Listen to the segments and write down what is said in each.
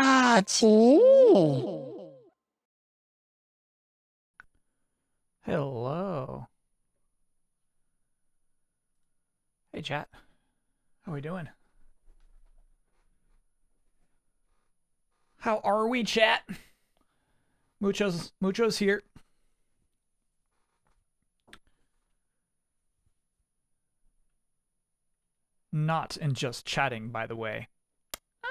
卡奇。Hello. Hey, chat. How are we doing? How are we, chat? Mucho's Mucho's here. Not in just chatting, by the way. Uh,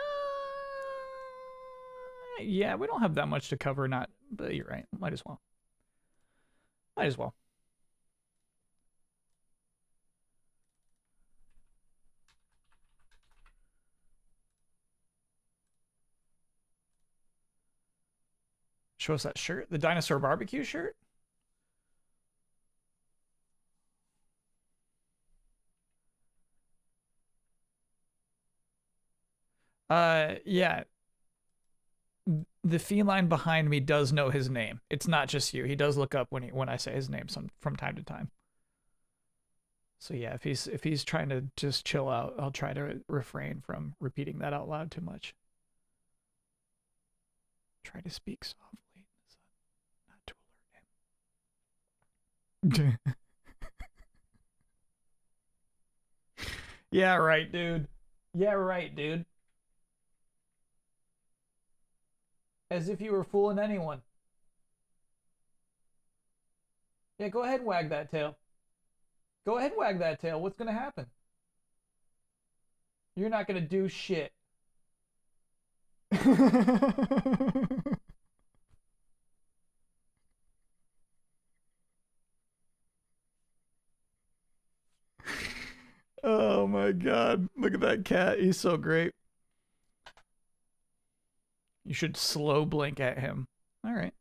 yeah, we don't have that much to cover. Not, but you're right. Might as well. Might as well. Show us that shirt. The dinosaur barbecue shirt? Uh, yeah. The feline behind me does know his name. It's not just you. He does look up when he when I say his name some from time to time. So yeah, if he's if he's trying to just chill out, I'll try to refrain from repeating that out loud too much. Try to speak softly, so not to alert him. yeah, right, dude. Yeah, right, dude. As if you were fooling anyone. Yeah, go ahead and wag that tail. Go ahead and wag that tail. What's going to happen? You're not going to do shit. oh my god. Look at that cat. He's so great. You should slow blink at him. All right.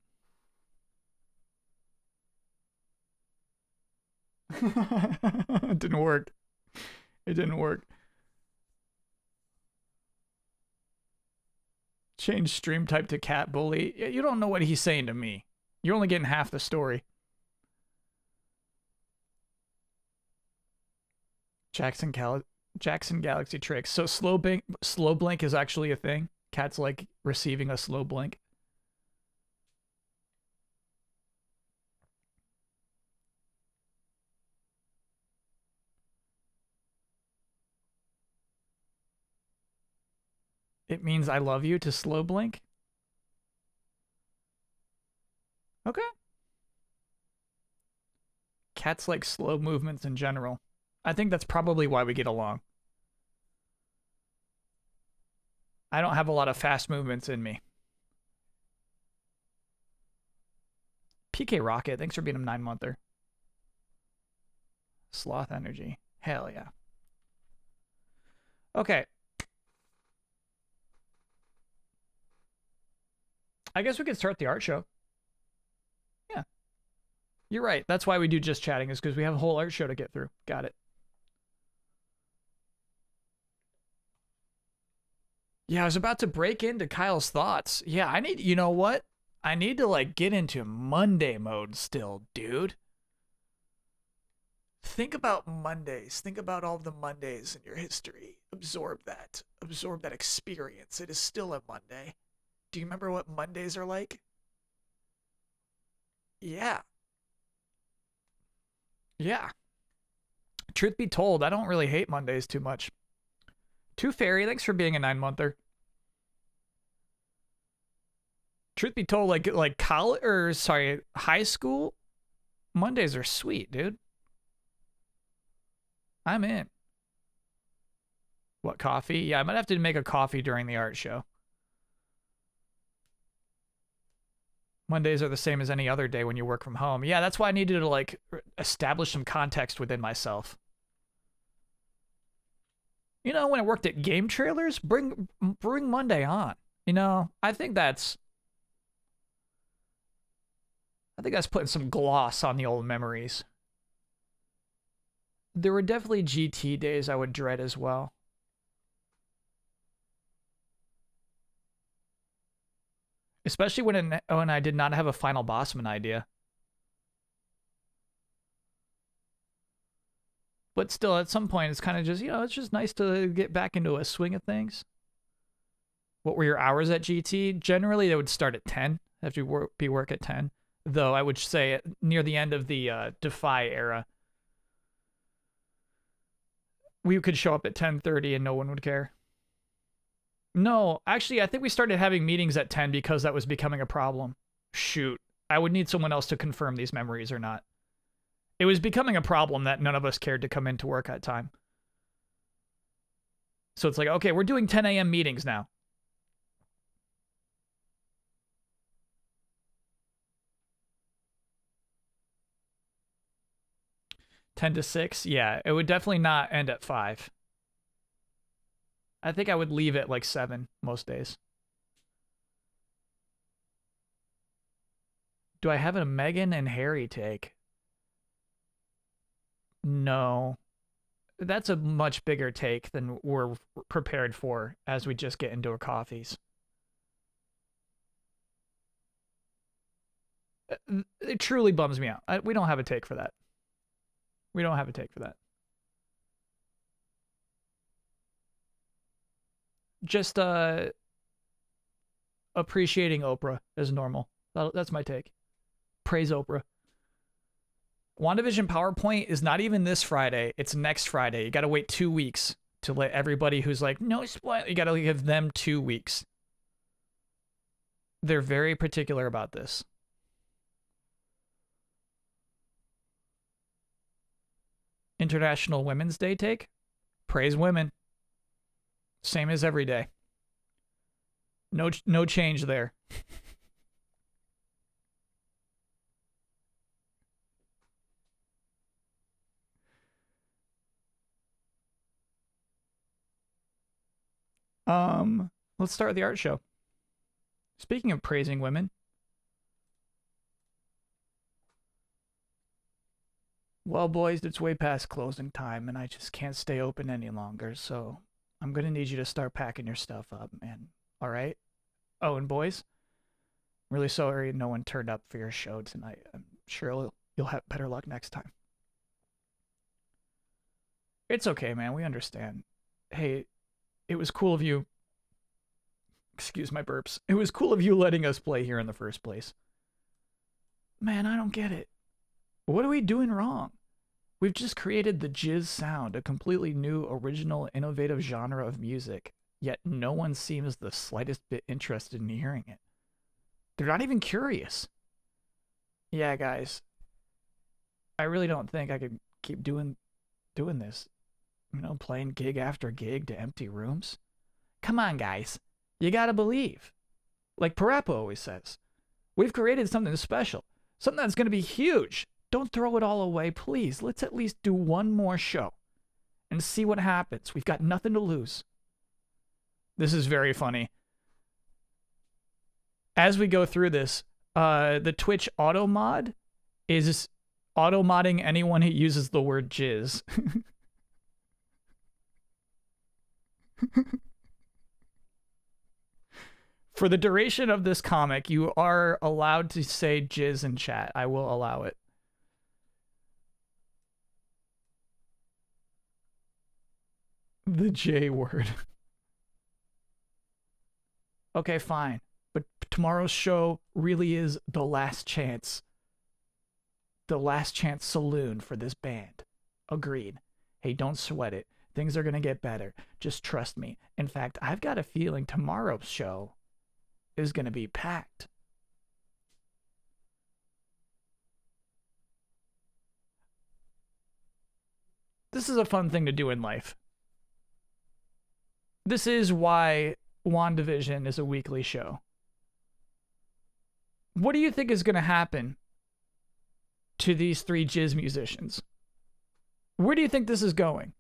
it didn't work. It didn't work. Change stream type to cat bully. You don't know what he's saying to me. You're only getting half the story. Jackson Gal- Jackson Galaxy tricks. So slow blink slow blink is actually a thing. Cats like receiving a slow blink. It means I love you to slow blink. Okay. Cats like slow movements in general. I think that's probably why we get along. I don't have a lot of fast movements in me. PK Rocket, thanks for being a nine monther. Sloth energy. Hell yeah. Okay. I guess we could start the art show. Yeah. You're right. That's why we do just chatting, is because we have a whole art show to get through. Got it. Yeah, I was about to break into Kyle's thoughts. Yeah, I need, you know what? I need to like get into Monday mode still, dude. Think about Mondays. Think about all the Mondays in your history. Absorb that. Absorb that experience. It is still a Monday. Do you remember what Mondays are like? Yeah. Yeah. Truth be told, I don't really hate Mondays too much. Two Fairy, thanks for being a nine monther. Truth be told, like like college or sorry, high school, Mondays are sweet, dude. I'm in. What coffee? Yeah, I might have to make a coffee during the art show. Mondays are the same as any other day when you work from home. Yeah, that's why I needed to like establish some context within myself. You know, when I worked at GameTrailers, bring bring Monday on. You know, I think that's I think that's putting some gloss on the old memories. There were definitely GT days I would dread as well. Especially when when I did not have a Final Bosman idea. But still, at some point, it's kind of just, you know, it's just nice to get back into a swing of things. what were your hours at GT? Generally, they would start at 10. Have to work, be work at 10. Though I would say near the end of the uh, Defy era, we could show up at 10:30 and no one would care. No, actually, I think we started having meetings at 10 because that was becoming a problem. Shoot, I would need someone else to confirm these memories or not. It was becoming a problem that none of us cared to come into work at time. So it's like, okay, we're doing 10 a.m. meetings now. Ten to six, yeah. It would definitely not end at five. I think I would leave at like seven most days. Do I have a Megan and Harry take? No. That's a much bigger take than we're prepared for as we just get into our coffees. Uh, it truly bums me out. I, we don't have a take for that. We don't have a take for that. Just uh appreciating Oprah as normal. That's my take. Praise Oprah. WandaVision PowerPoint is not even this Friday. It's next Friday. You got to wait two weeks to let everybody who's like, no spoil. You got to give them two weeks. They're very particular about this. International Women's Day take? Praise women. Same as every day. No no change there. um, let's start with the art show. Speaking of praising women, Well, boys, it's way past closing time, and I just can't stay open any longer, so I'm gonna need you to start packing your stuff up, man. All right? Oh, and boys, I'm really sorry no one turned up for your show tonight. I'm sure you'll, you'll have better luck next time. It's okay, man. We understand. Hey, it was cool of you. Excuse my burps. It was cool of you letting us play here in the first place. Man, I don't get it. What are we doing wrong? We've just created the jizz sound, a completely new, original, innovative genre of music, yet no one seems the slightest bit interested in hearing it. They're not even curious. Yeah, guys. I really don't think I could keep doing doing this. You know, playing gig after gig to empty rooms. Come on, guys. You gotta believe. Like Parappa always says. We've created something special. Something that's gonna be huge. Don't throw it all away, please. Let's at least do one more show and see what happens. We've got nothing to lose. This is very funny. As we go through this, uh, the Twitch auto mod is auto modding anyone who uses the word jizz. For the duration of this comic, you are allowed to say jizz in chat. I will allow it. The J word. okay, fine. But tomorrow's show really is the last chance. The last chance saloon for this band. Agreed. Hey, don't sweat it. Things are going to get better. Just trust me. In fact, I've got a feeling tomorrow's show is going to be packed. This is a fun thing to do in life this is why WandaVision is a weekly show. What do you think is going to happen to these three jizz musicians? Where do you think this is going?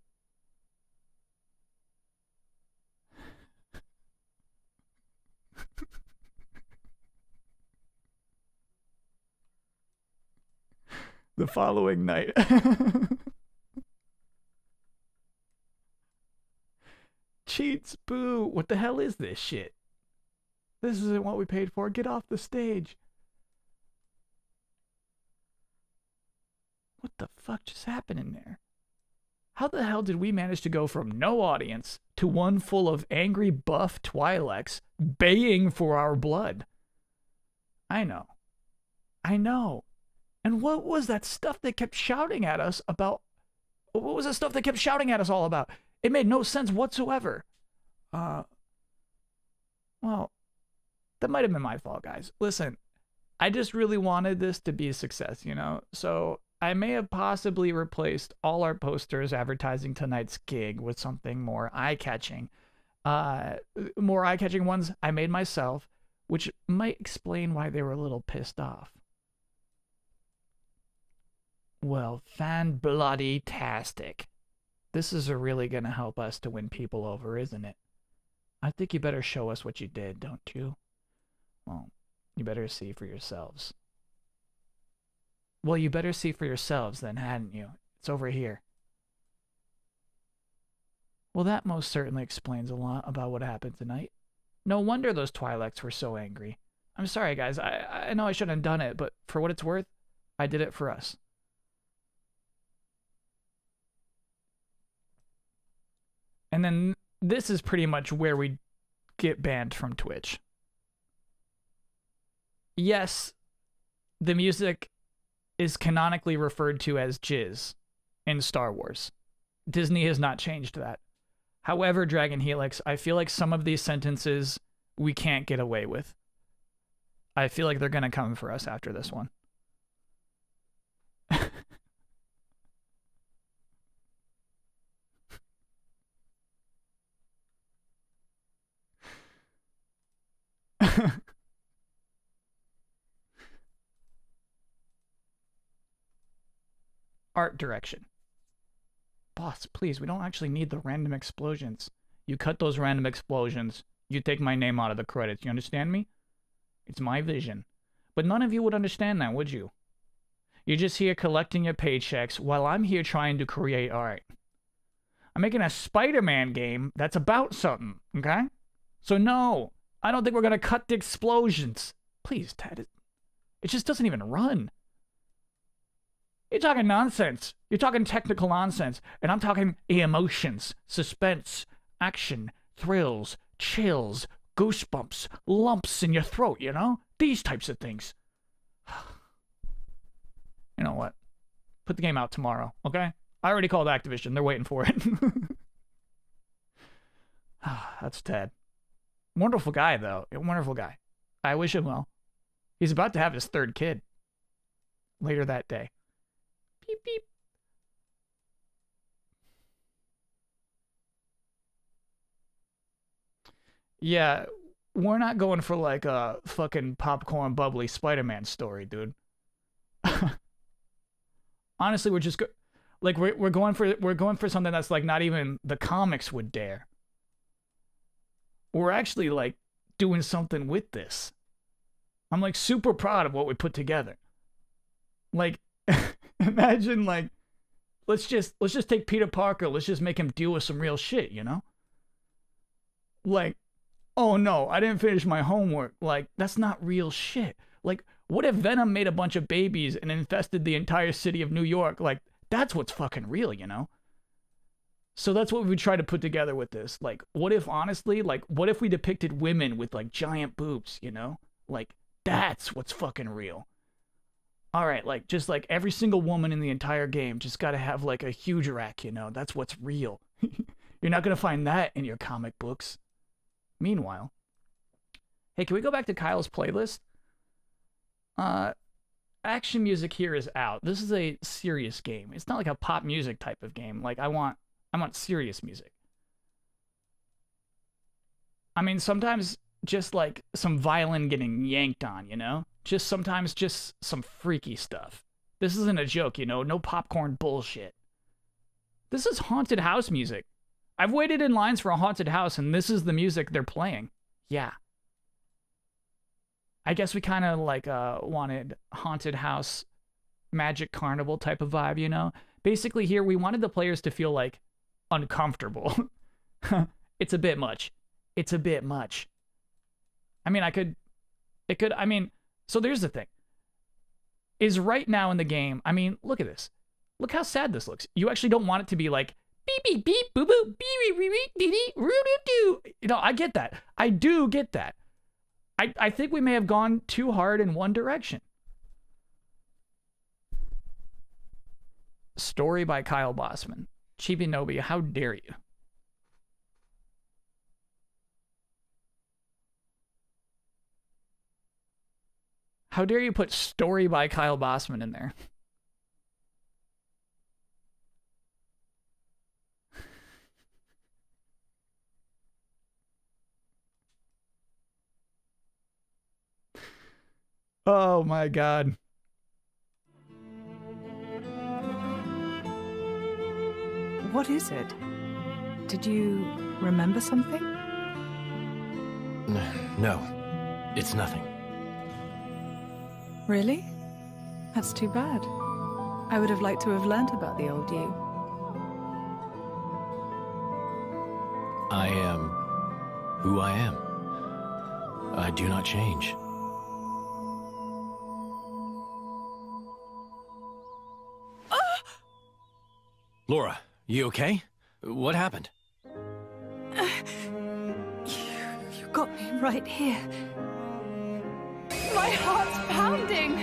The following night. cheats. Boo. What the hell is this shit? This isn't what we paid for. Get off the stage. What the fuck just happened in there? How the hell did we manage to go from no audience to one full of angry buff Twi'leks baying for our blood? I know. I know. And what was that stuff they kept shouting at us about? What was the stuff they kept shouting at us all about? It made no sense whatsoever. Uh, well, that might have been my fault, guys. Listen, I just really wanted this to be a success, you know? So I may have possibly replaced all our posters advertising tonight's gig with something more eye catching. Uh, more eye catching ones I made myself, which might explain why they were a little pissed off. Well, fan bloody tastic. This is really gonna help us to win people over, isn't it? I think you better show us what you did, don't you? Well, you better see for yourselves. Well, you better see for yourselves then, hadn't you? It's over here. Well, that most certainly explains a lot about what happened tonight. No wonder those Twi'leks were so angry. I'm sorry, guys. I, I know I shouldn't have done it, but for what it's worth, I did it for us. And then this is pretty much where we get banned from Twitch. Yes, the music is canonically referred to as jizz in Star Wars. Disney has not changed that. However, Dragon Helix, I feel like some of these sentences we can't get away with. I feel like they're going to come for us after this one. Art direction. Boss, please, we don't actually need the random explosions. You cut those random explosions, you take my name out of the credits. You understand me? It's my vision. But none of you would understand that, would you? You're just here collecting your paychecks while I'm here trying to create art. I'm making a Spider Man game that's about something, okay? So, no, I don't think we're to cut the explosions. Please, Ted. It just doesn't even run. You're talking nonsense. You're talking technical nonsense. And I'm talking emotions, suspense, action, thrills, chills, goosebumps, lumps in your throat, you know? These types of things. you know what? Put the game out tomorrow, okay? I already called Activision. They're waiting for it. That's Ted. Wonderful guy, though. Wonderful guy. I wish him well. He's about to have his third kid later that day. Yeah, we're not going for like a fucking popcorn bubbly Spider-Man story, dude. Honestly, we're just go- like we're we're going for we're going for something that's like not even the comics would dare we're actually like doing something with this. I'm like super proud of what we put together. Like imagine like let's just let's just take Peter Parker, let's just make him deal with some real shit, you know? Like oh no, I didn't finish my homework. Like that's not real shit. Like what if Venom made a bunch of babies and infested the entire city of New York? Like that's what's fucking real, you know? So that's what we try to put together with this. Like, what if honestly, like, what if we depicted women with like giant boobs, you know? Like, that's what's fucking real. All right, like, just like every single woman in the entire game just got to have like a huge rack, you know? That's what's real. You're not to find that in your comic books. Meanwhile, hey, can we go back to Kyle's playlist? Uh, action music here is out. This is a serious game. It's not like a pop music type of game. Like, I want I want serious music. I mean, sometimes just like some violin getting yanked on, you know? Just sometimes just some freaky stuff. This isn't a joke, you know? No popcorn bullshit. This is haunted house music. I've waited in lines for a haunted house and this is the music they're playing. Yeah. I guess we kind of like uh wanted haunted house magic carnival type of vibe, you know? Basically here we wanted the players to feel like uncomfortable. it's a bit much. It's a bit much. I mean, I could, it could, I mean, so there's the thing. Is right now in the game, I mean, look at this. Look how sad this looks. You actually don't want it to be like beep beep beep boo boo beep beep beep beep beep doo doo. You know, I get that. I do get that. I I think we may have gone too hard in one direction. Story by Kyle Bosman. Chibi how dare you? How dare you put story by Kyle Bosman in there? Oh my god. What is it? Did you remember something? No, it's nothing. Really? That's too bad. I would have liked to have learnt about the old you. I am who I am. I do not change. Lora, you okay? What happened? Uh, you, you got me right here. My heart's pounding.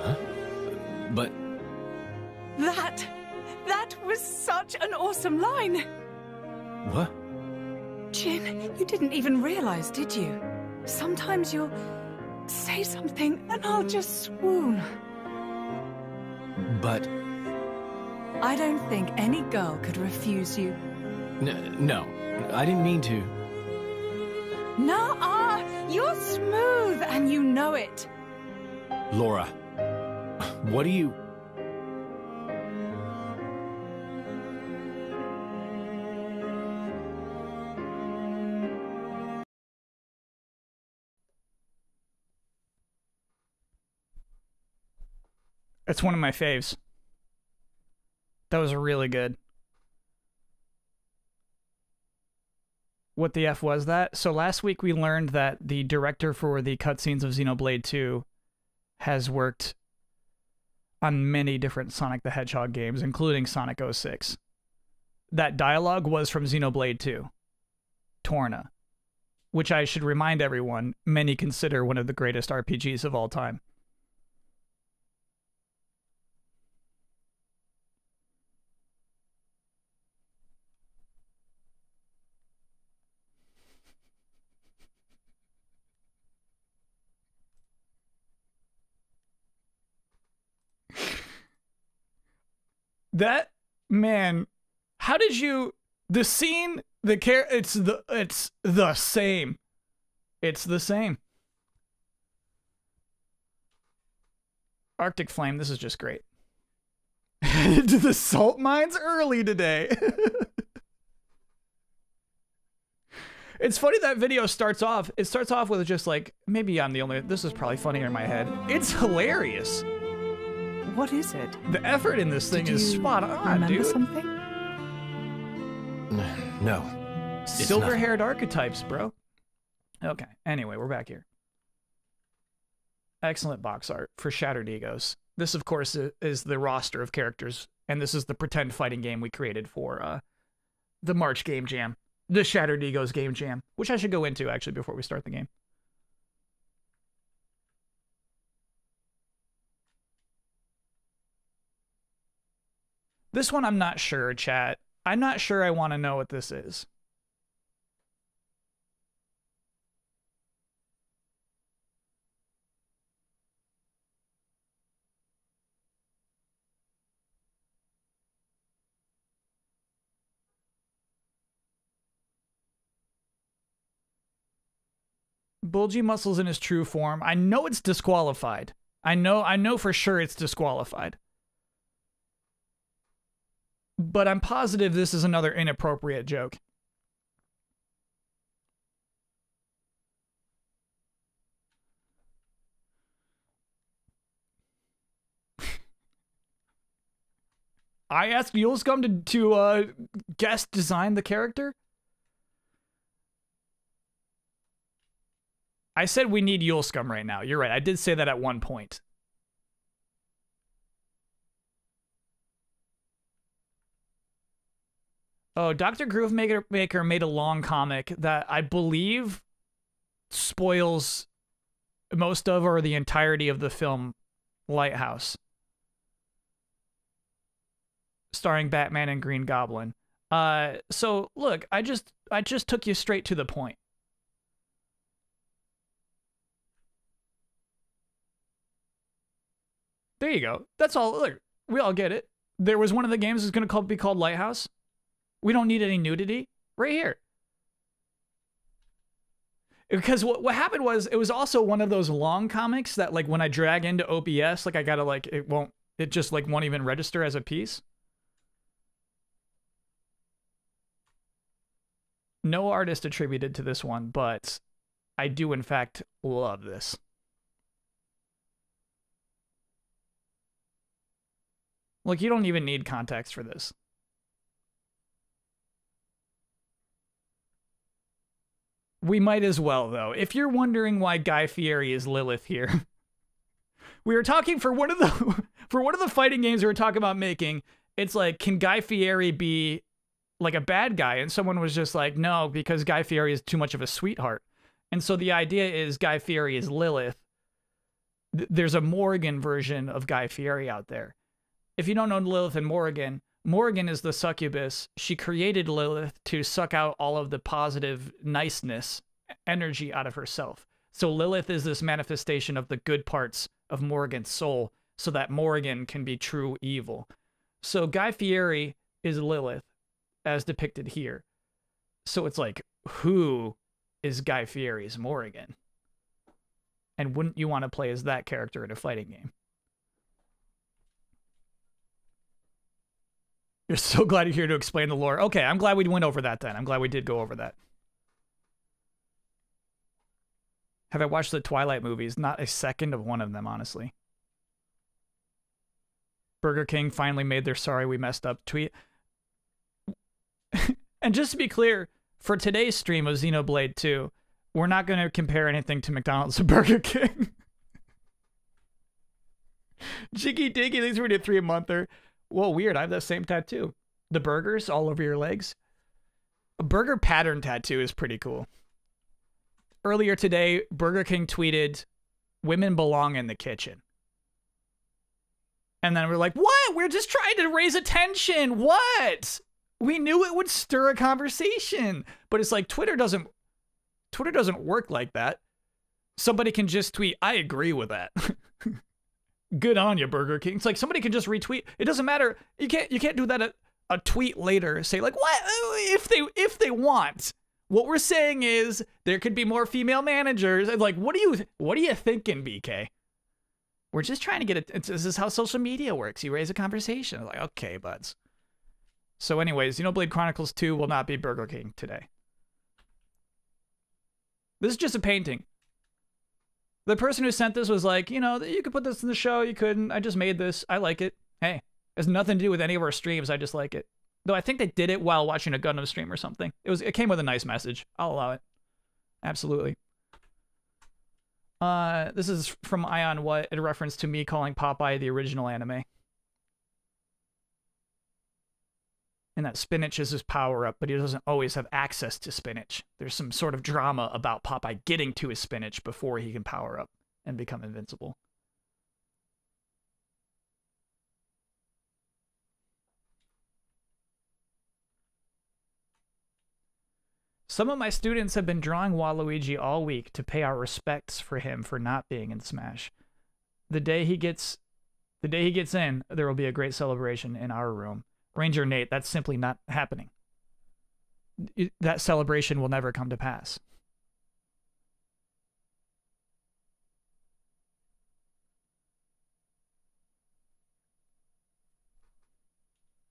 Huh? But... That... That was such an awesome line. What? Jin, you didn't even realize, did you? Sometimes you'll say something and I'll just swoon. But... I don't think any girl could refuse you. N no, I didn't mean to. Nah, you're smooth and you know it. Lora, what are you... It's one of my faves. That was really good. What the F was that? So last week we learned that the director for the cutscenes of Xenoblade 2 has worked on many different Sonic the Hedgehog games, including Sonic 06. That dialogue was from Xenoblade 2, Torna, which I should remind everyone many consider one of the greatest RPGs of all time. That man how did you the scene the care it's the it's the same. It's the same. Arctic flame this is just great. Headed to the salt mines early today. It's funny that video starts off it starts off with just like maybe i'm the only this is probably funnier in my head. It's hilarious what is it? The effort in this thing Did is spot on, remember dude. something? No. Silver haired archetypes, bro. Okay. Anyway, we're back here. Excellent box art for Shattered Egos. This, of course, is the roster of characters, and this is the pretend fighting game we created for uh, the March Game Jam, the Shattered Egos Game Jam, which I should go into actually before we start the game. This one I'm not sure, chat. I'm not sure I want to know what this is. Bulgy muscles in his true form. I know it's disqualified. I know I know for sure it's disqualified but I'm positive this is another inappropriate joke. I asked Yulescum to, to uh, guest design the character. I said we need Yulescum right now. You're right. I did say that at one point. Oh, Dr. Groovemaker Maker made a long comic that I believe spoils most of or the entirety of the film Lighthouse. Starring Batman and Green Goblin. Uh so look, I just I just took you straight to the point. There you go. That's all. Look, we all get it. There was one of the games that's going to be called Lighthouse. We don't need any nudity. Right here. Because what, what happened was it was also one of those long comics that like when I drag into OBS, like I gotta like it won't it just like won't even register as a piece. No artist attributed to this one, but I do in fact love this. Look, you don't even need context for this. We might as well, though. If you're wondering why Guy Fieri is Lilith here, we were talking for one of the for one of the fighting games we were talking about making. It's like, can Guy Fieri be like a bad guy? And someone was just like, no, because Guy Fieri is too much of a sweetheart. And so the idea is Guy Fieri is Lilith. There's a Morrigan version of Guy Fieri out there. If you don't know Lilith and Morrigan, Morrigan is the succubus. She created Lilith to suck out all of the positive niceness energy out of herself. So Lilith is this manifestation of the good parts of Morgan's soul so that Morgan can be true evil. So Guy Fieri is Lilith as depicted here. So it's like, who is Guy Fieri's Morgan? And wouldn't you want to play as that character in a fighting game? You're so glad you're here to explain the lore. Okay, I'm glad we went over that then. I'm glad we did go over that. Have I watched the Twilight movies? Not a second of one of them, honestly. Burger King finally made their sorry we messed up tweet. and just to be clear, for today's stream of Xenoblade 2, we're not going to compare anything to McDonald's or Burger King. Jiggy Diggy, these were a three a monther. Whoa, weird. I have that same tattoo. The burgers all over your legs. A burger pattern tattoo is pretty cool. Earlier today, Burger King tweeted, Women belong in the kitchen. And then we're like, What? We're just trying to raise attention. What? We knew it would stir a conversation. But it's like Twitter doesn't Twitter doesn't work like that. Somebody can just tweet, I agree with that. good on you, Burger King. It's like somebody can just retweet. It doesn't matter. You can't you can't do that a, a tweet later. Say like what if they if they want. What we're saying is there could be more female managers. And Like what are you what are you thinking, BK? We're just trying to get it. This is how social media works. You raise a conversation. Like okay, buds. So, anyways, Xenoblade Chronicles 2 will not be Burger King today. This is just a painting. The person who sent this was like, you know, you could put this in the show. You couldn't. I just made this. I like it. Hey, it has nothing to do with any of our streams. I just like it. Though I think they did it while watching a Gundam stream or something. It was. It came with a nice message. I'll allow it. Absolutely. Uh, this is from Ion What in reference to me calling Popeye the original anime. And that spinach is his power up, but he doesn't always have access to spinach. There's some sort of drama about Popeye getting to his spinach before he can power up and become invincible. Some of my students have been drawing Waluigi all week to pay our respects for him for not being in Smash. The day he gets the day he gets in, there will be a great celebration in our room. Ranger Nate, that's simply not happening. That celebration will never come to pass.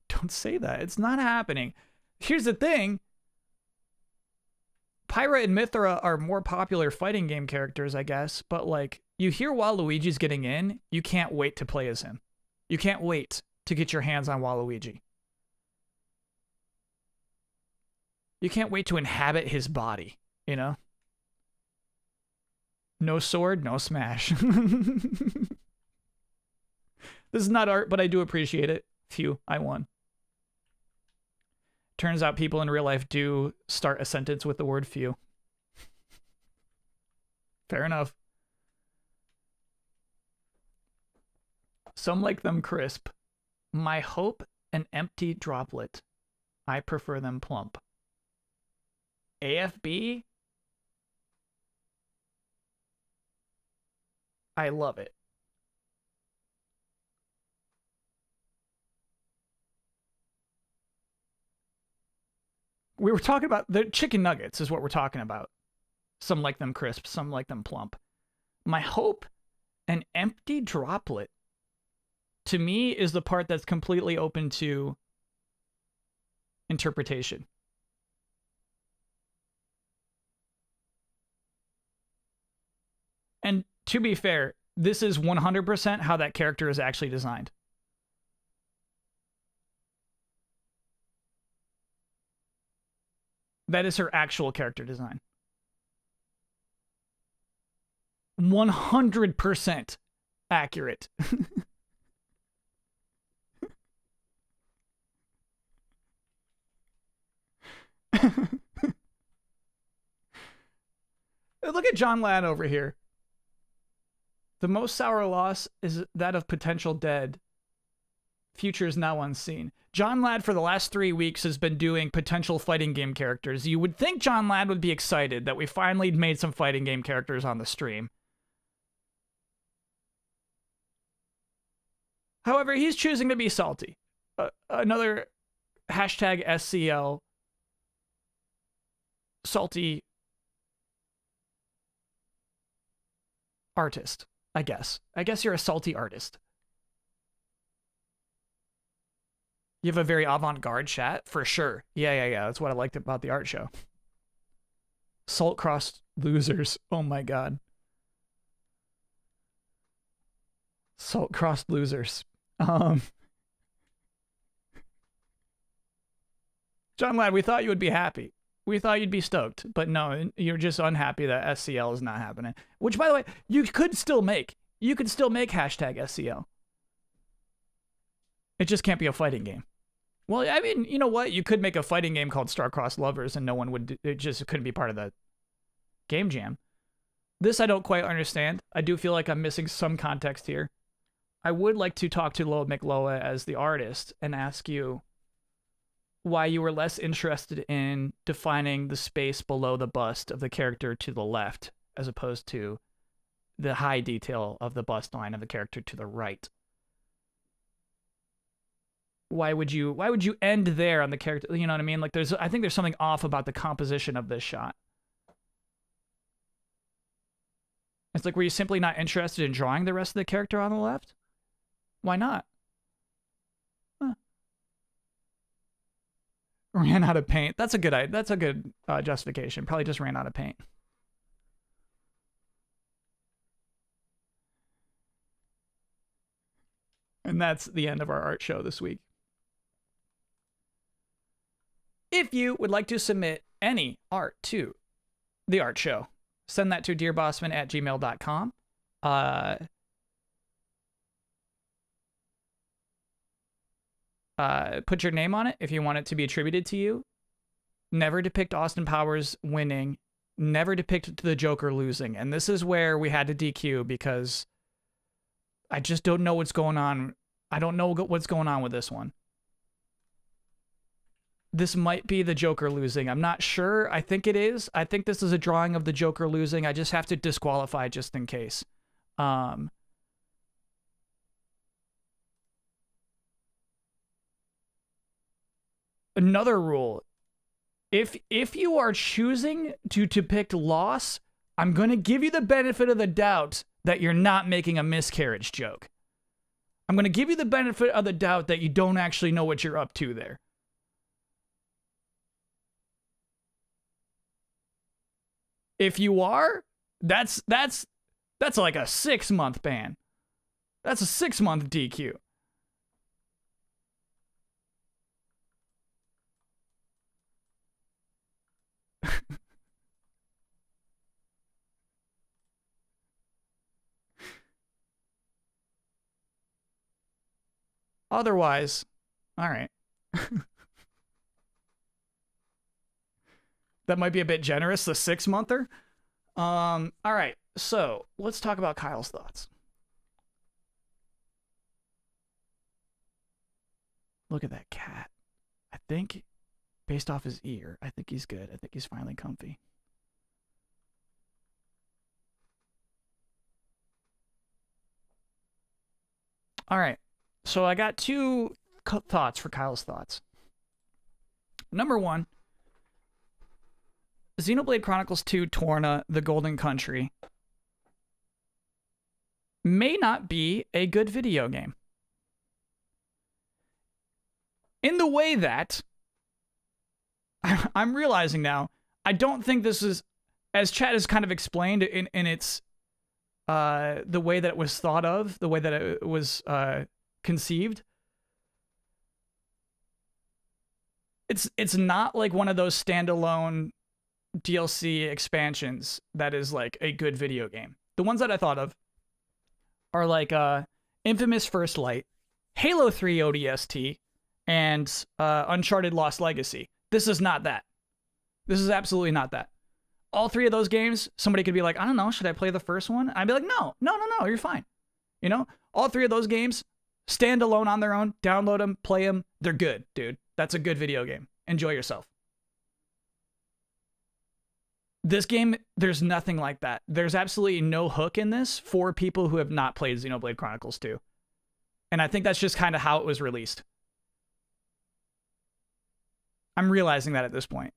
Don't say that. It's not happening. Here's the thing Pyra and Mythra are more popular fighting game characters, I guess, but like you hear Waluigi's getting in, you can't wait to play as him. You can't wait to get your hands on Waluigi. You can't wait to inhabit his body, you know? No sword, no smash. this is not art, but I do appreciate it. Phew, I won. Turns out people in real life do start a sentence with the word phew. Fair enough. Some like them crisp. My hope, an empty droplet. I prefer them plump. AFB? I love it. We were talking about the chicken nuggets, is what we're talking about. Some like them crisp, some like them plump. My hope, an empty droplet, to me, is the part that's completely open to interpretation. To be fair, this is 100% how that character is actually designed. That is her actual character design. 100% accurate. Look at John Ladd over here. The most sour loss is that of potential dead. Future is now unseen. John Ladd for the last three weeks has been doing potential fighting game characters. You would think John Ladd would be excited that we finally made some fighting game characters on the stream. However, he's choosing to be salty. Uh, another hashtag SCL salty artist, I guess. I guess you're a salty artist. You have a very avant-garde chat for sure. Yeah, yeah, yeah. That's what I liked about the art show. Salt crossed losers. Oh my god. Salt crossed losers. Um John Ladd, we thought you would be happy. We thought you'd be stoked, but no, you're just unhappy that SCL is not happening. Which, by the way, you could still make. You could still make hashtag SCL. It just can't be a fighting game. Well, I mean, you know what? You could make a fighting game called Star-Crossed Lovers, and no one would. It just couldn't be part of the game jam. This I don't quite understand. I do feel like I'm missing some context here. I would like to talk to Loa McLoa as the artist and ask you why you were less interested in defining the space below the bust of the character to the left as opposed to the high detail of the bust line of the character to the right. Why would you why would you end there on the character? You know what I mean? Like there's I think there's something off about the composition of this shot. It's like were you simply not interested in drawing the rest of the character on the left? Why not? Ran out of paint. That's a good. That's a good uh, justification. Probably just ran out of paint. And that's the end of our art show this week. If you would like to submit any art to the art show, send that to dearbosman at gmail.com. Uh, uh, put your name on it if you want it to be attributed to you. Never depict Austin Powers winning. Never depict the Joker losing. And this is where we had to DQ because I just don't know what's going on. I don't know what's going on with this one. This might be the Joker losing. I'm not sure. I think it is. I think this is a drawing of the Joker losing. I just have to disqualify just in case. Um, another rule. If if you are choosing to depict loss i'm going to give you the benefit of the doubt that you're not making a miscarriage joke. I'm going to give you the benefit of the doubt that you don't actually know what you're up to there. If you are that's that's that's like a 6 month ban. That's a 6 month dq Otherwise, all right. That might be a bit generous, the six monther. Um, all right, so let's talk about Kyle's thoughts. Look at that cat. I think, based off his ear, I think he's good. I think he's finally comfy. All right. So I got two thoughts for Kyle's thoughts. Number one, Xenoblade Chronicles 2 Torna, The Golden Country may not be a good video game. In the way that I'm realizing now, I don't think this is, as Chad has kind of explained in, in its uh, the way that it was thought of, the way that it was uh, conceived. It's it's not like one of those standalone DLC expansions that is like a good video game. The ones that I thought of are like uh, Infamous First Light, Halo 3 ODST, and uh, Uncharted Lost Legacy. This is not that. This is absolutely not that all three of those games, somebody could be like, I don't know, should I play the first one? I'd be like, no, no, no, no, you're fine. You know, all three of those games stand alone on their own, download them, play them. They're good, dude. That's a good video game. Enjoy yourself. This game, there's nothing like that. There's absolutely no hook in this for people who have not played Xenoblade Chronicles 2. And I think that's just kind of how it was released. I'm realizing that at this point.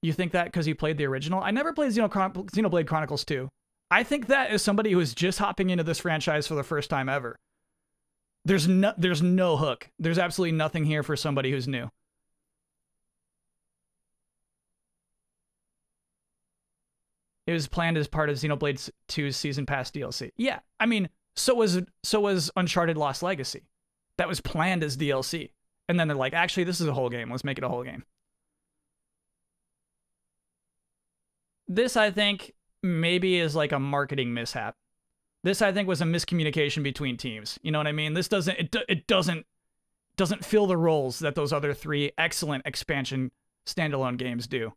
You think that because you played the original? I never played Xenoblade Chronicles 2. I think that is somebody who is just hopping into this franchise for the first time ever. There's no there's no hook. There's absolutely nothing here for somebody who's new. It was planned as part of Xenoblade 2's season pass DLC. Yeah, I mean, so was so was Uncharted Lost Legacy. That was planned as DLC. And then they're like, actually, this is a whole game. Let's make it a whole game. This, I think, maybe is like a marketing mishap. This, I think, was a miscommunication between teams. You know what I mean? This doesn't it, it doesn't doesn't fill the roles that those other three excellent expansion standalone games do.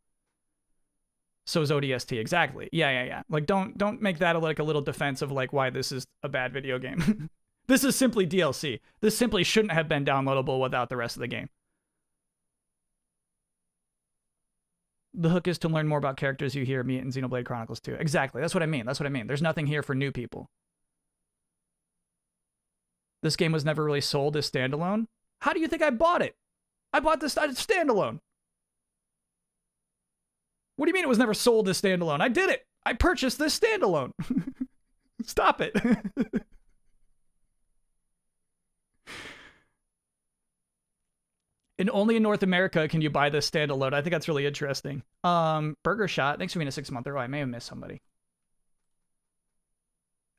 So is ODST exactly. Yeah, yeah, yeah. Like don't don't make that a, like a little defense of like why this is a bad video game. this is simply DLC. This simply shouldn't have been downloadable without the rest of the game. the hook is to learn more about characters you hear meet in Xenoblade Chronicles 2. Exactly. That's what I mean. That's what I mean. There's nothing here for new people. This game was never really sold as standalone. How do you think I bought it? I bought this standalone. What do you mean it was never sold as standalone? I did it. I purchased this standalone. Stop it. and only in North America can you buy this standalone. I think that's really interesting. Um, Burger Shot, thanks for being a six monther. Oh, I may have missed somebody.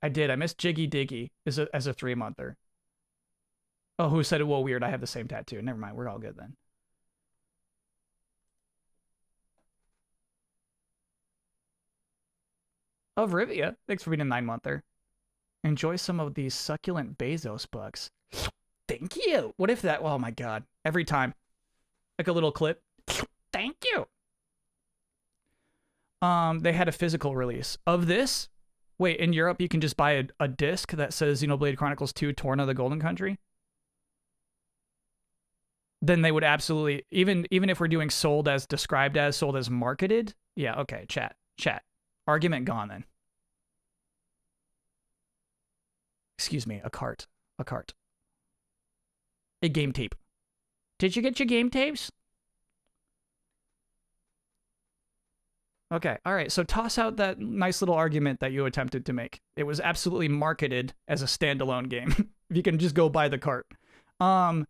I did. I missed Jiggy Diggy as a as a three monther. Oh, who said it? Well, weird. I have the same tattoo. Never mind. We're all good then. Of Rivia, thanks for being a nine monther. Enjoy some of these succulent Bezos bucks. Thank you. What if that? Oh my god! Every time, like a little clip. Thank you. Um, they had a physical release of this. Wait, in Europe, you can just buy a, a disc that says Xenoblade Chronicles 2 Torna the Golden Country. Then they would absolutely even even if we're doing sold as described as sold as marketed. Yeah, okay, chat. Chat. Argument gone then. Excuse me, a cart. A cart a game tape. Did you get your game tapes? Okay, all right. So toss out that nice little argument that you attempted to make. It was absolutely marketed as a standalone game. if you can just go buy the cart. Um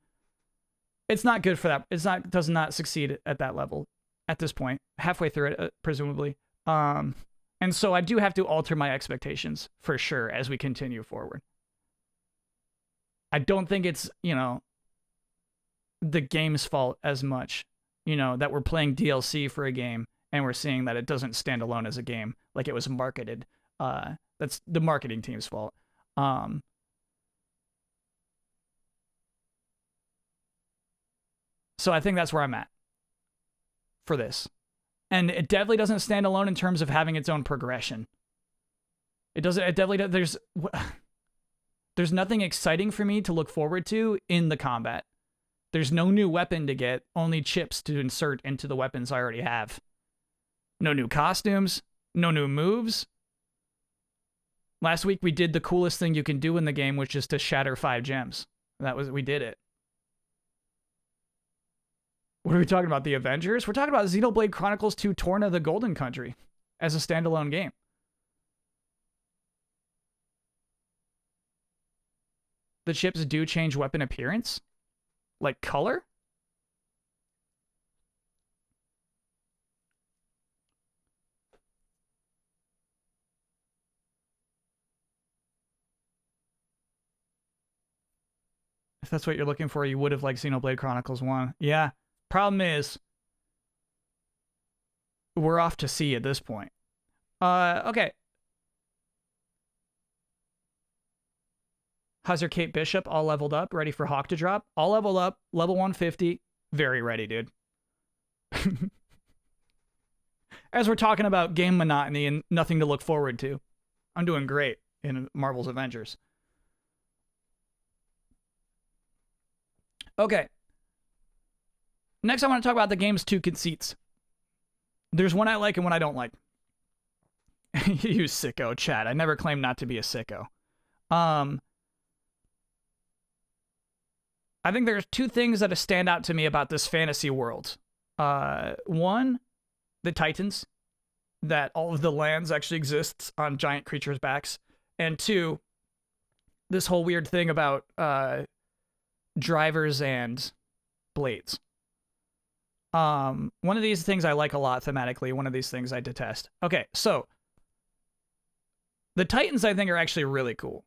it's not good for that. It's not does not succeed at that level at this point. Halfway through it uh, presumably. Um and so I do have to alter my expectations for sure as we continue forward. I don't think it's, you know, the game's fault as much. You know, that we're playing DLC for a game and we're seeing that it doesn't stand alone as a game like it was marketed. Uh, that's the marketing team's fault. Um, so I think that's where I'm at for this. And it definitely doesn't stand alone in terms of having its own progression. It doesn't it definitely does, there's there's nothing exciting for me to look forward to in the combat. There's no new weapon to get, only chips to insert into the weapons I already have. No new costumes, no new moves. Last week we did the coolest thing you can do in the game, which is to shatter five gems. That was we did it. What are we talking about? The Avengers? We're talking about Xenoblade Chronicles 2 Torna the Golden Country as a standalone game. The chips do change weapon appearance? Like color? If that's what you're looking for, you would have liked Xenoblade Chronicles 1. Yeah. Problem is, we're off to sea at this point. Uh, okay. How's Kate Bishop all leveled up, ready for Hawk to drop? All leveled up, level 150, very ready, dude. As we're talking about game monotony and nothing to look forward to, I'm doing great in Marvel's Avengers. Okay. Next, I want to talk about the game's two conceits. There's one I like and one I don't like. you sicko, Chad. I never claimed not to be a sicko. Um, I think there's two things that stand out to me about this fantasy world. Uh, one, the Titans, that all of the lands actually exists on giant creatures' backs, and two, this whole weird thing about uh, drivers and blades. Um, one of these things I like a lot thematically, one of these things I detest. Okay, so the Titans I think are actually really cool.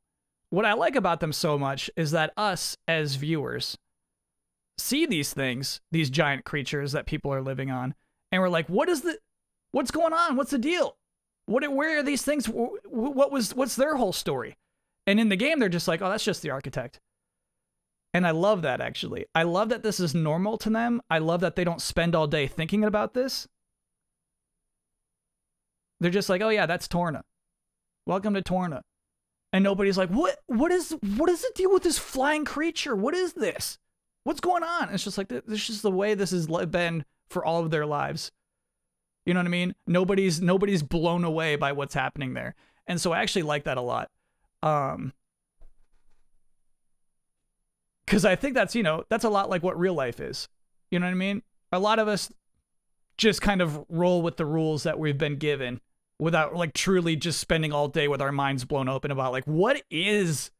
What I like about them so much is that us as viewers see these things, these giant creatures that people are living on, and we're like, what is the what's going on? What's the deal? What where are these things what was what's their whole story? And in the game they're just like, oh, that's just the architect. And I love that actually. I love that this is normal to them. I love that they don't spend all day thinking about this. They're just like, "Oh yeah, that's Torna. Welcome to Torna." And nobody's like, "What what is what is the deal with this flying creature? What is this? What's going on?" It's just like this is the way this has been for all of their lives. You know what I mean? Nobody's nobody's blown away by what's happening there. And so I actually like that a lot. Um because I think that's, you know, that's a lot like what real life is. You know what I mean? A lot of us just kind of roll with the rules that we've been given without like truly just spending all day with our minds blown open about like what is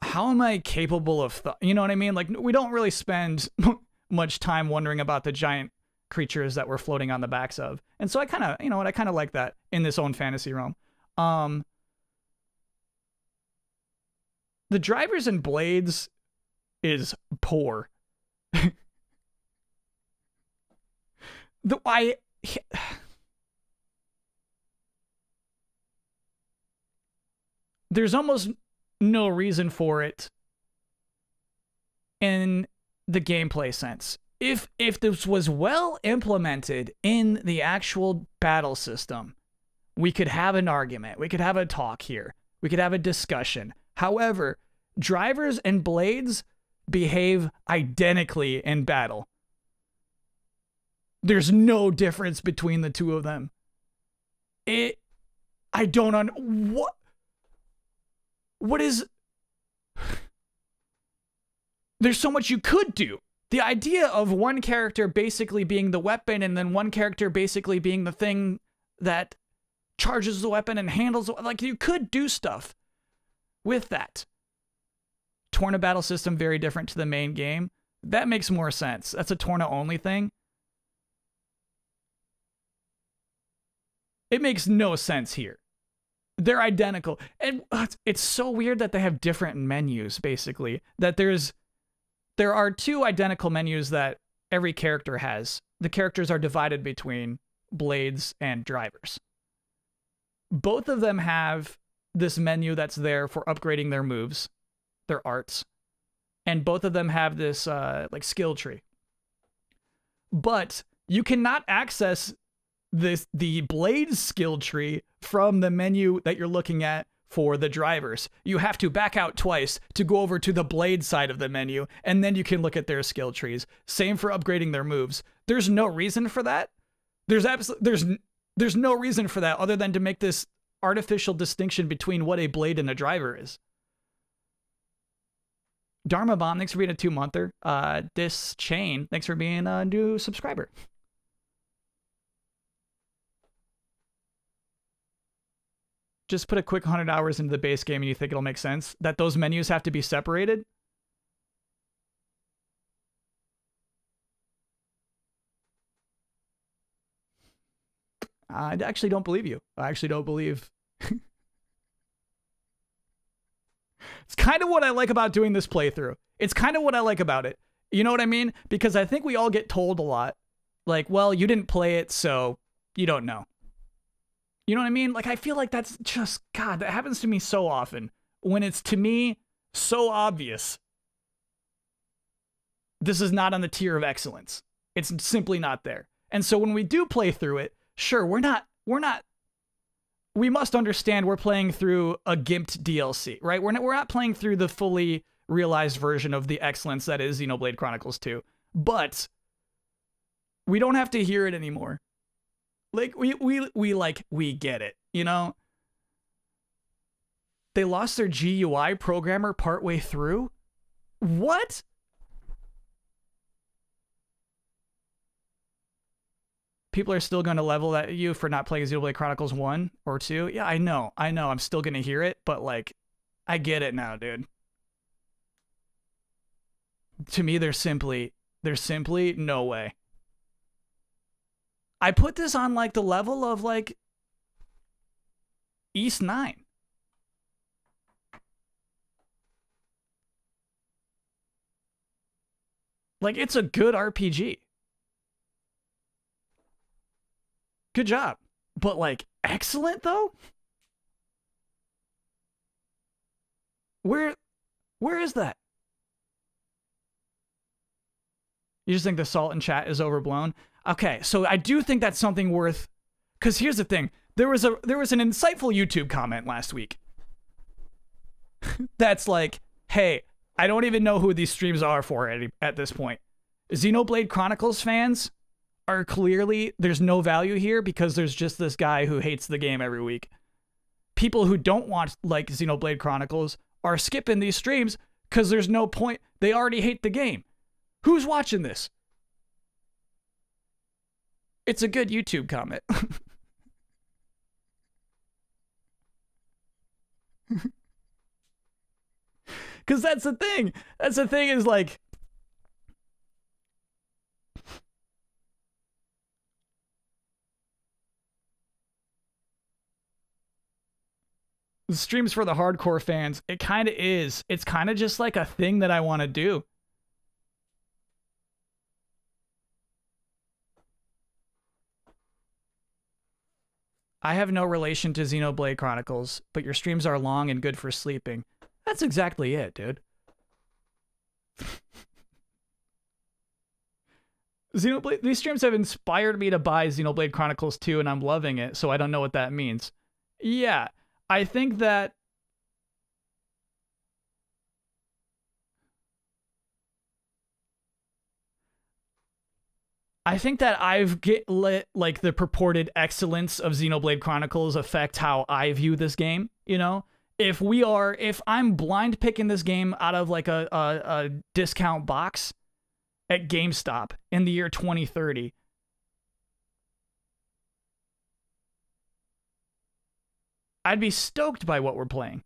how am I capable of th- you know what I mean? Like we don't really spend much time wondering about the giant creatures that we're floating on the backs of. And so I kind of, you know what, I kind of like that in this own fantasy realm. Um the drivers and blades is poor. the I there's almost no reason for it in the gameplay sense. If if this was well implemented in the actual battle system, we could have an argument. We could have a talk here. We could have a discussion. However, drivers and blades behave identically in battle. There's no difference between the two of them. It I don't un what what is There's so much you could do. The idea of one character basically being the weapon and then one character basically being the thing that charges the weapon and handles like you could do stuff with that. Torna battle system very different to the main game. That makes more sense. That's a Torna only thing. It makes no sense here. They're identical. And it's so weird that they have different menus basically. That there's there are two identical menus that every character has. The characters are divided between blades and drivers. Both of them have this menu that's there for upgrading their moves, their arts, and both of them have this uh, like skill tree. But you cannot access this the blade skill tree from the menu that you're looking at for the drivers. You have to back out twice to go over to the blade side of the menu, and then you can look at their skill trees. Same for upgrading their moves. There's no reason for that. There's absolutely there's there's no reason for that other than to make this artificial distinction between what a blade and a driver is. Dharma Bomb, thanks for being a two monther. Uh, this chain, thanks for being a new subscriber. Just put a quick 100 hours into the base game and you think it'll make sense that those menus have to be separated? I actually don't believe you. I actually don't believe it's kind of what i like about doing this playthrough. It's kind of what i like about it. You know what i mean? Because i think we all get told a lot like well you didn't play it so you don't know you know what I mean? Like I feel like that's just God, that happens to me so often when it's to me so obvious. This is not on the tier of excellence. It's simply not there. And so when we do play through it, sure, we're not we're not we must understand we're playing through a gimped DLC, right? We're not we're not playing through the fully realized version of the excellence that is Xenoblade Chronicles 2. But we don't have to hear it anymore. Like we we we like we get it, you know? They lost their GUI programmer partway through? What? People are still going to level at you for not playing Xenoblade Chronicles 1 or 2. Yeah, I know. I know. I'm still going to hear it, but like I get it now, dude. To me there's simply there's simply no way. I put this on like the level of like Ys 9. Like it's a good RPG. Good job. But like excellent though? Where where is that? You just think the salt in chat is overblown? Okay, so I do think that's something worth cuz here's the thing. There was a there was an insightful YouTube comment last week. that's like, "Hey, I don't even know who these streams are for at, at this point. Xenoblade Chronicles fans are clearly there's no value here because there's just this guy who hates the game every week. People who don't want like Xenoblade Chronicles are skipping these streams because there's no point. They already hate the game. Who's watching this? It's a good YouTube comment. Cause that's the thing. That's the thing is like streams for the hardcore fans. It kind of is. It's kind of just like a thing that I want to do. I have no relation to Xenoblade Chronicles, but your streams are long and good for sleeping. That's exactly it, dude. Xenoblade these streams have inspired me to buy Xenoblade Chronicles 2 and I'm loving it, so I don't know what that means. Yeah, I think that I think that I've get let like the purported excellence of Xenoblade Chronicles affect how I view this game. You know, if we are, if I'm blind picking this game out of like a, a, a discount box at GameStop in the year 2030, I'd be stoked by what we're playing.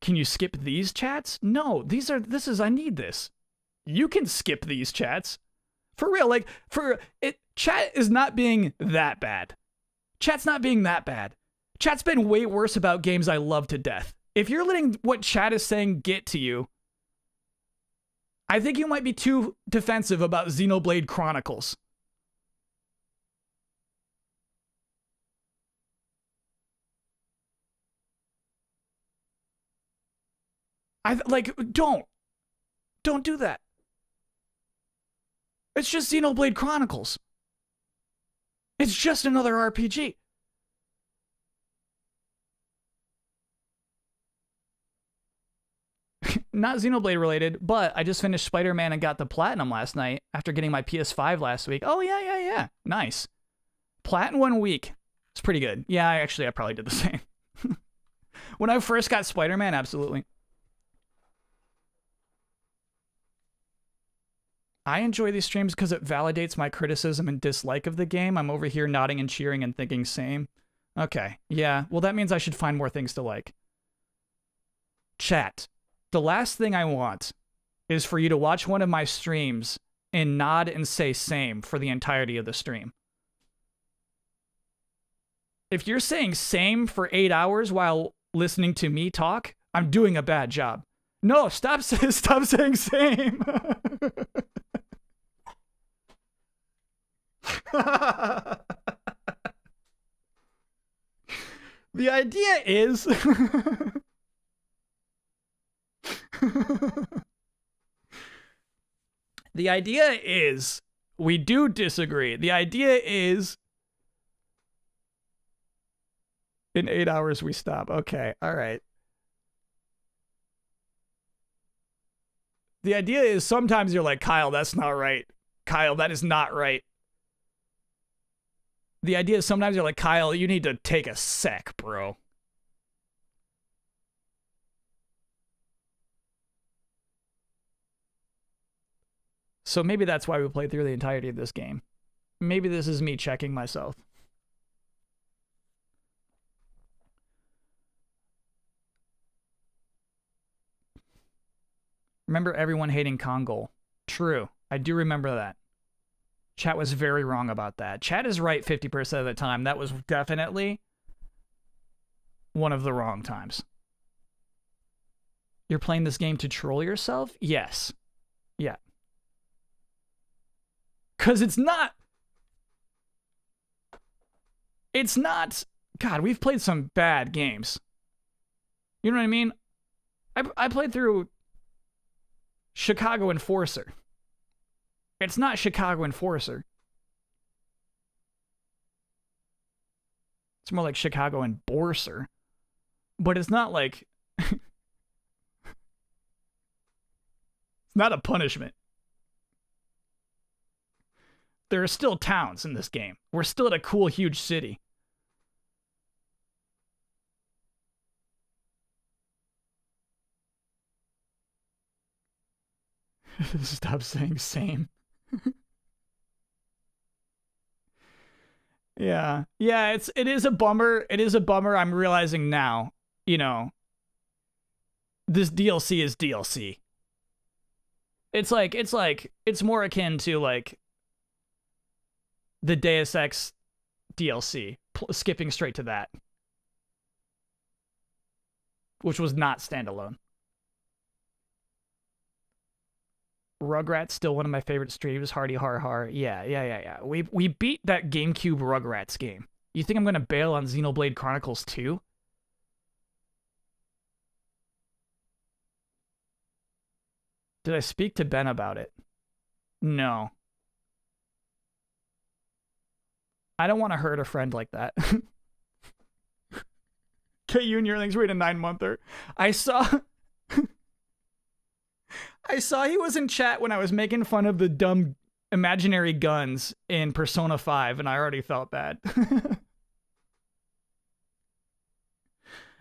Can you skip these chats? No, these are this is I need this you can skip these chats. For real, like for it chat is not being that bad. Chat's not being that bad. Chat's been way worse about games I love to death. If you're letting what chat is saying get to you, I think you might be too defensive about Xenoblade Chronicles. I like don't. Don't do that. It's just Xenoblade Chronicles. It's just another RPG. Not Xenoblade related, but I just finished Spider Man and got the platinum last night after getting my PS5 last week. Oh, yeah, yeah, yeah. Nice. Platinum one week. It's pretty good. Yeah, actually, I probably did the same. when I first got Spider Man, absolutely. I enjoy these streams because it validates my criticism and dislike of the game. I'm over here nodding and cheering and thinking same. Okay, yeah, well, that means I should find more things to like. Chat. The last thing I want is for you to watch one of my streams and nod and say same for the entirety of the stream. If you're saying same for eight hours while listening to me talk, I'm doing a bad job. No, stop, stop saying same. the idea is the idea is we do disagree. The idea is in 8 hours we stop. Okay. All right. The idea is sometimes you're like, Kyle, that's not right. Kyle, that is not right the idea is sometimes you're like, Kyle, you need to take a sec, bro. So maybe that's why we played through the entirety of this game. Maybe this is me checking myself. Remember everyone hating Kongol. True. I do remember that. Chat was very wrong about that. Chat is right 50% of the time. That was definitely one of the wrong times. You're playing this game to troll yourself? Yes. Yeah. Because it's not. It's not. God, we've played some bad games. You know what I mean? I, I played through Chicago Enforcer. It's not Chicago Enforcer. It's more like Chicago Enforcer. But it's not like. it's not a punishment. There are still towns in this game. We're still at a cool, huge city. Stop saying same. yeah. Yeah, it's it is a bummer. It is a bummer I'm realizing now, you know. This DLC is DLC. It's like it's like it's more akin to like the Deus Ex DLC, skipping straight to that. Which was not standalone. Rugrats still one of my favorite streams. Hardy har har. Yeah, yeah, yeah, yeah. We we beat that GameCube Rugrats game. You think I'm gonna bail on Xenoblade Chronicles 2? Did I speak to Ben about it? No. I don't want to hurt a friend like that. K Junior thinks we're a nine monther. I saw I saw he was in chat when I was making fun of the dumb imaginary guns in Persona 5, and I already felt bad.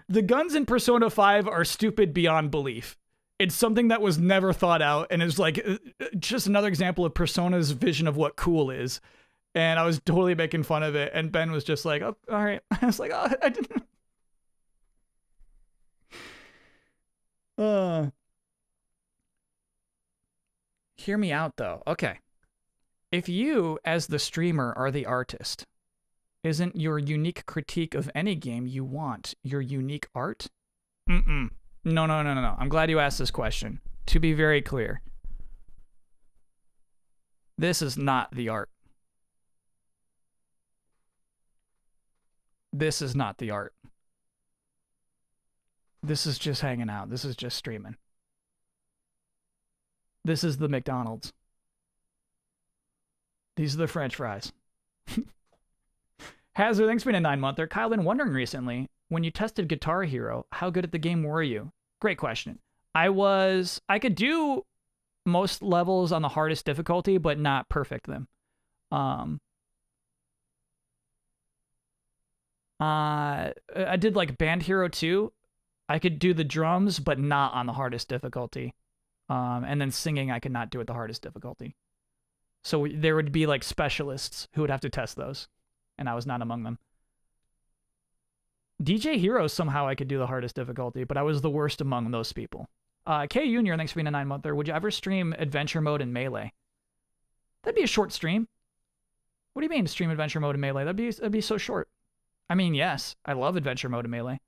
the guns in Persona 5 are stupid beyond belief. It's something that was never thought out, and is like uh, uh, just another example of Persona's vision of what cool is. And I was totally making fun of it, and Ben was just like, oh, all right. I was like, oh, I didn't. Uh, Hear me out though. Okay. If you, as the streamer, are the artist, isn't your unique critique of any game you want your unique art? Mm-mm. No, no, no, no, no. I'm glad you asked this question. To be very clear, this is not the art. This is not the art. This is just hanging out. This is just streaming. This is the McDonald's. These are the French fries. Hazard, thanks for being a nine monther. Kyle, been wondering recently when you tested Guitar Hero, how good at the game were you? Great question. I was, I could do most levels on the hardest difficulty, but not perfect them. Um, uh, I did like Band Hero 2. I could do the drums, but not on the hardest difficulty. Um, and then singing, I could not do at the hardest difficulty. So there would be like specialists who would have to test those, and I was not among them. DJ Hero somehow I could do the hardest difficulty, but I was the worst among those people. Uh, K Junior, thanks for being a nine monther. Would you ever stream adventure mode in melee? That'd be a short stream. What do you mean stream adventure mode in melee? That'd be that'd be so short. I mean, yes, I love adventure mode in melee.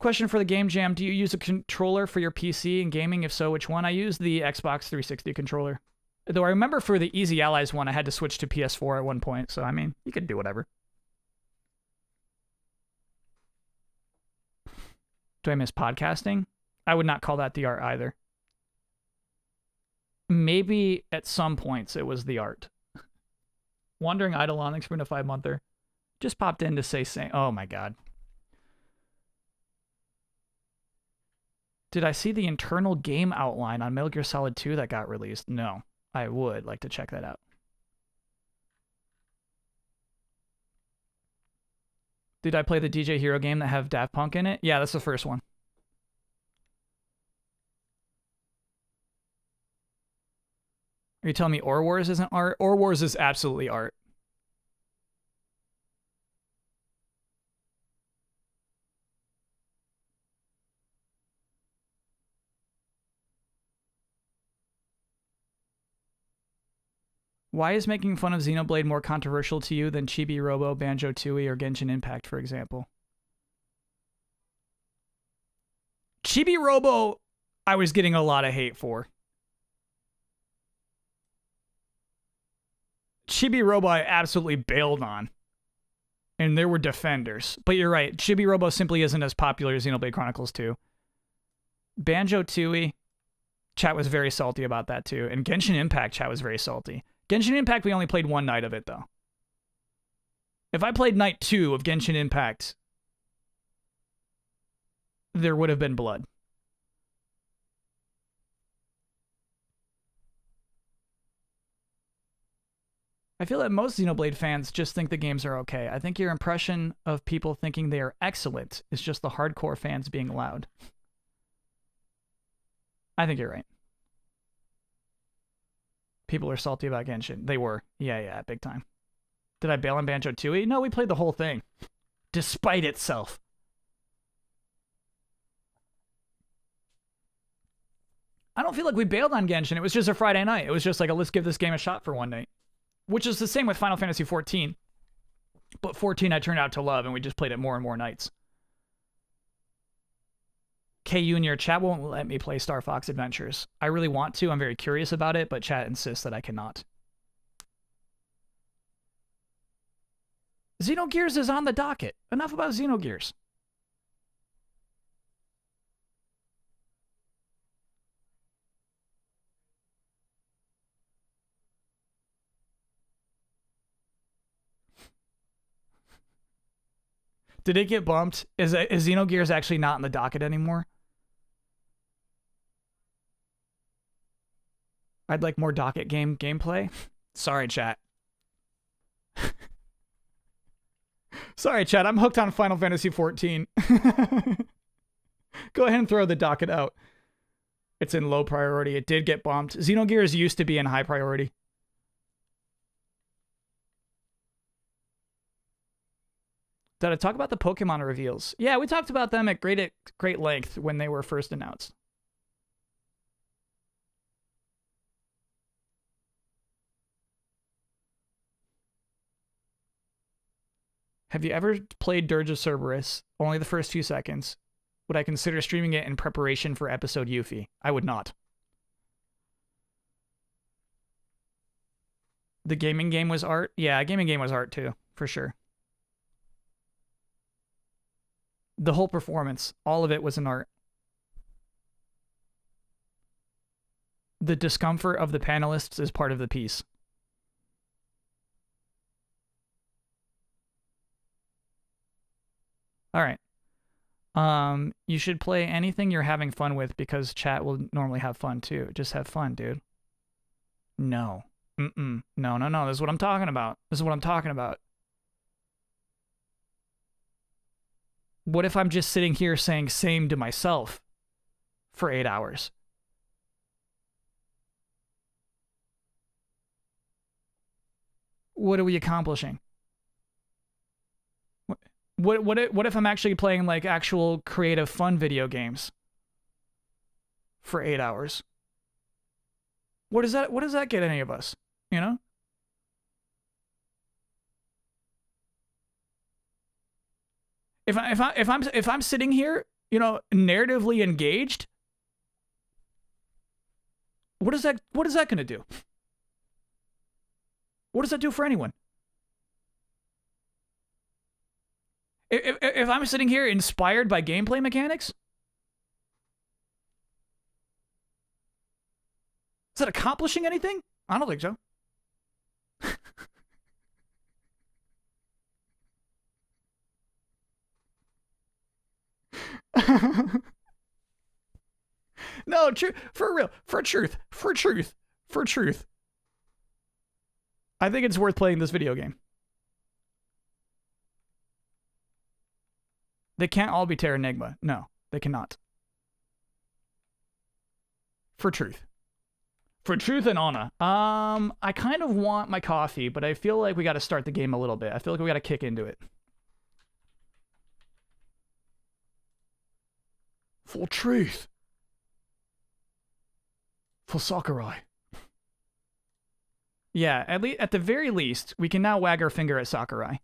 Question for the Game Jam: Do you use a controller for your PC and gaming? If so, which one? I use the Xbox 360 controller. Though I remember for the Easy Allies one, I had to switch to PS4 at one point. So I mean, you could do whatever. Do I miss podcasting? I would not call that the art either. Maybe at some points it was the art. Wandering Eidolon, thanks a five monther. Just popped in to say, say, oh my god. Did I see the internal game outline on Metal Gear Solid 2 that got released? No. I would like to check that out. Did I play the DJ Hero game that have Daft Punk in it? Yeah, that's the first one. Are you telling me Ore Wars isn't art? Ore Wars is absolutely art. Why is making fun of Xenoblade more controversial to you than Chibi Robo, Banjo Tooie, or Genshin Impact, for example? Chibi Robo, I was getting a lot of hate for. Chibi Robo, I absolutely bailed on. And there were defenders. But you're right, Chibi Robo simply isn't as popular as Xenoblade Chronicles 2. Banjo Tooie, chat was very salty about that too. And Genshin Impact chat was very salty. Genshin Impact, we only played one night of it, though. If I played night two of Genshin Impact, there would have been blood. I feel that most Xenoblade fans just think the games are okay. I think your impression of people thinking they are excellent is just the hardcore fans being loud. I think you're right. People are salty about Genshin. They were. Yeah, yeah, big time. Did I bail on Banjo Tooie? No, we played the whole thing. Despite itself. I don't feel like we bailed on Genshin. It was just a Friday night. It was just like a let's give this game a shot for one night. Which is the same with Final Fantasy 14. But 14 I turned out to love and we just played it more and more nights. K your chat won't let me play Star Fox Adventures. I really want to. I'm very curious about it, but chat insists that I cannot. Xenogears is on the docket. Enough about Xenogears. Did it get bumped? Is, is Xenogears actually not in the docket anymore? I'd like more docket game gameplay. Sorry, chat. Sorry, chat. I'm hooked on Final Fantasy 14. Go ahead and throw the docket out. It's in low priority. It did get bumped. Xenogears used to be in high priority. Did I talk about the Pokemon reveals? Yeah, we talked about them at great great length when they were first announced. Have you ever played Dirge of Cerberus? Only the first few seconds. Would I consider streaming it in preparation for episode Yuffie? I would not. The gaming game was art? Yeah, gaming game was art too, for sure. the whole performance, all of it was an art. the discomfort of the panelists is part of the piece. All right. Um, you should play anything you're having fun with because chat will normally have fun too. Just have fun, dude. No. Mm-mm. No, no, no. This is what I'm talking about. This is what I'm talking about. What if I'm just sitting here saying same to myself for eight hours? What are we accomplishing? What what if, what if I'm actually playing like actual creative fun video games for 8 hours? What does that what does that get any of us, you know? If I if I if I'm if I'm sitting here, you know, narratively engaged, what is that what is that going to do? What does that do for anyone? If, if, I'm sitting here inspired by gameplay mechanics, is that accomplishing anything? I don't think so. no, true for real, for truth, for truth, for truth. I think it's worth playing this video game. They can't all be Terranigma. No, they cannot. For truth. For truth and honor. Um, I kind of want my coffee, but I feel like we got to start the game a little bit. I feel like we got to kick into it. For truth. For Sakurai. Yeah, at least at the very least, we can now wag our finger at Sakurai.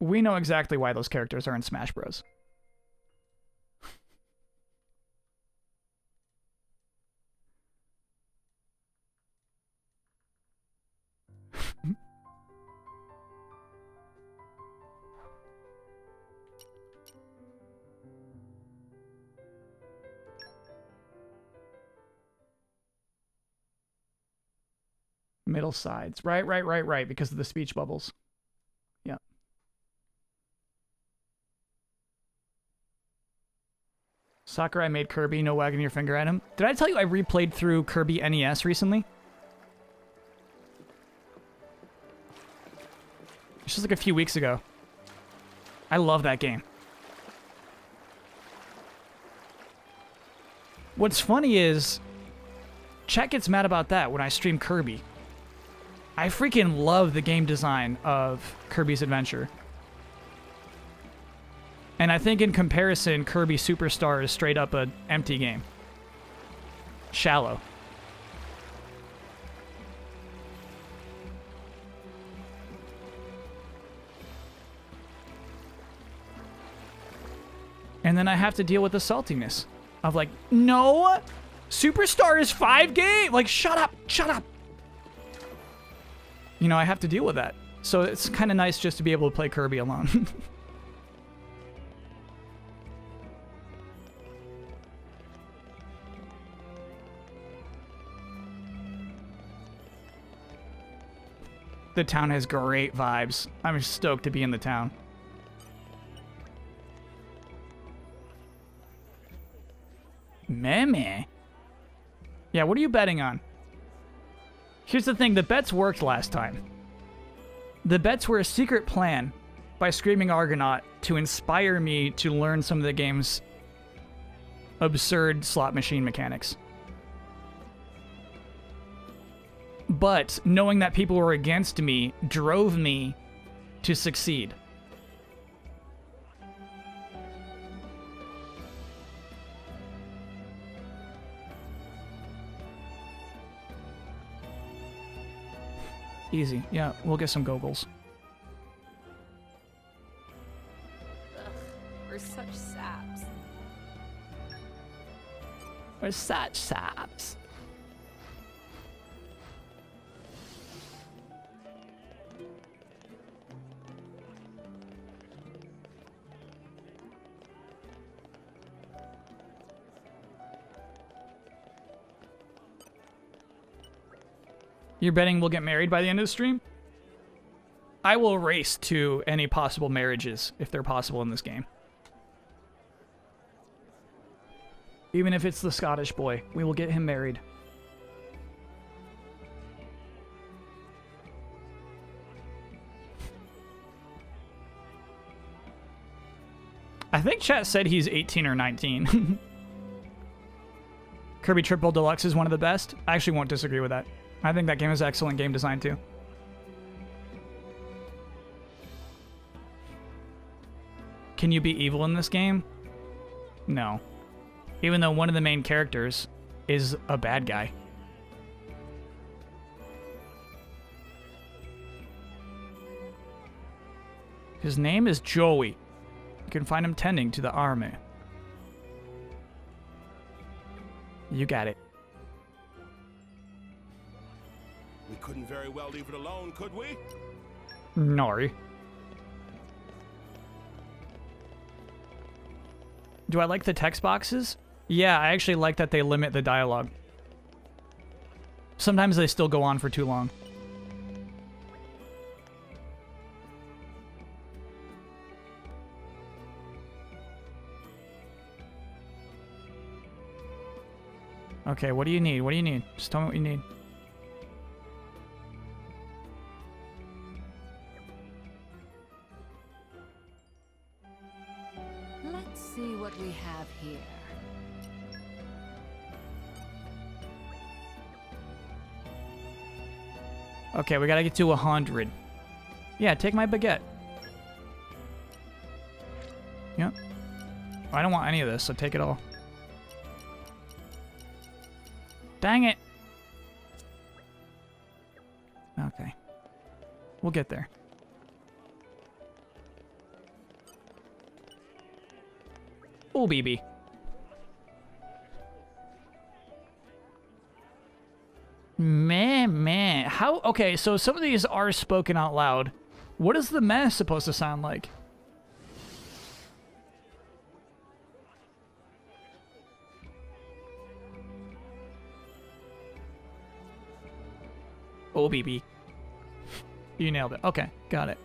We know exactly why those characters are in Smash Bros. Middle sides. Right, right, right, right, because of the speech bubbles. Yeah. Sakurai made Kirby, no wagging your finger at him. Did I tell you I replayed through Kirby NES recently? It's just like a few weeks ago. I love that game. What's funny is, chat gets mad about that when I stream Kirby. I freaking love the game design of Kirby's Adventure. And I think in comparison, Kirby Superstar is straight up an empty game. Shallow. And then I have to deal with the saltiness of like, no, Superstar is five game. Like, shut up, shut up. You know, I have to deal with that. So it's kind of nice just to be able to play Kirby alone. the town has great vibes. I'm stoked to be in the town. Meme. Yeah, what are you betting on? Here's the thing, the bets worked last time. The bets were a secret plan by Screaming Argonaut to inspire me to learn some of the game's absurd slot machine mechanics. But knowing that people were against me drove me to succeed. Easy. Yeah, we'll get some goggles. Ugh, we're such saps. We're such saps. You're betting we'll get married by the end of the stream? I will race to any possible marriages, if they're possible in this game. Even if it's the Scottish boy, we will get him married. I think chat said he's 18 or 19. Kirby Triple Deluxe is one of the best. I actually won't disagree with that. I think that game is excellent game design too. Can you be evil in this game? No. Even though one of the main characters is a bad guy. His name is Joey. You can find him tending to the army. You got it. We couldn't very well leave it alone, could we? Nori. Do I like the text boxes? Yeah, I actually like that they limit the dialogue. Sometimes they still go on for too long. Okay, what do you need? What do you need? Just tell me what you need. Okay, we gotta get to 100. Yeah, take my baguette. Yep. Oh, I don't want any of this, so take it all. Dang it! Okay. We'll get there. Oh, BB. Meh, meh. How? Okay, so some of these are spoken out loud. What is the meh supposed to sound like? Oh, BB. You nailed it. Okay, got it.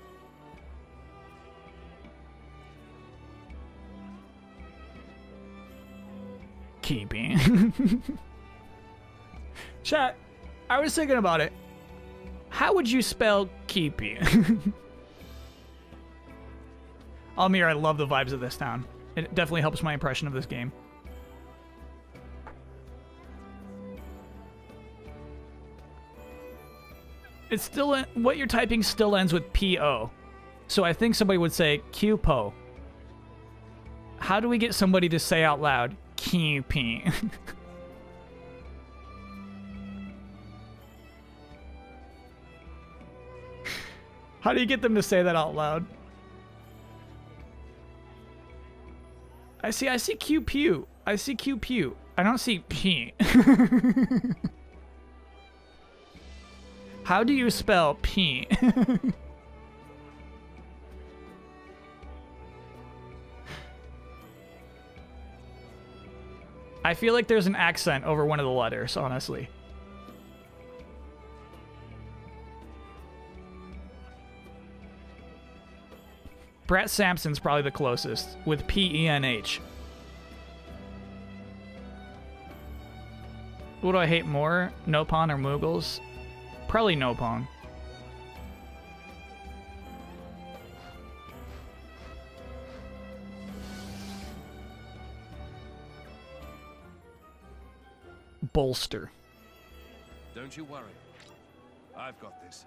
Keeping. Chat, I was thinking about it. How would you spell keeping? Almir, I love the vibes of this town. It definitely helps my impression of this game. It's still what you're typing still ends with po, so I think somebody would say QPO. How do we get somebody to say out loud keeping? How do you get them to say that out loud? I see, I see Q pew. I see Q pew. I don't see P. How do you spell P? I feel like there's an accent over one of the letters, honestly. Brett Sampson's probably the closest, with P E N H. What do I hate more? Nopon or Moogles? Probably Nopon. Bolster. Don't you worry. I've got this.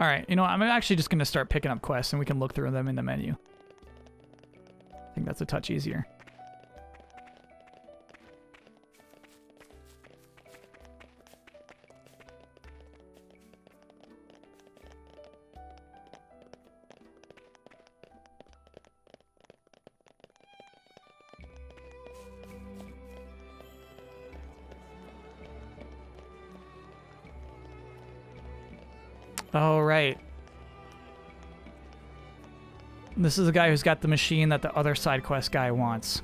All right, you know, I'm actually just going to start picking up quests and we can look through them in the menu. I think that's a touch easier. This is the guy who's got the machine that the other side quest guy wants.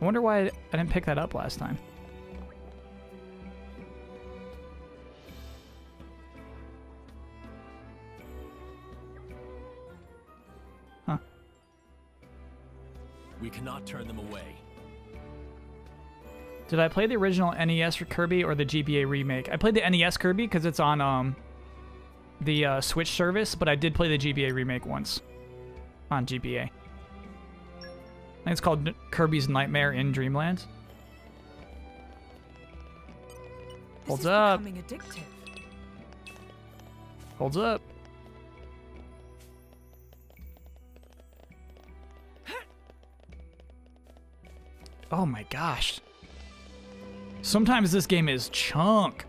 I wonder why I didn't pick that up last time. Huh. We cannot turn them away. Did I play the original NES Kirby or the GBA remake? I played the NES Kirby because it's on um, the uh, Switch service, but I did play the GBA remake once on GBA. I think it's called Kirby's Nightmare in Dreamland. Holds up. Holds up. Oh my gosh. Sometimes this game is chunk.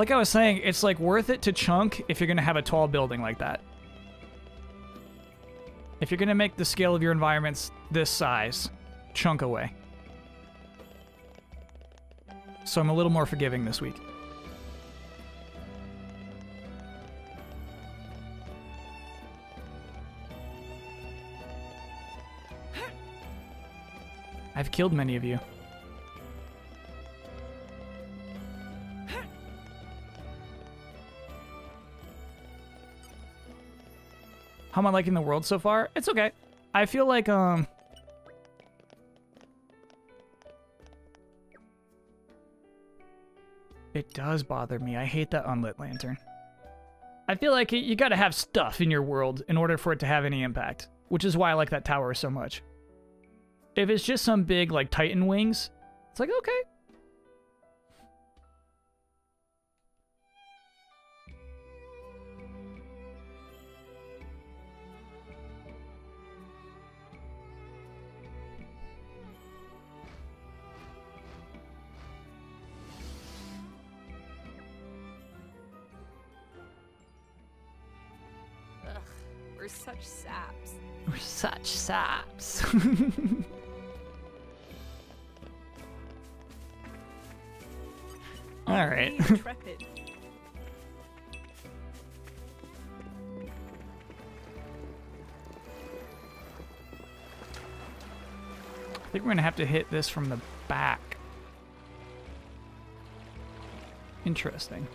Like I was saying, it's like worth it to chunk if you're going to have a tall building like that. If you're going to make the scale of your environments this size, chunk away. So I'm a little more forgiving this week. I've killed many of you. How am I liking the world so far? It's okay. I feel like um It does bother me. I hate that unlit lantern. I feel like you gotta have stuff in your world in order for it to have any impact, which is why I like that tower so much. If it's just some big, like, Titan wings, it's like, okay. Saps. We're such saps. All right. I think we're gonna have to hit this from the back. Interesting.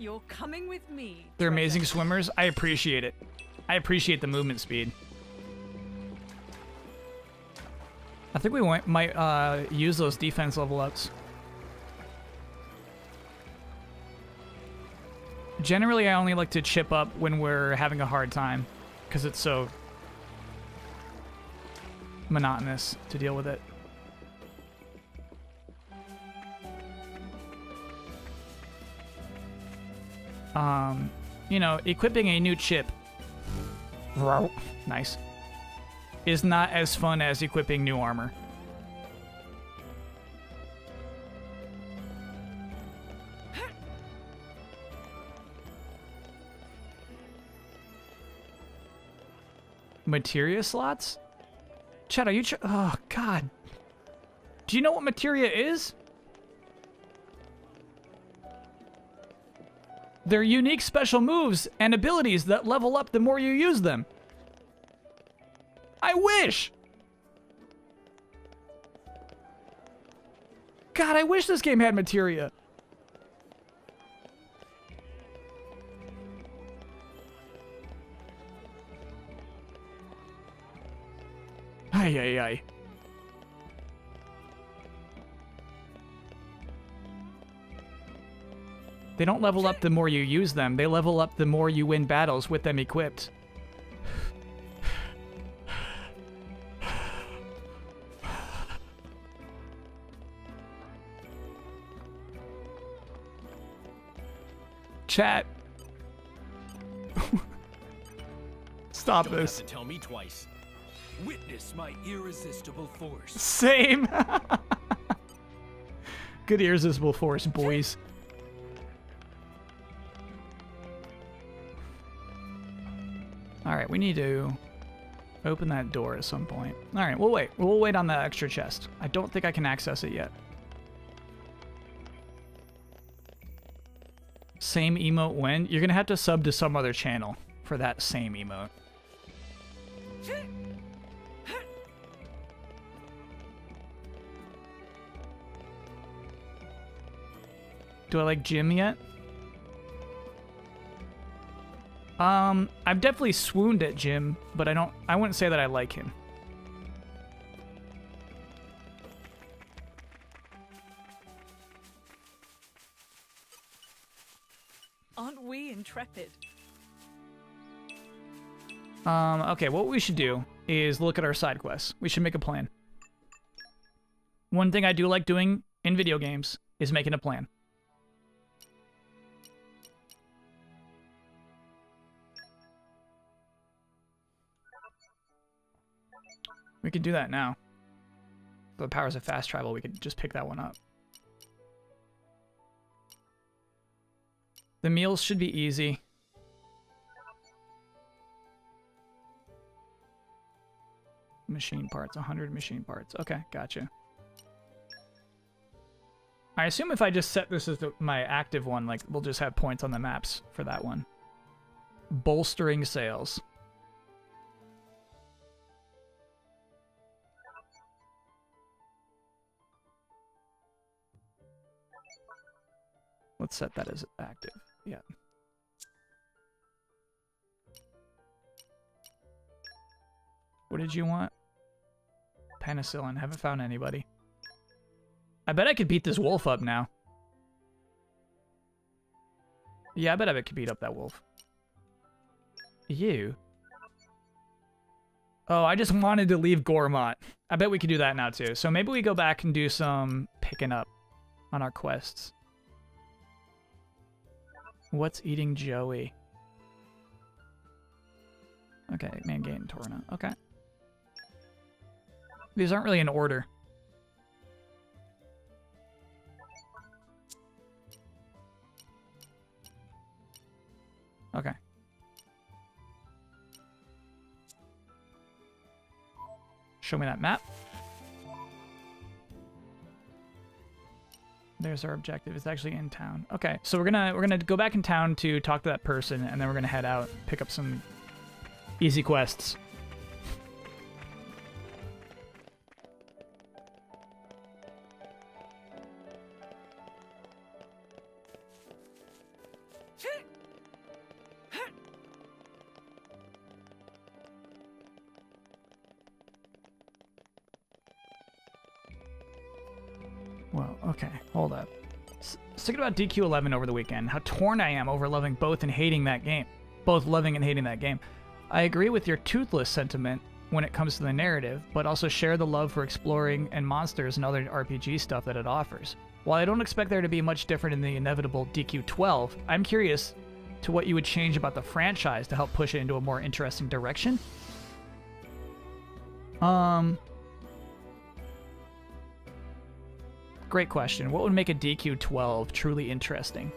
You're coming with me. They're amazing swimmers. I appreciate it. I appreciate the movement speed. I think we might, might uh, use those defense level ups. Generally, I only like to chip up when we're having a hard time, because it's so monotonous to deal with it. Um, you know, equipping a new chip, nice, is not as fun as equipping new armor. Materia slots? Chad, are you? Oh God. Do you know what materia is? They're unique special moves and abilities that level up the more you use them. I wish! God, I wish this game had materia. Ay, ay, ay. They don't level up the more you use them. They level up the more you win battles with them equipped. Chat. Stop Don't this. tell me twice. Witness my irresistible force. Same. Good irresistible force, boys. We need to open that door at some point. All right, we'll wait. We'll wait on that extra chest. I don't think I can access it yet. Same emote when? You're gonna have to sub to some other channel for that same emote. Do I like Jin yet? Um, I've definitely swooned at Jin, but I don't. I wouldn't say that I like him. Aren't we intrepid? Um, okay, what we should do is look at our side quests. We should make a plan. One thing I do like doing in video games is making a plan. We could do that now. The powers of fast travel, we could just pick that one up. The meals should be easy. Machine parts, 100 machine parts. Okay, gotcha. I assume if I just set this as the, my active one, like, we'll just have points on the maps for that one. Bolstering sales. Let's set that as active. Yeah. What did you want? Penicillin. Haven't found anybody. I bet I could beat this wolf up now. Yeah, I bet I could beat up that wolf. You? Oh, I just wanted to leave Gormott. I bet we could do that now too. So maybe we go back and do some picking up on our quests. What's eating Joey? Okay, Mangane Torna. Okay. These aren't really in order. Okay. Show me that map. There's our objective. It's actually in town. Okay, so we're gonna we're gonna go back in town to talk to that person, and then we're gonna head out, pick up some easy quests. Thinking about DQ11 over the weekend, how torn I am over loving both and hating that game. Both loving and hating that game. I agree with your toothless sentiment when it comes to the narrative, but also share the love for exploring and monsters and other RPG stuff that it offers. While I don't expect there to be much different in the inevitable DQ12, I'm curious to what you would change about the franchise to help push it into a more interesting direction. Um, Great question. What would make a DQ12 truly interesting?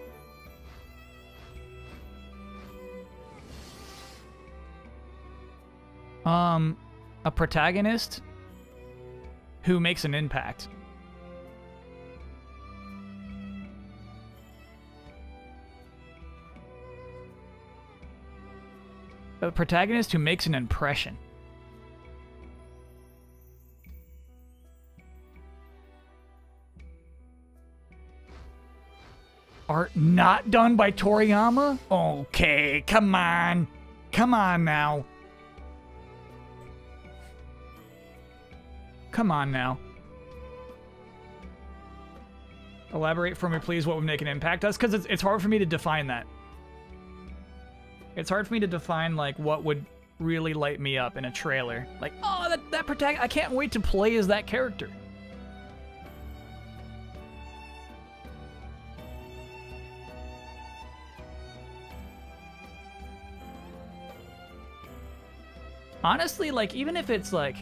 Um, a protagonist who makes an impact. A protagonist who makes an impression. Art not done by Toriyama? Okay, come on. Come on now. Come on now. Elaborate for me, please, what would make an impact us? Because it's, it's hard for me to define that. It's hard for me to define, like, what would really light me up in a trailer. Like, oh, that, that protagonist, I can't wait to play as that character. Honestly, like, even if it's like.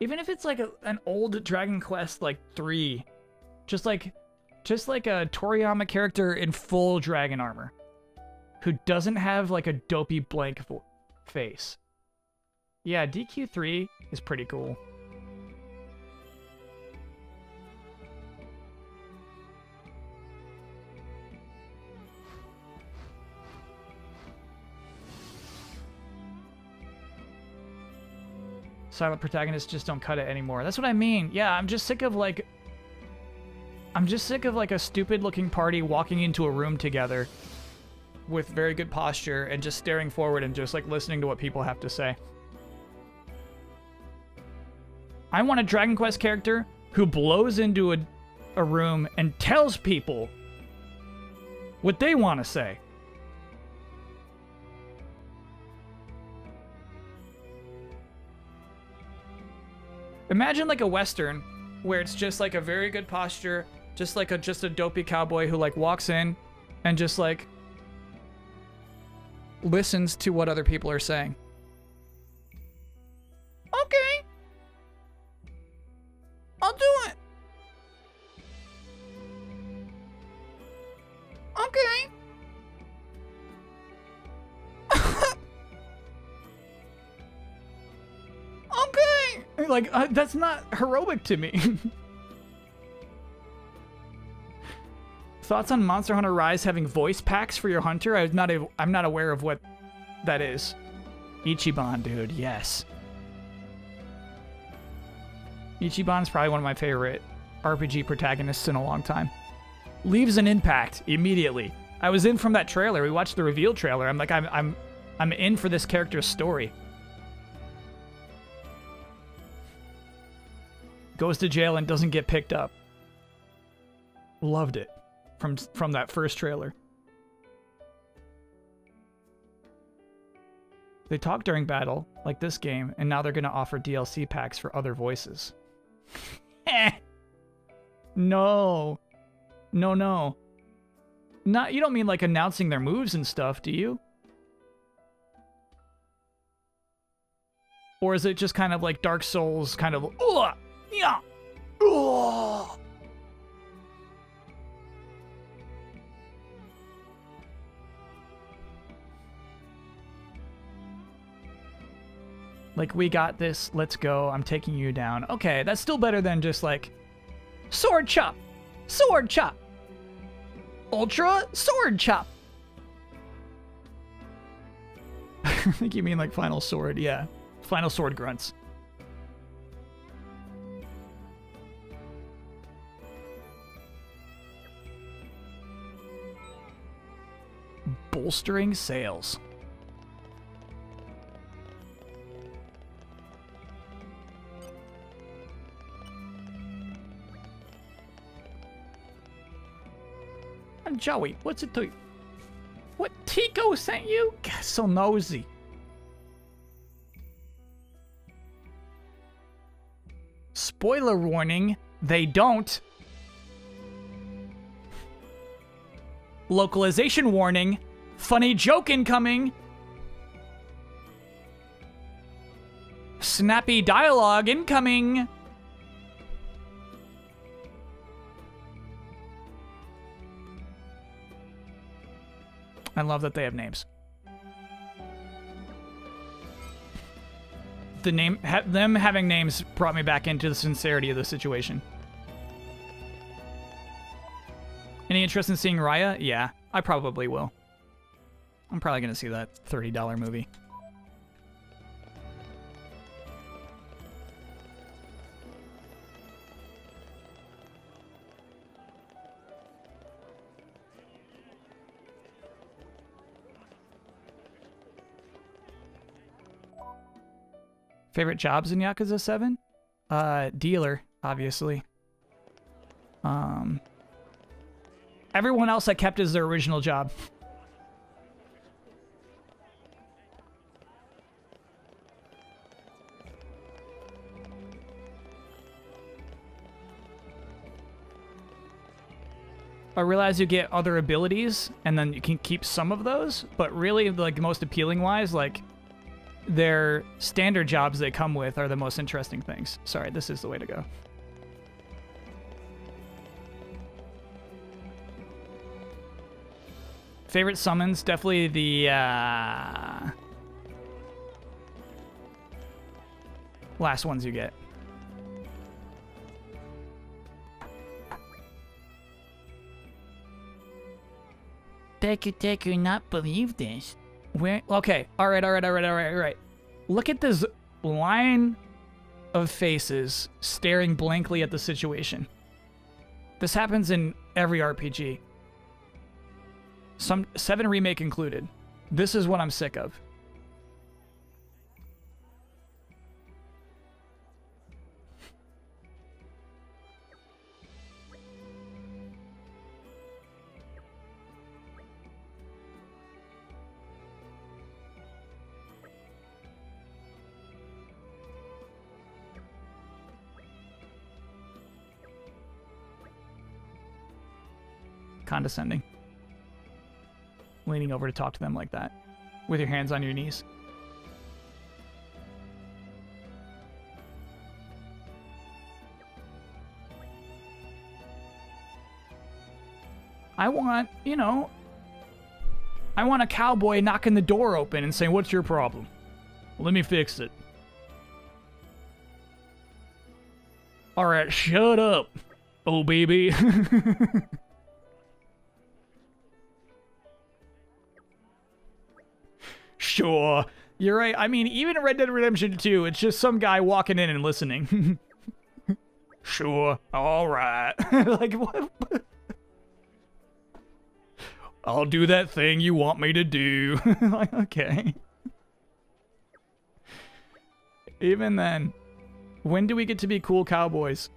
Even if it's like a, an old Dragon Quest like 3, just like Just like a Toriyama character in full dragon armor. Who doesn't have like a dopey blank face. Yeah, DQ3 is pretty cool. silent protagonists just don't cut it anymore. That's what I mean. Yeah, I'm just sick of like I'm just sick of like a stupid looking party walking into a room together with very good posture and just staring forward and just like listening to what people have to say. I want a Dragon Quest character who blows into a, a room and tells people what they want to say. Imagine like a western where it's just like a very good posture, just like a just a dopey cowboy who like walks in and just like listens to what other people are saying. Okay. I'll do it. Okay. okay. Like uh, that's not heroic to me. Thoughts on Monster Hunter Rise having voice packs for your hunter? I'm not a, I'm not aware of what that is. Ichiban, dude, yes. Ichiban's probably one of my favorite RPG protagonists in a long time. Leaves an impact immediately. I was in from that trailer. We watched the reveal trailer. I'm like, I'm, I'm, I'm in for this character's story. Goes to jail and doesn't get picked up. Loved it from from that first trailer. They talk during battle, like this game, and now they're gonna offer DLC packs for other voices. no. No, no. Not you don't mean like announcing their moves and stuff, do you? Or is it just kind of like Dark Souls kind of! Yeah. Like, we got this, let's go, I'm taking you down. Okay, that's still better than just like, sword chop, sword chop, ultra sword chop. I think you mean like final sword, yeah. Final sword grunts. Bolstering sales. Joey, what's it to you? What Tico sent you? God, so nosy. Spoiler warning, they don't. Localization warning, funny joke incoming. Snappy dialogue incoming. I love that they have names. The name, ha them having names brought me back into the sincerity of the situation. Any interest in seeing Raya? Yeah, I probably will. I'm probably gonna see that $30 movie. Favorite jobs in Yakuza 7? Uh, dealer, obviously. Um, everyone else I kept as their original job. I realize you get other abilities, and then you can keep some of those, but really, like, most appealing wise, like, their standard jobs they come with are the most interesting things. Sorry, this is the way to go. Favorite summons? Definitely the uh, last ones you get. Deku Deku not believe this. Okay. All right. All right. All right. All right. All right. Look at this line of faces staring blankly at the situation. This happens in every RPG. Some seven remake included. This is what I'm sick of. Condescending. Leaning over to talk to them like that. With your hands on your knees. I want, you know, I want a cowboy knocking the door open and saying, What's your problem? Let me fix it. Alright, shut up, oh baby. sure. You're right. I mean, even in Red Dead Redemption 2, it's just some guy walking in and listening. sure. Alright. like, what? I'll do that thing you want me to do. like, okay. Even then, when do we get to be cool cowboys?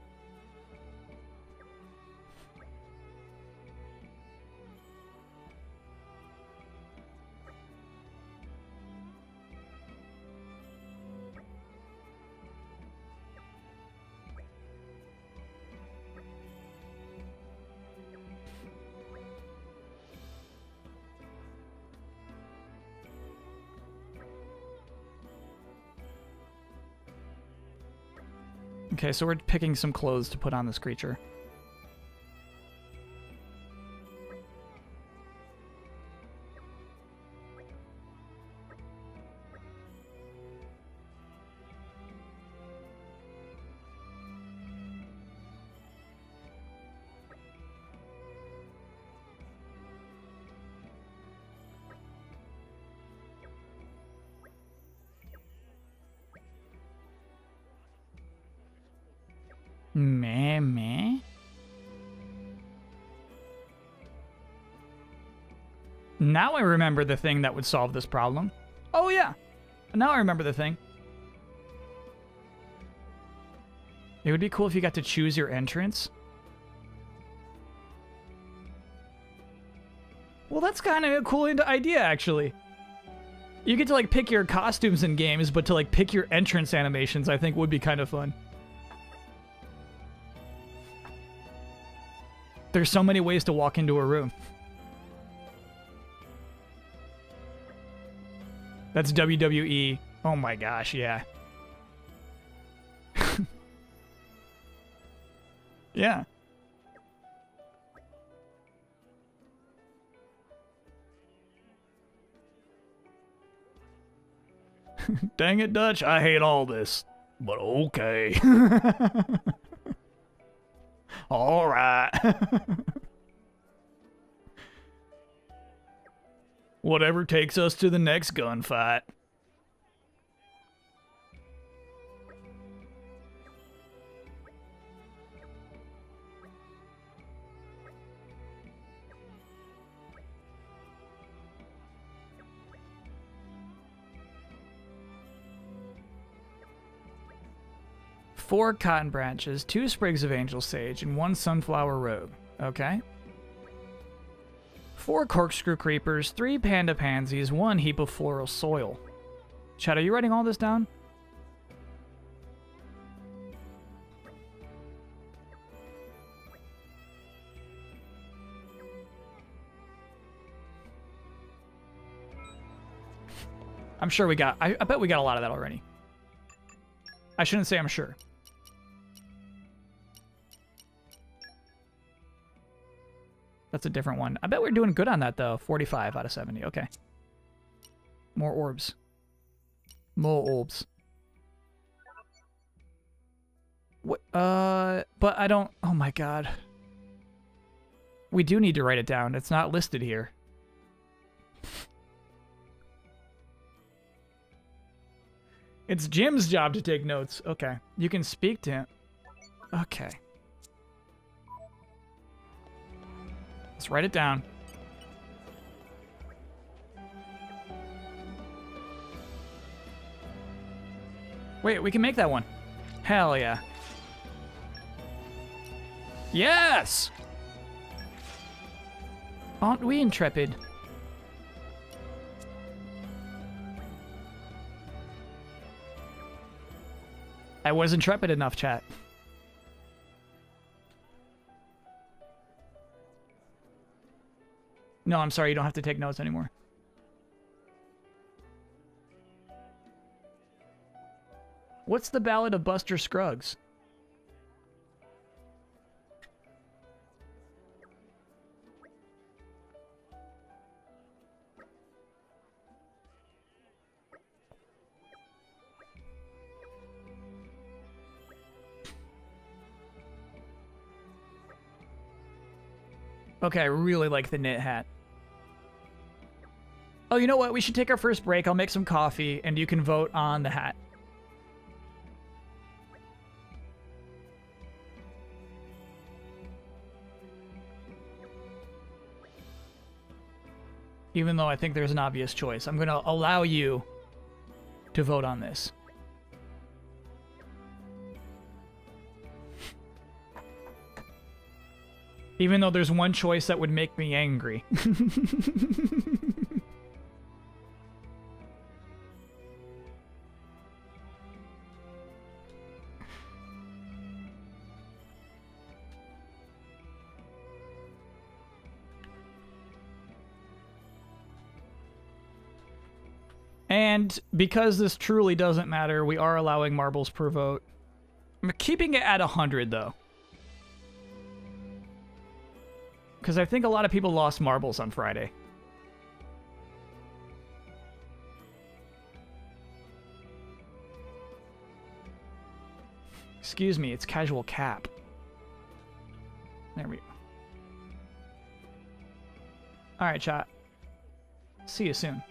Okay, so we're picking some clothes to put on this creature. Now I remember the thing that would solve this problem. Oh yeah, now I remember the thing. It would be cool if you got to choose your entrance. Well, that's kind of a cool idea, actually. You get to, like, pick your costumes in games, but to, like, pick your entrance animations, I think would be kind of fun. There's so many ways to walk into a room. That's WWE. Oh my gosh, yeah. yeah. Dang it, Dutch. I hate all this. But okay. all right. Whatever takes us to the next gunfight. Four cotton branches, two sprigs of angel sage, and one sunflower robe. Okay. Four corkscrew creepers, three panda pansies, one heap of floral soil. Chad, are you writing all this down? I'm sure we got, I, I bet we got a lot of that already. I shouldn't say I'm sure. That's a different one. I bet we're doing good on that though. 45 out of 70. Okay. More orbs. More orbs. What? Uh, but I don't. Oh my god. We do need to write it down. It's not listed here. it's Jin's job to take notes. Okay. You can speak to him. Okay. Let's write it down. Wait, we can make that one. Hell yeah. Yes! Aren't we intrepid? I was intrepid enough, chat. No, I'm sorry, you don't have to take notes anymore. What's the Ballad of Buster Scruggs? Okay, I really like the knit hat. Oh, you know what? We should take our first break. I'll make some coffee, and you can vote on the hat. Even though I think there's an obvious choice. I'm going to allow you to vote on this. Even though there's one choice that would make me angry. And because this truly doesn't matter, we are allowing marbles per vote. I'm keeping it at 100, though. Because I think a lot of people lost marbles on Friday. Excuse me, it's casual cap. There we go. Alright, chat. See you soon.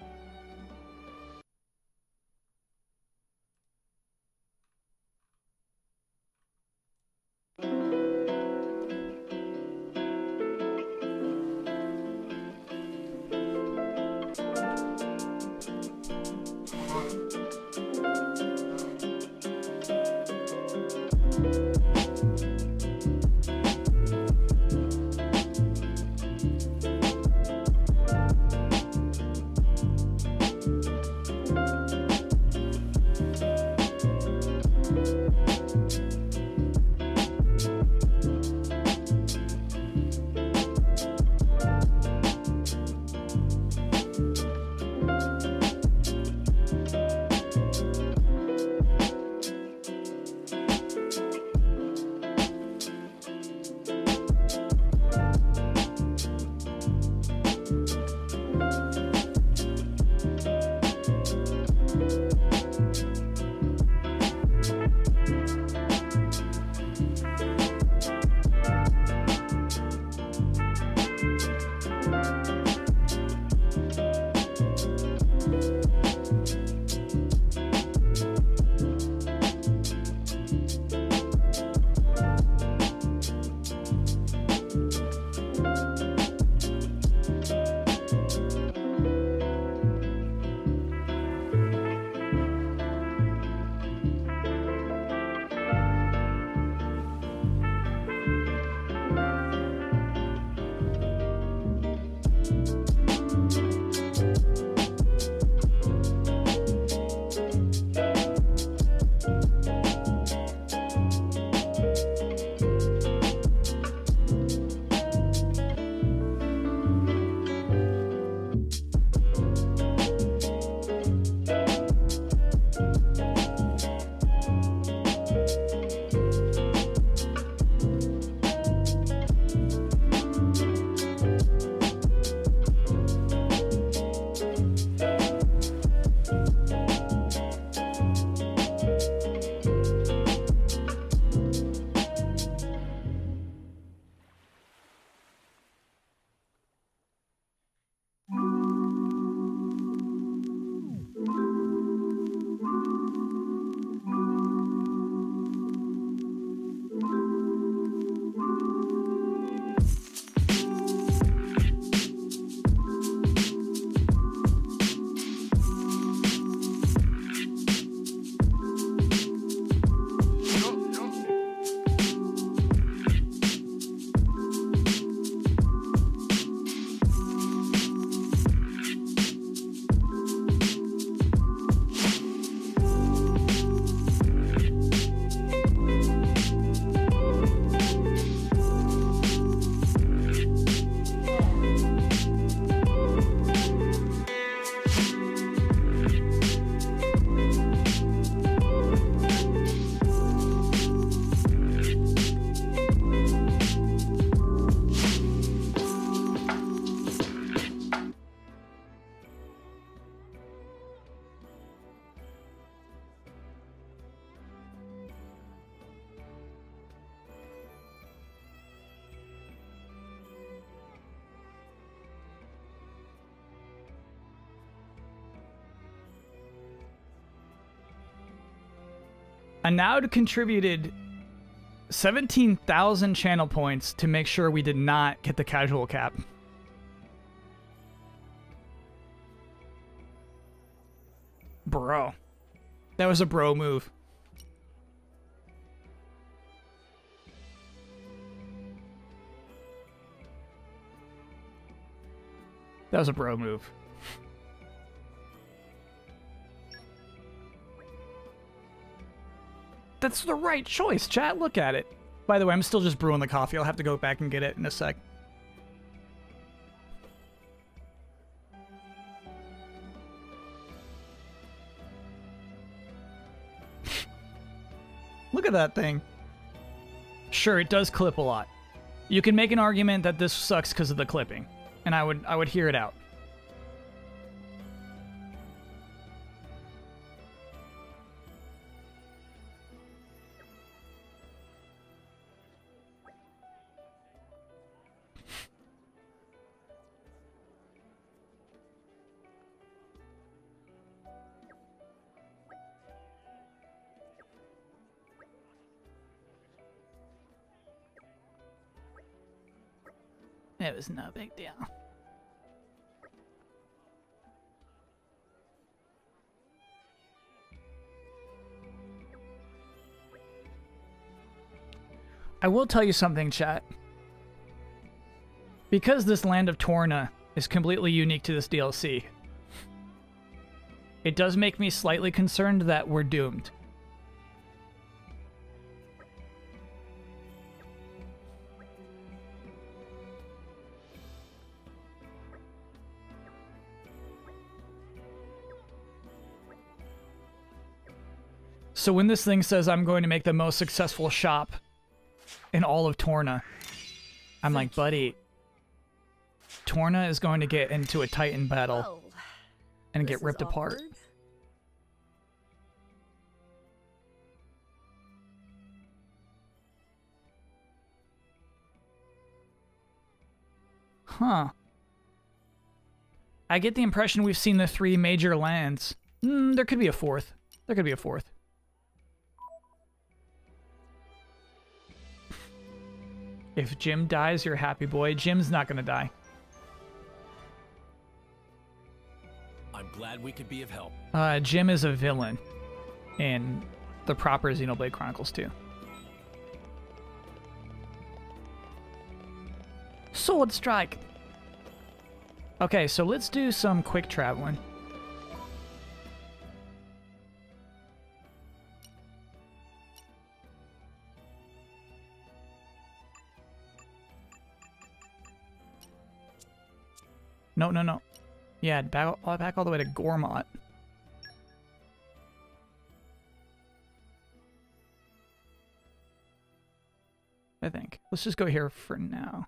Anaud contributed 17,000 channel points to make sure we did not get the casual cap. Bro. That was a bro move. That was a bro move. That's the right choice, chat. Look at it. By the way, I'm still just brewing the coffee. I'll have to go back and get it in a sec. Look at that thing. Sure, it does clip a lot. You can make an argument that this sucks because of the clipping, and I would I would hear it out. It was no big deal. I will tell you something, chat. Because this land of Torna is completely unique to this DLC, it does make me slightly concerned that we're doomed. So when this thing says I'm going to make the most successful shop in all of Torna, I'm like, buddy, Torna is going to get into a Titan battle Well, and get ripped apart. Huh. I get the impression we've seen the three major lands. Hmm, there could be a fourth. There could be a fourth. If Jim dies, you're happy boy. Jim's not gonna die. I'm glad we could be of help. Uh, Jim is a villain in the proper Xenoblade Chronicles 2. Sword strike. Okay, so let's do some quick traveling. No, no, no. Yeah, back, all- back all the way to Gormott. I think. Let's just go here for now.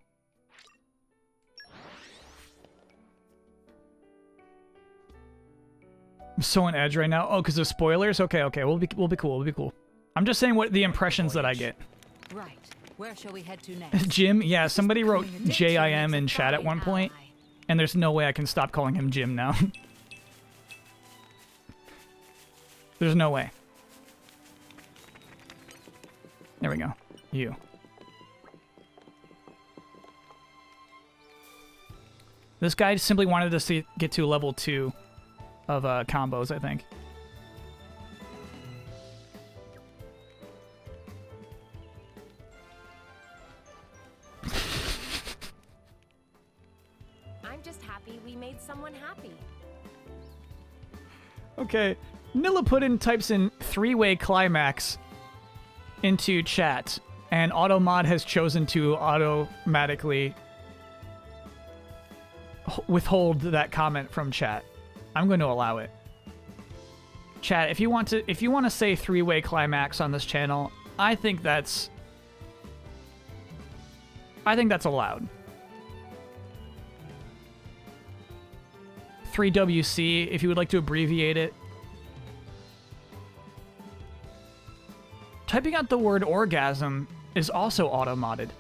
I'm so on edge right now. Oh, because of spoilers? Okay, okay. We'll be we'll be cool. We'll be cool. I'm just saying what the impressions that I get. Right. Where shall we head to next? Jim, yeah, somebody wrote J-I-M in chat at one point, and there's no way I can stop calling him Jim now. there's no way. There we go. You. This guy simply wanted us to get to level two of uh, combos, I think. Made someone happy. Okay. Nillipudin types in three-way climax into chat, and Automod has chosen to automatically withhold that comment from chat. I'm going to allow it. Chat, if you want to if you want to say three-way climax on this channel, I think that's I think that's allowed. 3WC if you would like to abbreviate it. Typing out the word orgasm is also auto-modded.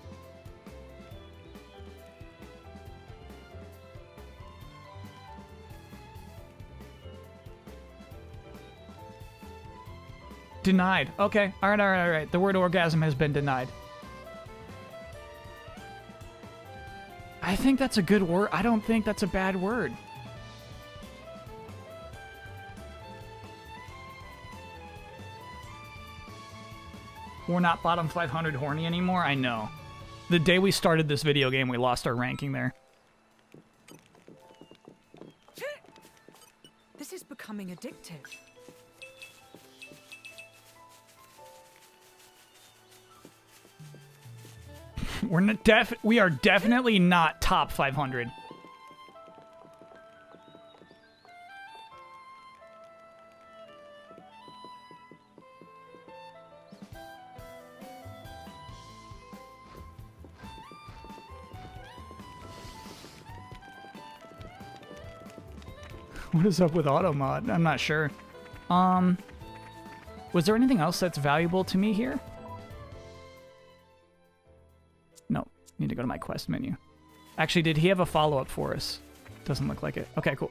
Denied. Okay. All right, all right, all right. The word orgasm has been denied. I think that's a good word. I don't think that's a bad word. We're not bottom 500 horny anymore. I know. The day we started this video game, we lost our ranking there. This is becoming addictive. We're not def we are definitely not top 500. What is up with Automod? I'm not sure. Um, was there anything else that's valuable to me here? No, need to go to my quest menu. Actually, did he have a follow-up for us? Doesn't look like it. Okay, cool.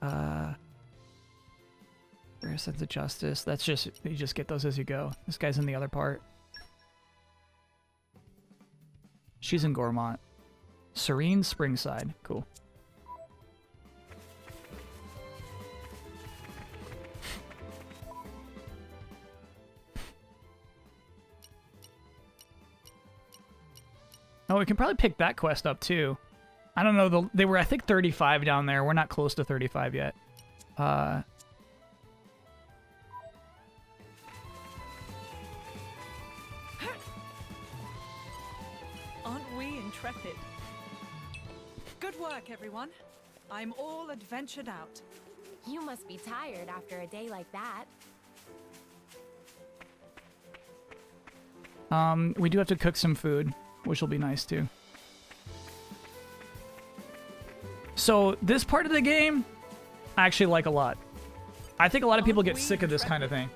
Uh, rare sense of justice. That's just you just get those as you go. This guy's in the other part. She's in Gormott. Serene Springside. Cool. Oh, we can probably pick that quest up too. I don't know. The, they were, I think, 35 down there. We're not close to 35 yet. Uh, Aren't we intrepid? Good work, everyone. I'm all adventured out. You must be tired after a day like that. um, we do have to cook some food, which will be nice too. So this part of the game, I actually like a lot. I think a lot of people get sick of this kind of thing.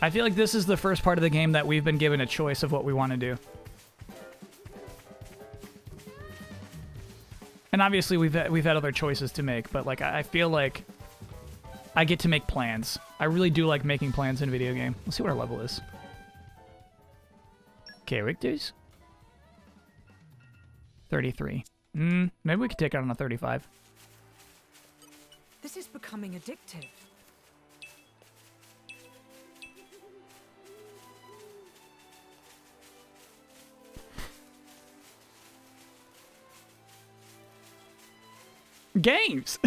I feel like this is the first part of the game that we've been given a choice of what we want to do. And obviously we've we've had other choices to make, but like I I feel like I get to make plans. I really do like making plans in a video game. Let's see what our level is. Characters? 33. Hmm, maybe we could take it on a 35. This is becoming addictive. Games!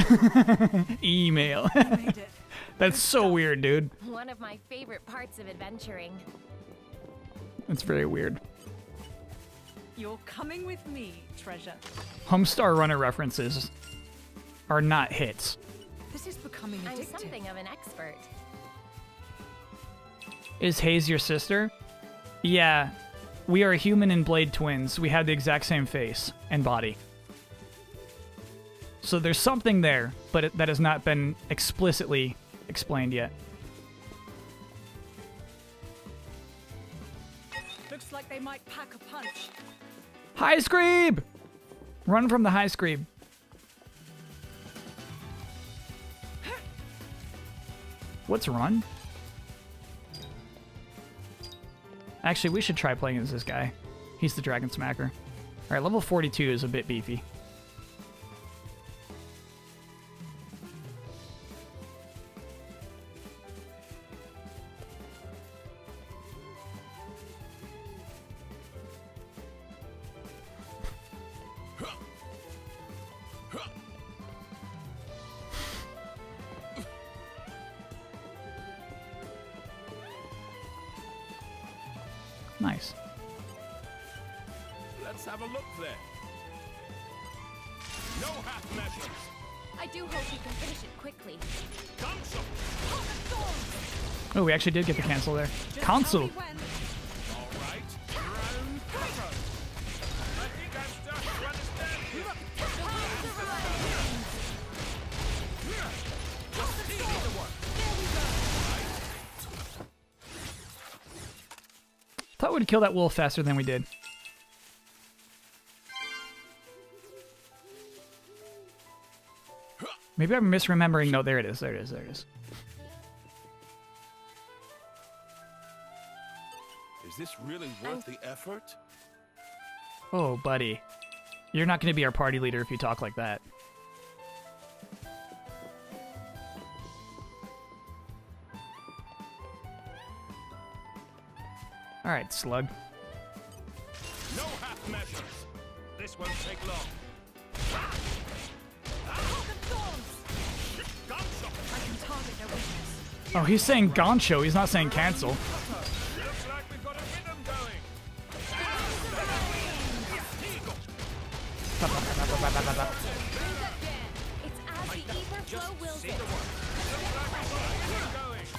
Email. That's so weird, dude. One of my favorite parts of adventuring. That's very weird. You're coming with me, treasure. Homestar Runner references are not hits. This is becoming I'm something of an expert. Is Haze your sister? Yeah. We are human and Blade twins. We have the exact same face and body. So there's something there, but it, that has not been explicitly explained yet. Looks like they might pack a punch. High Screeb! Run from the High Screeb. What's run? Actually, we should try playing as this guy. He's the Dragon Smacker. Alright, level 42 is a bit beefy. Actually did get the cancel there. One. Thought we'd kill that wolf faster than we did. Maybe I'm misremembering. No, there it is. There it is. There it is. Is this really worth the effort? Oh, buddy. You're not going to be our party leader if you talk like that. All right, slug. No half measures. This won't take long. Gunshot. Oh, he's saying Goncho. He's not saying cancel.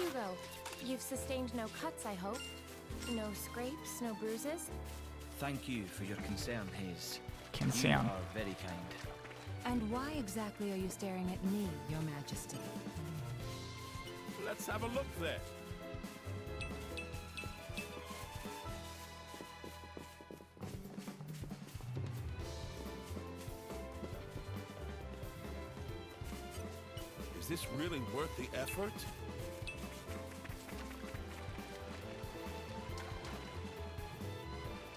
Hugo, you've sustained no cuts, I hope. No scrapes, no bruises. Thank you for your concern, Haze. Can You are very kind. And why exactly are you staring at me, Your Majesty? Let's have a look there. Is this really worth the effort?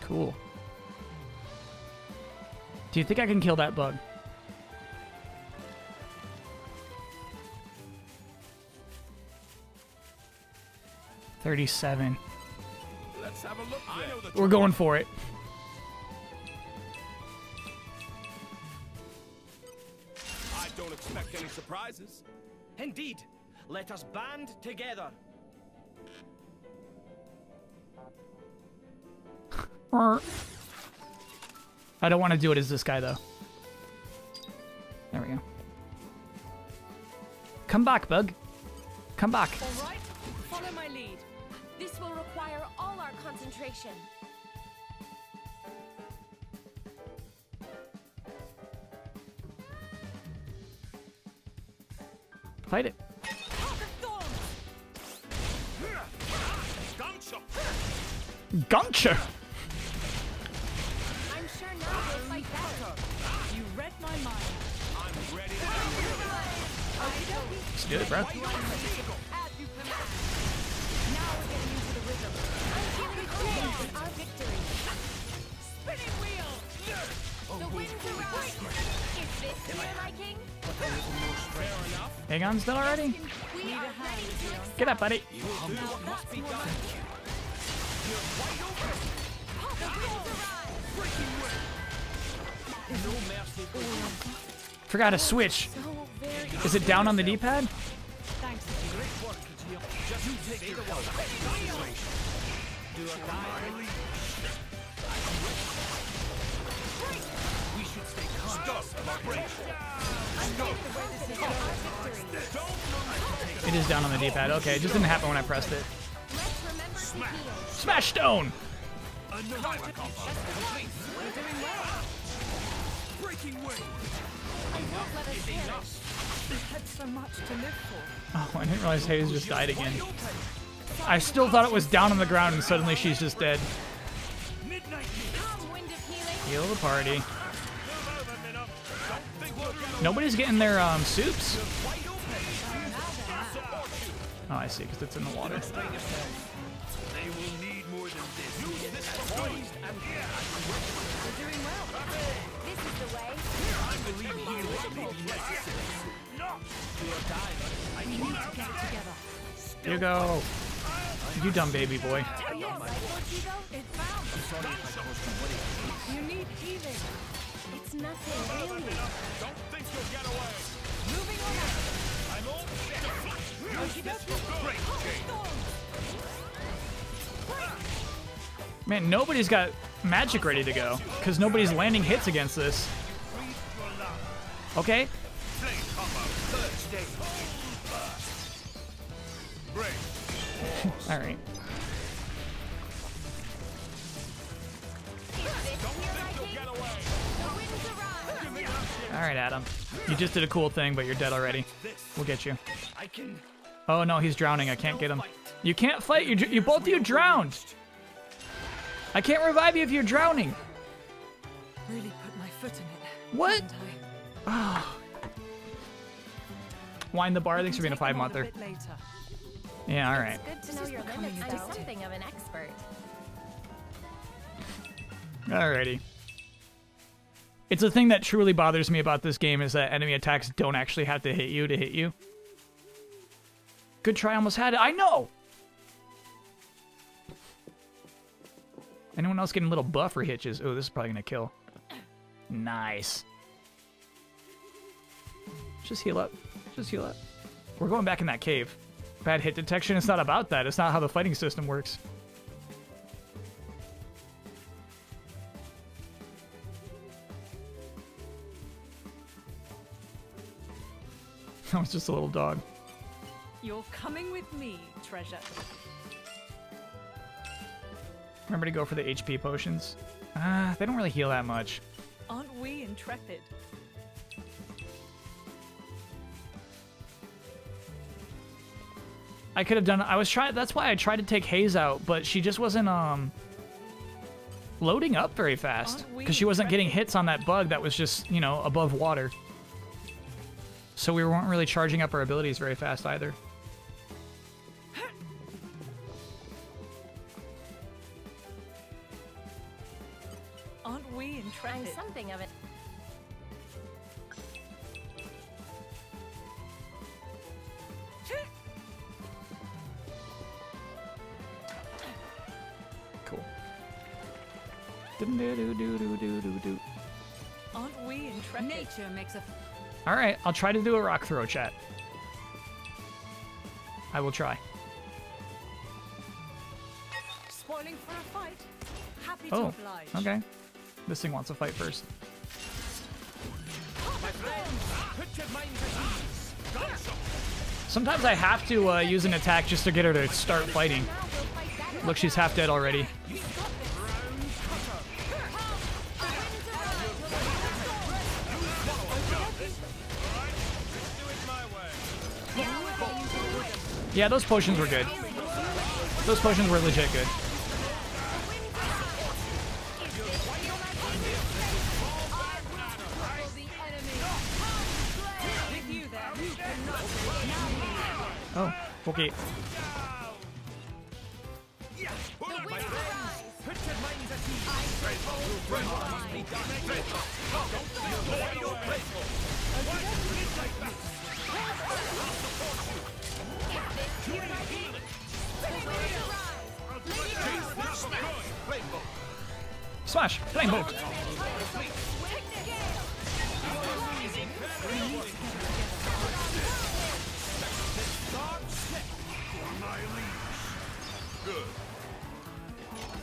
Cool. Do you think I can kill that bug? Thirty-seven. Let's have a look I know the We're going for it. I don't expect any surprises. Indeed. Let us band together. I don't want to do it as this guy though. There we go. Come back, bug. Come back. All right, follow my lead. This will require all our concentration. Fight it. Gunshot. Guncher. Is this your liking? Aegaeon's done already? We are ready to Get up, buddy. Forgot to switch. Is it down on the D-pad? It is down on the D-pad. Okay, it just didn't happen when I pressed it. Smash stone. And don't Oh, I didn't realize Haze just died again. I still thought it was down on the ground and suddenly she's just dead. Heal the party. Nobody's getting their um, soups? Oh, I see, because it's in the water. You go. You dumb baby boy. You need healing. It's nothing really. Don't think you'll get away. Moving on. I'm all change. Man, nobody's got magic ready to go, because nobody's landing hits against this. Okay. Flame combo. Third stage. Burst. All right. All right, Addam. You just did a cool thing, but you're dead already. We'll get you. Oh no, he's drowning. I can't get him. You can't fight. You, you both of you drowned. I can't revive you if you're drowning. Really put my foot in it. What? didn't I? Ah. Wind the bar. Thanks for being a Take five them on monther. Yeah, all right. Good to know is your limits. I'm something of an expert. Alrighty. It's a thing that truly bothers me about this game is that enemy attacks don't actually have to hit you to hit you. Good try, almost had it. I know! Anyone else getting little buffer hitches? Oh, this is probably gonna kill. Nice. Just heal up. Just heal up. We're going back in that cave. Bad hit detection, it's not about that. It's not how the fighting system works. That was just a little dog. You're coming with me, treasure. Remember to go for the HP potions. Ah, they don't really heal that much. Aren't we intrepid? I could have done. I was trying. That's why I tried to take Haze out, but she just wasn't um loading up very fast because she wasn't getting hits on that bug that was just you know above water. So we weren't really charging up our abilities very fast either. Aren't we I'm something of an Aren't we intrepid? Nature makes a All right, I'll try to do a rock throw chat. I will try. Spoiling for a fight. Happy to Oh, oblige. okay. This thing wants to fight first. put your mind at ease. Sometimes I have to uh, use an attack just to get her to start fighting. now we'll fight that Look, she's half dead already. Yeah, those potions were good. Those potions were legit good. Oh, okay. Smash! Flame bolt!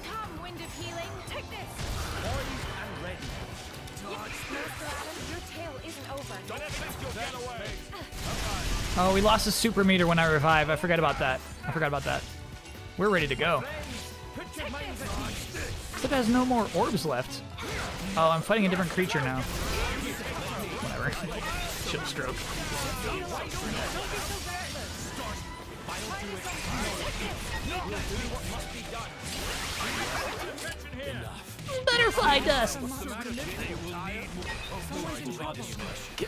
Come, wind of healing. Take this. Poised and ready. Master Addam, your tale isn't over. Don't think you'll get away. Oh, we lost the super meter when I revive. I forgot about that. I forgot about that. We're ready to go. Except it has no more orbs left. Oh, I'm fighting a different creature now. Whatever. Chill stroke. Butterfly dust.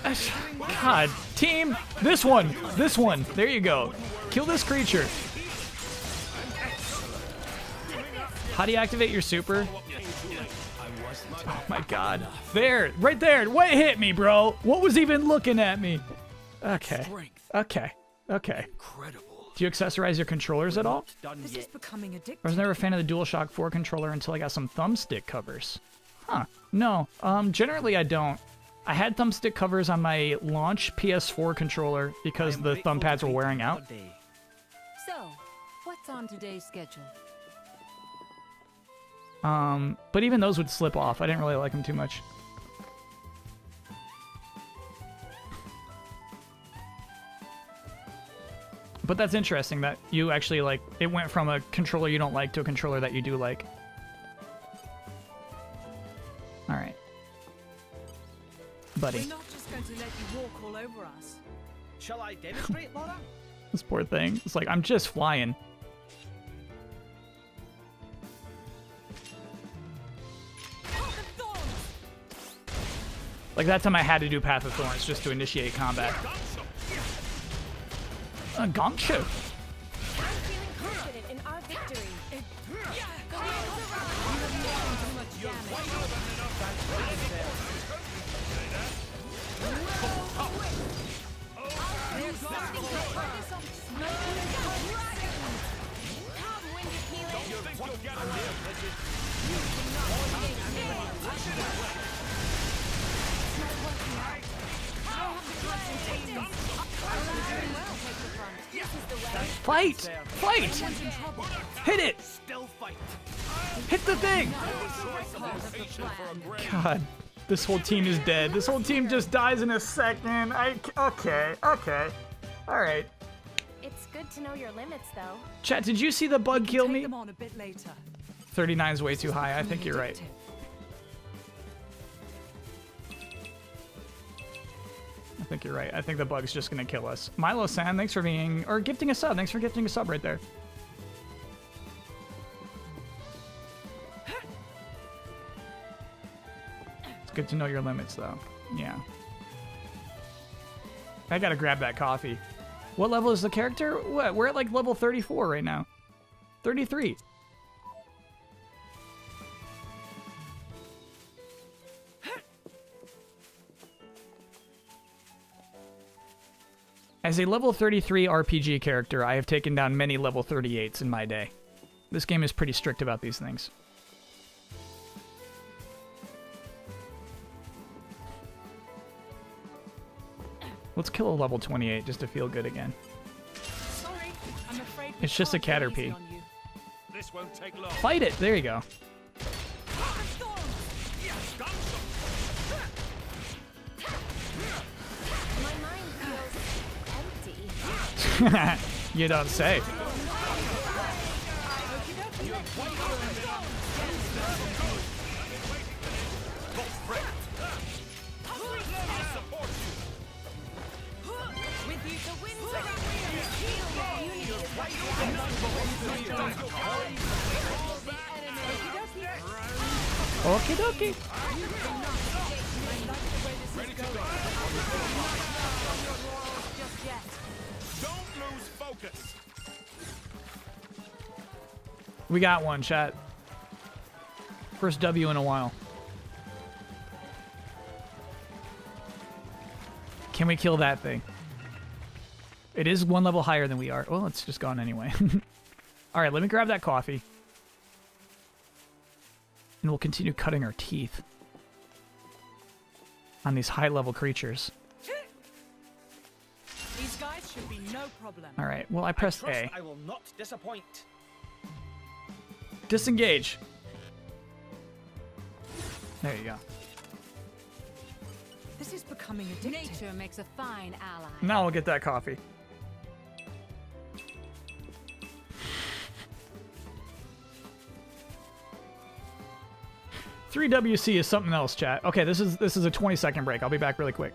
Gosh, God, team, this one, this one. There you go. Kill this creature. How do you activate your super? Oh my God. There, right there. What hit me, bro? What was even looking at me? Okay. Okay. Okay. Incredible. Do you accessorize your controllers at all? This is becoming addictive. I was never a fan of the DualShock 4 controller until I got some thumbstick covers. Huh. No, um, generally I don't. I had thumbstick covers on my launch PS4 controller because the grateful thumb pads were wearing out. So, what's on today's schedule? Um, but even those would slip off. I didn't really like them too much. But that's interesting that you actually like it went from a controller you don't like to a controller that you do like. All right. Buddy. Shall I demonstrate, Lora? this poor thing. It's like I'm just flying. Like that time I had to do Path of Thorns just to initiate combat. Uh, Goncho. Fight! Fight! Hit it! Still fight. Hit the thing! God, this whole team is dead. This whole team just dies in a second. I okay, okay, all right. It's good to know your limits, though. Chat, did you see the bug kill me? them on a bit later. 39 is way too high. I think you're right. I think you're right. I think the bug's just gonna kill us. Milo San, thanks for being or gifting a sub. Thanks for gifting a sub right there. It's good to know your limits though. Yeah. I gotta grab that coffee. What level is the character? What? We're at like level 34 right now. 33. As a level 33 RPG character, I have taken down many level 38s in my day. This game is pretty strict about these things. Let's kill a level 28 just to feel good again. Sorry, I'm afraid It's just a Caterpile. easy on you. This won't take long. Fight it! There you go. you don't say. With you, We got one, chat. First W in a while. Can we kill that thing? It is one level higher than we are. Well, it's just gone anyway. All right, let me grab that coffee. And we'll continue cutting our teeth on these high level creatures. These guys should be no problem. All right, well, I pressed Trust A. I will not disappoint. Disengage. There you go. This is becoming addictive. Nature makes a fine ally. Now we'll get that coffee. Three WC is something else, chat. Okay, this is this is a 20 second break. I'll be back really quick.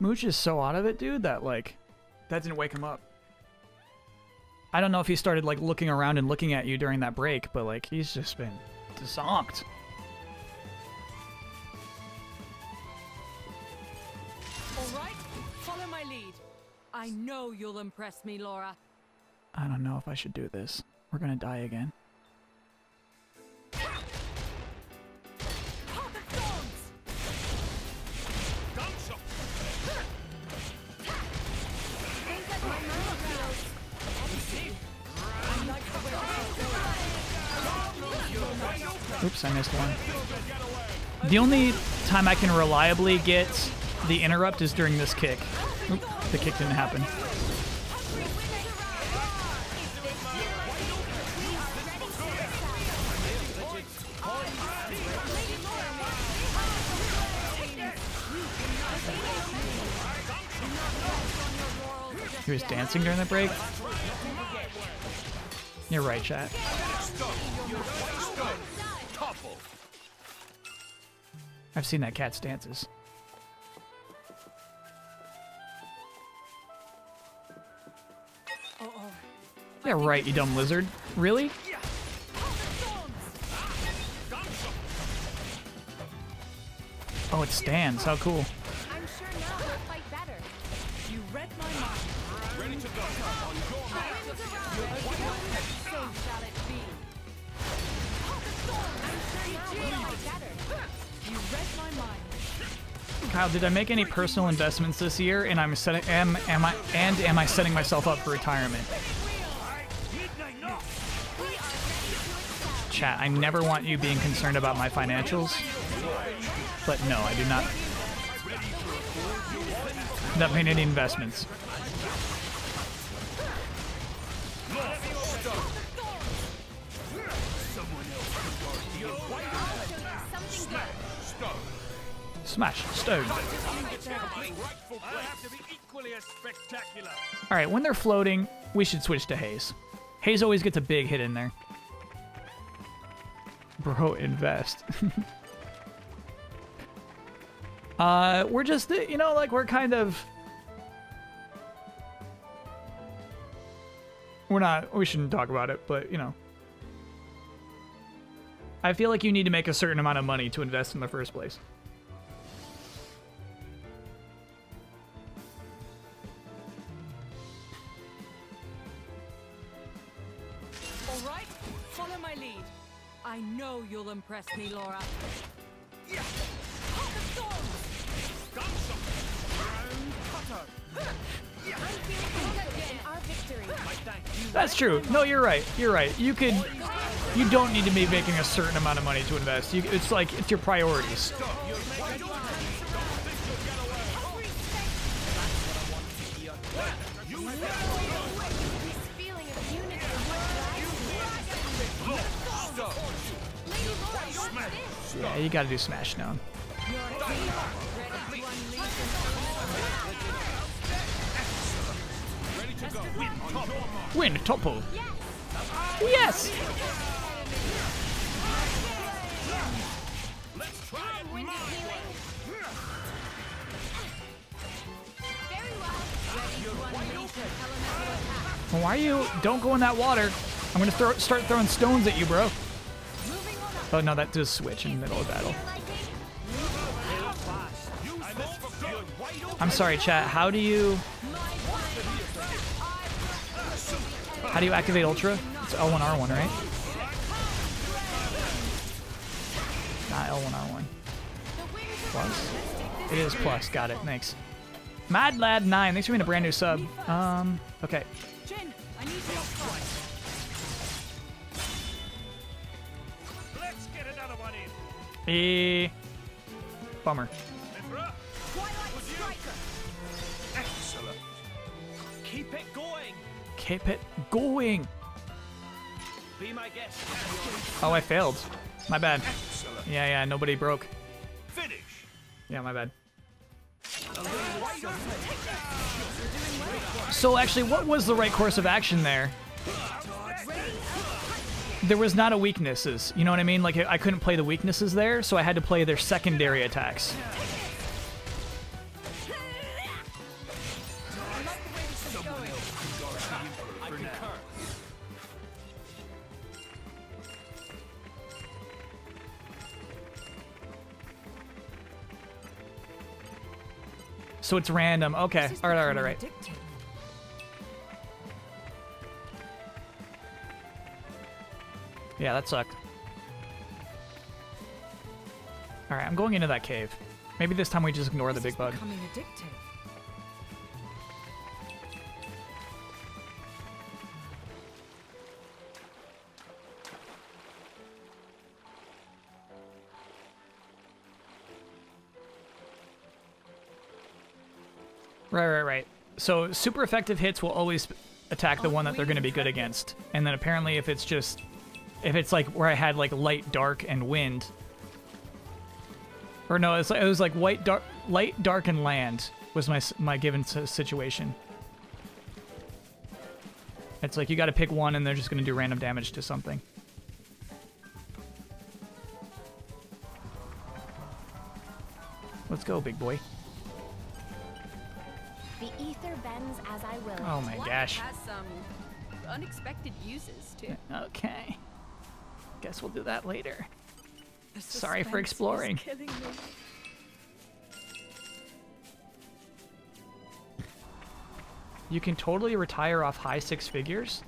Mooch is so out of it, dude, that like that didn't wake him up. I don't know if he started like looking around and looking at you during that break, but like he's just been zonked. All right, follow my lead. I know you'll impress me, Lora. I don't know if I should do this. We're gonna die again. Oops, I missed one. The only time I can reliably get the interrupt is during this kick. Oop, the kick didn't happen. He was dancing during the break? You're right, chat. I've seen that cat's dances. Oh. Yeah, right, you dumb lizard. Really? Oh, it stands. How cool. Did I make any personal investments this year? And I'm setting am am I and am I setting myself up for retirement? Chat, I never want you being concerned about my financials. But no, I do not not made any investments. Spectacular. All right, when they're floating, we should switch to Haze. Haze always gets a big hit in there. Bro, invest. uh, we're just, you know, like we're kind of. We're not. We shouldn't talk about it, but you know. I feel like you need to make a certain amount of money to invest in the first place. I know you'll impress me, Lora. Heart of Thorns! Confident our victory. That's true. No, you're right. You're right. You could. You don't need to be making a certain amount of money to invest. You, it's like it's your priorities. Very you gotta do smash unleash an elemental attack. Why are you? Don't go in that water. I'm gonna throw, start throwing stones at you, bro. Oh no, that does switch in the middle of battle. I'm sorry, chat. How do you? How do you activate Ultra? It's L1R1, right? Not L1R1. Plus? It is plus. Got it. Thanks. Mad Lad 9. Thanks for being a brand new sub. Um, okay. In. E. Bummer. Mythra. Twilight Striker. Excellent. Keep it going. Keep it going. Be my guest. Oh, I failed. My bad. Excellent. Yeah, yeah, nobody broke. Finish. Yeah, my bad. So actually, what was the right course of action there? There was not a weaknesses. You know what I mean? Like I couldn't play the weaknesses there, so I had to play their secondary attacks. So it's random. Okay. All right, all right, all right. Yeah, that sucked. Alright, I'm going into that cave. Maybe this time we just ignore the big bug. addictive. Right, right, right. So super effective hits will always attack the one that they're going to be good against. And then apparently if it's just if it's like where I had like light, dark, and wind, or no, it's like, it was like white, dark, light, dark, and land was my my given situation. It's like you got to pick one, and they're just going to do random damage to something. Let's go, big boy. The ether bends as I will. Oh my gosh. has some unexpected uses too. Okay. Guess we'll do that later. Sorry for exploring. You can totally retire off high six figures.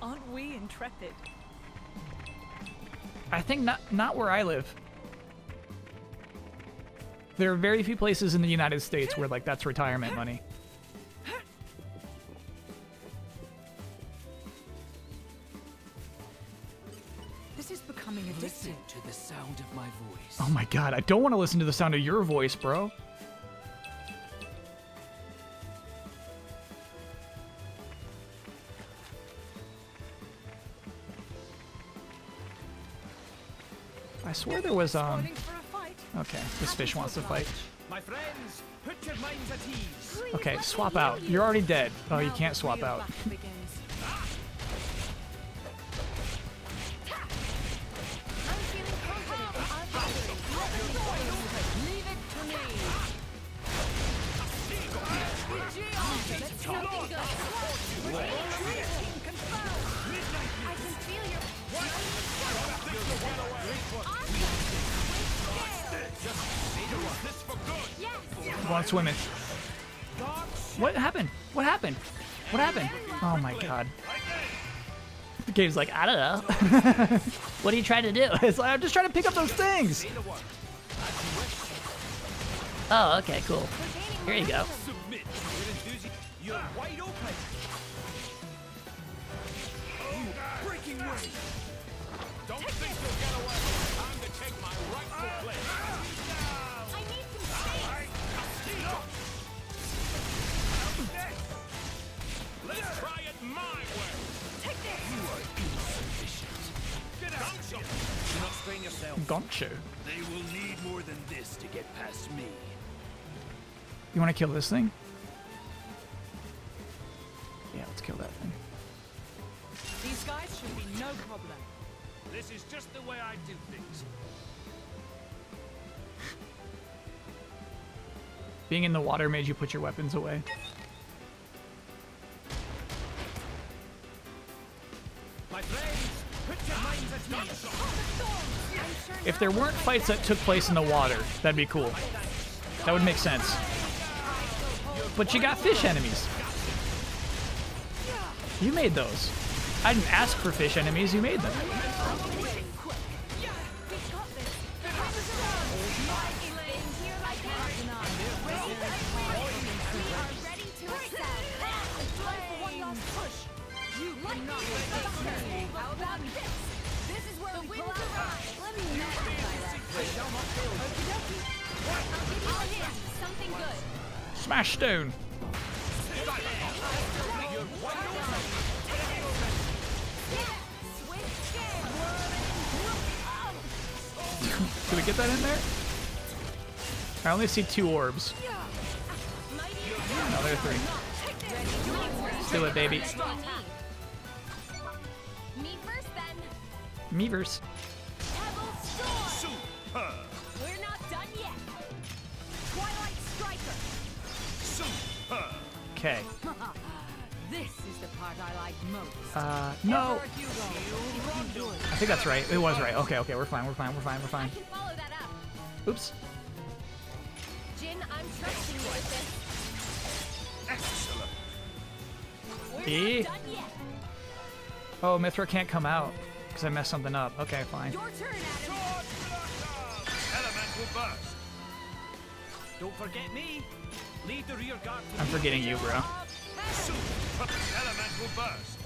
Aren't we intrepid? I think not not where I live. There are very few places in the United States where like that's retirement money. Becoming addictive. Listen to the sound of my voice. Oh my god, I don't want to listen to the sound of your voice, bro. I swear there was um a fight. okay, this fish wants to fight. My friends, put your minds at ease. Okay, swap out. You're already dead. Oh, you can't swap out. Let's go. Something good. I can feel your Yes. Going swimming. What happened? What happened? What happened? Oh my god. The game's like, I don't know. what are you trying to do? It's like, I'm just trying to pick up those things. Oh, okay, cool. Here you go. Submit. You're wide open. Oh, breaking way. Don't think you'll get away. Time to take my rightful place. I need some space. Let's try it my way. Take this. Get out. Do not strain yourself. Goncho. They will need more than this to get past me. You want to kill this thing? Kill that thing. These guys should be no problem. This is just the way I do things. Being in the water made you put your weapons away. My friends, put your minds at ease. Oh, I'm sure If there weren't fights that took place in the water, that'd be cool. That would make sense. But you got fish enemies. You made those. I didn't ask for fish enemies, you made them. We've got get that in there? I only see two orbs. No, there are three. Let's do it, baby. Me first. Meavers. Pebble Storm. We're not done yet. Twilight Striker. Okay. This Uh, no. Emperor Hugo, if you. I think that's right. It was right. Okay, okay, we're fine, we're fine, we're fine, we're fine. can follow that up. Oops. Jin, I'm trusting you with this. Excellent. We're not done yet. Oh, Mythra can't come out because I messed something up. Okay, fine. Your turn, Addam. Elemental burst. Don't forget me. Lead the rear guard. I'm forgetting you, bro. Super. Elemental burst.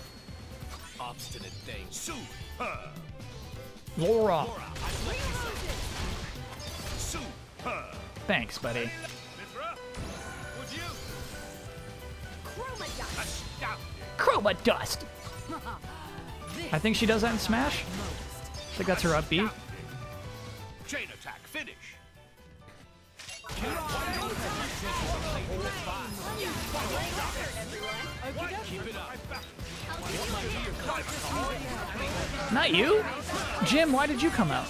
Obstinate thing. Super. Lora. Super. Thanks, buddy. Mythra, would you? Chroma dust. Chroma dust. I think she does that in Smash. I think that's her upbeat. Chain attack Not you. Jin, why did you come out?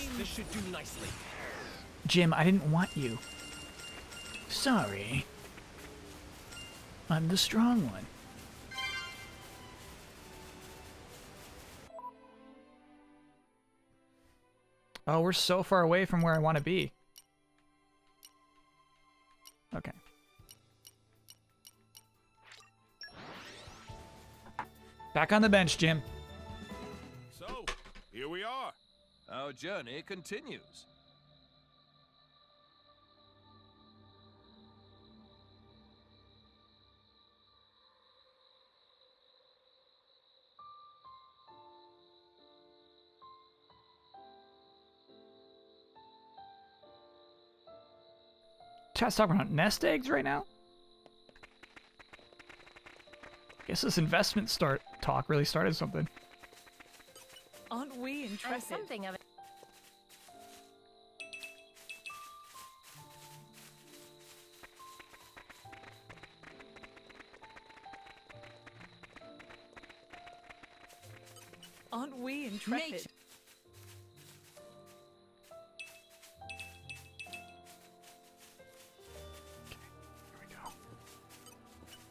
Jin, I didn't want you. Sorry. I'm the strong one. Oh, we're so far away from where I want to be. Back on the bench, Jin. So, here we are. Our journey continues. Chat's talking about nest eggs right now. Guess this investment start talk really started something. Aren't we And interested? something of it. Aren't we intrepid? Nature. Here we go.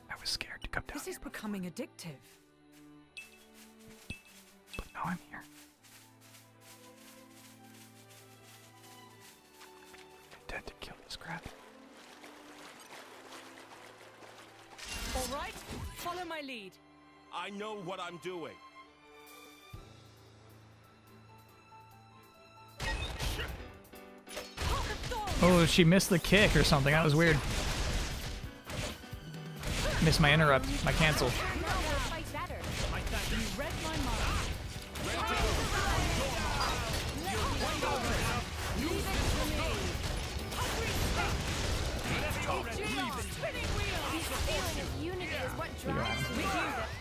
I was scared to come down This is becoming addictive. Know what I'm doing. Oh, she missed the kick or something. That was weird. Missed my interrupt, my cancel. Now we'll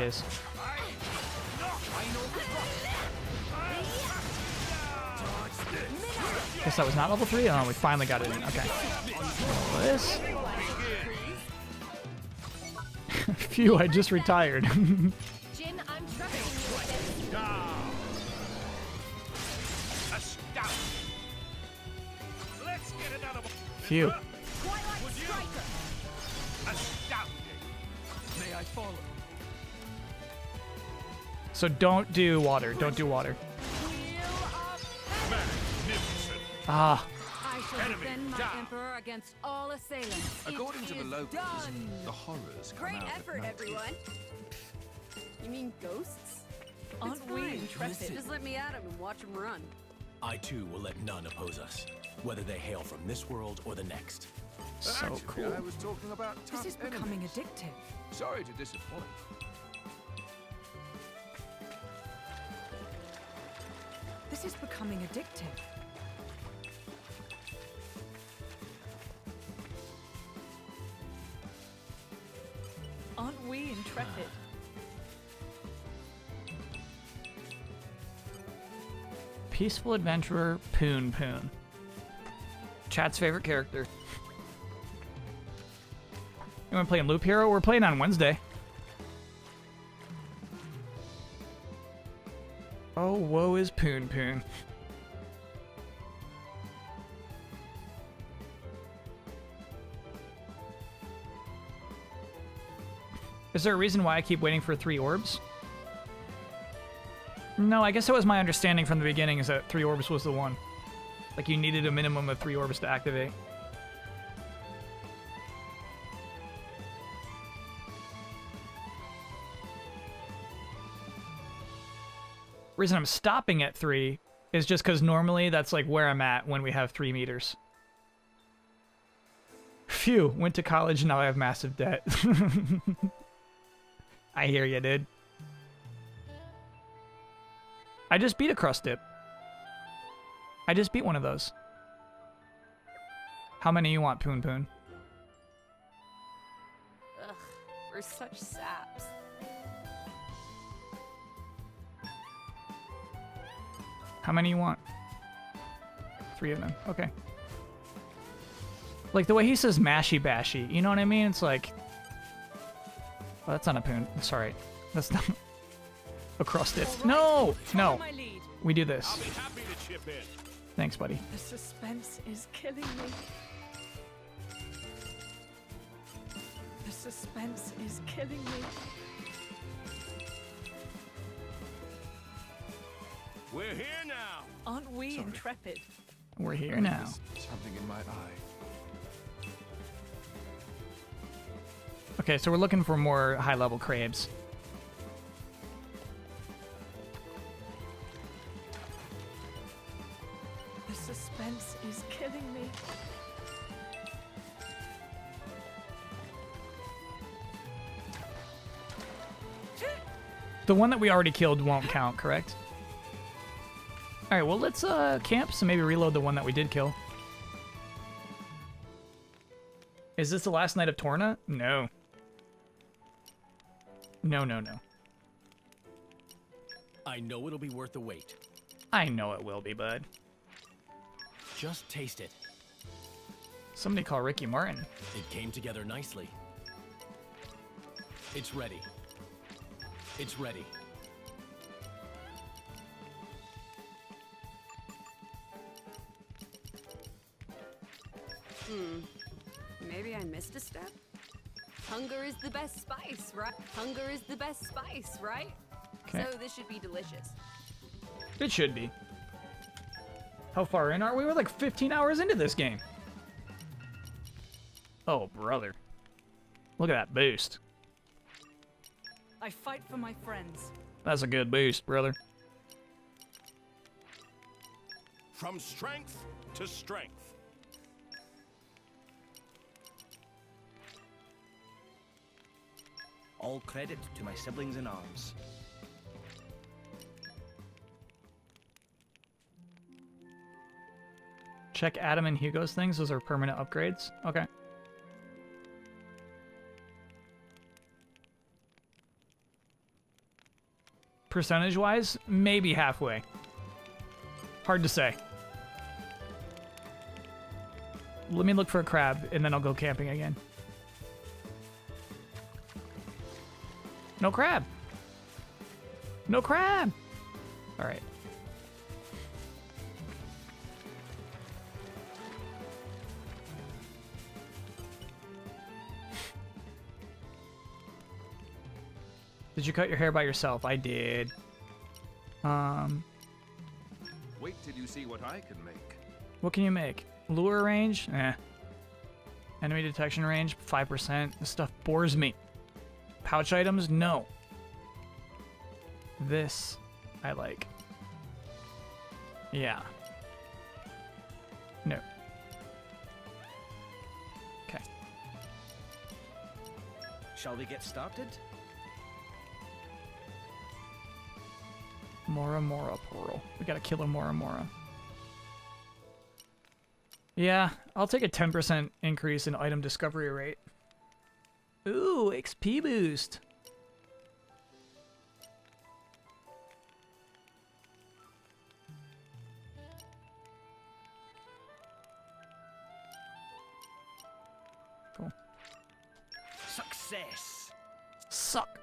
it is. Guess that was not level three. Oh, we finally got it in. Okay. This. Phew! I just retired. I'm So don't do water. Don't do water. Ah. I shall defend my emperor against all assailants. According to the is locals, done. the horrors come Great out at effort, night. everyone. You mean ghosts? Aren't we intrepid? Just let me at him and watch him run. I too will let none oppose us, whether they hail from this world or the next. So Actually, cool. I was talking about This is becoming enemies. addictive. Sorry to disappoint. This is becoming addictive. Aren't we intrepid? Peaceful adventurer Poon Poon. Chat's favorite character. You want to play in Loop Hero? We're playing on Wednesday. Oh, woe is Poon Poon. Is there a reason why I keep waiting for three orbs? No, I guess it was my understanding from the beginning is that three orbs was the one. Like you needed a minimum of three orbs to activate. Reason I'm stopping at three is just because normally that's like where I'm at when we have three meters. Phew, went to college, now I have massive debt. I hear you, dude. I just beat a Crustip. I just beat one of those. How many you want, Poon Poon? Ugh, we're such saps. How many you want? Three of them. Okay. Like the way he says mashy bashy, you know what I mean? It's like. Oh, that's not a poon. Sorry. That's not a Crustip. No! No! We do this. I'll be happy to chip in. Thanks, buddy. The suspense is killing me. The suspense is killing me. We're here now. Aren't we intrepid? We're here now. Something in my eye. Okay, so we're looking for more high level crabs. The suspense is killing me. The one that we already killed won't count, correct? Alright, well let's uh camp, so maybe reload the one that we did kill. Is this the last night of Torna? No. No, no, no. I know it'll be worth the wait. I know it will be, bud. Just taste it. Somebody call Ricky Martin. It came together nicely. It's ready. It's ready. Hmm. Maybe I missed a step? Hunger is the best spice, right? Hunger is the best spice, right? Okay. So this should be delicious. It should be. How far in are we? We're like 15 hours into this game. Oh, brother. Look at that boost. I fight for my friends. That's a good boost, brother. From strength to strength. All credit to my siblings in arms. Check Addam and Hugo's things. Those are permanent upgrades. Okay. Percentage wise, maybe halfway. Hard to say. Let me look for a crab and then I'll go camping again. No crab. No crab. All right. Did you cut your hair by yourself? I did. Um, Wait till you see what I can make. what can you make? Lure range? Eh. Enemy detection range? 5%. This stuff bores me. Pouch items? No. This, I like. Yeah. No. Okay. Shall we get started? Mora Mora Pearl. We gotta kill a Mora Mora. Yeah, I'll take a 10% increase in item discovery rate. Ooh, XP boost. Cool. Success. Suck.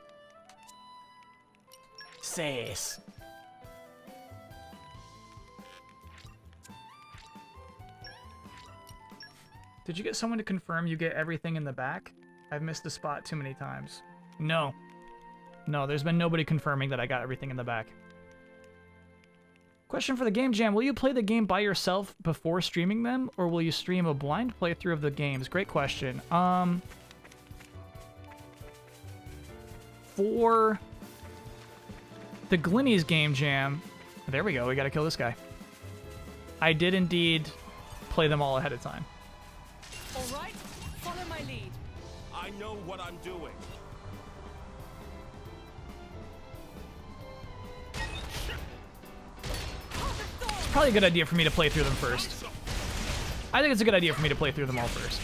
Says. Did you get someone to confirm you get everything in the back? I've missed the spot too many times. No. No, there's been nobody confirming that I got everything in the back. Question for the Game Jam. Will you play the game by yourself before streaming them, or will you stream a blind playthrough of the games? Great question. Um, for the Glinny's Game Jam, there we go. We got to kill this guy. I did indeed play them all ahead of time. All right, know what I'm doing. Probably a good idea for me to play through them first. I think it's a good idea for me to play through them all first.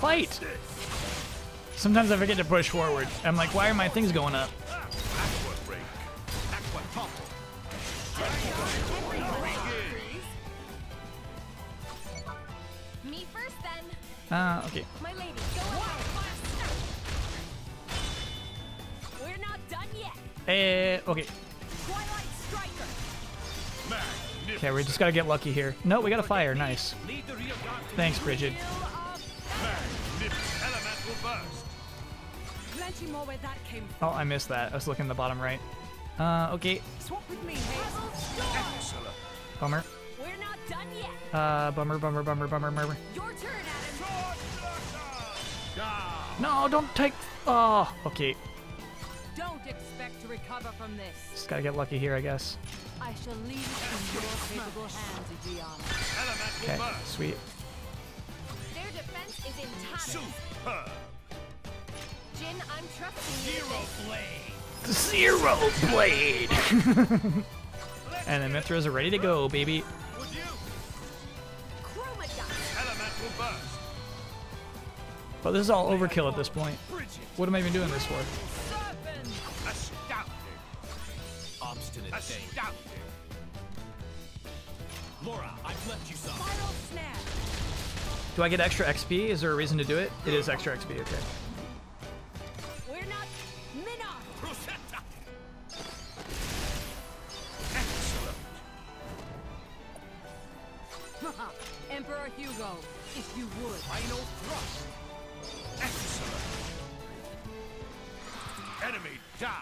Fight! Sometimes I forget to push forward. I'm like, why are my things going up? Then. Uh, okay. My lady, go ahead. We're not done yet. Eh, okay. Twilight Striker. Okay, we just gotta get lucky here. No, we got a fire. Nice. Lead the rear guard. Thanks, Brighid. Magnificent. Elemental burst. Plenty more where that came from. Oh, I missed that. I was looking in the bottom right. Uh, okay. Swap with me, Hazel. Excellent. Bummer. We're not done yet. Uh, bummer, bummer, bummer, bummer, bummer. Your turn. No, don't take... Oh, okay. Don't expect to recover from this. Just gotta get lucky here, I guess. I shall leave it in your capable hands, Adriana. Okay, sweet. Their defense is in tatters. Superb. Jin, I'm trusting you. Zero blade. Zero blade! and the Mythras are ready to go, baby. But this is all overkill at this point. What am I even doing this for? Obstinate. Astounding. Lora, I've left you some. Do I get extra XP? Is there a reason to do it? It is extra XP, okay. We're not. Minna. Excellent. Emperor Hugo, if you would. Final thrust. Enemy down.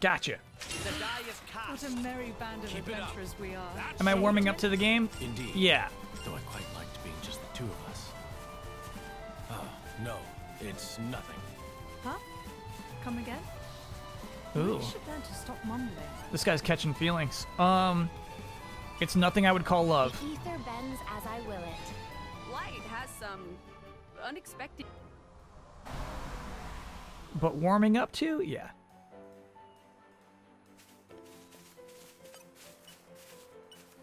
Gotcha. The die is What a merry band of Keep adventurers we are. Am I warming up to the game? Indeed. Yeah. Though I quite liked being just the two of us. Ah, no, it's nothing. Huh? Come again? Ooh. You should learn to stop mumbling. This guy's catching feelings. Um, it's nothing I would call love. Ether bends as I will it. Light has some unexpected. But warming up to? Yeah.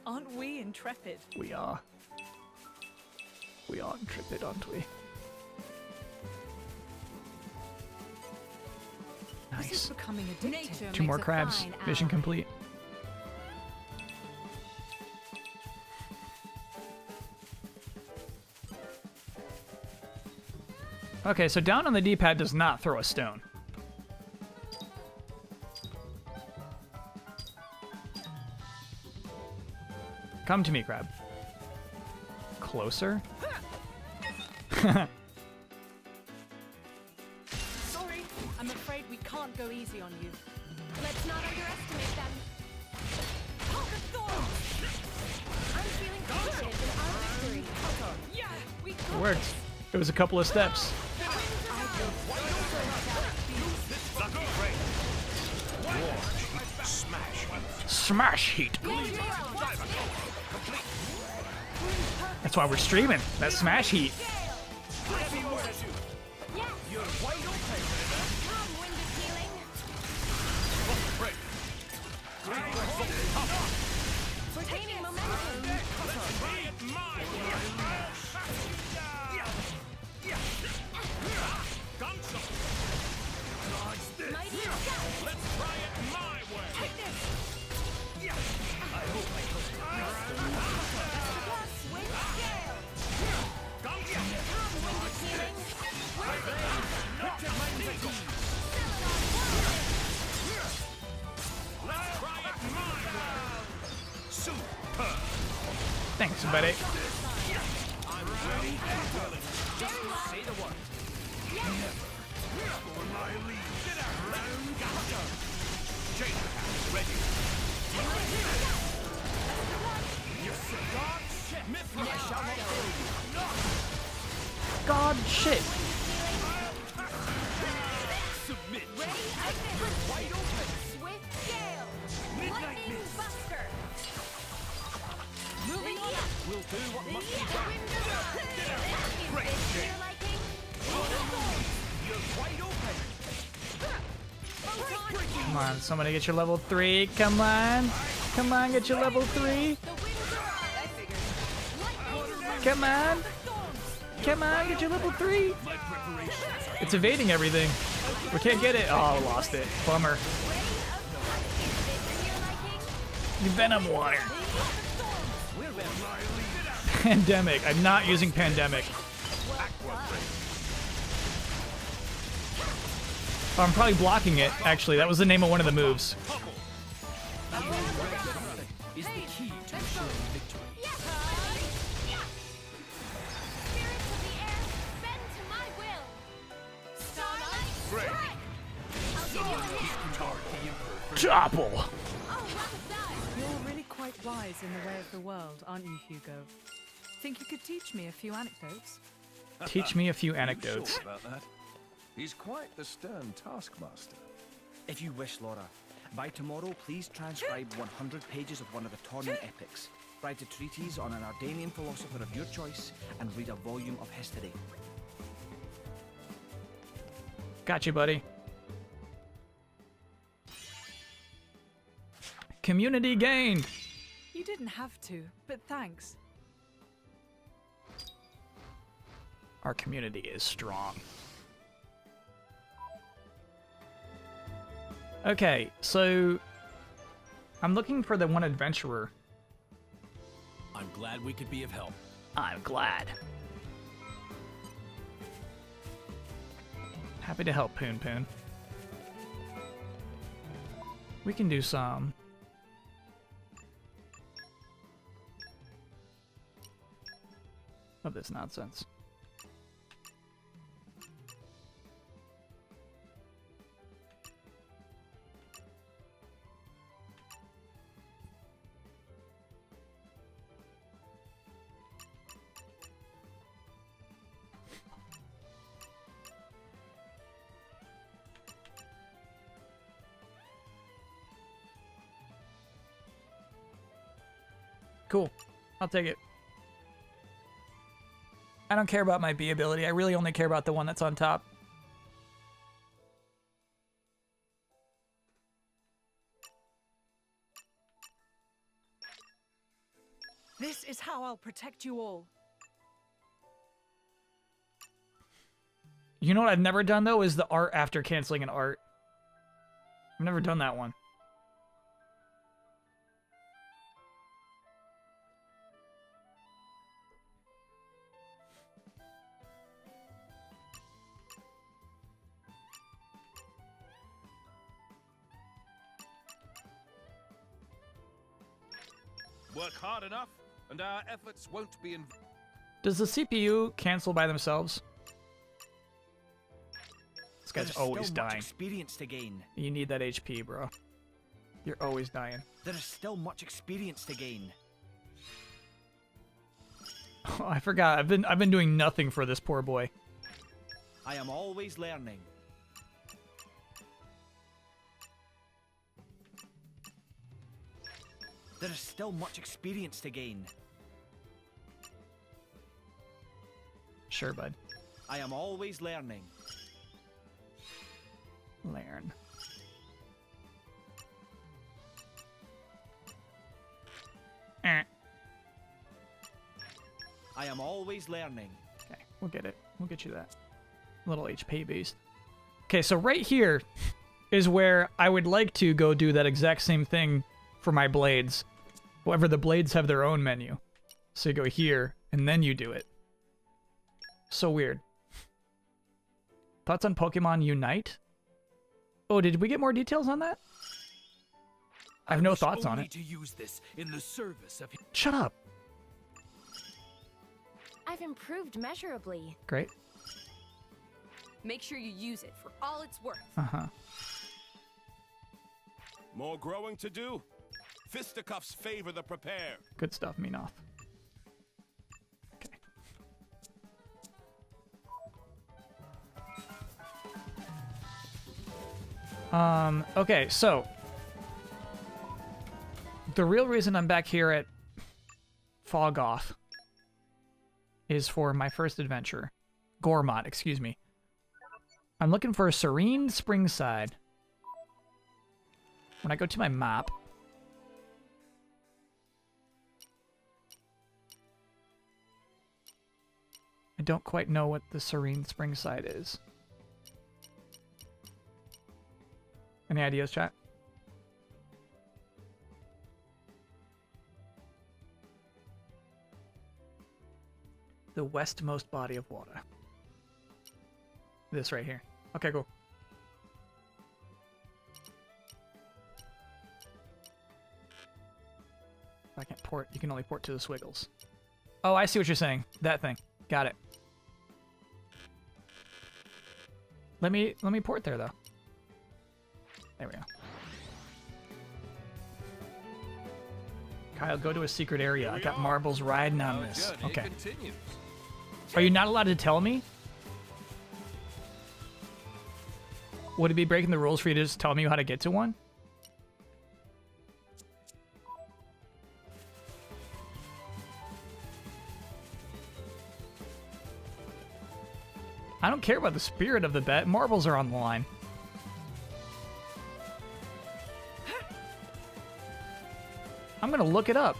Aren't we intrepid? We are. We are intrepid, aren't we? This is Nice. becoming addictive. Two more crabs. fine Mission complete. Okay, so down on the D-pad does not throw a stone. Come to me, crab. Closer? Sorry, I'm afraid we can't go easy on you. Let's not underestimate them. Heart of Thorns! I'm feeling confident in our victory. Yeah, we got It works. It was a couple of steps. Smash heat. That's why we're streaming. That smash heat. Thanks, somebody get your level three. Come on. Come on, get your level three. Come on. Come on, get your level three. It's evading everything. We can't get it. Oh, lost it. Bummer. The Venom Wire. Pandemic. I'm not using Pandemic. Oh, I'm probably blocking it, actually. That was the name of one of the moves. Is the key to ensuring victory. Spirits of the air, bend to my will. Starlight strike. I'll give you a hand. Topple. Well done. You're really quite wise in the way of the world, aren't you, Hugo? Think you could teach me a few anecdotes? Teach me a few anecdotes. sure about that? He's quite the stern taskmaster. If you wish, Lora. By tomorrow, please transcribe 100 pages of one of the Torment epics. Write a treatise on an Ardanian philosopher of your choice, and read a volume of history. Got you, buddy. Community gained. You didn't have to, but thanks. Our community is strong. Okay, so I'm looking for the one adventurer. I'm glad we could be of help. I'm glad. Happy to help, Poon Poon. We can do some. Of this nonsense. Cool. I'll take it. I don't care about my B ability. I really only care about the one that's on top. This is how I'll protect you all. You know what I've never done though is the art after canceling an art. I've never done that one. Work hard enough, and our efforts won't be in. Does the CPU cancel by themselves? This guy's There's always still much dying. experience to gain. You need that HP, bro. You're always dying. There is still much experience to gain. Oh, I forgot. I've been I've been doing nothing for this poor boy. I am always learning. There is still much experience to gain. Sure, bud. I am always learning. Learn. Eh. I am always learning. Okay, we'll get it. We'll get you that. Little HP boost. Okay, so right here is where I would like to go do that exact same thing for my blades. However, the blades have their own menu. So you go here, and then you do it. So weird. Thoughts on Pokemon Unite? Oh, did we get more details on that? I have no wish thoughts on it. to use this in the service of Shut up. I've improved measurably. Great. Make sure you use it for all it's worth. Uh-huh. More growing to do? Fisticuffs favor the prepared. Good stuff, Minoth. Okay. Um, okay, so the real reason I'm back here at Fogoth is for my first adventure. Gormott, excuse me. I'm looking for a Serene Springside. When I go to my map, I don't quite know what the Serene Springside is. Any ideas, chat? The westmost body of water. This right here. Okay, cool. I can't port. You can only port to the swiggles. Oh, I see what you're saying. That thing. Got it. Let me let me port there though. There we go. Kyle, go to a secret area. I got marbles riding on this. Okay. Are you not allowed to tell me? Would it be breaking the rules for you to just tell me how to get to one? I don't care about the spirit of the bet. Marbles are on the line. I'm gonna look it up.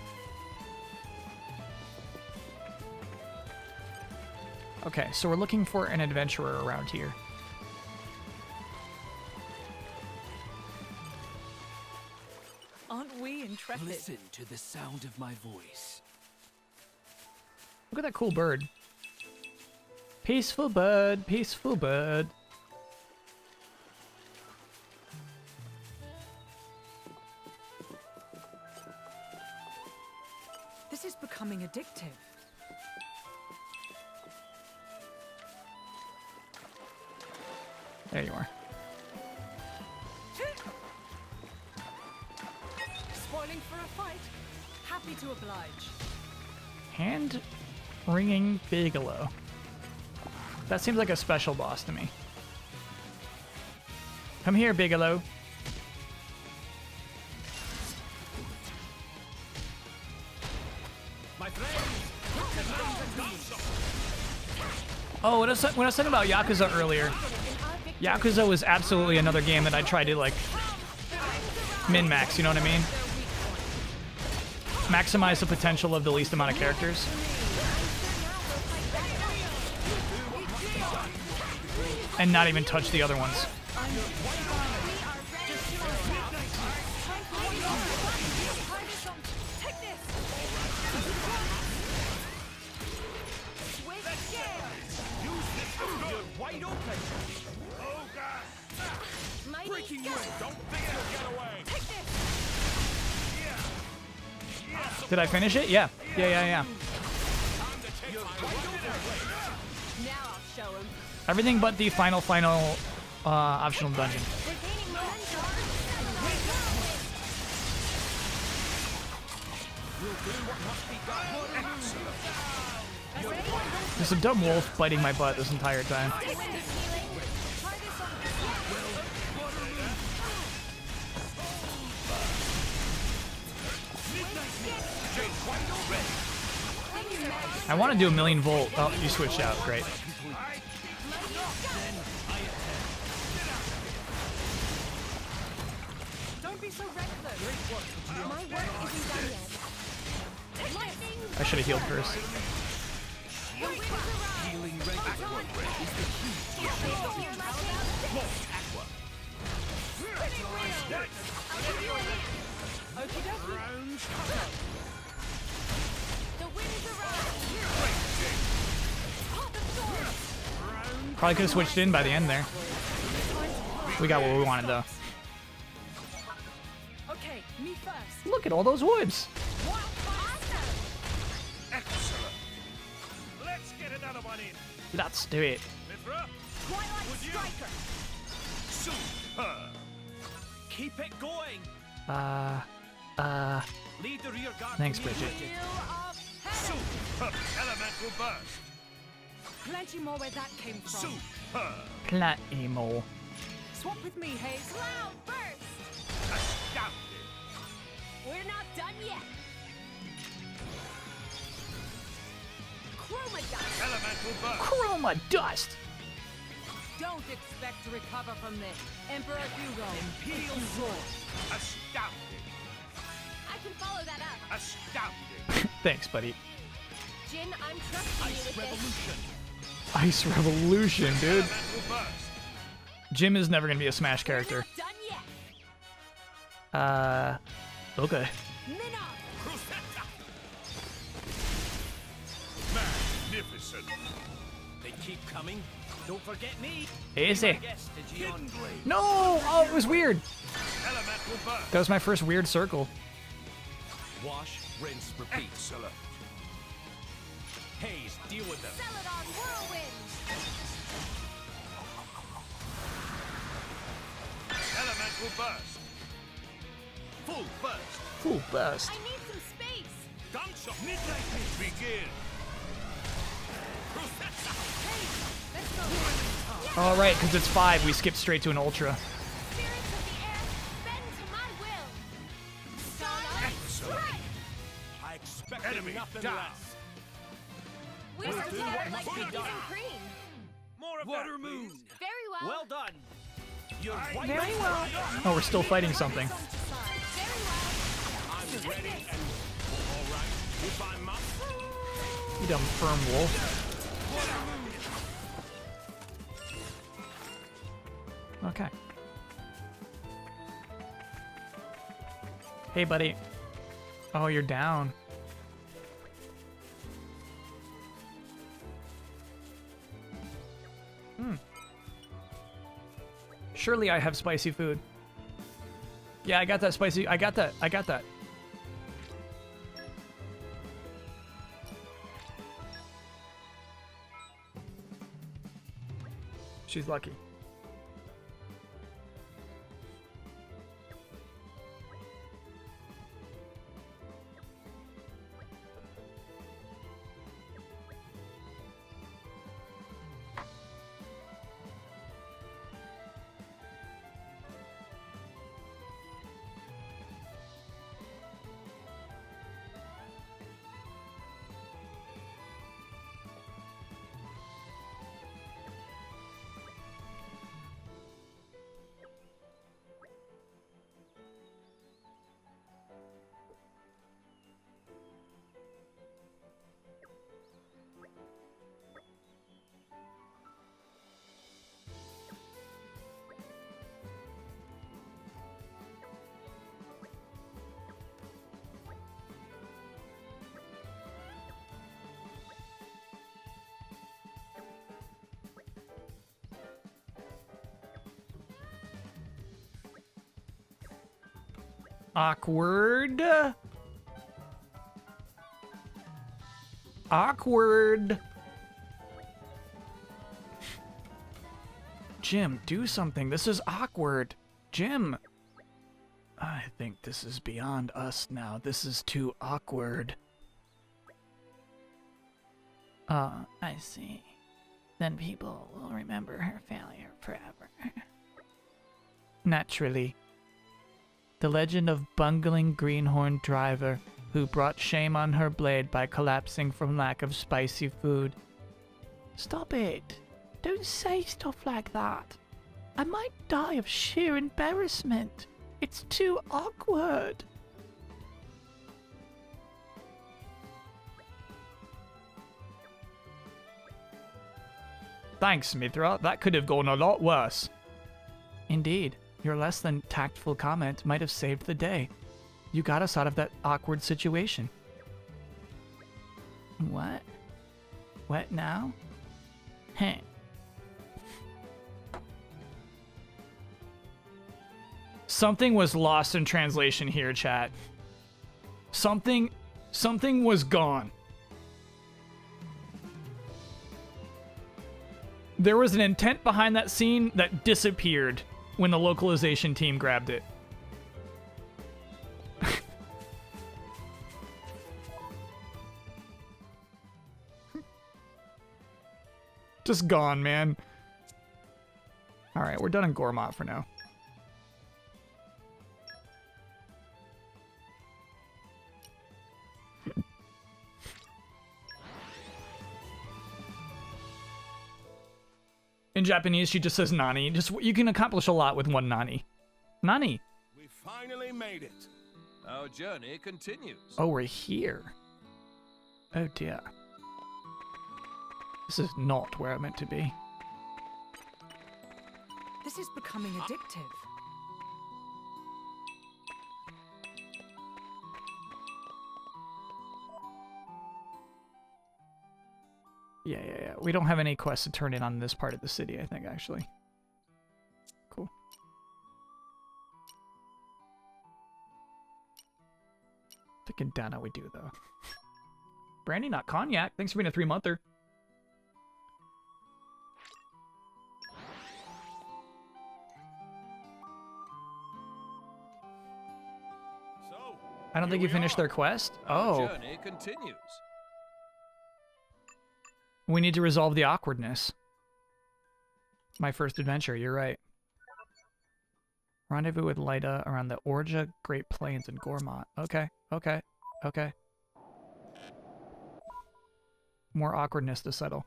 Okay, so we're looking for an adventurer around here. Aren't we intrepid? Listen to the sound of my voice. Look at that cool bird. Peaceful bird, peaceful bird. This is becoming addictive. There you are. Spoiling for a fight? Happy to oblige. Hand ringing Bigelow. That seems like a special boss to me. Come here, Bigelow. My Oh, when I was, when I was talking about Yakuza earlier, Yakuza was absolutely another game that I tried to like min-max, you know what I mean? Maximize the potential of the least amount of characters. And not even touch the other ones. Did I finish it? Yeah. Yeah, yeah, yeah. Everything but the final, final uh, optional dungeon. There's a dumb wolf biting my butt this entire time. I want to do a million volt. Oh, you switched out. Great. Winds arise. Probably could have switched in by the end there. We got what we wanted though. Okay, me first. Look at all those woods. Do it. Mythra, Twilight Would you? Striker. super. Keep it going. Uh, uh, Lead the rear guard. thanks, Brighid. Super. Elemental burst. Plenty more where that came from. Super. Plenty more. Swap with me, Haze. Cloud burst. Astounding. We're not done yet. Chroma dust. Elemental burst. Chroma dust. Don't expect to recover from this. Emperor Hugo. Imperial sword. Astounding. I can follow that up. Astounding. Thanks, buddy. Jin, I'm trusting you with this. Ice Revolution, dude. Elemental burst. Jin is never gonna be a Smash character. Done yet. Uh, okay. Minnow. Magnificent. They keep coming. Don't forget me. Easy. Guess the No! Oh, it was weird. That was my first weird circle. Wash, rinse, repeat. Excellent. Haze, deal with them. Celadon whirlwind. Elemental burst. Full burst. Full burst. I need some space. Gunshot. Midnight begin. All right, because it's five, we skip straight to an ultra. Spirits of the air, bend to my will. Starlight strike. I expect Enemy down. We're prepared like cookies and cream. More of Water moon. Very well. Well done. You're. Very well. Oh, we're still fighting something. Very well. I'm ready and all right. If I must. You dumb firm wolf. Okay. Hey, buddy. Oh, you're down. Hmm. Surely I have spicy food. Yeah, I got that spicy. I got that. I got that. She's lucky. Awkward. Awkward. Jin, do something. This is awkward. Jin. I think this is beyond us now. This is too awkward. Oh, I see. Then people will remember her failure forever. Naturally. The legend of bungling greenhorn driver who brought shame on her blade by collapsing from lack of spicy food. Stop it. Don't say stuff like that. I might die of sheer embarrassment. It's too awkward. Thanks, Mythra. That could have gone a lot worse. Indeed, your less than tactful comment might have saved the day. You got us out of that awkward situation. What? What now? Heh. Something was lost in translation here, chat. Something something was gone. There was an intent behind that scene that disappeared when the localization team grabbed it. Just gone, man. All right, we're done in Gormott for now. In Japanese, she just says Nani. Just you can accomplish a lot with one Nani. Nani. We finally made it. Our journey continues. Oh, we're here. Oh dear. This is not where I meant to be. This is becoming addictive. Yeah, yeah, yeah. We don't have any quests to turn in on this part of the city, I think, actually. Cool. Thinking Dana we do, though. Brandy, not cognac. Thanks for being a three-monther. So, I don't think you finished are. their quest. Our Oh, journey continues. We need to resolve the awkwardness. My first adventure, you're right. Rendezvous with Lyda around the Orja Great Plains in Gormott. Okay, okay, okay. More awkwardness to settle.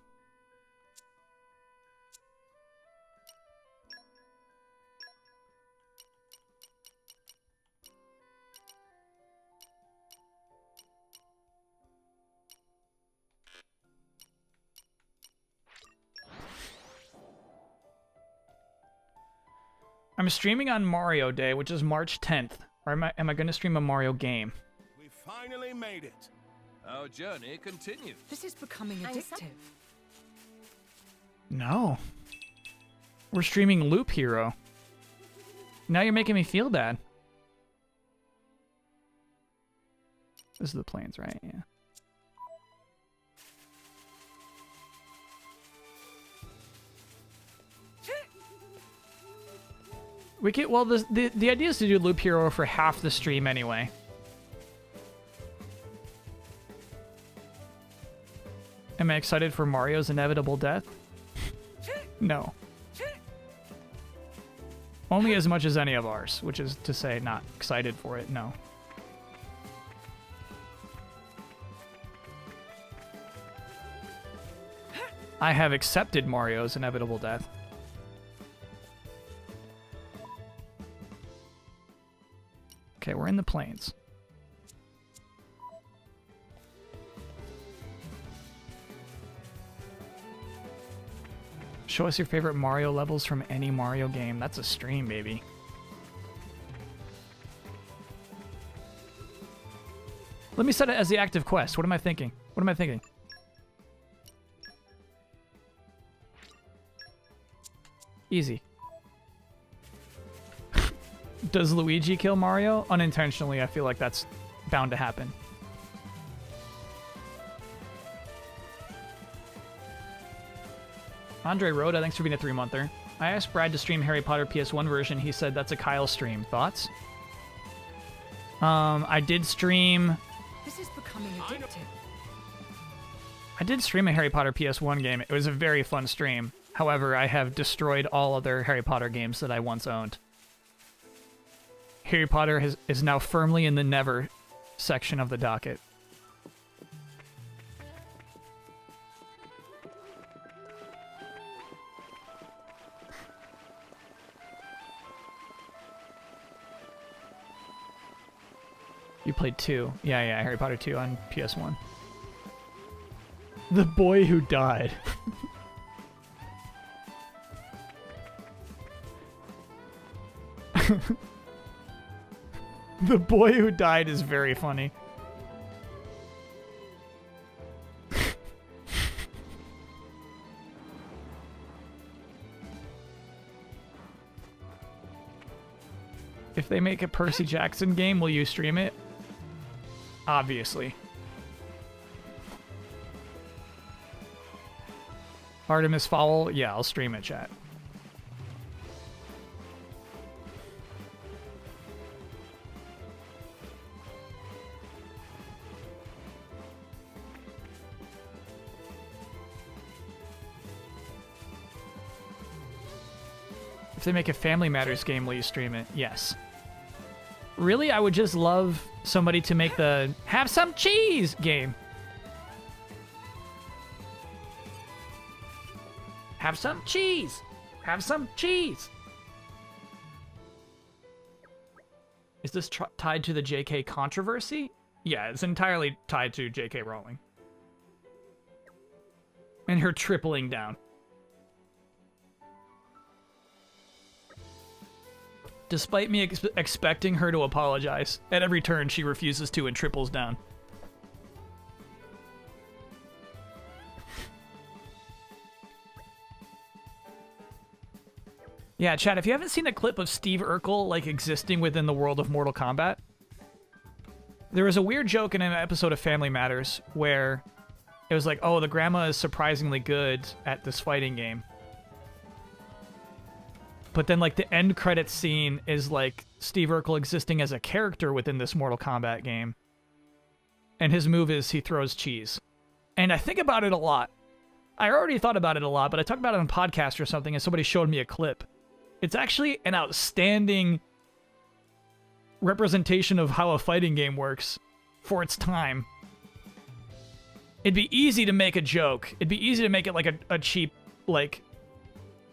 I'm streaming on Mario Day, which is March 10th. Or am I, am I going to stream a Mario game? We finally made it. Our journey continues. This is becoming addictive. No. We're streaming Loop Hero. Now you're making me feel bad. This is the plains, right? Yeah. We get well. The, the the idea is to do Loop Hero for half the stream anyway. Am I excited for Mario's inevitable death? no. Only as much as any of ours, which is to say, not excited for it. No. I have accepted Mario's inevitable death. Okay, we're in the plains. Show us your favorite Mario levels from any Mario game. That's a stream, baby. Let me set it as the active quest. What am I thinking? What am I thinking? Easy. Does Luigi kill Mario? Unintentionally, I feel like that's bound to happen. Andre Rhoda, thanks for being a three monther. I asked Brad to stream Harry Potter PS1 version. He said that's a Kyle stream. Thoughts? Um, I did stream. This is becoming addictive. I did stream a Harry Potter PS1 game. It was a very fun stream. However, I have destroyed all other Harry Potter games that I once owned. Harry Potter has, is now firmly in the never section of the docket. You played two. Yeah, yeah, Harry Potter 2 on PS1. The boy who died. the boy who died is very funny. if they make a Percy Jackson game, will you stream it? Obviously. Artemis Fowl, yeah, I'll stream it, chat. If they make a Family Matters game, will you stream it? Yes. Really, I would just love somebody to make the have some cheese game. Have some cheese. Have some cheese. Is this tied to the JK controversy? Yeah, it's entirely tied to JK Rowling. And her tripling down. Despite me ex- expecting her to apologize, at every turn she refuses to and triples down. Yeah, Chad, if you haven't seen a clip of Steve Urkel, like, existing within the world of Mortal Kombat, there was a weird joke in an episode of Family Matters where it was like, oh, the grandma is surprisingly good at this fighting game. But then, like, the end credits scene is, like, Steve Urkel existing as a character within this Mortal Kombat game. And his move is he throws cheese. And I think about it a lot. I already thought about it a lot, but I talked about it on a podcast or something, and somebody showed me a clip. It's actually an outstanding representation of how a fighting game works for its time. It'd be easy to make a joke. It'd be easy to make it like a, a cheap, like,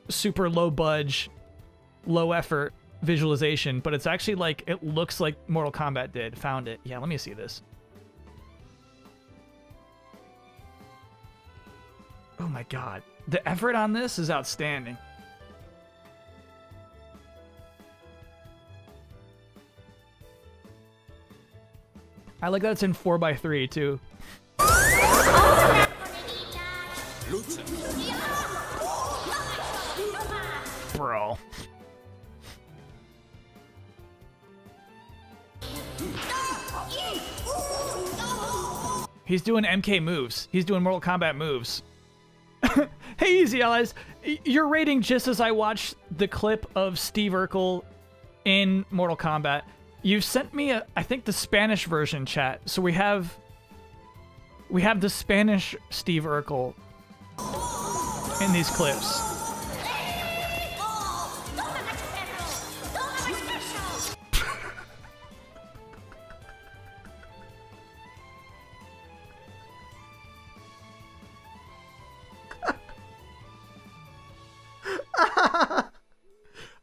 super low budge, low effort visualization, but it's actually like, it looks like Mortal Kombat did. Found it. Yeah, let me see this. Oh my god. The effort on this is outstanding. I like that it's in 4x3 too. Oh, He's doing MK moves. He's doing Mortal Kombat moves. hey, Easy Allies. You're rating just as I watched the clip of Steve Urkel in Mortal Kombat. You've sent me, a, I think, the Spanish version chat. So we have, we have the Spanish Steve Urkel in these clips.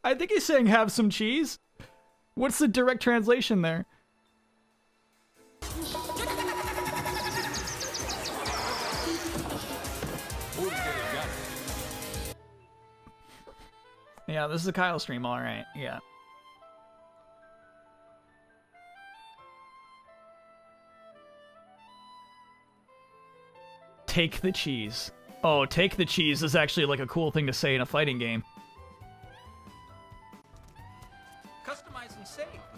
I think he's saying have some cheese. What's the direct translation there? Yeah, this is a Kyle stream, alright, yeah. Take the cheese. Oh, take the cheese is actually like a cool thing to say in a fighting game.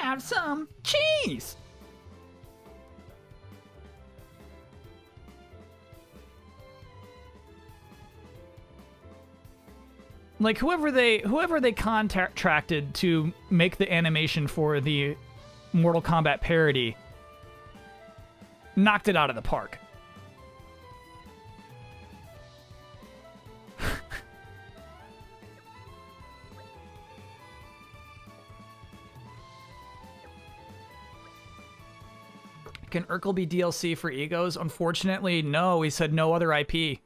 Have some cheese. Like whoever they whoever they contracted to make the animation for the Mortal Kombat parody knocked it out of the park. Can Urkel be DLC for egos? Unfortunately, no. He said no other IP.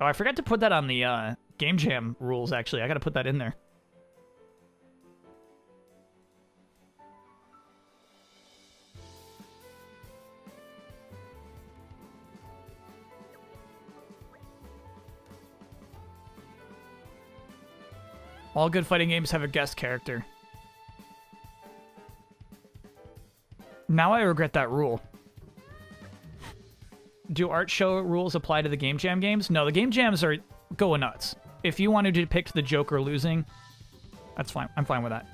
Oh, I forgot to put that on the uh, Game Jam rules, actually. I gotta put that in there. All good fighting games have a guest character. Now I regret that rule. Do art show rules apply to the Game Jam games? No, the Game Jams are going nuts. If you wanted to depict the Joker losing, that's fine. I'm fine with that.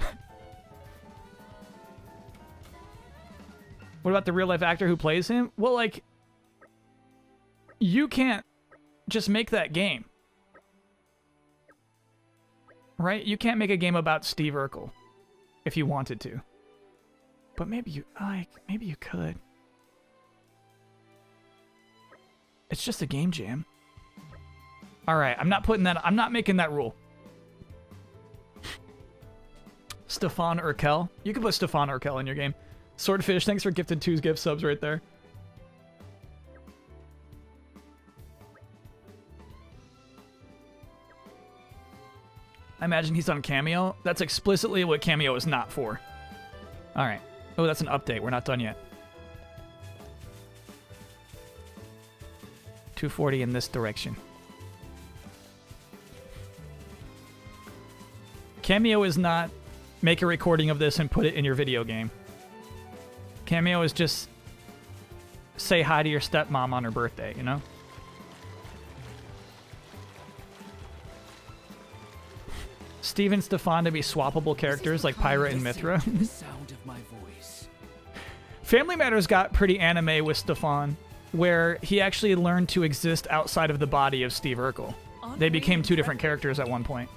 what about the real life actor who plays him? Well, like, you can't just make that game. Right? You can't make a game about Steve Urkel if you wanted to. But maybe you like maybe you could. It's just a game jam. All right, I'm not putting that I'm not making that rule. Stefan Urkel. You can put Stefan Urkel in your game. Swordfish, thanks for gifted two gift subs right there. I imagine he's on Cameo. That's explicitly what Cameo is not for. All right. Oh, that's an update. We're not done yet. 240 in this direction. Cameo is not make a recording of this and put it in your video game. Cameo is just say hi to your stepmom on her birthday, you know? Steve and Stefan to be swappable characters like Pyra and Mythra. Family Matters got pretty anime with Stefan, where he actually learned to exist outside of the body of Steve Urkel. They became two different characters at one point.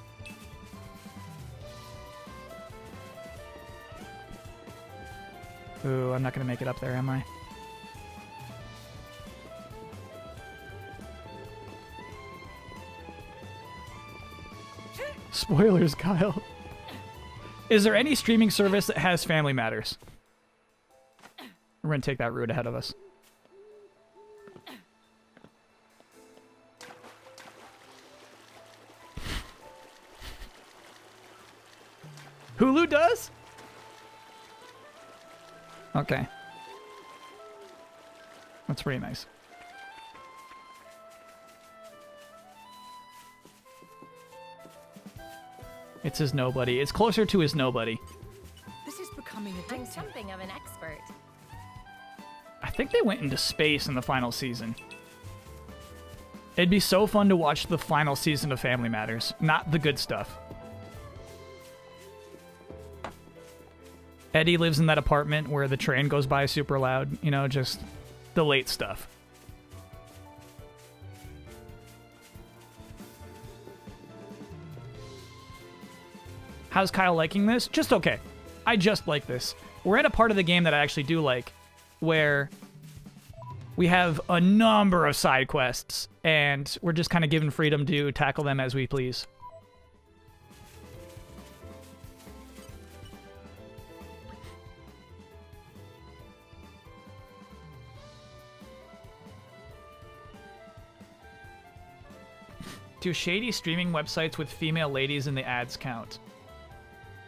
Ooh, I'm not gonna make it up there, am I? Spoilers, Kyle. Is there any streaming service that has Family Matters? We're gonna take that route ahead of us. Hulu does? Okay. That's pretty nice. It's his nobody. It's closer to his nobody. This is becoming I'm something of an expert. I think they went into space in the final season. It'd be so fun to watch the final season of Family Matters, not the good stuff. Eddie lives in that apartment where the train goes by super loud, you know, just the late stuff. How's Kyle liking this? Just okay. I just like this. We're at a part of the game that I actually do like, where we have a number of side quests, and we're just kind of given freedom to tackle them as we please. Do shady streaming websites with female ladies in the ads count?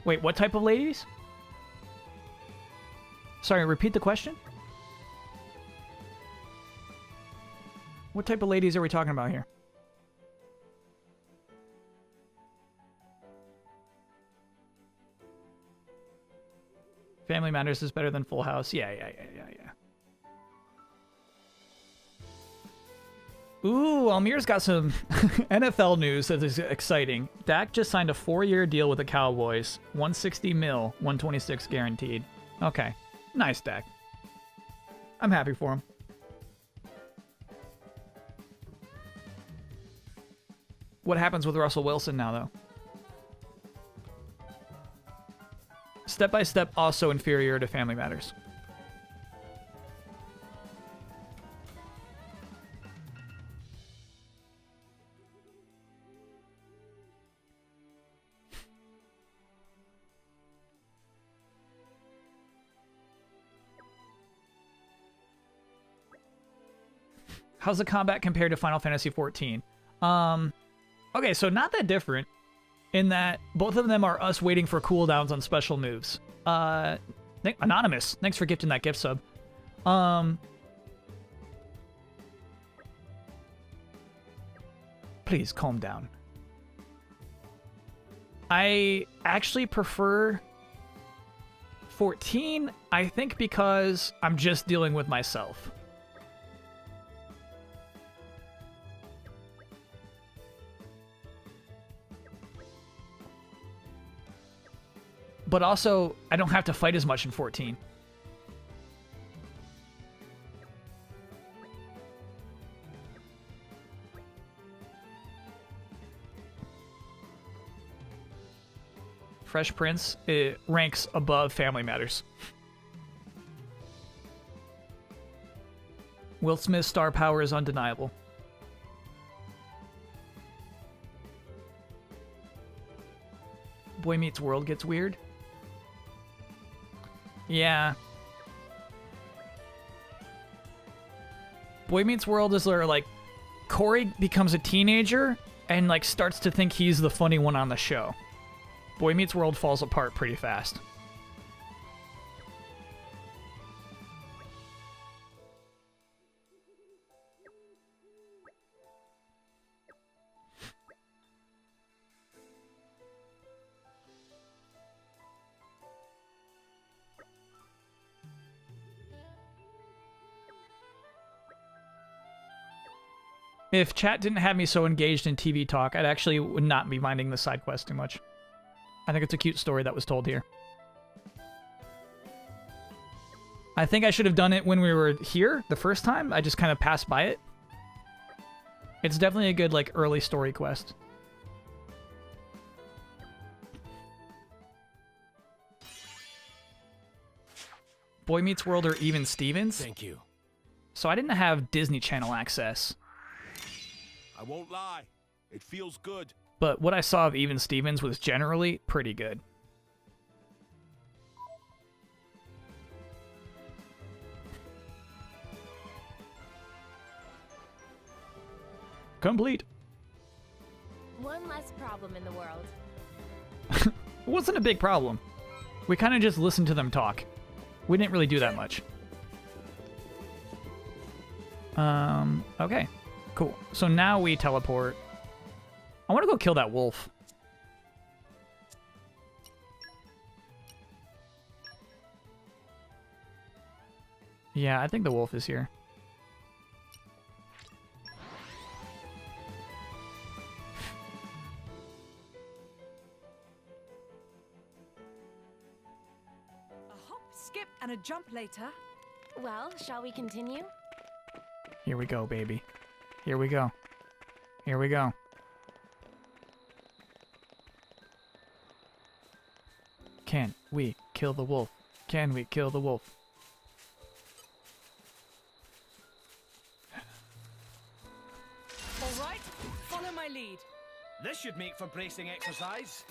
Wait, what type of ladies? Sorry, repeat the question? What type of ladies are we talking about here? Family Matters is better than Full House. Yeah, yeah, yeah, yeah, yeah. Ooh, Almir's got some NFL news that is exciting. Dak just signed a four-year deal with the Cowboys. 160 mil, 126 guaranteed. Okay. Nice, Dak. I'm happy for him. What happens with Russell Wilson now, though? Step by step, also inferior to Family Matters. How's the combat compared to Final Fantasy XIV? Um, okay, so not that different in that both of them are us waiting for cooldowns on special moves. Uh, th- Anonymous, thanks for gifting that gift sub. Um, please calm down. I actually prefer 14, I think because I'm just dealing with myself. But also I don't have to fight as much in 14. Fresh Prince it ranks above Family Matters. Will Smith's star power is undeniable. Boy Meets World gets weird. Yeah. Boy Meets World is where like Corey becomes a teenager and like starts to think he's the funny one on the show. Boy Meets World falls apart pretty fast. If chat didn't have me so engaged in TV talk, I'd actually would not be minding the side quest too much. I think it's a cute story that was told here. I think I should have done it when we were here the first time. I just kind of passed by it. It's definitely a good like early story quest. Boy Meets World or even Stevens? Thank you. So I didn't have Disney Channel access. I won't lie. It feels good. But what I saw of Even Stevens was generally pretty good. Complete. One less problem in the world. It wasn't a big problem. We kind of just listened to them talk. We didn't really do that much. Um, okay. Cool. So now we teleport. I want to go kill that wolf. Yeah, I think the wolf is here. A hop, skip, and a jump later. Well, shall we continue? Here we go, baby. Here we go. Here we go. Can we kill the wolf? Can we kill the wolf? All right, follow my lead. This should make for bracing exercise.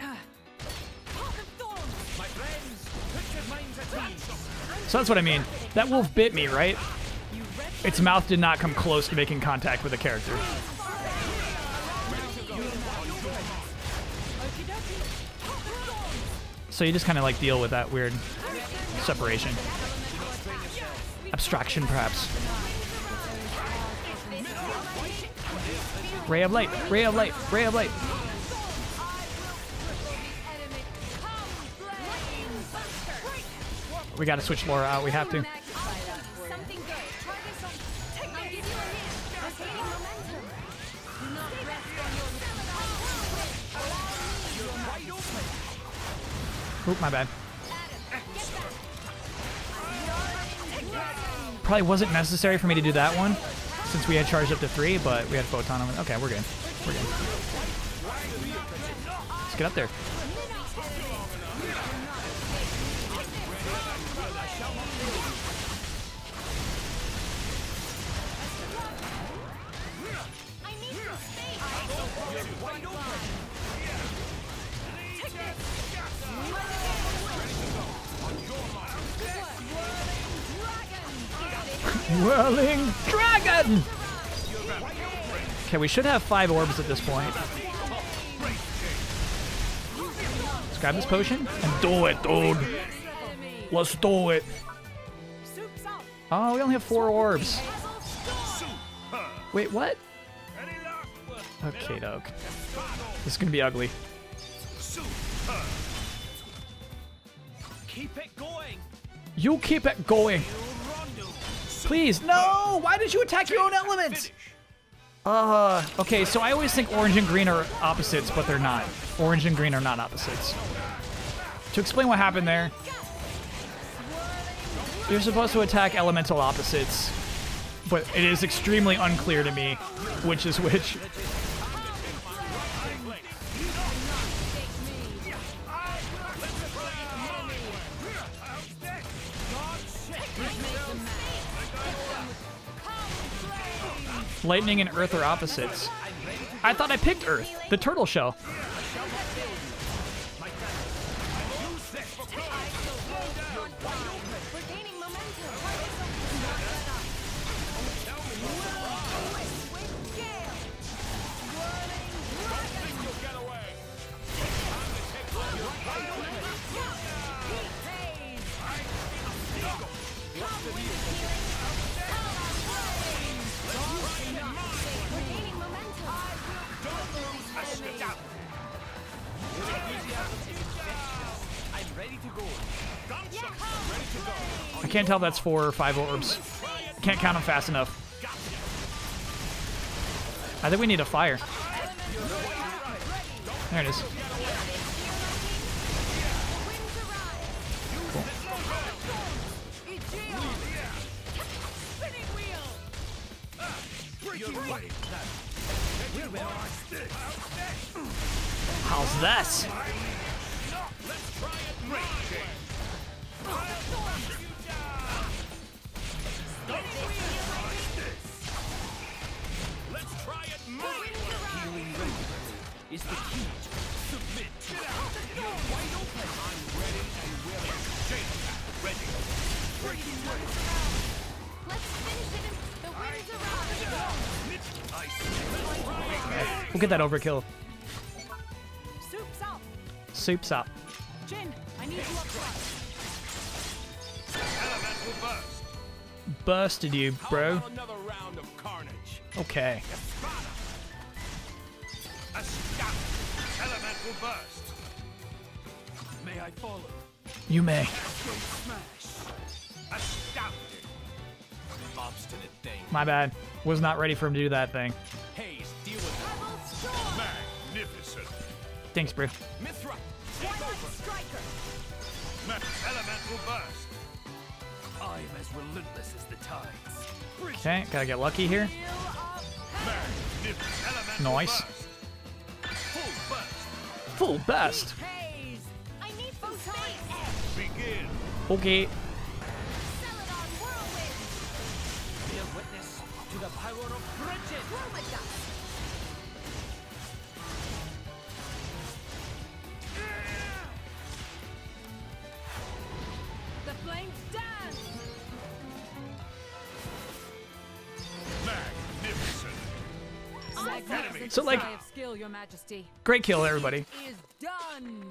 Heart of Thorns! My friends, put your minds at ease. So that's what I mean. That wolf bit me, right? Its mouth did not come close to making contact with the character. So you just kind of like deal with that weird separation. Abstraction, perhaps. Ray of light, ray of light, ray of light. We gotta switch Lora out, we have to. My bad. Probably wasn't necessary for me to do that one, since we had charged up to three, but we had photon on it. Okay, we're good. We're good. Let's get up there. Okay, we should have five orbs at this point. Let's grab this potion and do it, dude. Let's do it. Oh, we only have four orbs. Wait, what? Okay, dog. This is gonna be ugly. Keep it going. You keep it going. Please, no! Why did you attack your own element? Uh, okay, so I always think orange and green are opposites, but they're not. Orange and green are not opposites. To explain what happened there, you're supposed to attack elemental opposites, but it is extremely unclear to me which is which. Lightning and Earth are opposites. I thought I picked Earth, the turtle shell. Tell that's four or five orbs. Can't count them fast enough. I think we need a fire. There it is. How's that? The key. Submit. You're wide open. I'm ready and willing. Jake, ready. Breaking wave. Let's finish it. The winds around. We'll get that overkill. Soup's up. Soup's up. Jin, I need you up front. Burst. Busted you, How bro. about another round of carnage? Okay. Astounding. Elemental burst. May I follow? You may. Smash. Astounding. Obstinate thing. My bad. Was not ready for him to do that thing. Haze, deal with it. Magnificent. Thanks, bro. Mythra, take over. Striker. Elemental burst. I'm as relentless as the tides. Okay, gotta get lucky here. Magnificent. Elemental Nice. burst. Full burst. Best. Haze. I need some space. Begin. Okay. So, like- skill, Your Majesty. Great kill, everybody. Is done.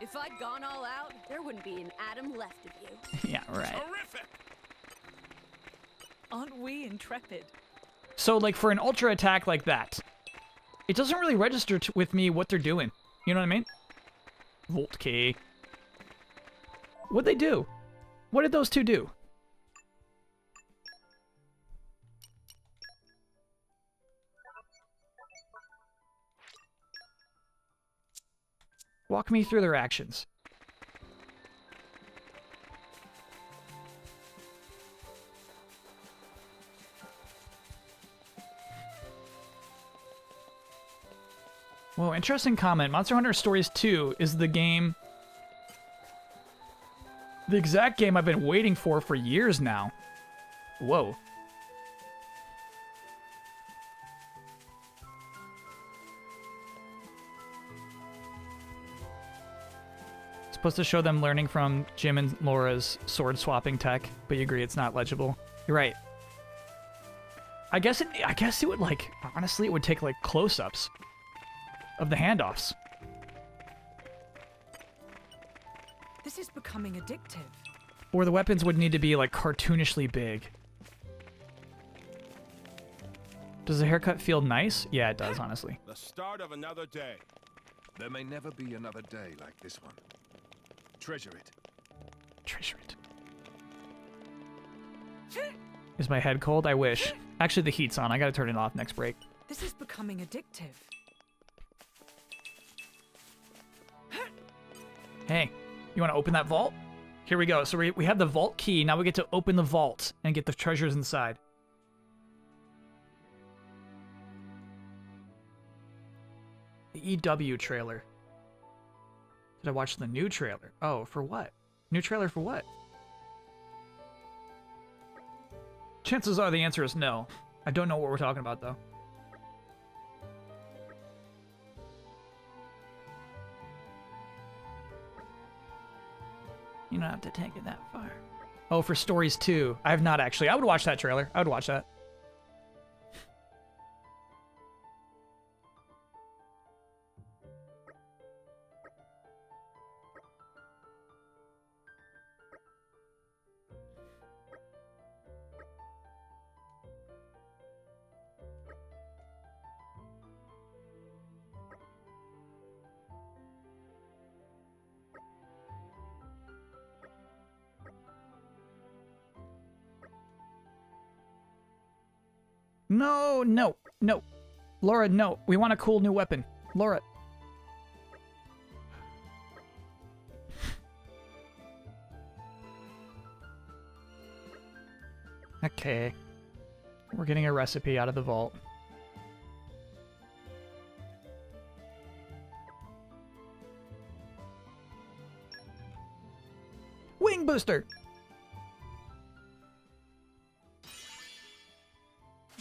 If I'd gone all out, there wouldn't be an atom left of you. yeah, right. Terrific. Aren't we intrepid? So, like, for an ultra attack like that, it doesn't really register t- with me what they're doing. You know what I mean? Volt key. What'd they do? What did those two do? Walk me through their actions. Well, interesting comment. Monster Hunter Stories 2 is the game... The exact game I've been waiting for for years now. Whoa. Supposed to show them learning from Jin and Lora's sword swapping tech, but you agree it's not legible. You're right. I guess it I guess it would like honestly it would take like close-ups of the handoffs. This is becoming addictive. Or the weapons would need to be like cartoonishly big. Does the haircut feel nice? Yeah, it does, honestly. The start of another day. There may never be another day like this one. Treasure it. Treasure it. Is my head cold? I wish. Actually, the heat's on. I gotta turn it off next break. This is becoming addictive. Hey, you want to open that vault? Here we go. So we, we have the vault key. Now we get to open the vault and get the treasures inside. The EW trailer. Did I watch the new trailer? Oh, for what? New trailer for what? Chances are the answer is no. I don't know what we're talking about, though. You don't have to take it that far. Oh, for Stories 2. I have not actually. I would watch that trailer. I would watch that. Lora, no. We want a cool new weapon. Lora. Okay. We're getting a recipe out of the vault. Wing booster!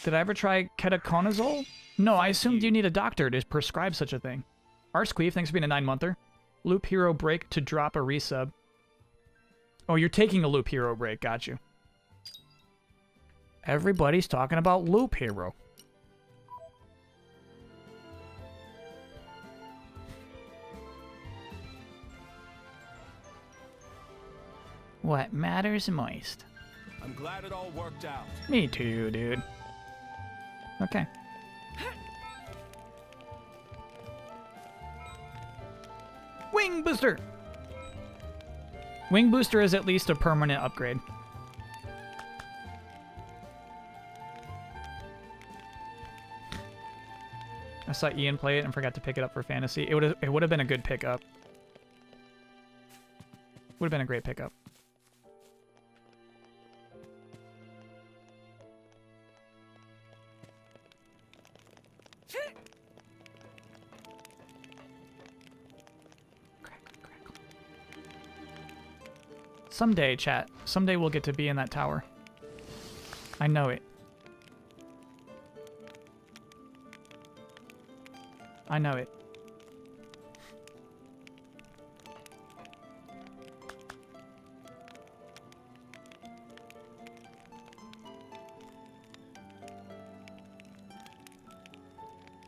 Did I ever try ketoconazole? No, I assumed you need a doctor to prescribe such a thing. Arsqueef, thanks for being a nine-monther. Loop Hero break to drop a resub. Oh, you're taking a Loop Hero break, got you. Everybody's talking about Loop Hero. What matters most? I'm glad it all worked out. Me too, dude. Okay. Wing Booster! Wing Booster is at least a permanent upgrade. I saw Ian play it and forgot to pick it up for fantasy. It would have it would have been a good pickup. Would have been a great pickup. Someday, chat. Someday we'll get to be in that tower. I know it. I know it.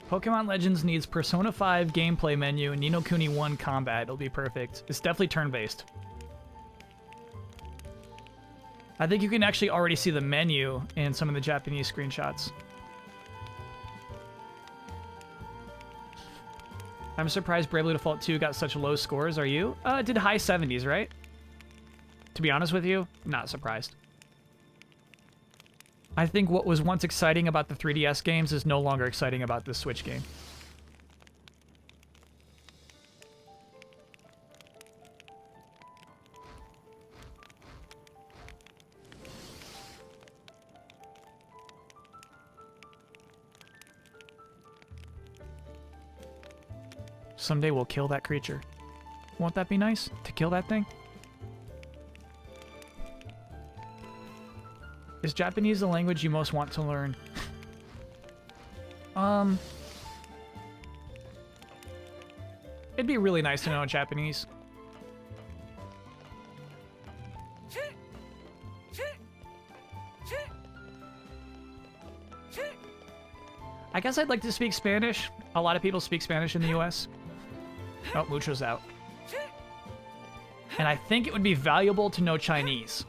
Pokemon Legends needs Persona 5 gameplay menu and Ni no Kuni 1 combat. It'll be perfect. It's definitely turn-based. I think you can actually already see the menu in some of the Japanese screenshots. I'm surprised Bravely Default 2 got such low scores. Are you? Uh, did high 70s, right? To be honest with you, not surprised. I think what was once exciting about the 3DS games is no longer exciting about the Switch game. Someday we'll kill that creature. Won't that be nice? To kill that thing? Is Japanese the language you most want to learn? um... It'd be really nice to know Japanese. I guess I'd like to speak Spanish. A lot of people speak Spanish in the US. Oh, Mucho's out. And I think it would be valuable to know Chinese.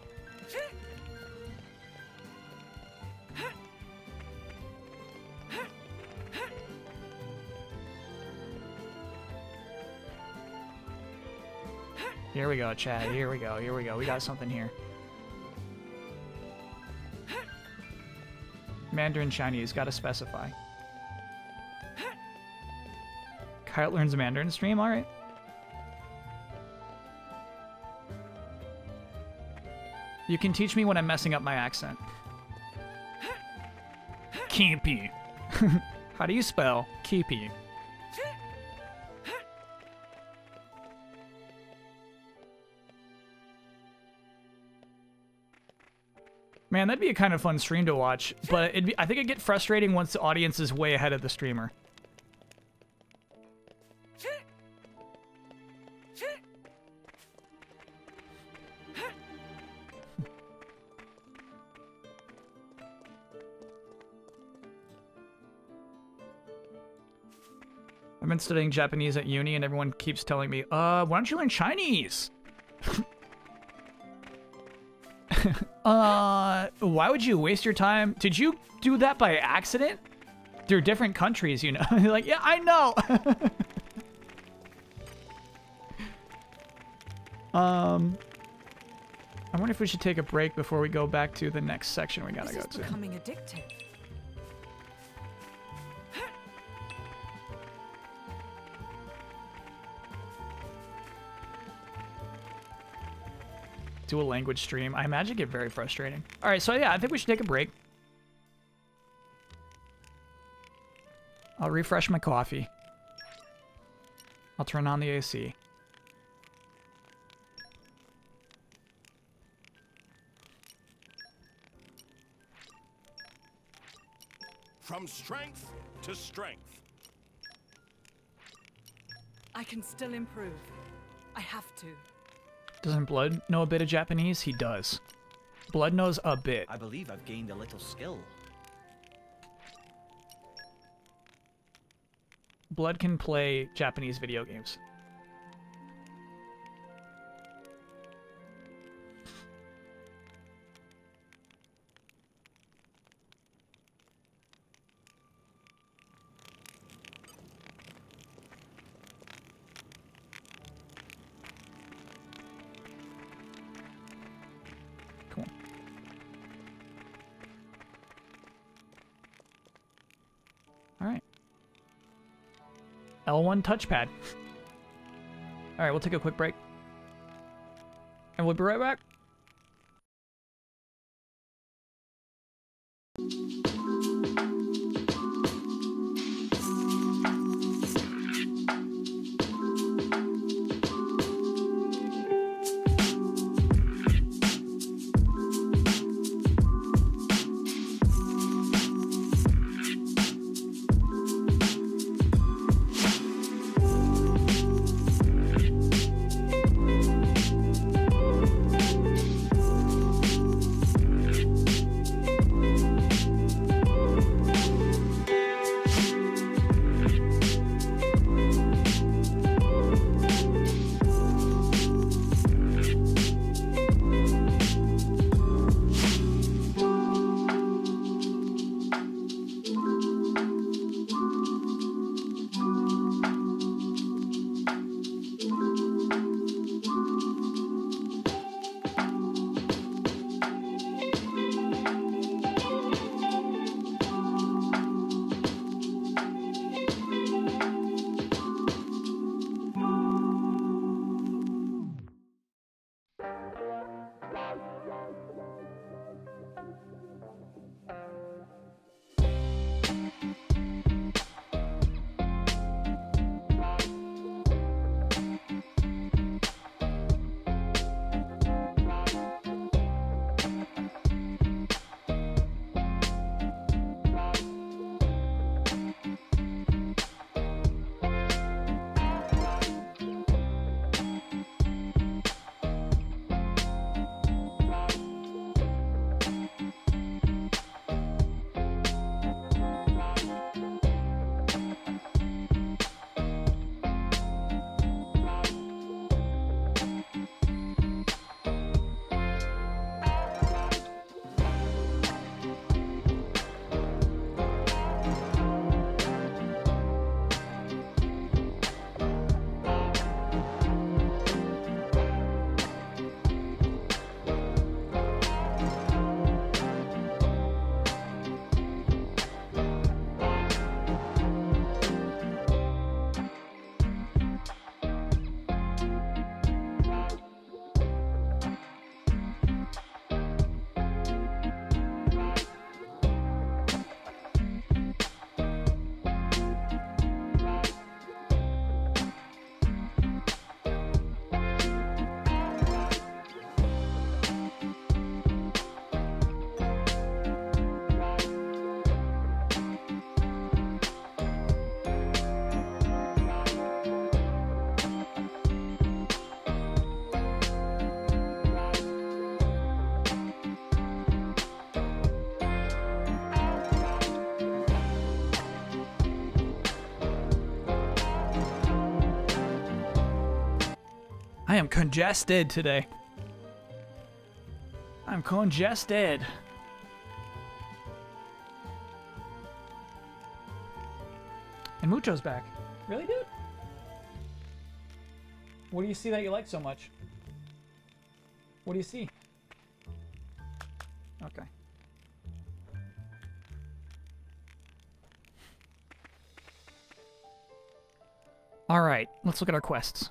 Here we go, Chad. Here we go. Here we go. We got something here. Mandarin Chinese, gotta specify. Kyle learns Mandarin stream, alright. You can teach me when I'm messing up my accent. Kimpy. How do you spell Kimpy? Man, that'd be a kind of fun stream to watch, but be, I think it'd get frustrating once the audience is way ahead of the streamer. Studying Japanese at uni and everyone keeps telling me, uh, why don't you learn Chinese? uh, why would you waste your time? Did you do that by accident? They're different countries, you know. like, yeah, I know. um, I wonder if we should take a break before we go back to the next section we gotta This go to. becoming addictive. Do a language stream. I imagine it get very frustrating. All right, so yeah, I think we should take a break. I'll refresh my coffee. I'll turn on the AC. From strength to strength. I can still improve. I have to. Doesn't Blood know a bit of Japanese? He does. Blood knows a bit. I believe I've gained a little skill. Blood can play Japanese video games. L1 touchpad. All right, we'll take a quick break. And we'll be right back. Am congested today. I'm congested. And Mucho's back. Really, dude? What do you see that you like so much? What do you see? Okay. All right, let's look at our quests.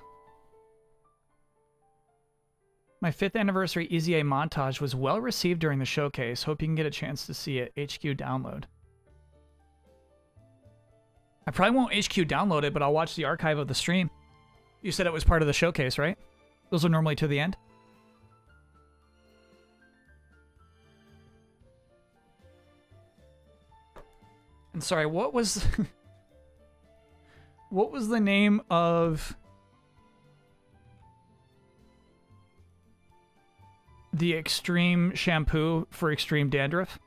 My fifth anniversary EZA montage was well received during the showcase. Hope you can get a chance to see it. HQ download. I probably won't HQ download it, but I'll watch the archive of the stream. You said it was part of the showcase, right? Those are normally to the end. And sorry, what was what was the name of the extreme shampoo for extreme dandruff?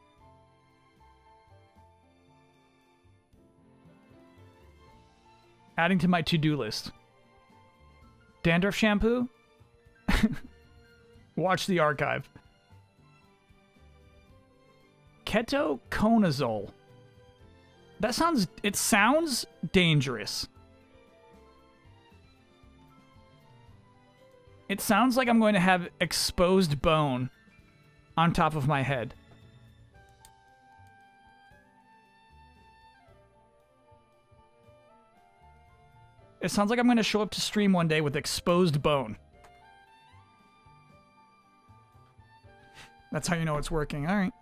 Adding to my to-do list. Dandruff shampoo? Watch the archive. Ketoconazole. That sounds... It sounds dangerous. It sounds like I'm going to have exposed bone on top of my head. It sounds like I'm going to show up to stream one day with exposed bone. That's how you know it's working. All right.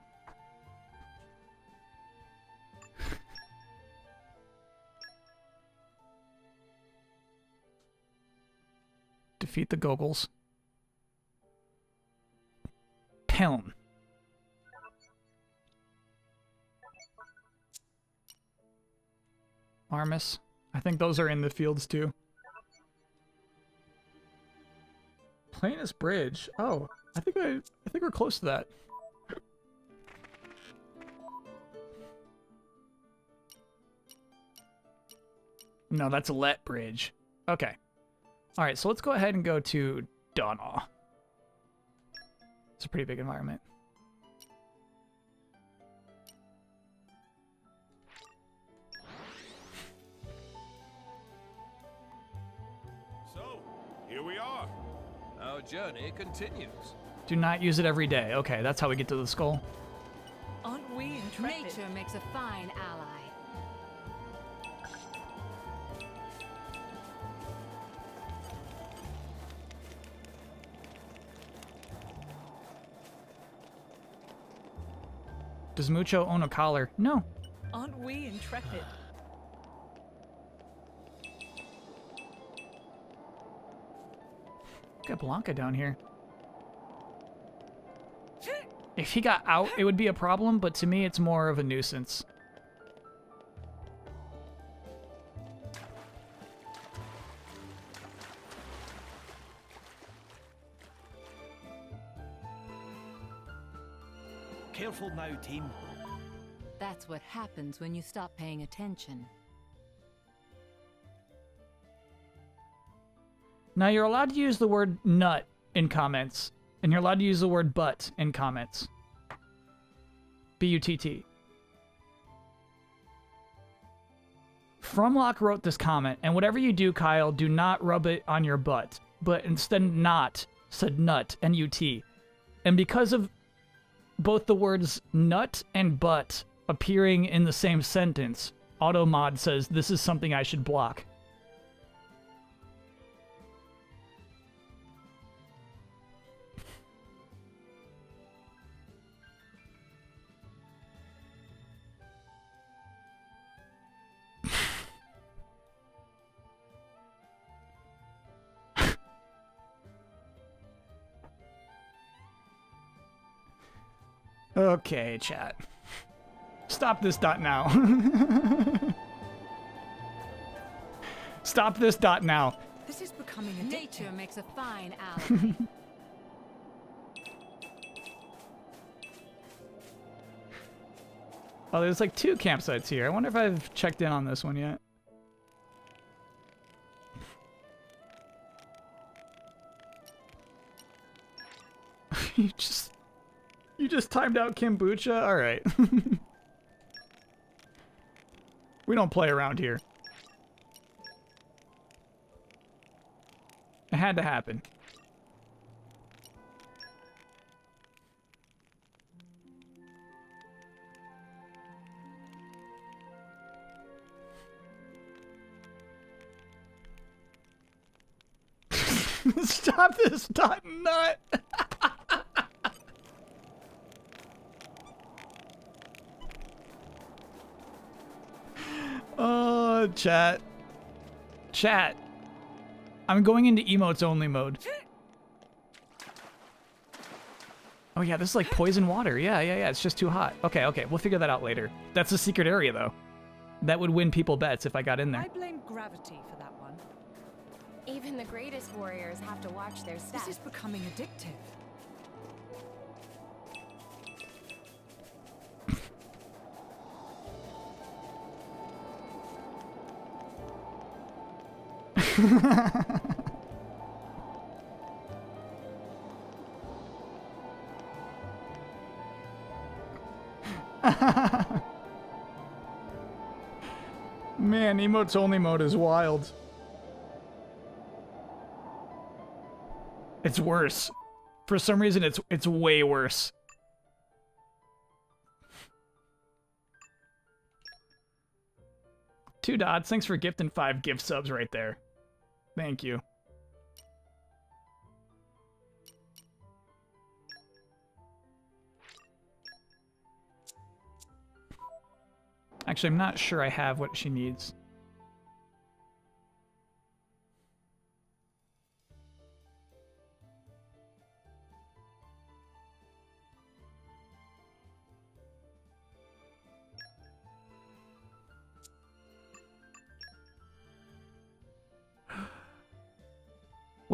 Defeat the Gogles. Pelm. Armus. I think those are in the fields too. Planus Bridge. Oh, I think I, I think we're close to that. No, that's a Let Bridge. Okay. All right, so let's go ahead and go to Dannagh. It's a pretty big environment. So, here we are. Our journey continues. Do not use it every day. Okay, that's how we get to the skull. Aren't we intrepid? Nature makes a fine ally. Does Mucho own a collar? No. Aren't we intrepid? Got Blanca down here. If he got out, it would be a problem, but to me, it's more of a nuisance. Team. That's what happens when you stop paying attention. Now, you're allowed to use the word nut in comments, and you're allowed to use the word butt in comments. B-U-T-T. Fromlock wrote this comment, and whatever you do, Kyle, do not rub it on your butt, but instead not said nut, N-U-T. And because of both the words nut and butt appearing in the same sentence, Automod says this is something I should block. Okay, chat. Stop this dot now. Stop this dot now. This is becoming a Nature makes a fine ally. Oh, there's like two campsites here. I wonder if I've checked in on this one yet. just timed out kombucha? All right. we don't play around here. It had to happen. Stop this dot nut. chat. Chat. I'm going into emotes only mode. Oh yeah, this is like poison water. Yeah, yeah, yeah. It's just too hot. Okay, okay. We'll figure that out later. That's a secret area though. That would win people bets if I got in there. I blame gravity for that one. Even the greatest warriors have to watch their steps. This is becoming addictive. Man, emotes only mode is wild. It's worse. For some reason, it's it's way worse. Two dots. Thanks for gifting five gift subs right there. Thank you. Actually, I'm not sure I have what she needs.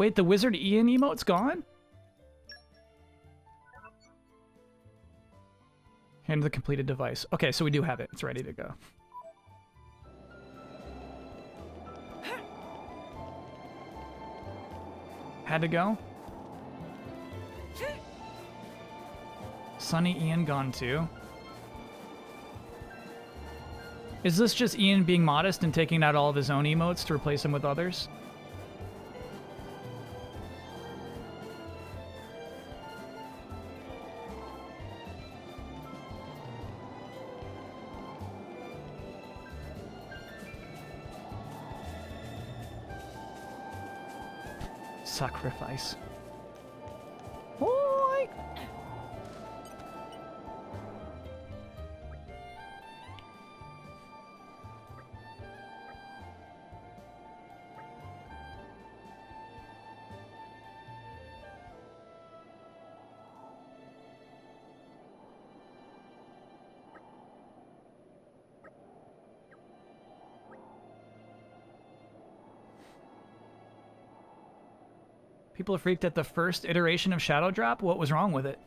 Wait, the Wizard Ian emote's gone? Hand the completed device. Okay, so we do have it. It's ready to go. Had to go? Sunny Ian gone too. Is this just Ian being modest and taking out all of his own emotes to replace them with others? Sacrifice. People freaked at the first iteration of Shadow Drop. What was wrong with it?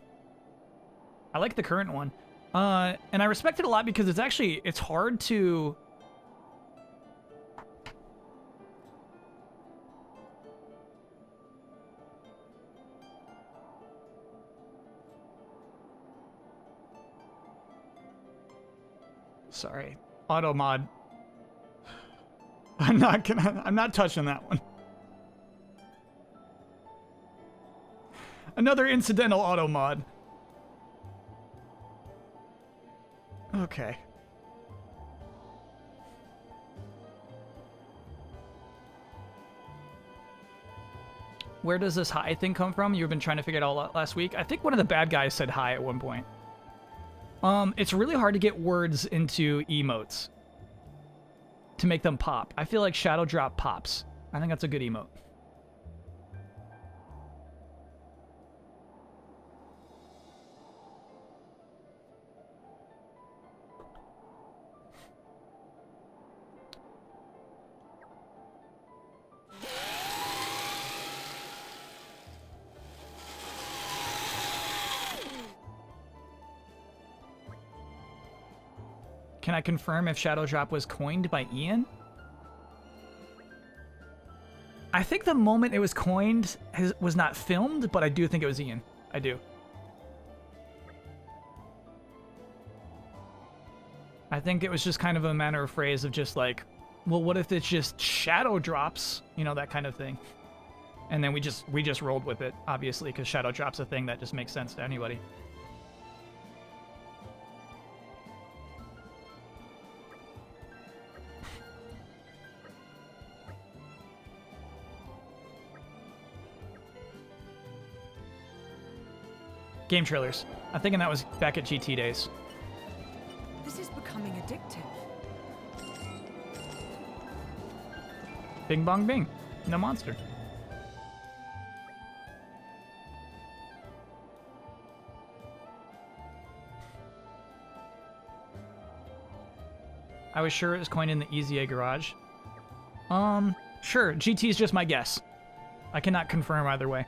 I like the current one. Uh, and I respect it a lot because it's actually, it's hard to... Sorry. Auto mod. I'm not gonna, I'm not touching that one. Another incidental auto mod. Okay. Where does this hi thing come from? You've been trying to figure it out last week. I think one of the bad guys said hi at one point. Um, it's really hard to get words into emotes to make them pop. I feel like Shadow Drop pops. I think that's a good emote. Confirm if Shadow Drop was coined by Ian? I think the moment it was coined has, was not filmed, but I do think it was Ian. I do. I think it was just kind of a matter of phrase of just like, well, what if it's just shadow drops? You know, that kind of thing. And then we just we just rolled with it, obviously, because shadow drops a thing that just makes sense to anybody. GameTrailers. I'm thinking that was back at GT days. This is becoming addictive. Bing bong bing. No monster. I was sure it was coined in the EZA garage. Um, sure. GT is just my guess. I cannot confirm either way.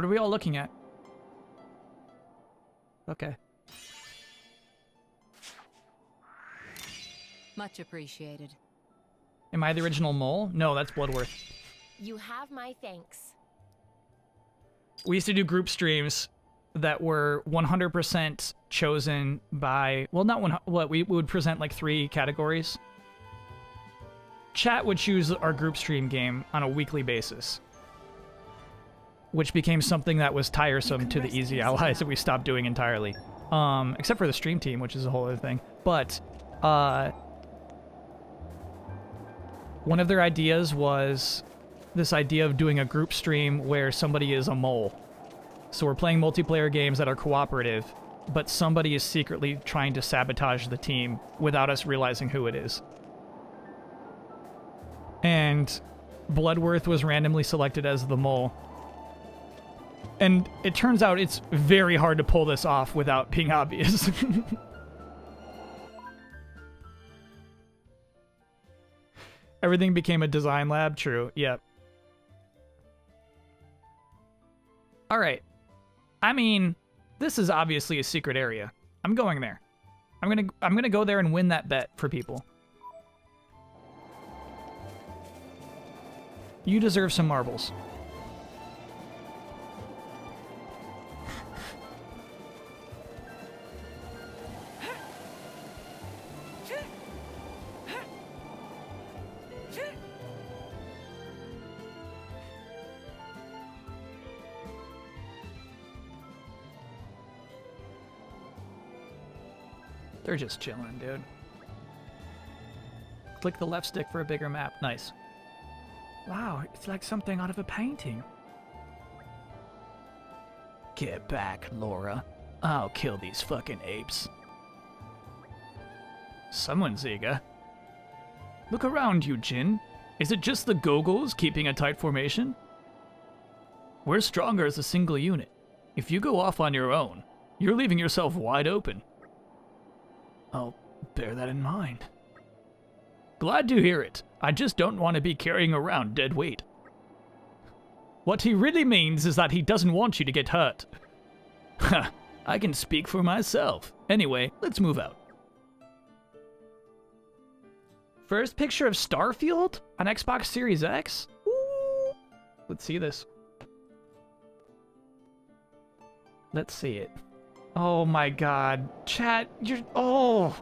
What are we all looking at? Okay. Much appreciated. Am I the original mole? No, that's Bloodworth. You have my thanks. We used to do group streams that were 100% chosen by, well, not one, what, we would present like three categories. Chat would choose our group stream game on a weekly basis, which became something that was tiresome to the easy allies that we stopped doing entirely. Um, except for the stream team, which is a whole other thing. But, uh, one of their ideas was this idea of doing a group stream where somebody is a mole. So we're playing multiplayer games that are cooperative, but somebody is secretly trying to sabotage the team without us realizing who it is. And Bloodworth was randomly selected as the mole. And it turns out it's very hard to pull this off without being obvious. Everything became a design lab. True. Yep. All right. I mean, this is obviously a secret area. I'm going there. I'm going to I'm going to go there and win that bet for people. You deserve some marbles. They're just chilling, dude. Click the left stick for a bigger map. Nice. Wow, it's like something out of a painting. Get back, Lora. I'll kill these fucking apes. Someone's eager. Look around you, Jin. Is it just the Gogos keeping a tight formation? We're stronger as a single unit. If you go off on your own, you're leaving yourself wide open. I'll bear that in mind. Glad to hear it. I just don't want to be carrying around dead weight. What he really means is that he doesn't want you to get hurt. Ha, I can speak for myself. Anyway, let's move out. First picture of Starfield on Xbox Series X? Ooh. Let's see this. Let's see it. Oh my god. Chat, you're. Oh.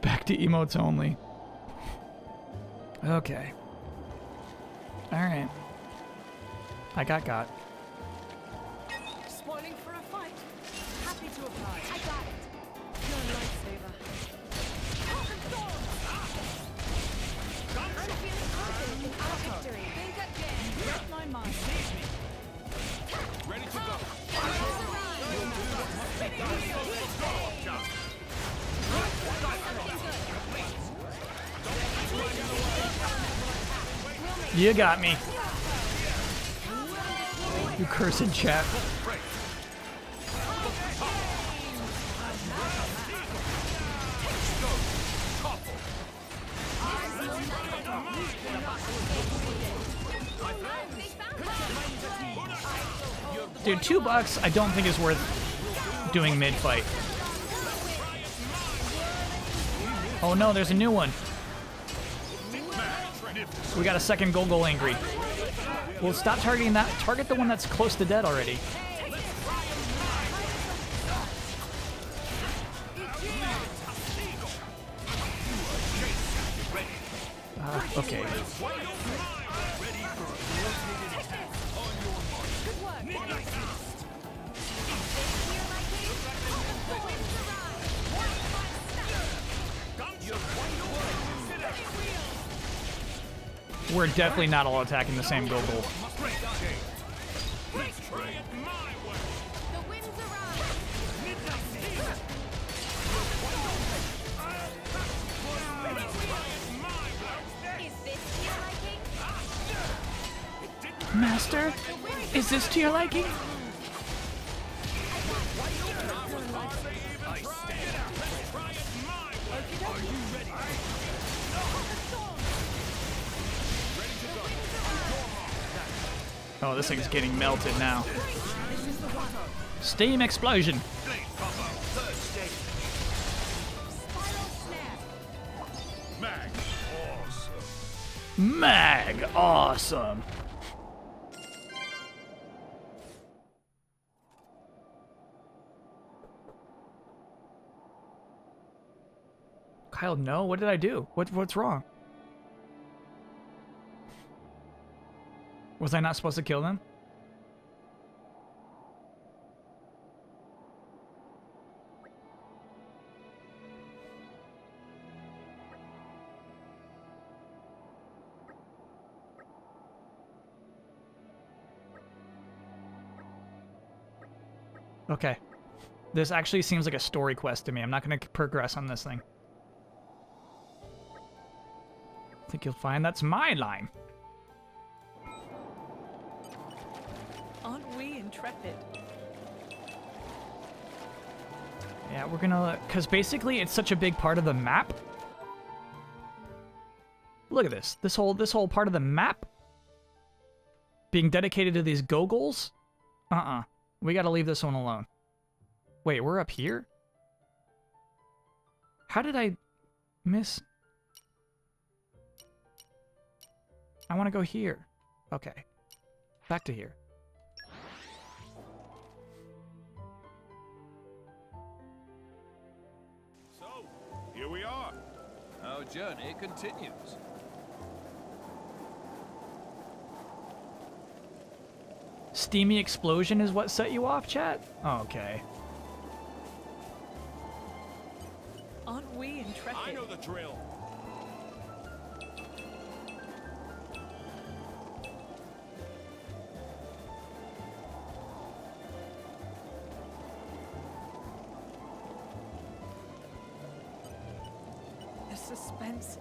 Back to emotes only. Okay. Alright. I got got. You got me. You cursed chat. Dude, two bucks I don't think is worth doing mid-fight. Oh no, there's a new one. We got a second Gogol Angry. We'll stop targeting that. Target the one that's close to dead already. Definitely not all attacking the same. Master, this thing's getting melted now. Steam explosion. Mag, awesome. Mag, awesome. Kyle, no. What did I do? What what's wrong? Was I not supposed to kill them? Okay. This actually seems like a story quest to me. I'm not going to progress on this thing. I think you'll find that's my line. Yeah, we're gonna, because basically it's such a big part of the map. Look at this. This whole this whole part of the map being dedicated to these gogols. Uh-uh. We gotta leave this one alone. Wait, we're up here? How did I miss? I want to go here. Okay. Back to here. Our journey continues. Steamy explosion is what set you off, chat? Oh, okay. Aren't we intrepid? I know the drill.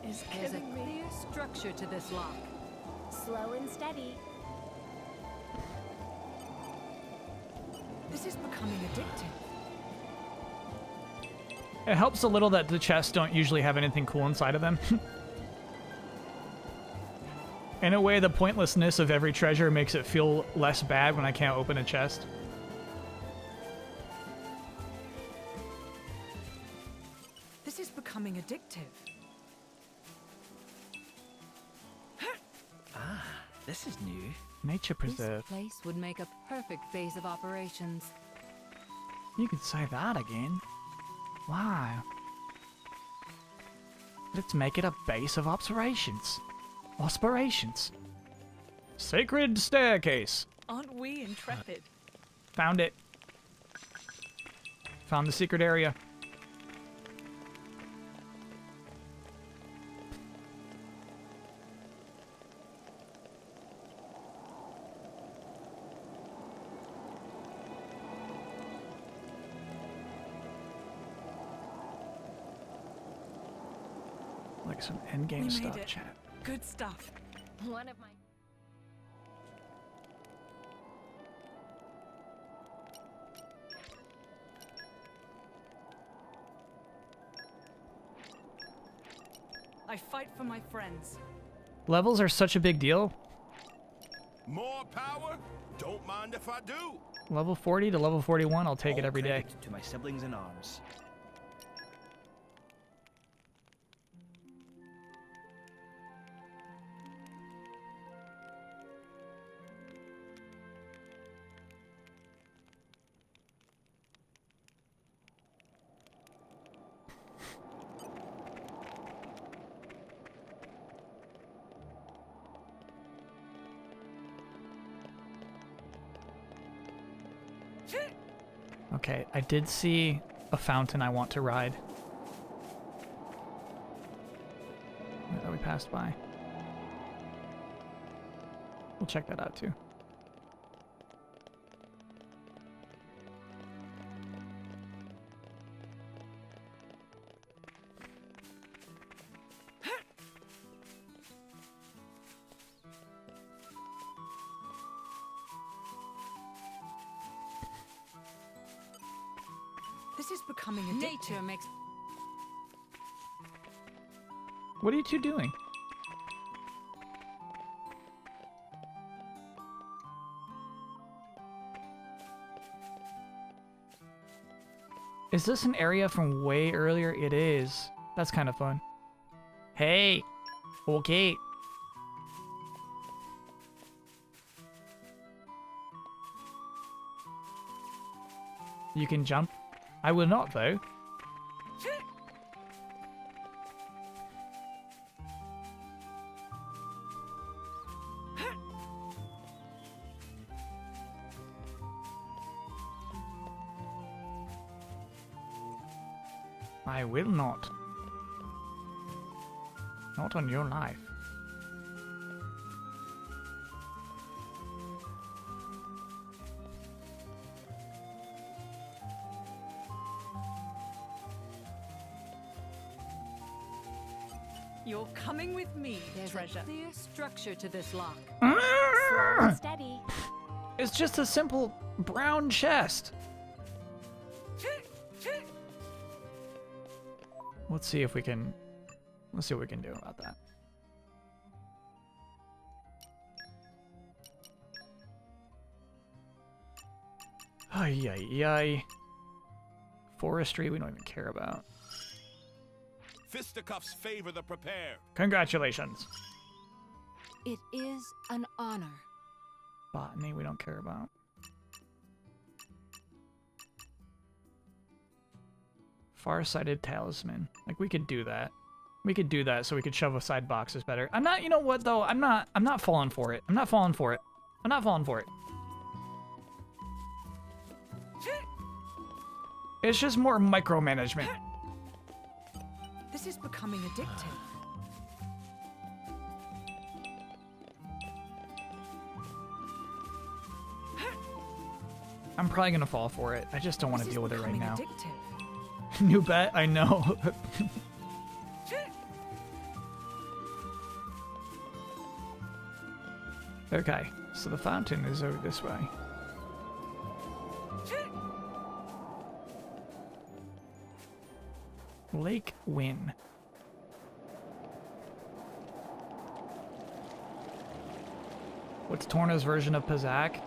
Is There's a me. clear structure to this lock. Slow and steady. This is becoming addictive. It helps a little that the chests don't usually have anything cool inside of them. In a way, the pointlessness of every treasure makes it feel less bad when I can't open a chest. This is becoming addictive. This is new. Nature preserve. This preserve. place would make a perfect base of operations. You could say that again. Wow. Let's make it a base of observations. Aspirations. Sacred staircase. Aren't we intrepid? Found it. Found the secret area. like some endgame stuff, it. chat. Good stuff. One of my I fight for my friends. Levels are such a big deal. More power? Don't mind if I do. Level 40 to level 41, I'll take All it every day. To my siblings in arms. I did see a fountain I want to ride. That we passed by. We'll check that out too. Is this an area from way earlier? It is. That's kind of fun. Hey. Okay. You can jump. I will not, though. Treasure. clear structure to this lock. Ah! Steady. It's just a simple brown chest. Let's see if we can. Let's see what we can do about that. Ay, ay, ay. Forestry, we don't even care about. Fisticuffs favor the prepared. Congratulations. It is an honor. Botany, we don't care about. Far-sighted talisman. Like we could do that. We could do that so we could shove aside boxes better. I'm not, you know what though? I'm not, I'm not falling for it. I'm not falling for it. I'm not falling for it. It's just more micromanagement. This is becoming addictive. I'm probably gonna fall for it. I just don't want to deal with it right now. Addictive. New bet, I know. okay, so the fountain is over this way. Lake Wynn. What's Torna's version of Pazak?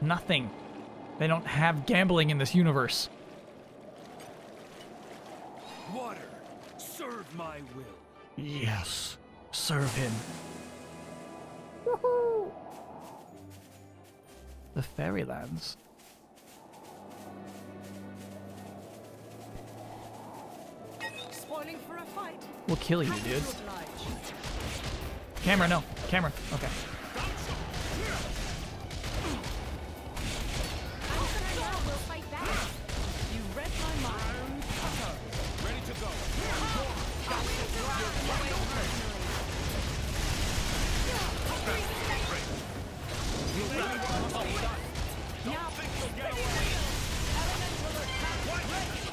Nothing. They don't have gambling in this universe. Water, serve my will. Yes. Serve him. The Fairylands. Spoiling for a fight. We'll kill you, dude. Camera, no. Camera. Okay.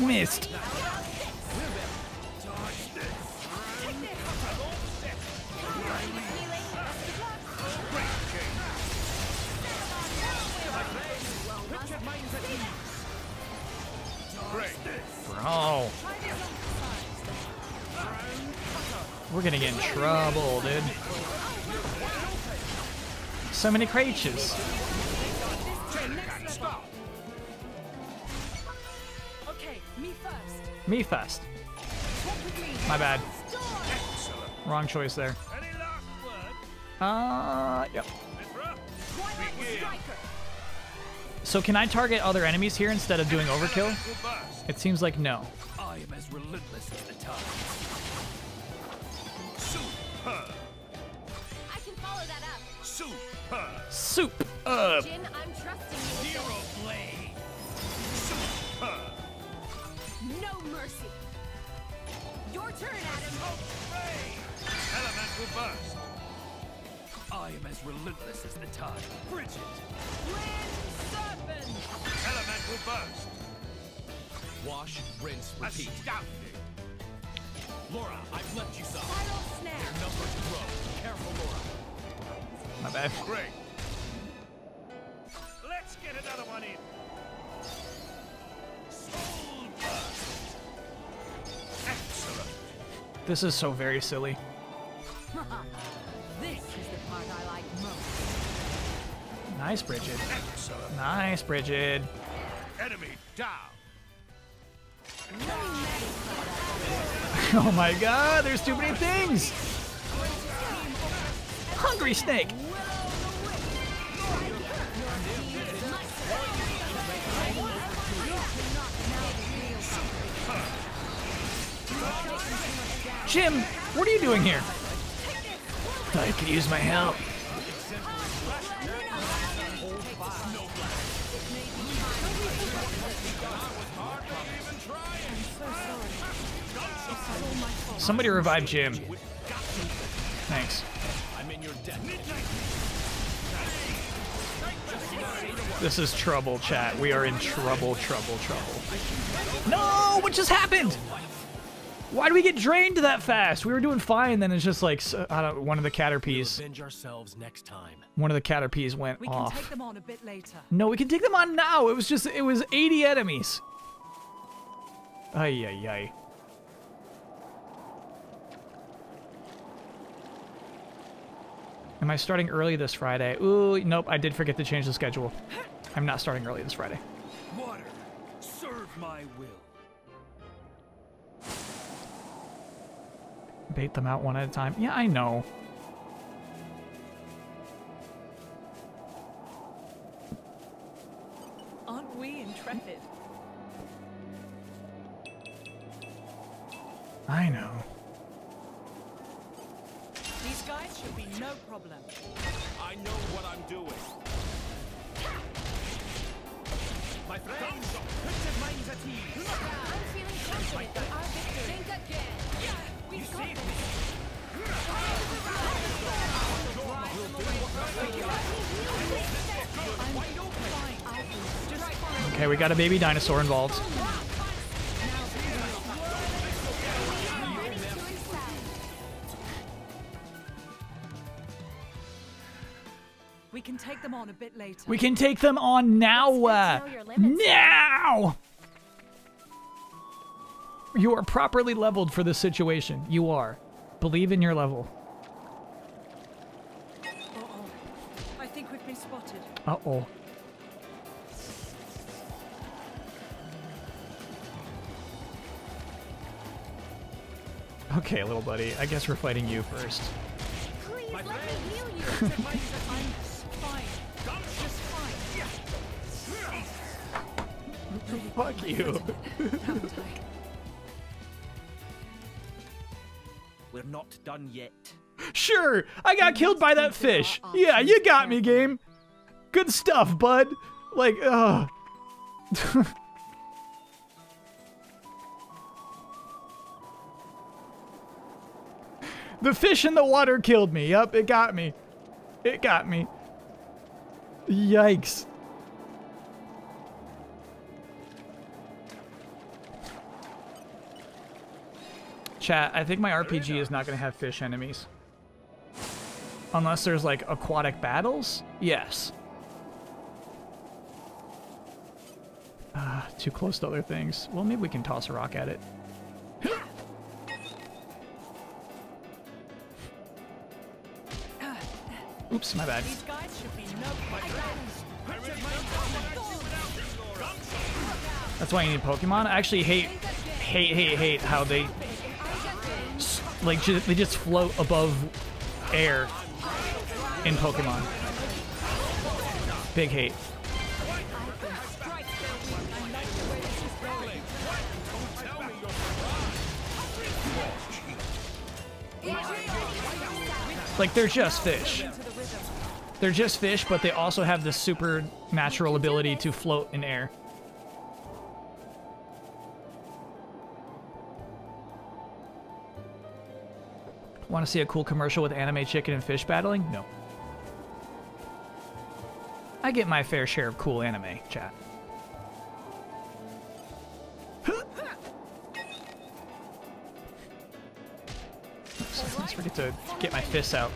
Midnight Bro. We're gonna get in trouble, dude. So many creatures. First. Me first. My bad. Wrong choice there. Any last word? Uh, yep. So can I target other enemies here instead of doing overkill? It seems like no. I am as relentless as the tide. Superb. I can follow that up. Superb. Soup up. Jin, I'm trusting you. with Hero blade. No mercy. Your turn, Addam. Elemental burst. I am as relentless as the tide. Brighid. Serpent. Elemental burst. Wash, rinse, repeat. Astounding. Lora, I've left you some. Spiral snare. Numbers grow. Careful, Lora. My bad. Great. Let's get another one in. Soul burst. Excellent. This is so very silly. This is the part I like most. Nice, Brighid. Excellent. Nice, Brighid. Enemy down. Oh my god, there's too many things! Hungry snake! Jin, what are you doing here? I could use my help. Somebody revive Jin. Thanks. I'm in your. This is trouble, chat. We are in trouble, trouble, trouble. No! What just happened? Why do we get drained that fast? We were doing fine, then it's just like s- I don't. One of the Caterpiles. Avenge ourselves next time. One of the Caterpiles went We can off. take them on a bit later. No, we can take them on now. It was just it was 80 enemies. Ay ay ay. Am I starting early this Friday? Ooh, nope, I did forget to change the schedule. I'm not starting early this Friday. Water, Bait them out one at a time. Yeah, I know. Aren't we intrepid? I know. These guys should be no problem. I know what I'm doing. My friends, primitive minds at ease. I'm feeling confident Okay, we got a baby dinosaur involved. Ready to excel. We can take them on a bit later. We can take them on now. Uh, know your limits. now. You are properly leveled for this situation. You are. Believe in your level. Uh-oh. I think we've been spotted. Uh oh. Okay, little buddy. I guess we're fighting you first. Please let me heal you. I'm fine. Just fine. Fuck you. We're not done yet. Sure, I got killed by that fish. Yeah, you got me, game. Good stuff, bud. Like, ugh. The fish in the water killed me. Yup, it got me. It got me. Yikes. Chat, I think my RPG is not going to have fish enemies. Unless there's like aquatic battles? Yes. Ah, too close to other things. Well, maybe we can toss a rock at it. Oops, my bad. That's why you need Pokemon. I actually hate, hate, hate, hate how they, like, ju- they just float above air in Pokemon. Big hate. Like, they're just fish. They're just fish, but they also have this supernatural ability to float in air. Want to see a cool commercial with anime chicken and fish battling? No. I get my fair share of cool anime, chat. Let's forget to get my fists out.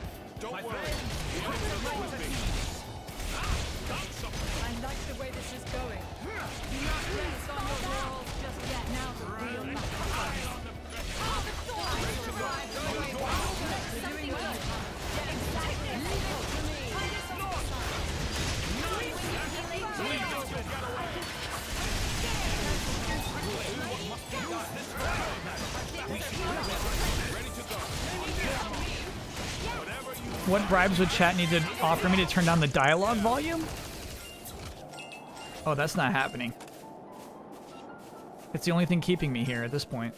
What bribes would chat need to offer me to turn down the dialogue volume? Oh, that's not happening. It's the only thing keeping me here at this point.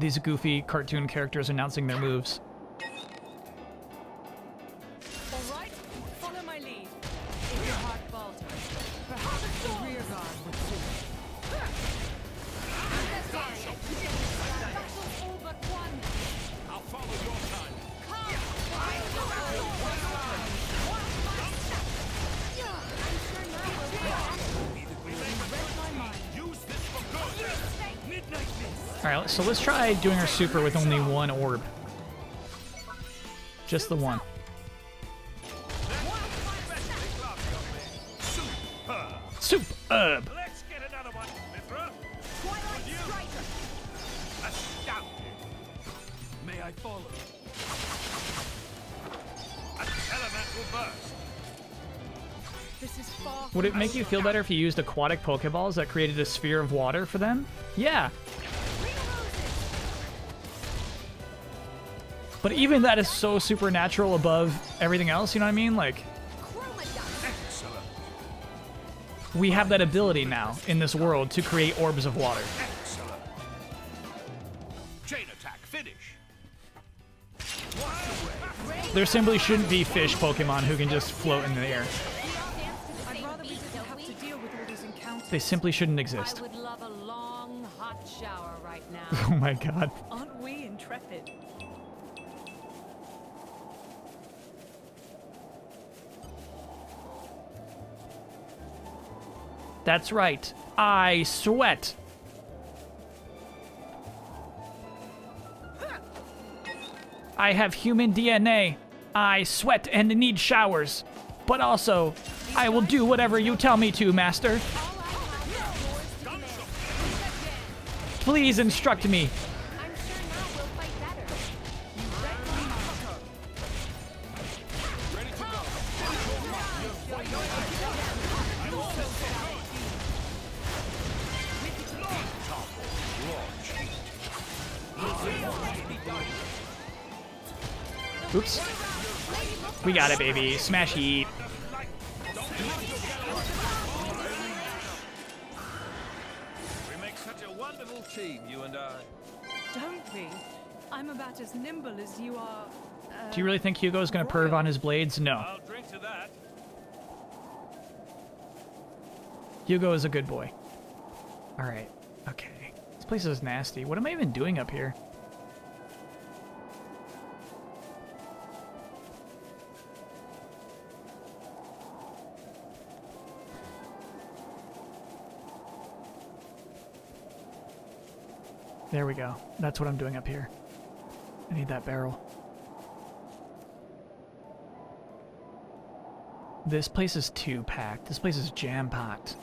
These goofy cartoon characters announcing their moves. Try doing our super with only one orb. Just the one. Superb! Let's get another one, Mythra. Astounding. May I follow? An elemental burst. This is far Would it make you feel better if you used aquatic Pokeballs that created a sphere of water for them? Yeah. But even that is so supernatural above everything else, you know what I mean? Like, we have that ability now in this world to create orbs of water. Excellent. Chain attack. Finish. There simply shouldn't be fish Pokemon who can just float in the air. I'd rather we didn't have to deal with all these encounters. They simply shouldn't exist. would love a long, hot shower right. Oh my god. That's right. I sweat. I have human DNA. I sweat and need showers. But also, I will do whatever you tell me to, Master. Please instruct me. We got it, baby. Smash heat. We make such a wonderful team, you and I. Don't we? I'm about as nimble as you are. Uh, Do you really think Hugo's gonna perv on his blades? No. I'll drink to that. Hugo is a good boy. Alright. Okay. This place is nasty. What am I even doing up here? There we go. That's what I'm doing up here. I need that barrel. This place is too packed. This place is jam-packed.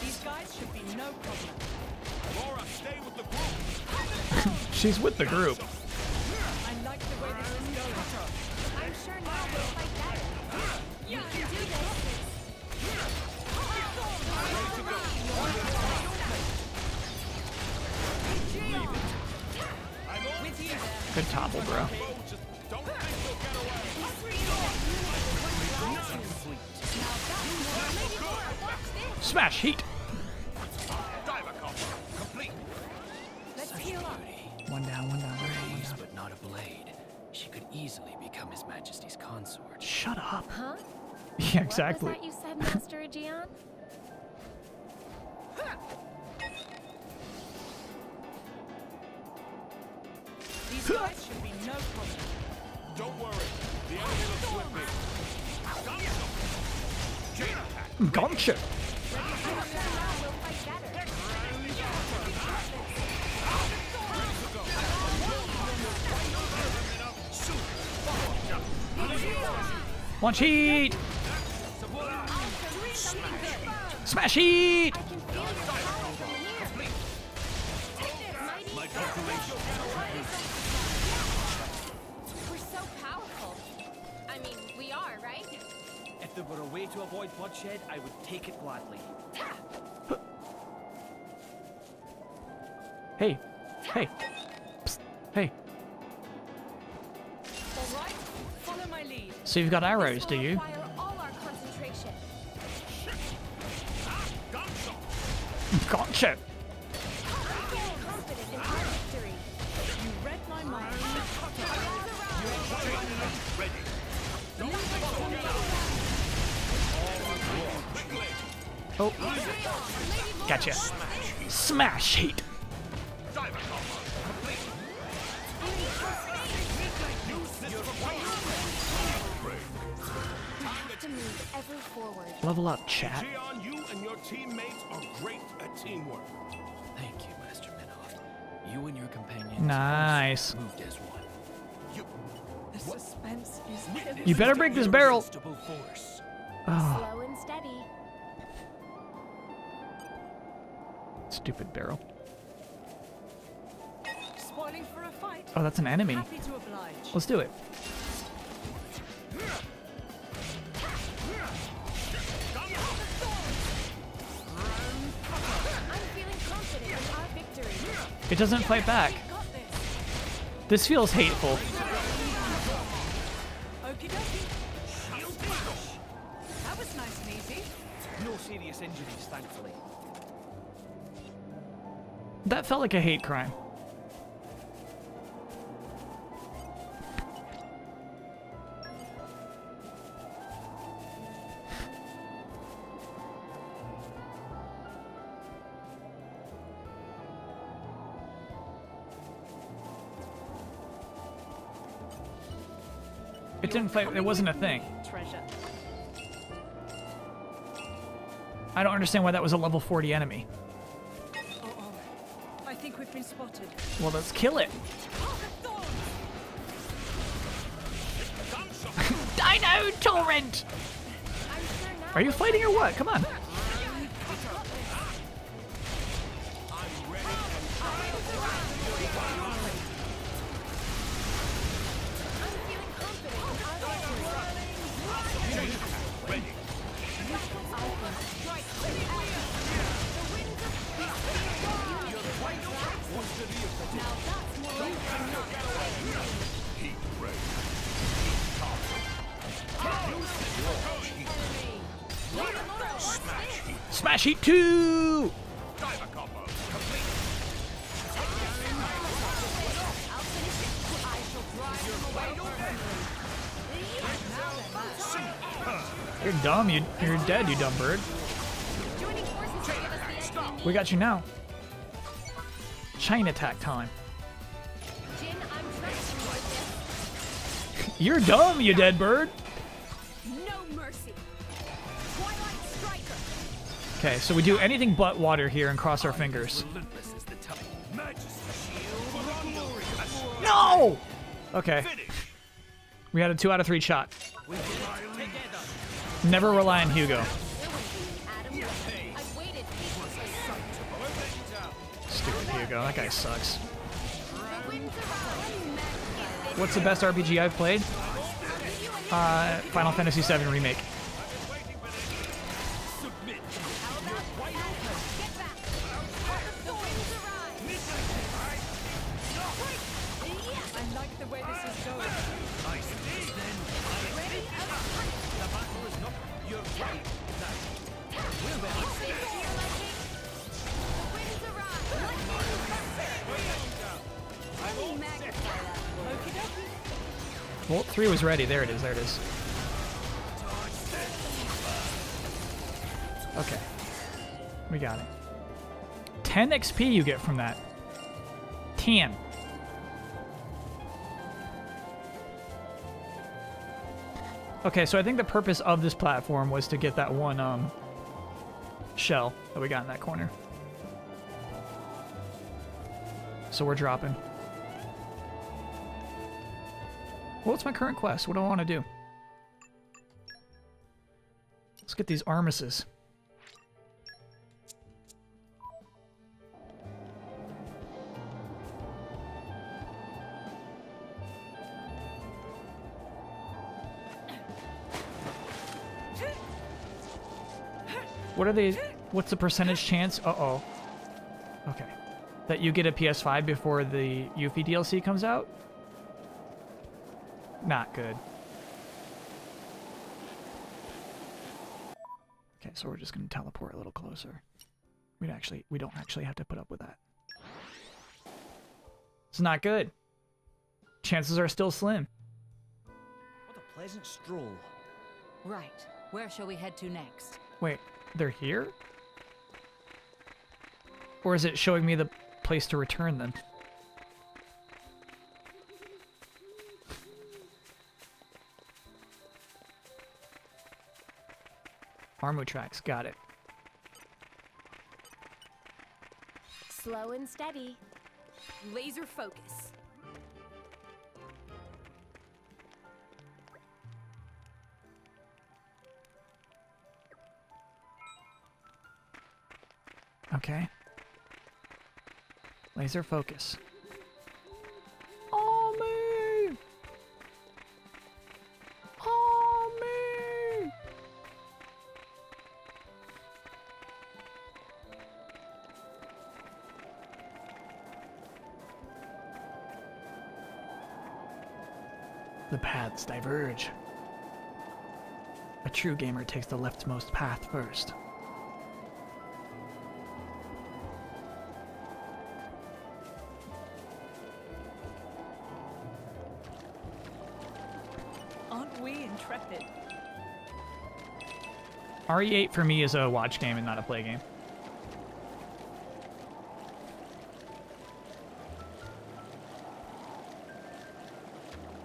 These guys should be no problem. Lora, stay with the group. She's with the group. Good topple, bro. Just don't think you'll get away. Smash heat. Diver combo. Complete. Let's heal up. One down, one down, one Raised down. but not a blade. She could easily become His Majesty's consort. Shut up. Huh? Yeah, exactly. What was that you said, Master Aegaeon? These guys should be no problem. Don't worry. The enemy looks with me. Gotcha. I'm sure now we'll fight better. One heat. Smash heat. I there were a way to avoid bloodshed, I would take it gladly. Hey. Hey. Psst. Hey. All right, follow my lead. So you've got arrows, do you? require all our concentration. Gotcha. Oh. Gotcha. Smash heat. Diver combo. Complete. We have to move ever forward. Level up, chat. Gion, you and your teammates are great at teamwork. Thank you, Master Minoth. You and your companions Nice. moved as one. The suspense is You better break this barrel. Force. Oh, Slow and steady. Stupid barrel. for a fight. Oh, that's an enemy. Happy to oblige. Let's do it. I'm feeling confident in our victory. It doesn't fight back. This. This feels hateful. Okie dokie. That was nice. No serious injuries, thankfully. That felt like a hate crime. It didn't fight, it wasn't a thing. Treasure. I don't understand why that was a level 40 enemy. I think we've been spotted. Well, let's kill it. Dino Torrent! I'm sure now Are you fighting or what? Come on. Heat. Smash Heat 2! Diver combo. Complete. You're dumb, you, you're dead, you dumb bird. We got you now. Chain attack time. You're dumb, you dead bird. Okay, so we do anything but water here and cross our fingers. No! Okay. We had a two out of three shot. Never rely on Hugo. Stupid Hugo. That guy sucks. What's the best RPG I've played? Uh, Final Fantasy VII Remake. Volt 3 was ready. There it is. There it is. Okay. We got it. 10 XP you get from that. 10. Okay, so I think the purpose of this platform was to get that one um, shell that we got in that corner. So we're dropping. What's my current quest? What do I want to do? Let's get these armises. What are they? What's the percentage chance? Uh-oh. Okay. That you get a PS5 before the Yuffie DLC comes out? Not good. Okay, so we're just gonna teleport a little closer. We actually we don't actually have to put up with that. It's not good. Chances are still slim. What a pleasant stroll. Right. Where shall we head to next? Wait, they're here? Or is it showing me the place to return them? Armo tracks, got it. Slow and steady. Laser focus. Okay. Laser focus. Paths diverge. A true gamer takes the leftmost path first. Aren't we intrepid? RE8 for me is a watch game and not a play game.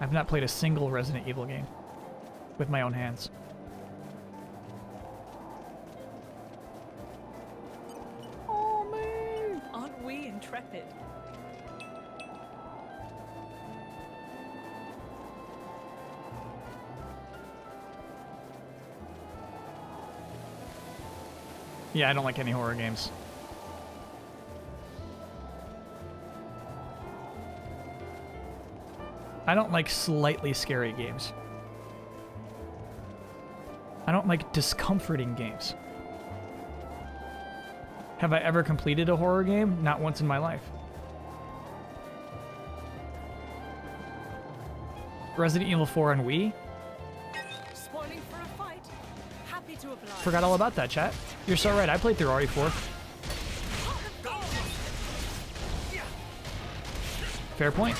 I've not played a single Resident Evil game with my own hands. Oh man! Aren't we intrepid? Yeah, I don't like any horror games. I don't like slightly scary games. I don't like discomforting games. Have I ever completed a horror game? Not once in my life. Resident Evil 4 on Wii? Spoiling for a fight. Happy to oblige. Forgot all about that, chat. You're so right, I played through RE4. Fair point.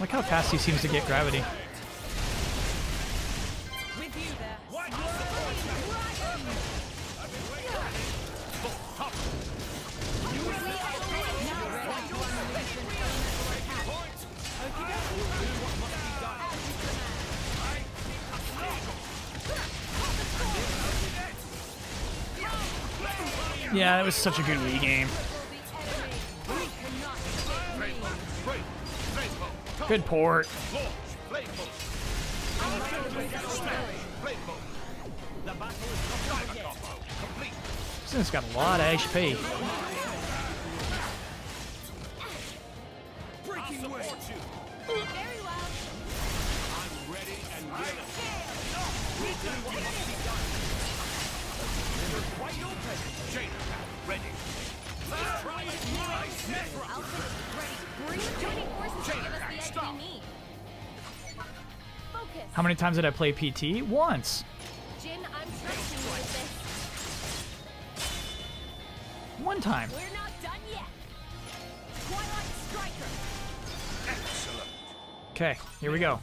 Like how fast he seems to get gravity. Yeah, that was such a good Wii game. Combo. port. This thing's got a lot of HP. Many times did I play PT? Once. Jin, I'm trusting you with this. One time. We're not done yet. Twilight Striker. Excellent. Okay, here we go.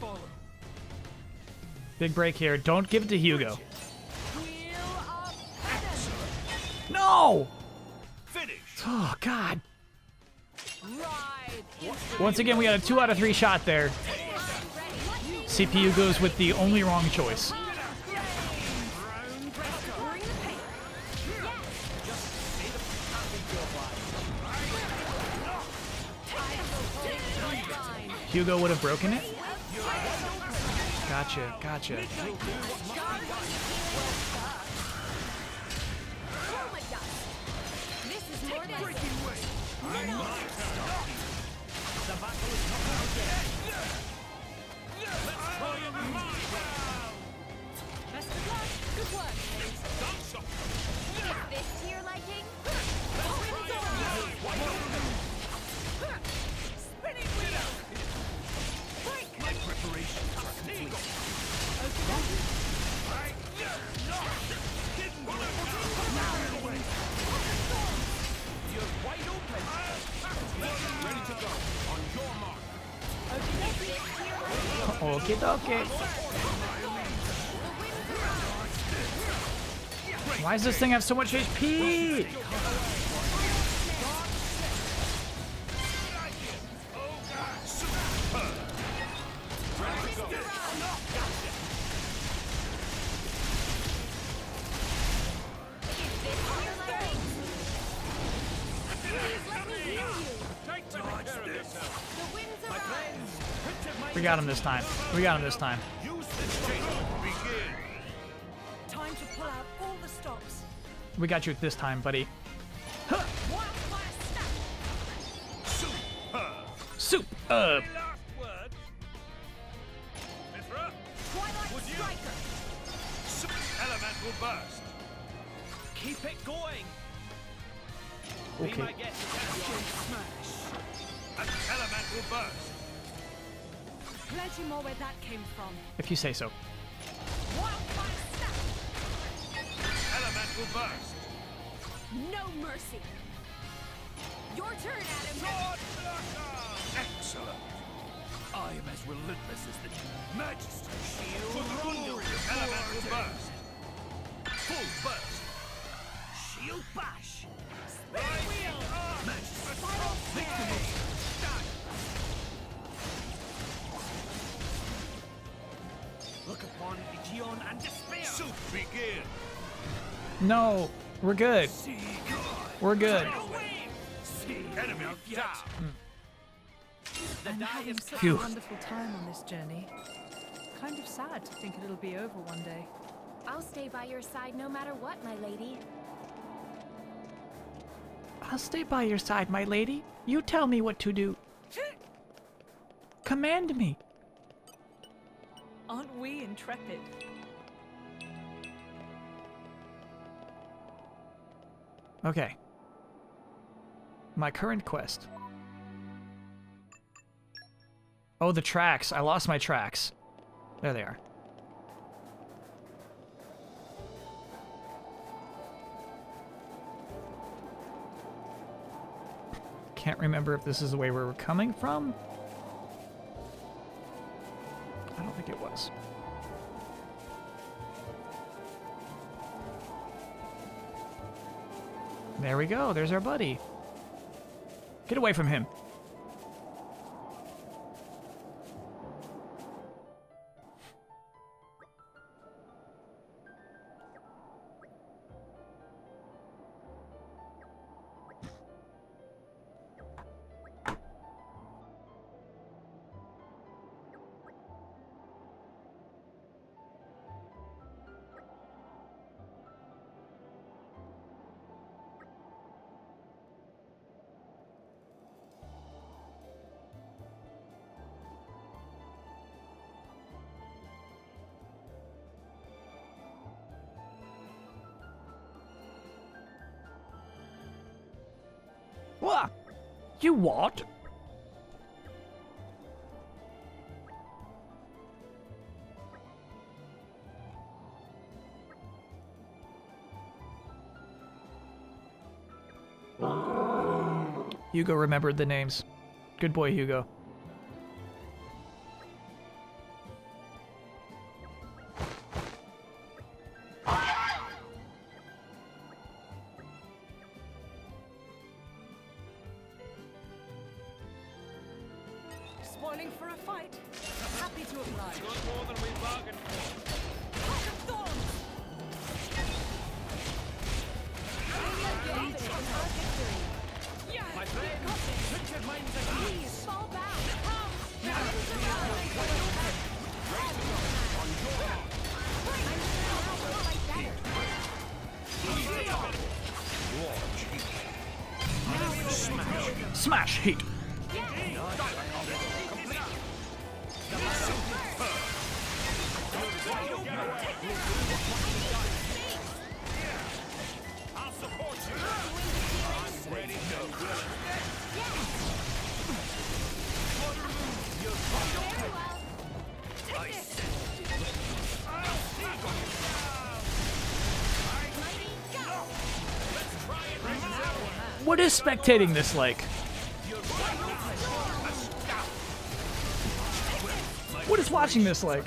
Big break here. Don't give it to Hugo. Wheel of Venom. No! Finish. Oh, God. Ride. Once again, we got a two out of three shot there. CPU goes with the only wrong choice. Hugo would have broken it? Gotcha, gotcha. This Ready to go. On your mark. Okie dokie. Why does this thing have so much HP? Got him this time. We got him this time. use this chain. Begin. Time to pull out all the stops. We got you this time, buddy. Wildfire Soup up. Any last words? Mythra? Twilight Would you? Striker. Super burst. Keep it going. Okay. My guest smash. An elemental burst. Plenty more where that came from. If you say so. Elemental burst. No mercy. Your turn, Addam. Sword. Excellent. I am as relentless as the Majesty. Shield For glory. Elemental burst. Full burst. Shield bash. Spinning wheel. Majesty. Victim. Upon Aegaeon and despair. Soup begin. No, we're good. We're good. See enemy death. Hmm. I'm having such Phew. a wonderful time on this journey. Kind of sad to think it'll be over one day. I'll stay by your side no matter what, my lady. I'll stay by your side, my lady. You tell me what to do. Command me. Aren't we intrepid? Okay. My current quest. Oh, the tracks. I lost my tracks. There they are. Can't remember if this is the way we were coming from. I don't think it was. There we go. There's our buddy. Get away from him. What? Hugo remembered the names. Good boy, Hugo. Spectating this like? What is watching this like?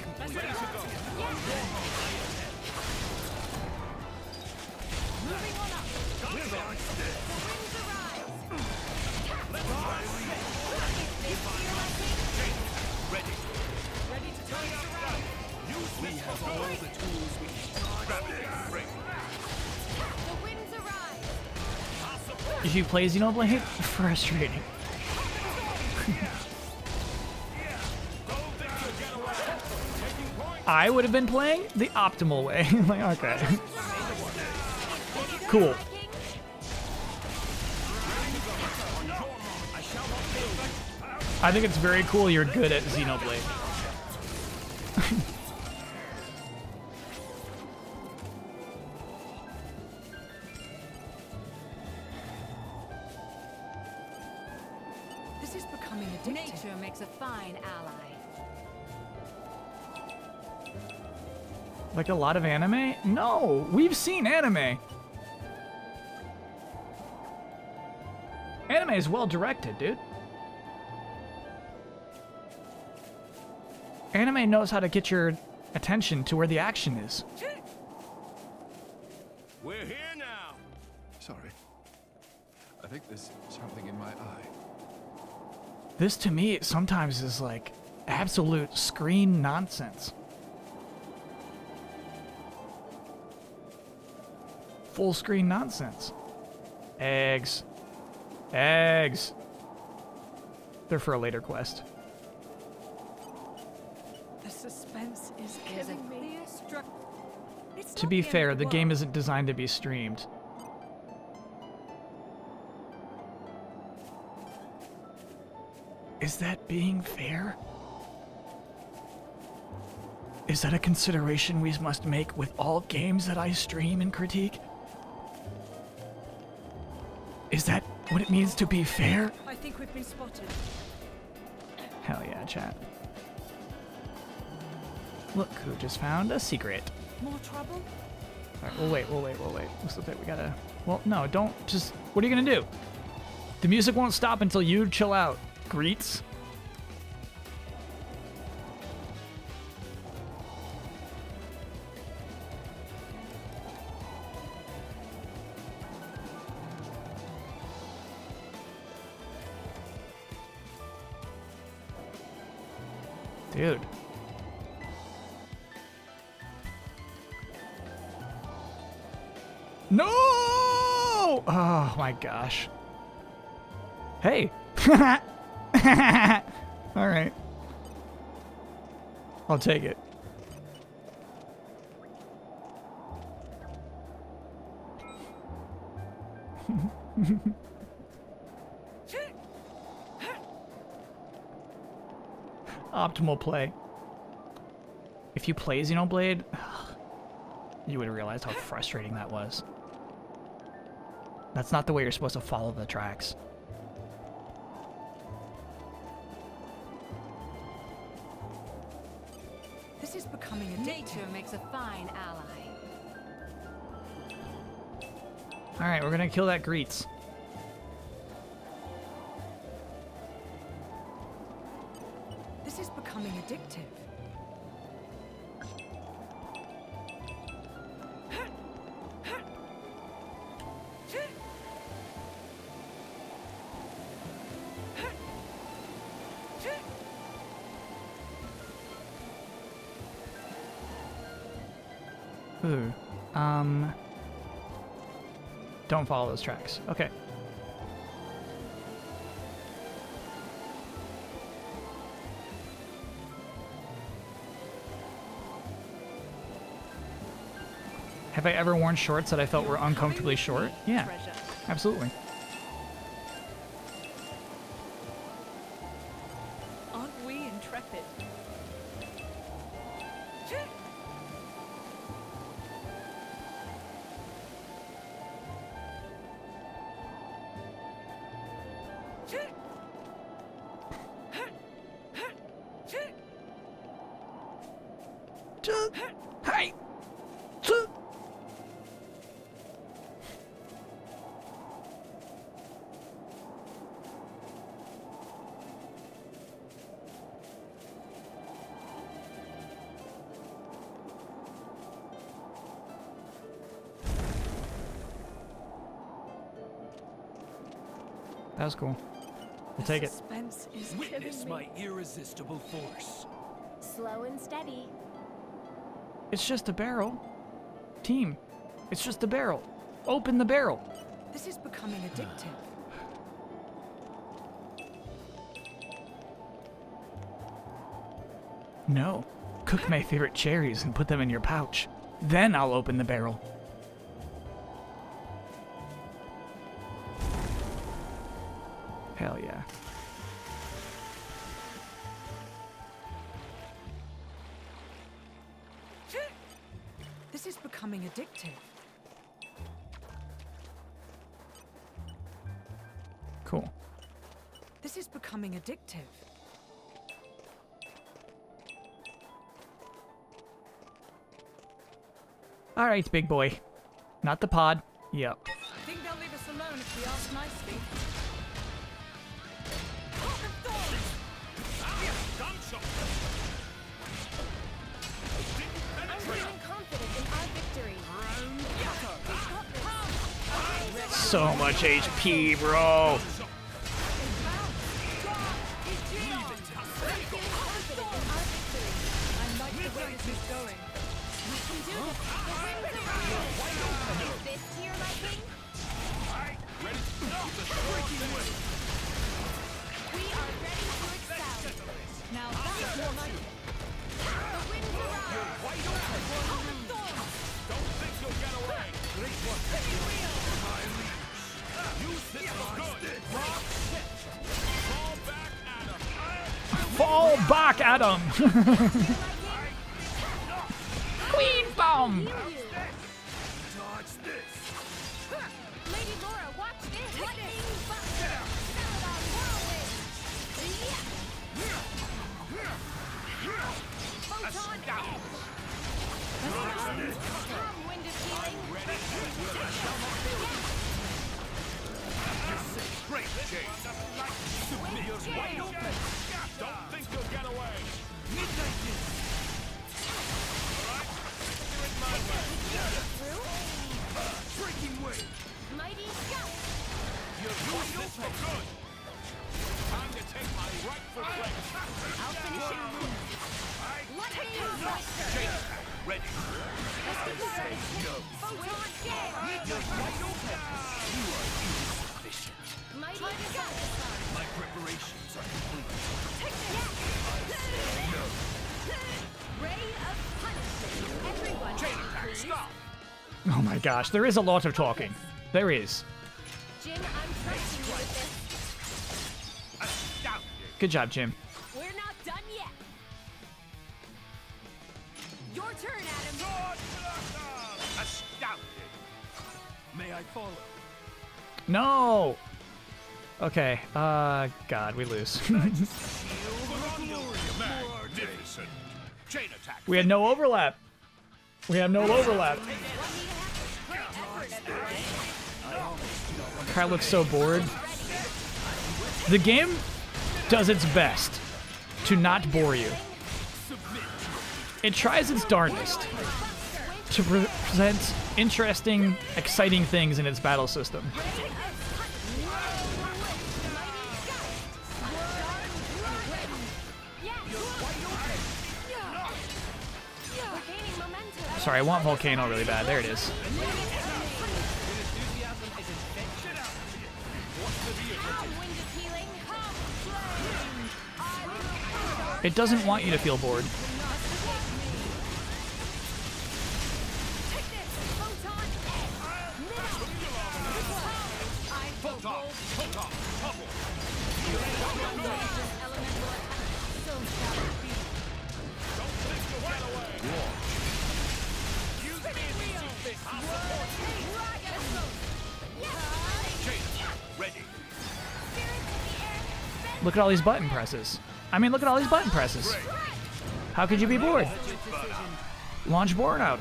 Play Xenoblade, frustrating. I would have been playing the optimal way. like, okay. Cool. I think it's very cool you're good at Xenoblade. Like a lot of anime? No, we've seen anime. Anime is well directed, dude. Anime knows how to get your attention to where the action is. We're here now. Sorry. I think there's something in my eye. This to me sometimes is like absolute screen nonsense. Full screen nonsense. Eggs. Eggs. They're for a later quest. The suspense is killing me. clear structure. It's To be fair, the game isn't designed to be streamed. Is that being fair? Is that a consideration we must make with all games that I stream and critique? What it means to be fair? I think we've been spotted. Hell yeah, chat. Look who just found a secret. More trouble? Alright, we'll wait, we'll wait, we'll wait. What's the thing? We gotta. Well, no, don't just. What are you gonna do? The music won't stop until you chill out. Greets. Gosh. Hey. All right. I'll take it. Optimal play. If you play Xenoblade, you would have realized how frustrating that was. That's not the way you're supposed to follow the tracks. This is becoming a nature makes a fine ally. All right, we're gonna kill that Greets. Follow those tracks. Okay. Have I ever worn shorts that I felt were uncomfortably short? Yeah, absolutely. Was cool. We'll take it. Suspense is Witness killing my irresistible force. Slow and steady. It's just a barrel. Team, it's just a barrel. Open the barrel. This is becoming addictive. No. Cook my favorite cherries and put them in your pouch. Then I'll open the barrel. All right, big boy. Not the pod. Yep. I think they'll leave us alone if we ask nicely. I'm feeling confident in our victory. So much HP, bro. Great work. Use this for good. Rock. Fall back at him. Fall back at gosh, there is a lot of talking. There is. Jin, I'm trusting you with this. Good job, Jin. We're not done yet. Your turn, Addam. Sword blossom. Astounding. May I follow? No. Okay. Uh, God, we lose. Magnificent. Chain attack. We had no overlap. We have no overlap. Kai looks so bored. The game does its best to not bore you. It tries its darndest to pre- present interesting, exciting things in its battle system. Sorry, I want Volcano really bad. There it is. It doesn't want you to feel bored. Look at all these button presses. I mean, look at all these button presses. How could you be bored? Launch burnout.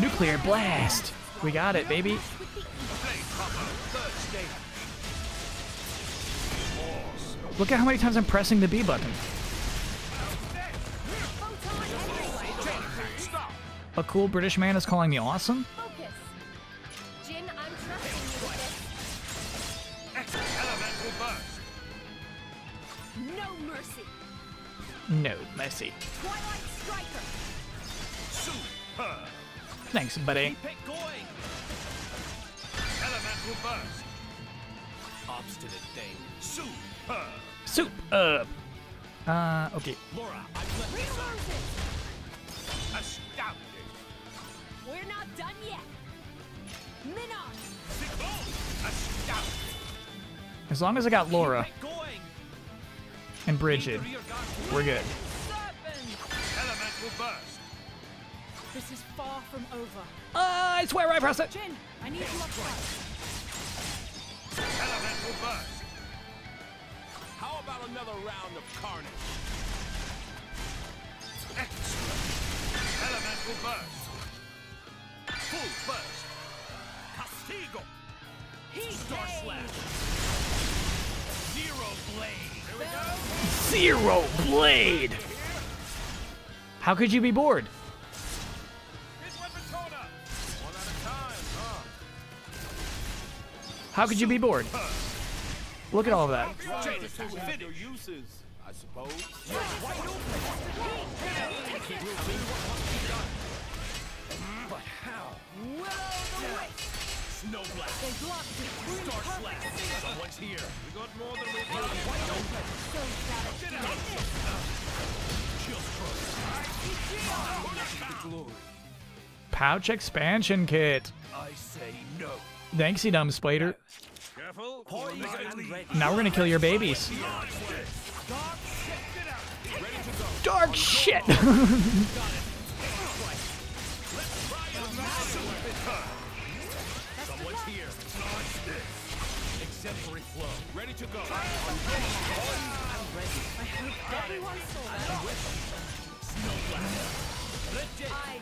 Nuclear blast. We got it, baby. Look at how many times I'm pressing the B button. A cool British man is calling me awesome? Super. Soup up. Uh, okay. Lora, I've let. Astounding. We're not done yet. Minoth. Sigbon. Astounding. As long as I got Lora Keep it going. and Brighid, we're good. Elemental burst. This is far from over. Uh, I swear I pressed it. Jin, I need you up front. Elemental burst. How about another round of carnage? Excellent. Elemental burst. Full burst. Castigo. Star slash. Zero blade. Here we go. Zero blade. How could you be bored? How could you be bored? Look at all of that. Pouch expansion kit. I say no. Thanks, you dumb splater. Careful. Poised and ready. Now we're gonna kill your babies. Dark shit. Someone's here. Exemplary flow. Ready to go. Everyone saw that. Legit. I stand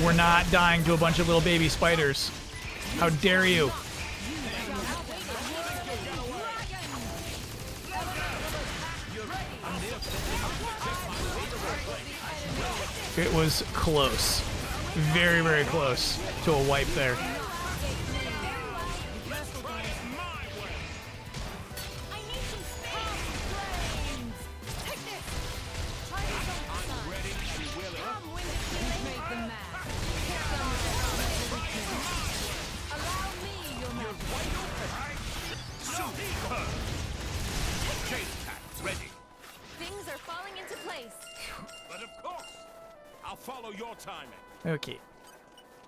We're not dying to a bunch of little baby spiders. How dare you? It was close. Very, very close to a wipe there. your timing. Okay.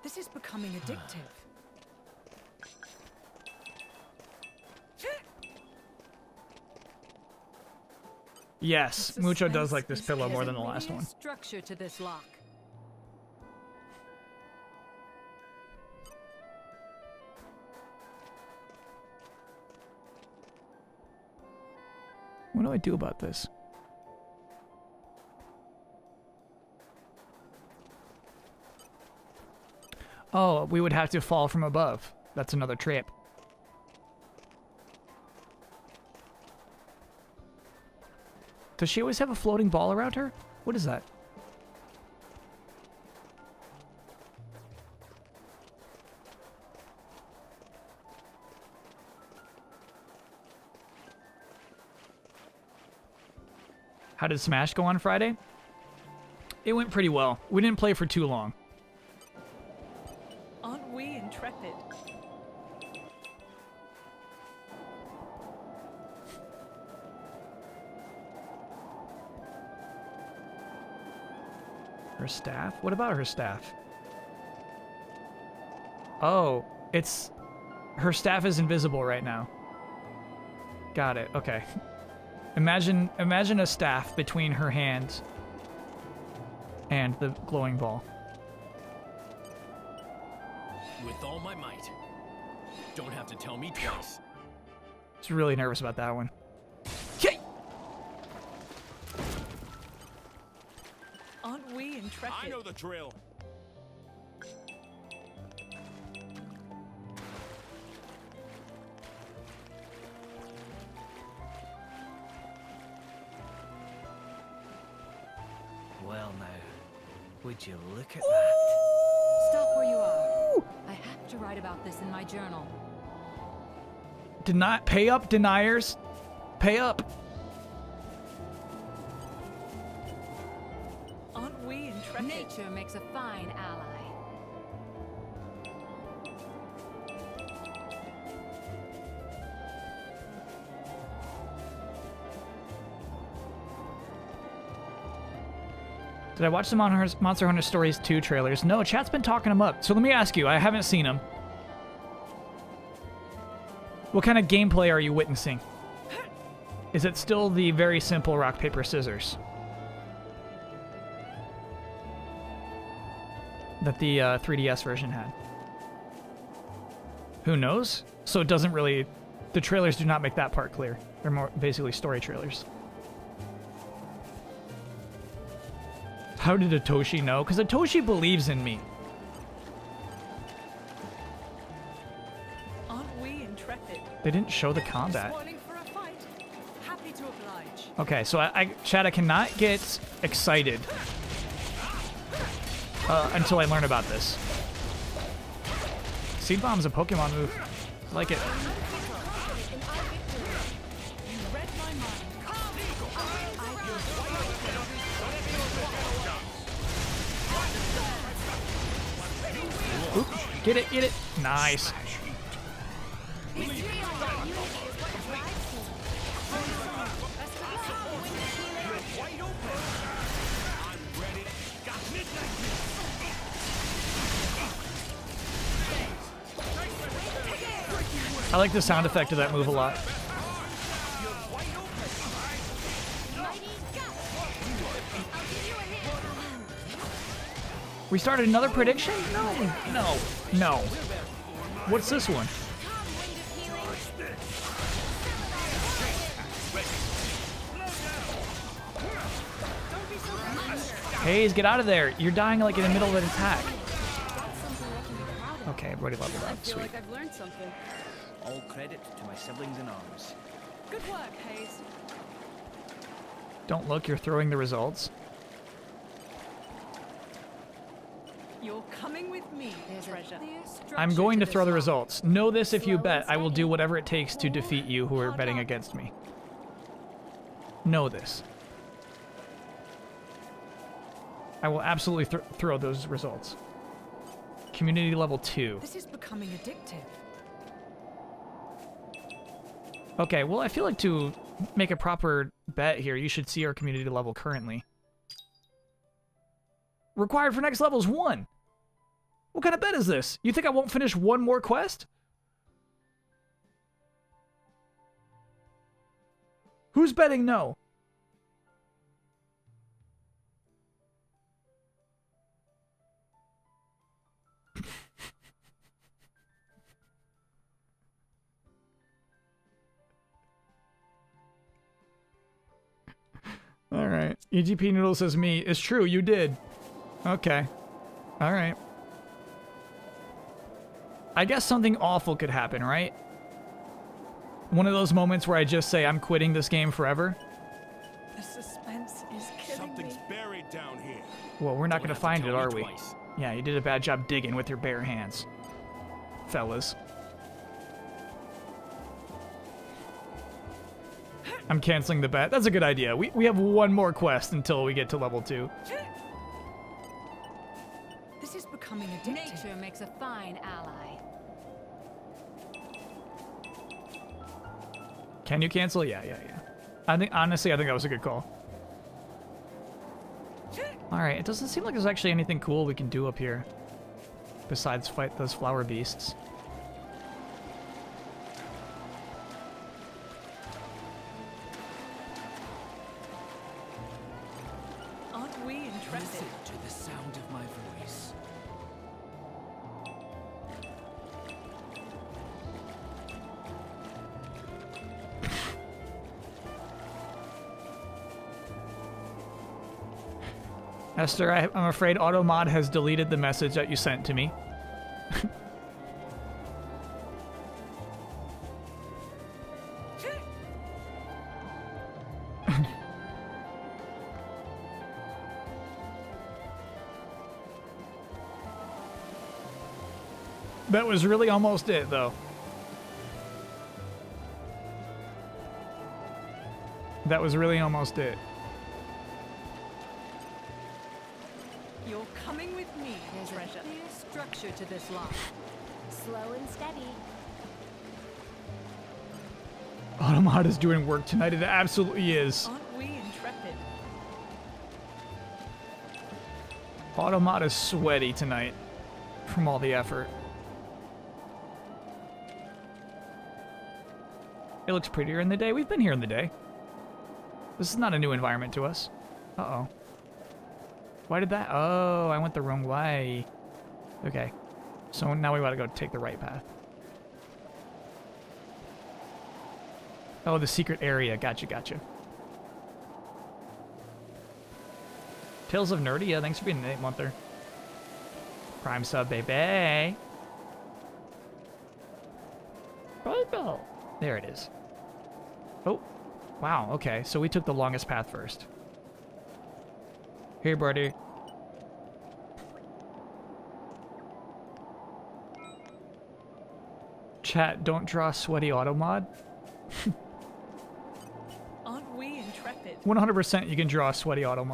This is becoming addictive. yes, Mucho does like this pillow more than the last one. Structure to this lock. What do I do about this? Oh, we would have to fall from above. That's another trip. Does she always have a floating ball around her? What is that? How did Smash go on Friday? It went pretty well. We didn't play for too long. Her staff? What about her staff? Oh, it's... Her staff is invisible right now. Got it, okay. Imagine, imagine a staff between her hands and the glowing ball. With all my might. Don't have to tell me twice. I was really nervous about that one. Intrepid? I know the drill. Well now, would you look at that? Stop where you are. I have to write about this in my journal. Deny, pay up, deniers. Pay up. Makes a fine ally. Did I watch the Monster Hunter Stories 2 trailers? No, chat's been talking them up. So let me ask you, I haven't seen them. What kind of gameplay are you witnessing? Is it still the very simple rock, paper, scissors? That the uh, 3DS version had? Who knows? So it doesn't really... The trailers do not make that part clear. They're more basically story trailers. How did Atoshi know? Because Atoshi believes in me. Aren't we intrepid? They didn't show the combat. Spoiling for a fight. Happy to oblige. Okay, so I, I Chad, I cannot get excited uh, until I learn about this. Seed Bomb's a Pokemon move. I like it. Oop, get it, get it. Nice. I like the sound effect of that move a lot. We started another prediction? No, no, no. What's this one? Haze, get out of there. You're dying like in the middle of an attack. Okay, everybody leveled I up. Sweet. All credit to my siblings in arms. Good work, Haze. Don't look, you're throwing the results. You're coming with me, treasure. I'm going to throw the results. Know this if you bet. I will do whatever it takes to defeat you who are betting against me. Know this. I will absolutely th throw those results. Community level 2. This is becoming addictive. Okay, well, I feel like to make a proper bet here, you should see our community level currently. Required for next level is 1. What kind of bet is this? You think I won't finish one more quest? Who's betting no? All right. EGP Noodle says me. It's true, you did. Okay. All right. I guess something awful could happen, right? One of those moments where I just say I'm quitting this game forever. The suspense is killing Something's me. buried down here. Well, we're not going to find it, tell me are we? twice. Yeah, you did a bad job digging with your bare hands. Fellas. I'm canceling the bet. That's a good idea. We, we have one more quest until we get to level 2. This is becoming addictive. Nature makes a fine ally. Can you cancel? Yeah, yeah, yeah. I think honestly, I think that was a good call. All right, it doesn't seem like there's actually anything cool we can do up here besides fight those flower beasts. Esther, I, I'm afraid Automod has deleted the message that you sent to me. that was really almost it, though. That was really almost it. Structure to this lock. Slow and steady. Automod is doing work tonight. It absolutely is. Aren't we intrepid? Automod is sweaty tonight from all the effort. It looks prettier in the day. We've been here in the day. This is not a new environment to us. Uh-oh. Why did that? Oh, I went the wrong way. Okay. So now we gotta go take the right path. Oh, the secret area. Gotcha, gotcha. Tales of Nerdy, yeah, thanks for being an eight monther. Prime sub, baby. Baby. There it is. Oh, wow, okay. So we took the longest path first. Here, buddy. Chat, don't draw sweaty auto mod. Aren't we intrepid? 100% you can draw sweaty auto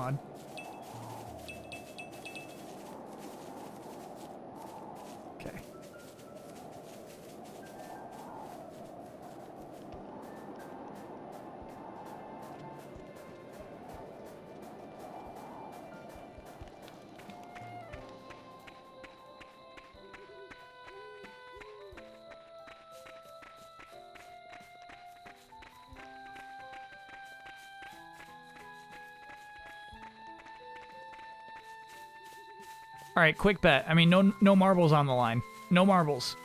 right, quick bet. I mean, no no marbles on the line. No marbles.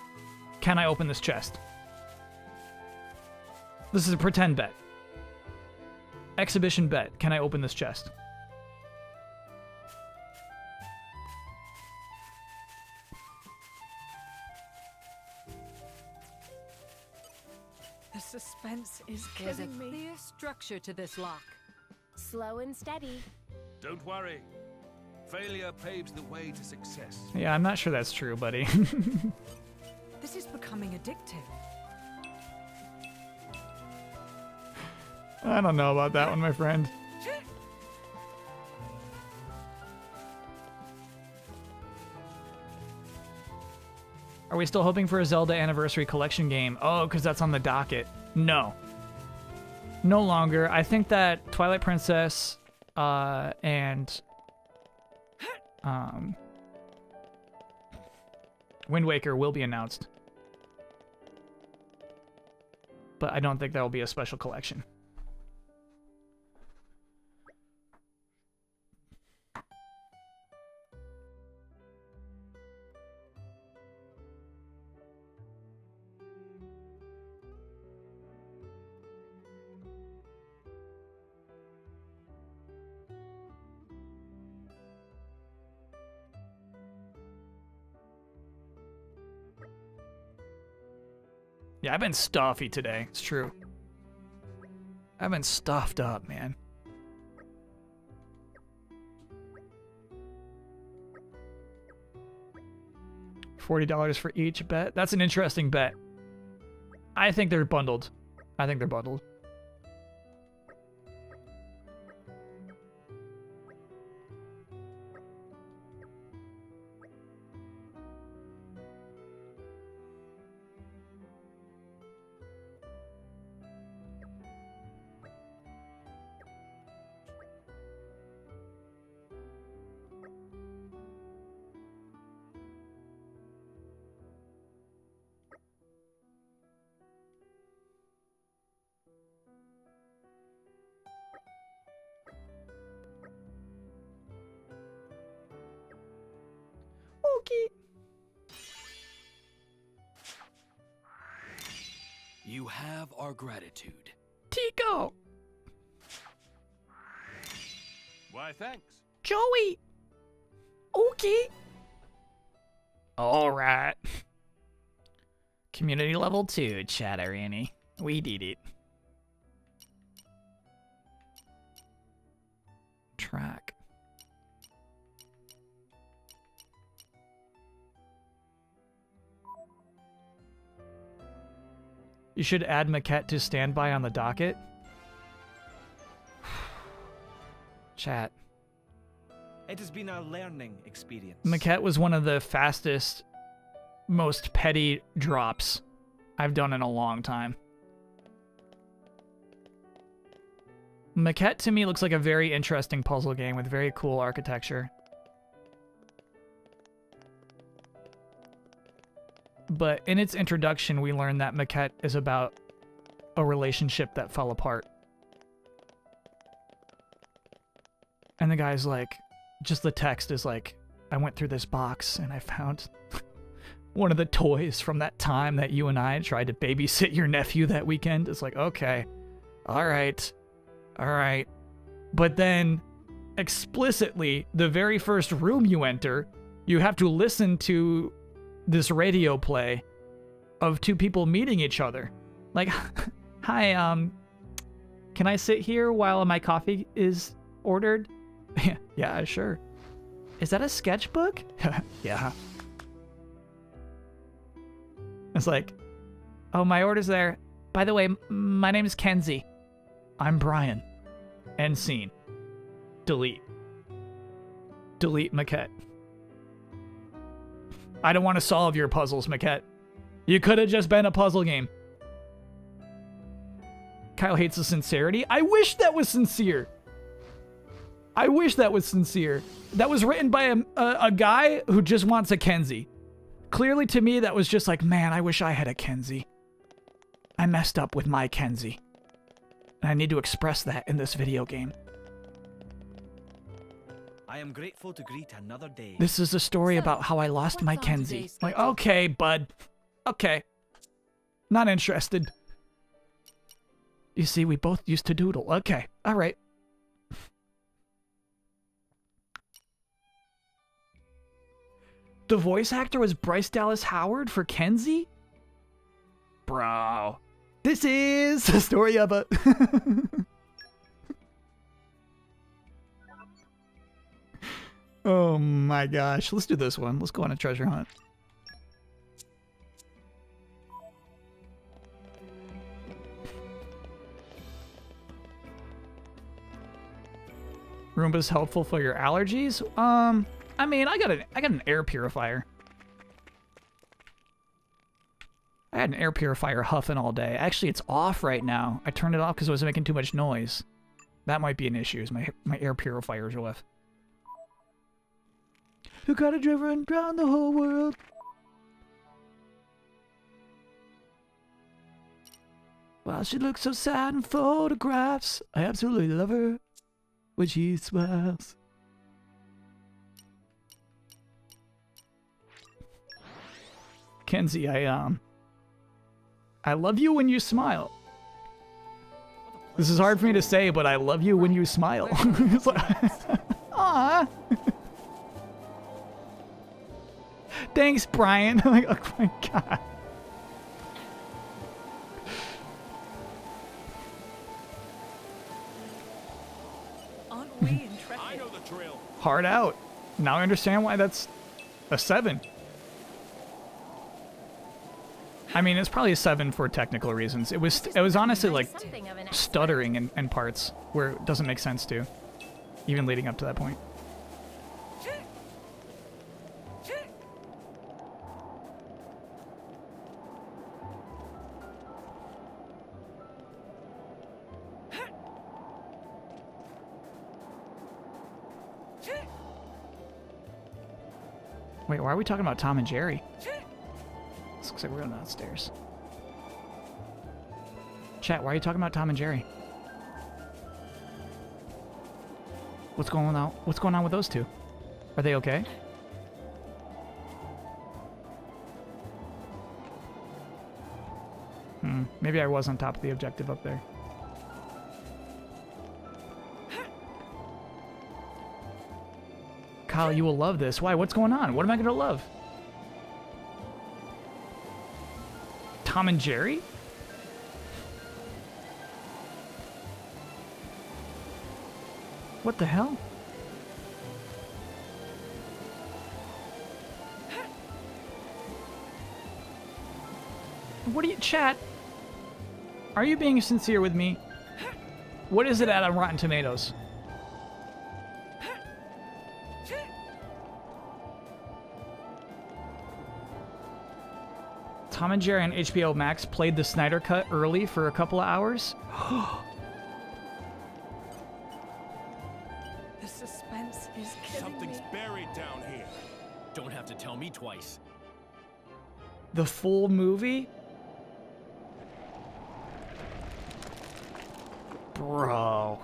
Can I open this chest? This is a pretend bet. Exhibition bet. Can I open this chest? The suspense is There's a killing me. clear structure to this lock. Slow and steady. Don't worry. Failure paves the way to success. Yeah, I'm not sure that's true, buddy. This is becoming addictive. I don't know about that one, my friend. Are we still hoping for a Zelda Anniversary Collection game? Oh, because that's on the docket. No. No longer. I think that Twilight Princess uh, and um, Wind Waker will be announced. But I don't think that will be a special collection. I've been stuffy today. It's true. I've been stuffed up, man. $40 for each bet. That's an interesting bet. I think they're bundled. I think they're bundled. Our gratitude. Tico! Why, thanks. Joey! Okay. All right. Community level 2, Chatter Annie. We did it. You should add Maquette to standby on the docket. Chat. It has been a learning experience. Maquette was one of the fastest, most petty drops I've done in a long time. Maquette to me looks like a very interesting puzzle game with very cool architecture. But in its introduction, we learn that Maquette is about a relationship that fell apart. And the guy's like, just the text is like, I went through this box and I found one of the toys from that time that you and I tried to babysit your nephew that weekend. It's like, okay, all right, all right. But then explicitly, the very first room you enter, you have to listen to this radio play of two people meeting each other. Like, hi, um, can I sit here while my coffee is ordered? yeah, sure. Is that a sketchbook? yeah. It's like, oh, my order's there. By the way, my name is Kenzie. I'm Brian. End scene. Delete. Delete maquette. I don't want to solve your puzzles, maquette. You could have just been a puzzle game. Kyle hates the sincerity. I wish that was sincere. I wish that was sincere. That was written by a, a, a guy who just wants a Kenzie. Clearly to me, that was just like, man, I wish I had a Kenzie. I messed up with my Kenzie. And I need to express that in this video game. I am grateful to greet another day. This is a story about how I lost my what's on Kenzie. Like, okay, bud. Okay. Not interested. You see, we both used to doodle. Okay, alright. The voice actor was Bryce Dallas Howard for Kenzie? Bro. This is the story of a. oh my gosh. Let's do this one. Let's go on a treasure hunt. Roomba's helpful for your allergies? Um, I mean, I got an I got an air purifier. I had an air purifier huffing all day. Actually, it's off right now. I turned it off because it was making too much noise. That might be an issue. Is my my air purifier's off. Who got a driver and drowned the whole world? Wow, she looks so sad in photographs. I absolutely love her when she smiles. Kenzie, I um I love you when you smile. This is hard for me to say, but I love you when you smile. It's Thanks, Brian. I'm like, oh my god. Hard out. Now I understand why that's a seven. I mean, it's probably a seven for technical reasons. It was it was honestly like stuttering in, in parts where it doesn't make sense to, even leading up to that point. Wait, why are we talking about Tom and Jerry? This looks like we're going downstairs. Chat, why are you talking about Tom and Jerry? What's going on? What's going on with those two? Are they okay? Hmm. Maybe I was on top of the objective up there. Kyle, you will love this. Why? What's going on? What am I going to love? Tom and Jerry? What the hell? What are you, chat? Are you being sincere with me? What is it at on Rotten Tomatoes? Tom and Jerry on HBO Max played the Snyder Cut early for a couple of hours. The suspense is killing Something's me. buried down here. Don't have to tell me twice. The full movie? Bro,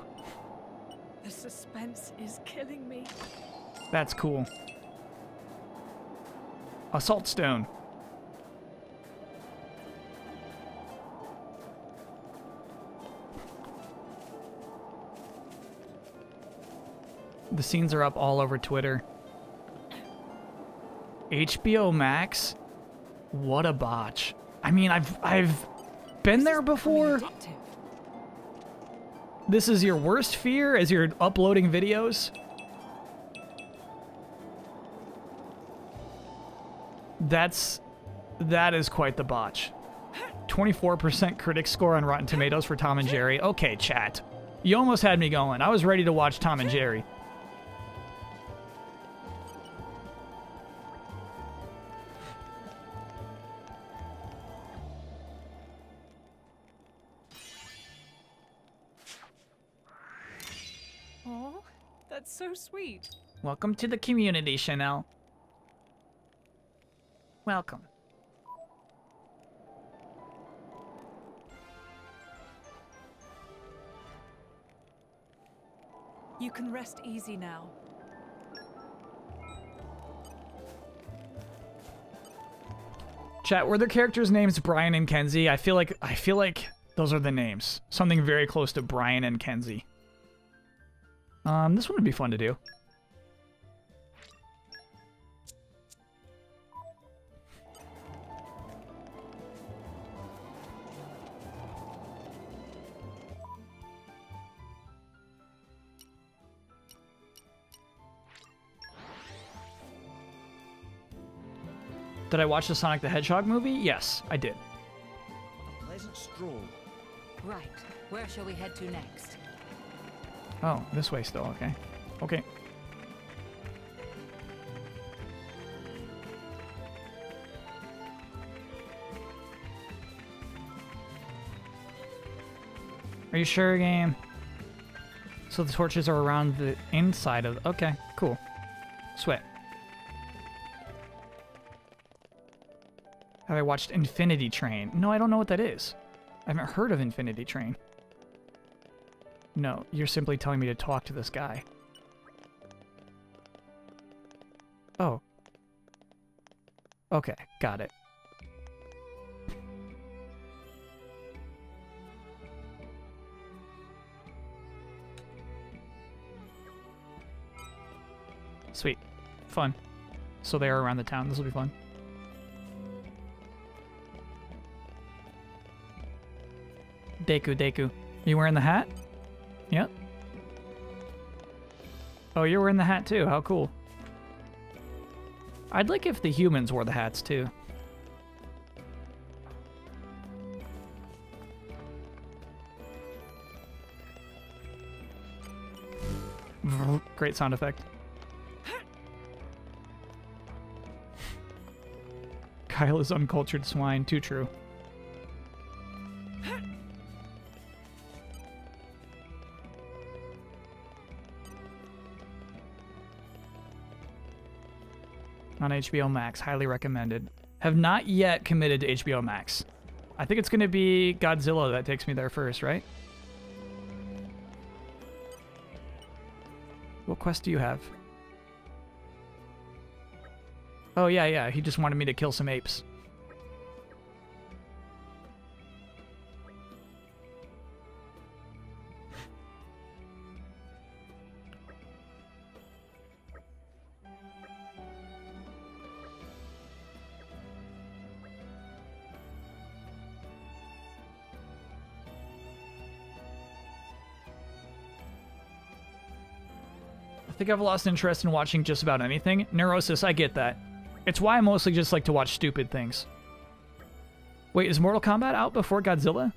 The suspense is killing me. that's cool. Assault Stone. The scenes are up all over Twitter. HBO Max? What a botch. I mean, I've I've been there before. This is your worst fear as you're uploading videos? That's that is quite the botch. 24% critic score on Rotten Tomatoes for Tom and Jerry. Okay, chat. You almost had me going. I was ready to watch Tom and Jerry. Sweet. Welcome to the community, Chanel. Welcome. You can rest easy now. Chat, were their characters' names Brian and Kenzie? I feel like I feel like those are the names. Something very close to Brian and Kenzie. Um, this one would be fun to do. Did I watch the Sonic the Hedgehog movie? Yes, I did. A pleasant stroll. Right. Where shall we head to next? Oh, this way still, okay. Okay. Are you sure, game? So the torches are around the inside of... Okay, cool. Sweat. Have I watched Infinity Train? No, I don't know what that is. I haven't heard of Infinity Train. No, you're simply telling me to talk to this guy. Oh. Okay, got it. Sweet. Fun. So they are around the town. This will be fun. Deku, Deku. Are You wearing the hat? Yep. Oh, you're wearing the hat too. How cool. I'd like if the humans wore the hats too. Great sound effect. Kyle is uncultured swine. Too true. On HBO Max. Highly recommended. Have not yet committed to HBO Max. I think it's going to be Godzilla that takes me there first, right? What quest do you have? Oh, yeah, yeah. He just wanted me to kill some apes. Think I've lost interest in watching just about anything. Neurosis, I get that. It's why I mostly just like to watch stupid things. Wait, is Mortal Kombat out before Godzilla?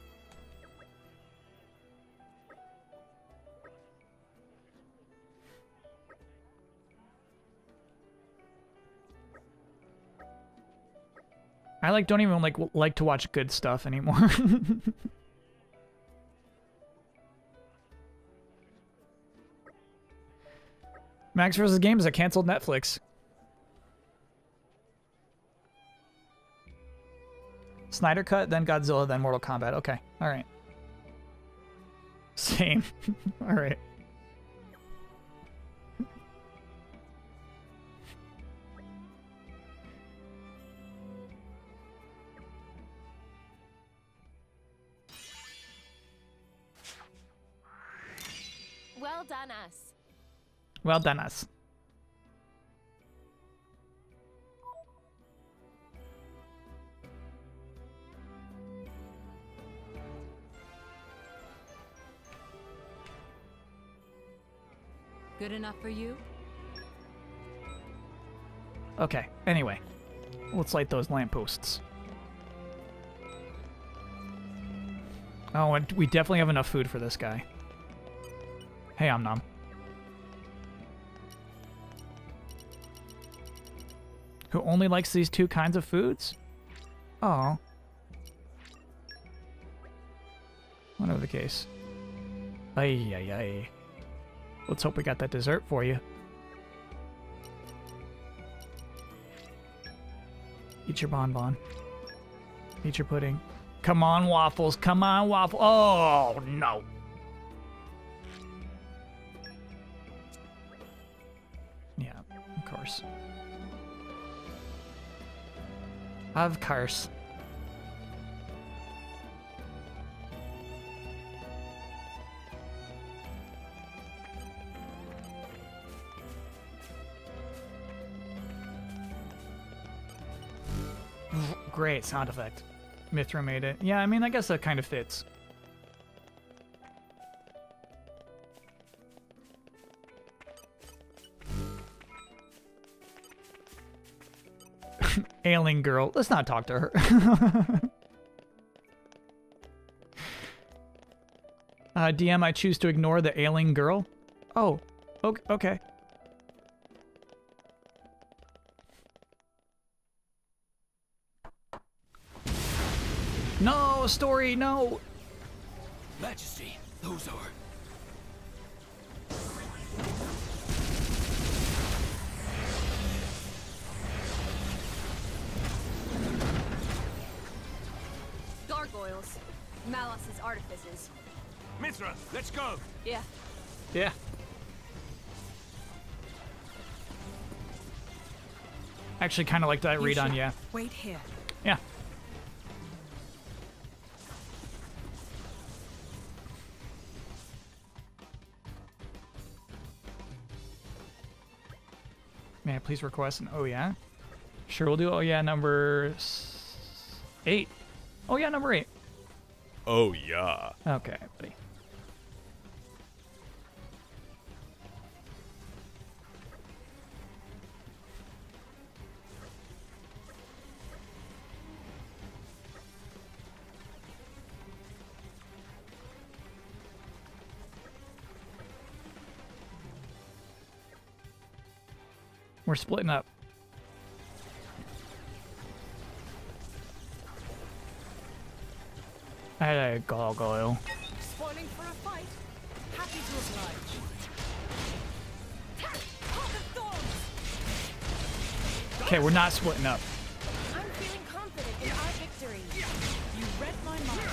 I like don't even like like to watch good stuff anymore. Max vs. Games, I canceled Netflix. Snyder Cut, then Godzilla, then Mortal Kombat. Okay, alright. Same. alright. Well done, us. Well done, us. Good enough for you? Okay, anyway. Let's light those lampposts. Oh, and we definitely have enough food for this guy. Hey, I'm Who only likes these two kinds of foods? Oh. Whatever the case. Ay, ay, ay. Let's hope we got that dessert for you. Eat your bonbon. Eat your pudding. Come on, waffles. Come on, waffle. Oh, no. Of course. Great sound effect. Mythra made it. Yeah, I mean, I guess that kind of fits. Ailing girl. Let's not talk to her. uh, DM, I choose to ignore the ailing girl. Oh, okay. okay. No, story, no. Majesty, those are. Gargoyles. Malos's artifices. Mythra, let's go. Yeah. Yeah. Actually, kind of like that read on yeah. Wait here. Yeah. May I please request an oh yeah? Sure, we'll do oh yeah number s- eight. Oh yeah, number eight. Oh, yeah. Okay, buddy. We're splitting up. Hello, gargoyle. Spoiling for a fight? Happy to oblige. Okay, we're not splitting up. I'm feeling confident in our victory. You read my mind.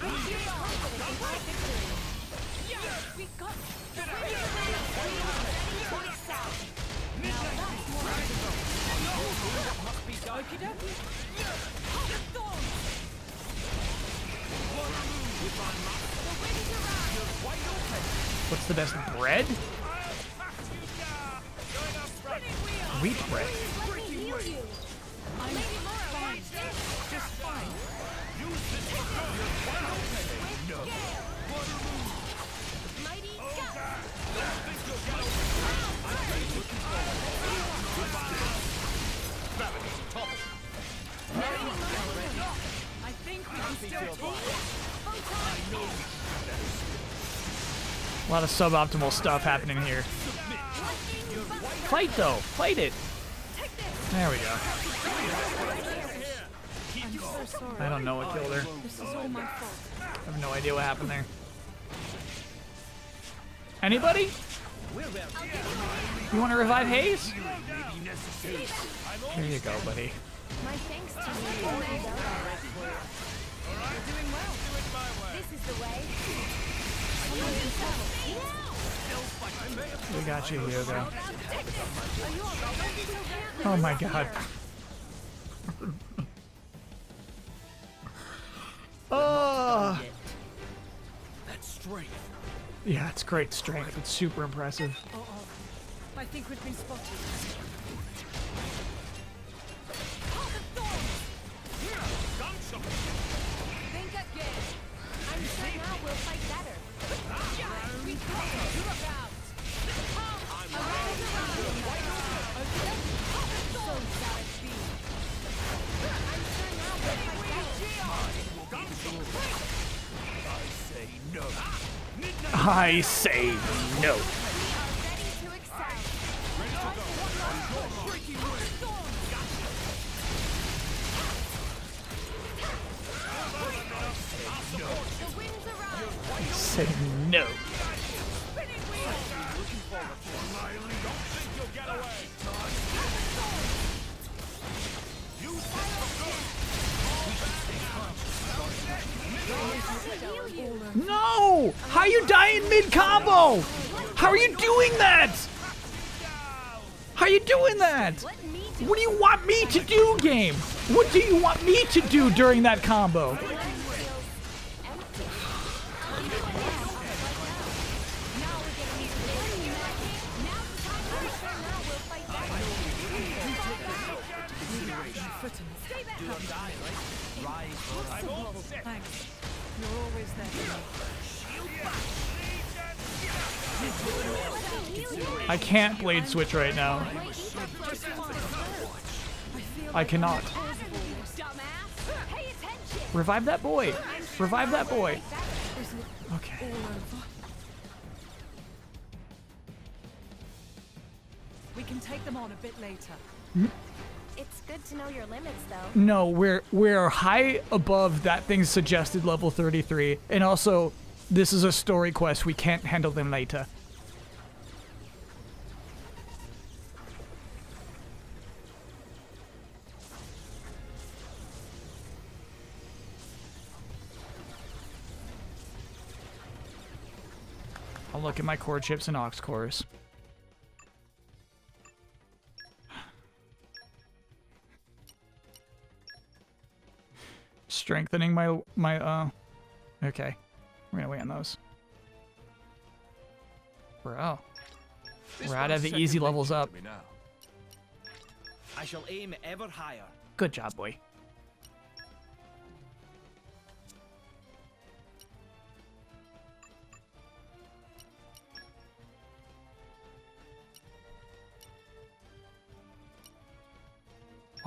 I'm feeling confident in our victory. We got What's the best bread? Wheat bread. A lot of suboptimal stuff happening here. Fight though. Fight it. There we go. I don't know what killed her. I have no idea what happened there. Anybody? You want to revive Haze? Here you go, buddy. This is the way. We got you, Hugo. Oh my god. Oh. That strength. Yeah, it's great strength. It's super impressive. I think we've been spotted. I say no. During that combo? I can't blade switch right now. I cannot. Revive that boy. Revive that boy. Okay. We can take them on a bit later. Hmm? It's good to know your limits, though. No, we're we're high above that thing's suggested level 33, and also this is a story quest. We can't handle them later. Look at my core chips and aux cores. Strengthening my my uh okay. We're gonna wait on those. Bro. This We're out of the easy levels up. to me now. I shall aim ever higher. Good job, boy.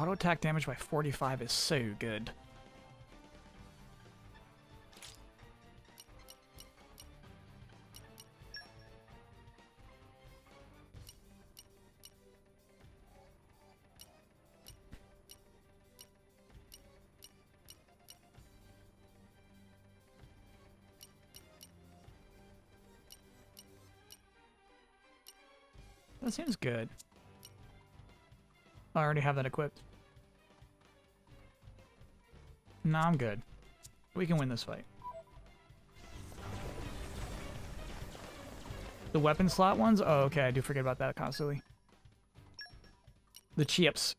Auto attack damage by 45 is so good. That seems good. I already have that equipped. No, I'm good. We can win this fight. The weapon slot ones? Oh, okay. I do forget about that constantly. The chips.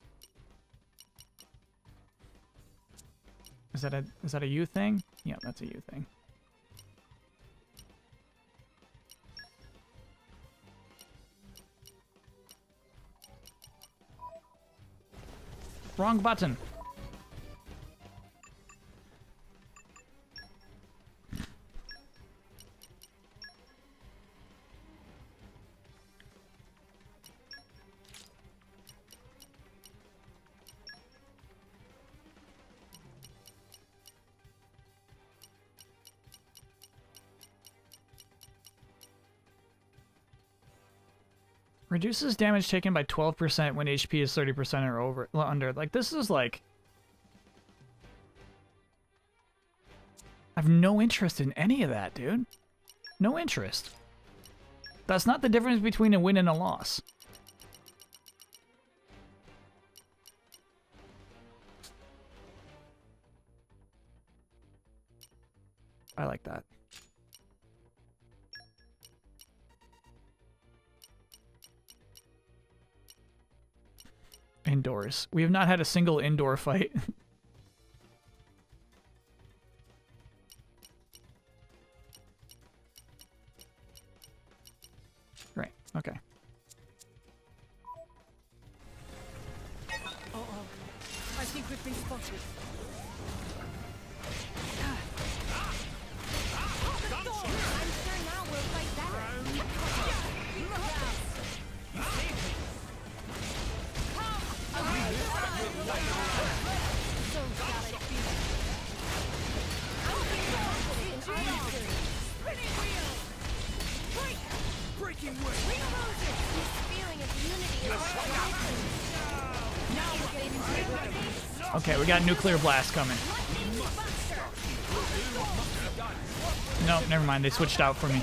Is that a is that a you thing? Yeah, that's a you thing. Wrong button. Reduces damage taken by 12% when HP is 30% or over under. Like this is like I have no interest in any of that, dude. No interest. That's not the difference between a win and a loss. I like that. Indoors. We have not had a single indoor fight. right, okay. Oh, oh. I think we've been spotted. Breaking wing! This feeling of unity is Now within Okay, we got nuclear blast coming. No, never mind. They switched out for me.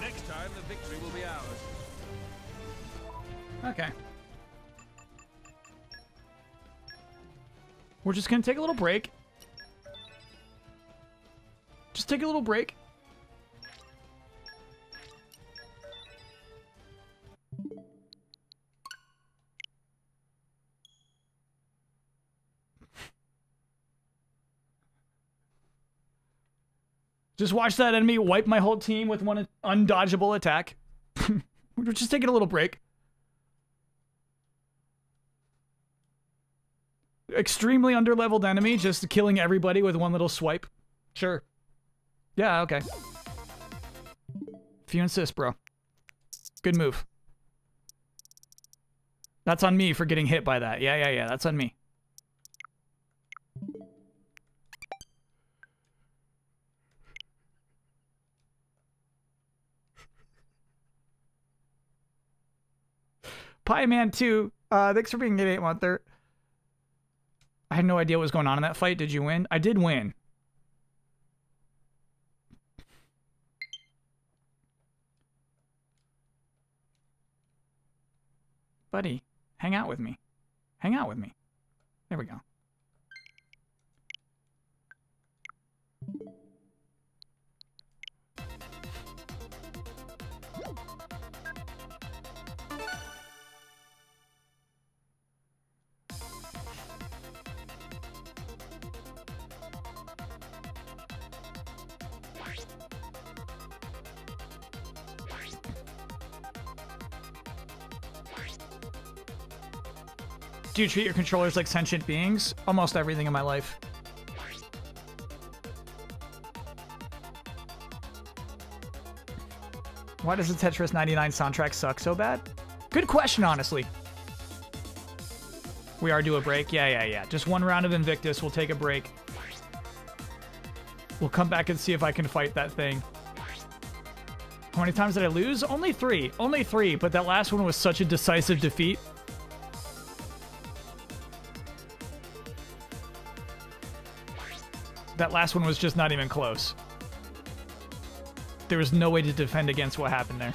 Next time, the victory will be ours. Okay. We're just gonna take a little break. Just take a little break. Just watch that enemy wipe my whole team with one undodgeable attack. We're just taking a little break. Extremely underleveled enemy, just killing everybody with one little swipe. Sure. Yeah, okay. If you insist, bro. Good move. That's on me for getting hit by that. Yeah, yeah, yeah, that's on me. Pie Man 2, uh, thanks for being an 8 month there. I had no idea what was going on in that fight. Did you win? I did win. Buddy, hang out with me. Hang out with me. There we go. Do you treat your controllers like sentient beings? Almost everything in my life. Why does the Tetris 99 soundtrack suck so bad? Good question, honestly. We are due a break? Yeah, yeah, yeah. Just one round of Invictus. We'll take a break. We'll come back and see if I can fight that thing. How many times did I lose? Only three. Only three, but that last one was such a decisive defeat. That last one was just not even close. There was no way to defend against what happened there.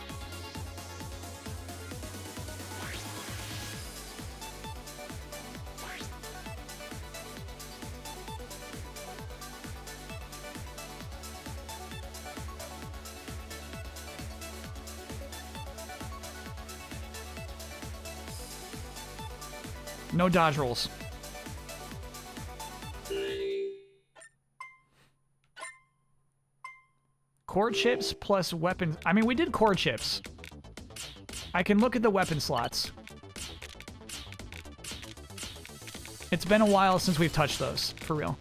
No dodge rolls. Core chips plus weapons. I mean, we did core chips. I can look at the weapon slots. It's been a while since we've touched those, for real.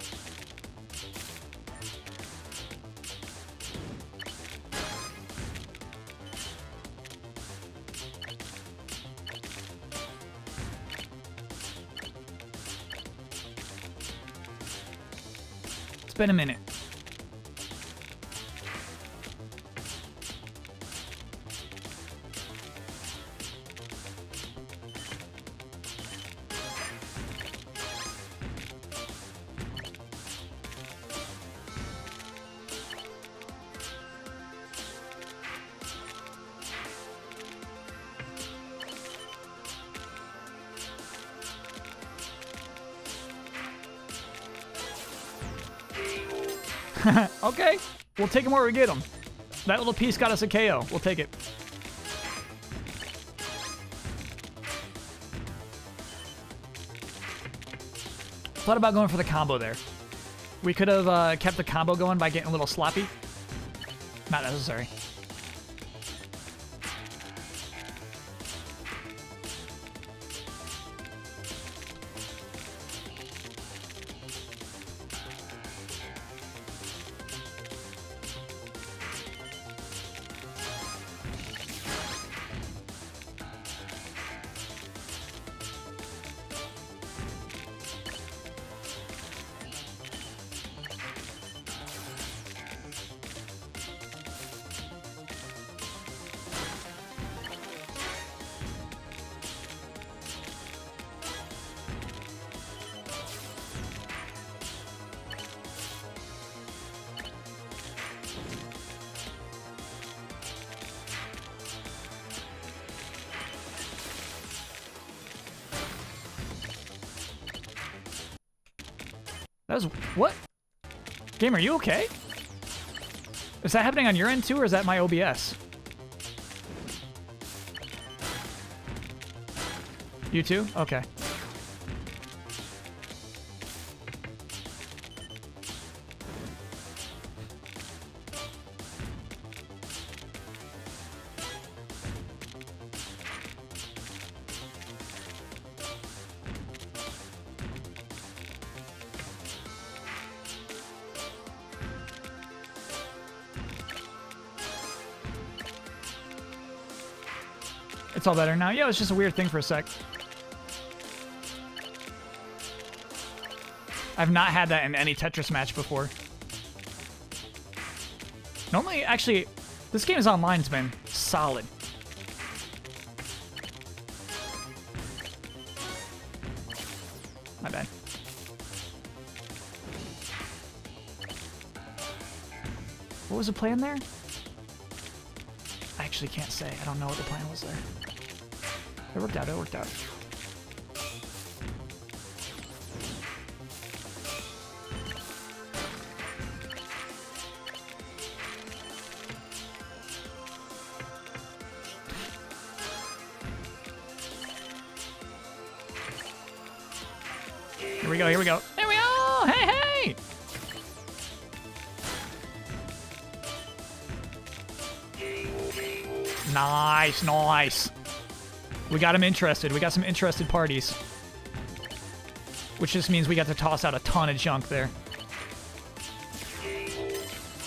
It's been a minute. Take him where we get him. That little piece got us a KO. We'll take it. Thought about going for the combo there. We could have uh, kept the combo going by getting a little sloppy. Not necessary. Game, are you okay? Is that happening on your end too, or is that my OBS? You too? Okay. It's all better now. Yeah, it's just a weird thing for a sec. I've not had that in any Tetris match before. Normally, actually, this game is online's been solid. My bad. What was the plan there? I actually can't say. I don't know what the plan was there. It worked out. It worked out. Here we go. Here we go. There we go. Hey, hey. Nice, nice. We got him interested. We got some interested parties. which just means we got to toss out a ton of junk there.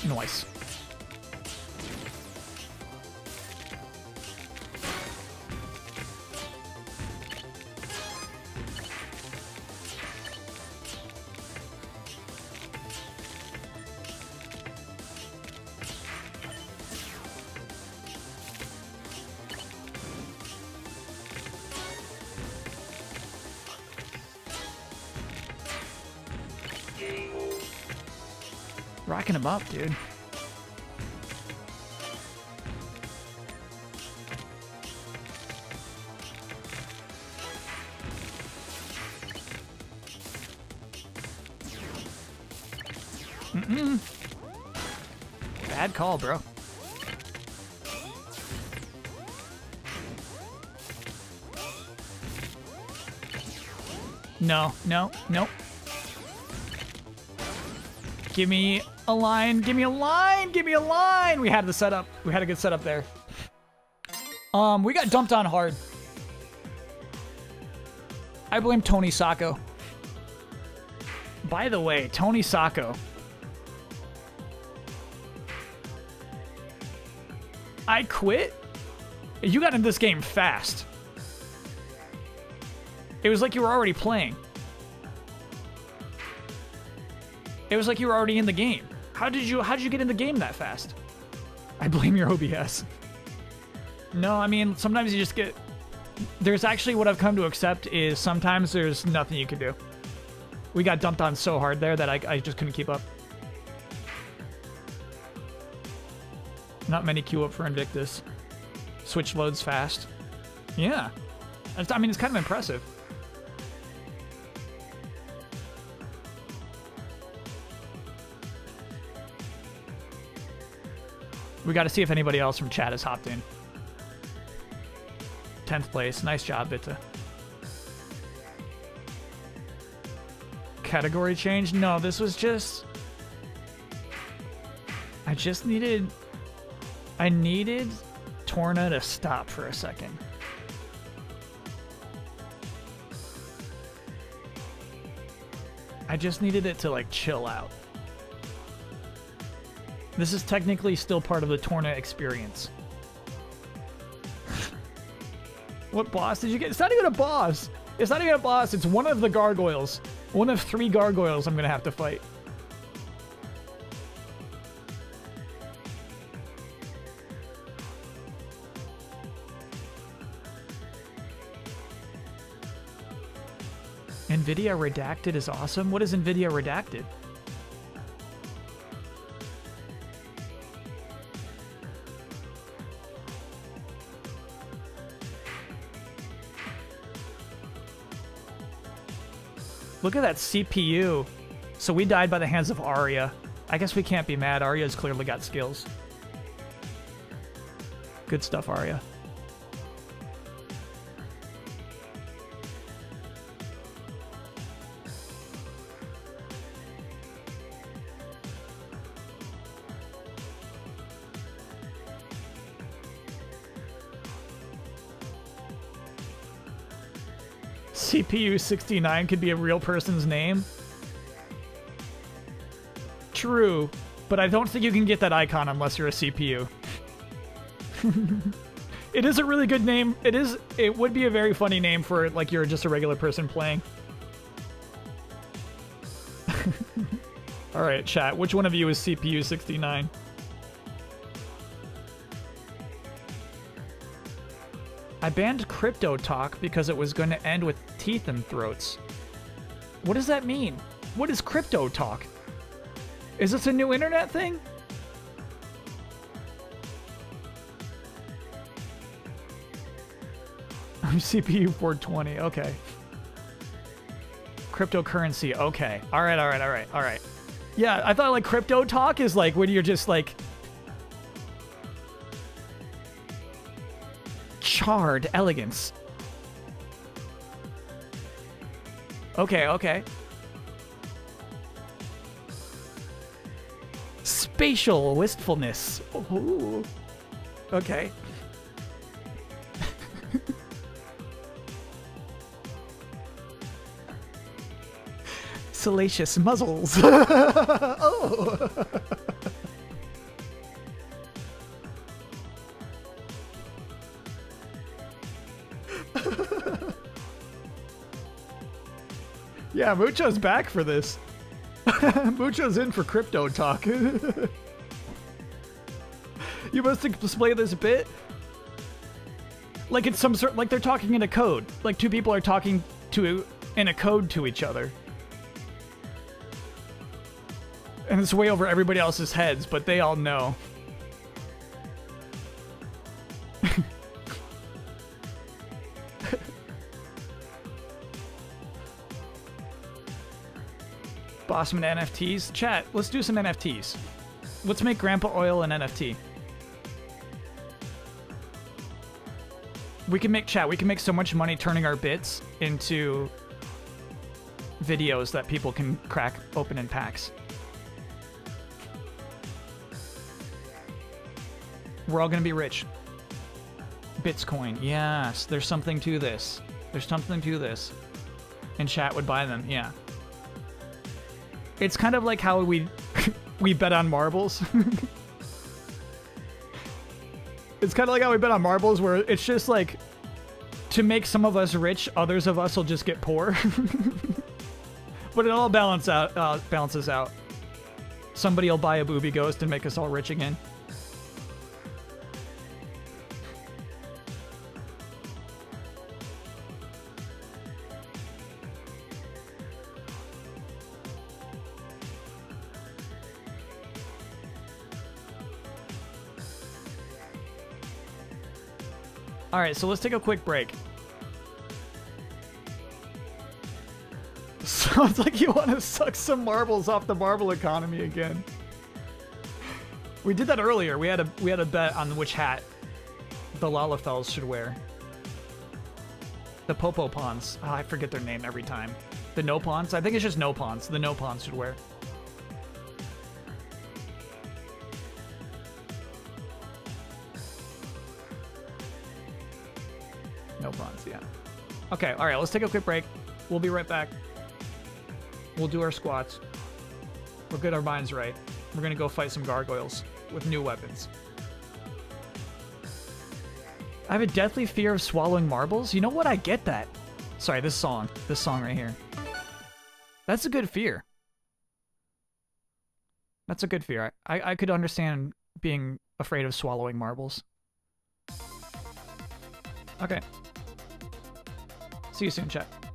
Nice. Up, dude. Mm-mm. Bad call, bro. No, no, nope. Give me a line, give me a line, give me a line. We had the setup. We had a good setup there. Um, we got dumped on hard. I blame Tony Sacco. By the way, Tony Sacco. I quit? You got in this game fast. It was like you were already playing. It was like you were already in the game. How did you how did you get in the game that fast? I blame your OBS. No, I mean, sometimes you just get there's actually what I've come to accept is sometimes there's nothing you can do. We got dumped on so hard there that I, I just couldn't keep up. Not many queue up for Invictus. Switch loads fast. Yeah. I mean, it's kind of impressive. We got to see if anybody else from chat has hopped in. 10th place. Nice job, Bitta. Category change? No, this was just... I just needed... I needed Torna to stop for a second. I just needed it to, like, chill out. This is technically still part of the Torna experience. what boss did you get? It's not even a boss. It's not even a boss. It's one of the gargoyles. One of three gargoyles I'm going to have to fight. NVIDIA Redacted is awesome. What is NVIDIA Redacted? Look at that CPU. So we died by the hands of Arya. I guess we can't be mad. Arya's clearly got skills. Good stuff, Arya. CPU 69 could be a real person's name. True, but I don't think you can get that icon unless you're a CPU. it is a really good name. It is. It would be a very funny name for like you're just a regular person playing. All right, chat. Which one of you is CPU 69? I banned crypto talk because it was going to end with teeth and throats. What does that mean? What is crypto talk? Is this a new internet thing? I'm CPU 420. Okay. Cryptocurrency. Okay. All right. All right. All right. All right. Yeah, I thought like crypto talk is like when you're just like charred elegance. Okay, okay. Spatial wistfulness. Ooh. Okay. salacious muzzles. oh. yeah, Mucho's back for this. Mucho's in for crypto talk. you must display this bit like it's some sort like they're talking in a code. Like two people are talking to in a code to each other. And it's way over everybody else's heads, but they all know. Bosman NFTs. Chat, let's do some NFTs. Let's make Grandpa Oil an NFT. We can make chat. We can make so much money turning our bits into videos that people can crack open in packs. We're all gonna be rich. Bitcoin. Yes, there's something to this. There's something to this. And chat would buy them. Yeah. It's kind of like how we we bet on marbles. it's kind of like how we bet on marbles, where it's just like to make some of us rich, others of us will just get poor. but it all balance out, uh, balances out. Somebody will buy a booby ghost and make us all rich again. All right, so let's take a quick break. Sounds like you want to suck some marbles off the marble economy again. We did that earlier. We had a we had a bet on which hat the Lalafells should wear. The Popo Pawns. Oh, I forget their name every time. The Nopons? I think it's just Nopons. The Nopons should wear. Okay, all right, let's take a quick break. We'll be right back. We'll do our squats. We'll get our minds right. We're gonna go fight some gargoyles with new weapons. I have a deathly fear of swallowing marbles. You know what? I get that. Sorry, this song. This song right here. That's a good fear. That's a good fear. I, I, I could understand being afraid of swallowing marbles. Okay. See you soon, chat.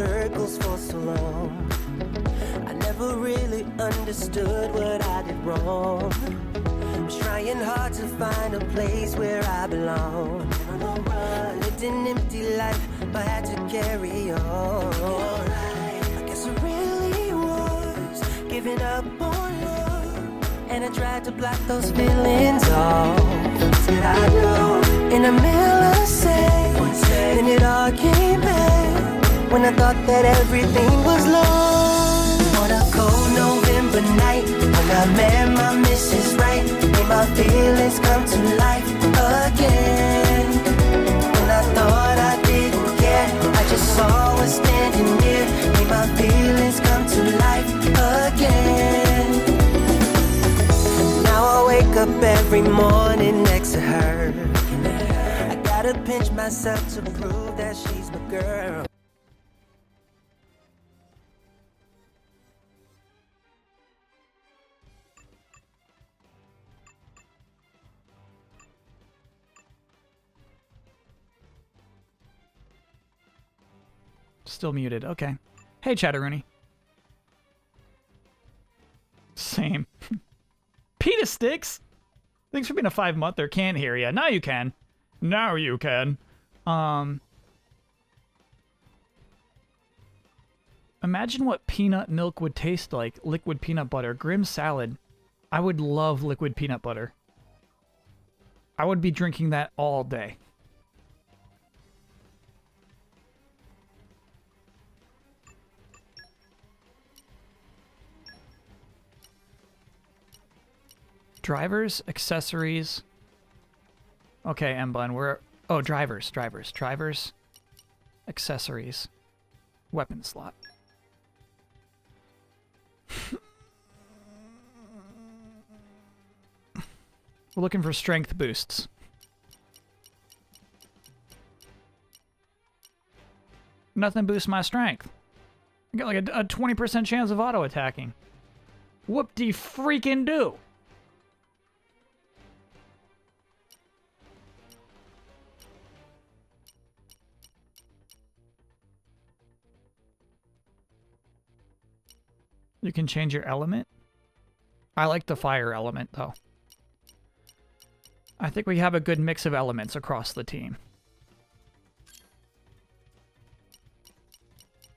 Circles for so long. I never really understood what I did wrong. I was trying hard to find a place where I belong. I lived an empty life, but had to carry on. I guess I really was giving up on love. And I tried to block those feelings off. Said I know in a millisecond, then it all came back. When I thought that everything was lost. On a cold November night, when I met my Mrs. Right, made my feelings come to life again. When I thought I didn't care, I just saw her standing near, made my feelings come to life again. Now I wake up every morning next to her. I gotta pinch myself to prove that she's my girl. Still muted. Okay. Hey, Chatteroony. Same. Peta Sticks! Thanks for being a five monther. Can't hear ya. Now you can. Now you can. Um. Imagine what peanut milk would taste like. Liquid peanut butter. Grim salad. I would love liquid peanut butter. I would be drinking that all day. Drivers, accessories. Okay, Embun, we're... Oh, drivers, drivers, drivers, accessories, weapon slot. we're looking for strength boosts. Nothing boosts my strength. I got like a 20% chance of auto attacking. Whoop de freaking do. You can change your element. I like the fire element, though. I think we have a good mix of elements across the team.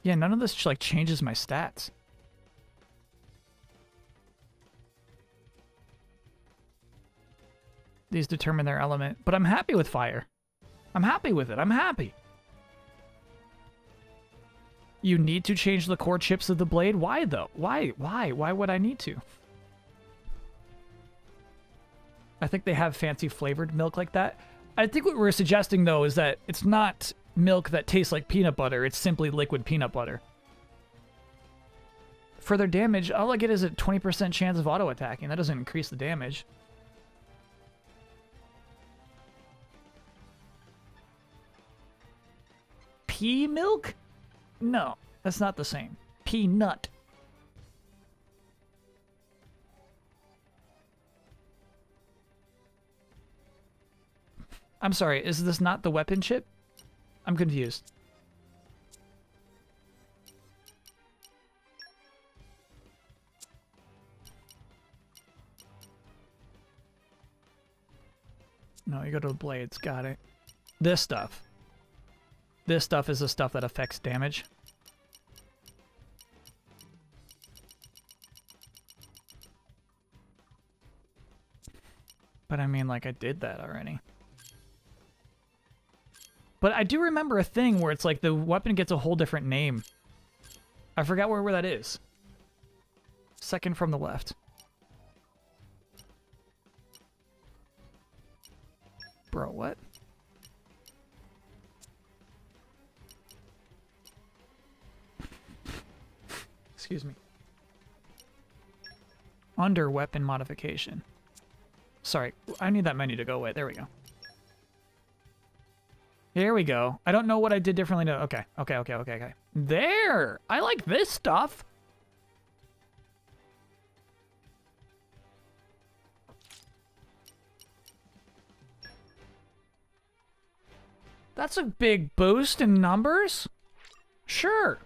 Yeah, none of this like changes my stats. These determine their element, but I'm happy with fire. I'm happy with it. I'm happy. You need to change the core chips of the blade? Why, though? Why? Why? Why would I need to? I think they have fancy flavored milk like that. I think what we're suggesting, though, is that it's not milk that tastes like peanut butter. It's simply liquid peanut butter. Further damage, all I get is a 20% chance of auto-attacking. That doesn't increase the damage. Pea milk? No, that's not the same. Peanut. I'm sorry, is this not the weapon chip? I'm confused. No, you go to the blades. Got it. This stuff. This stuff is the stuff that affects damage. But I mean, like, I did that already. But I do remember a thing where it's like the weapon gets a whole different name. I forgot where, where that is. Second from the left. Bro, what? Excuse me. Under weapon modification. Sorry, I need that menu to go away. There we go. Here we go. I don't know what I did differently to... Okay, okay, okay, okay, okay. There! I like this stuff. That's a big boost in numbers. Sure.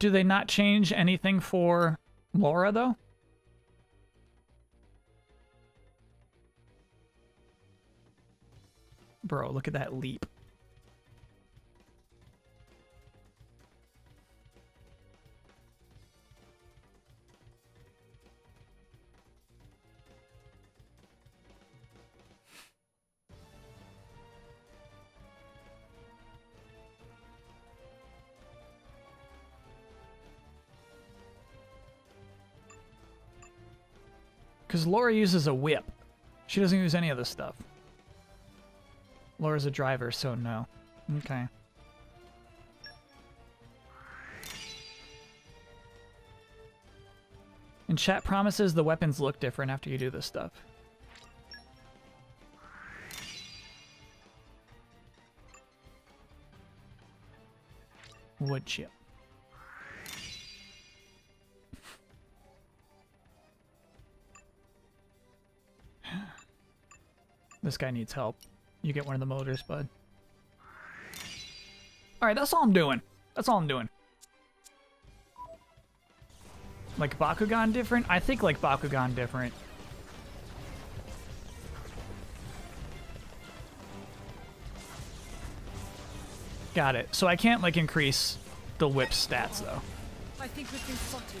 Do they not change anything for Lora, though? Bro, look at that leap. Because Lora uses a whip. She doesn't use any of this stuff. Lora's a driver, so no. Okay. And chat promises the weapons look different after you do this stuff. Wood chip. This guy needs help. You get one of the motors, bud. Alright, that's all I'm doing. That's all I'm doing. Like Bakugan different? I think like Bakugan different. Got it. So I can't like increase the whip stats though. I think we've been spotted.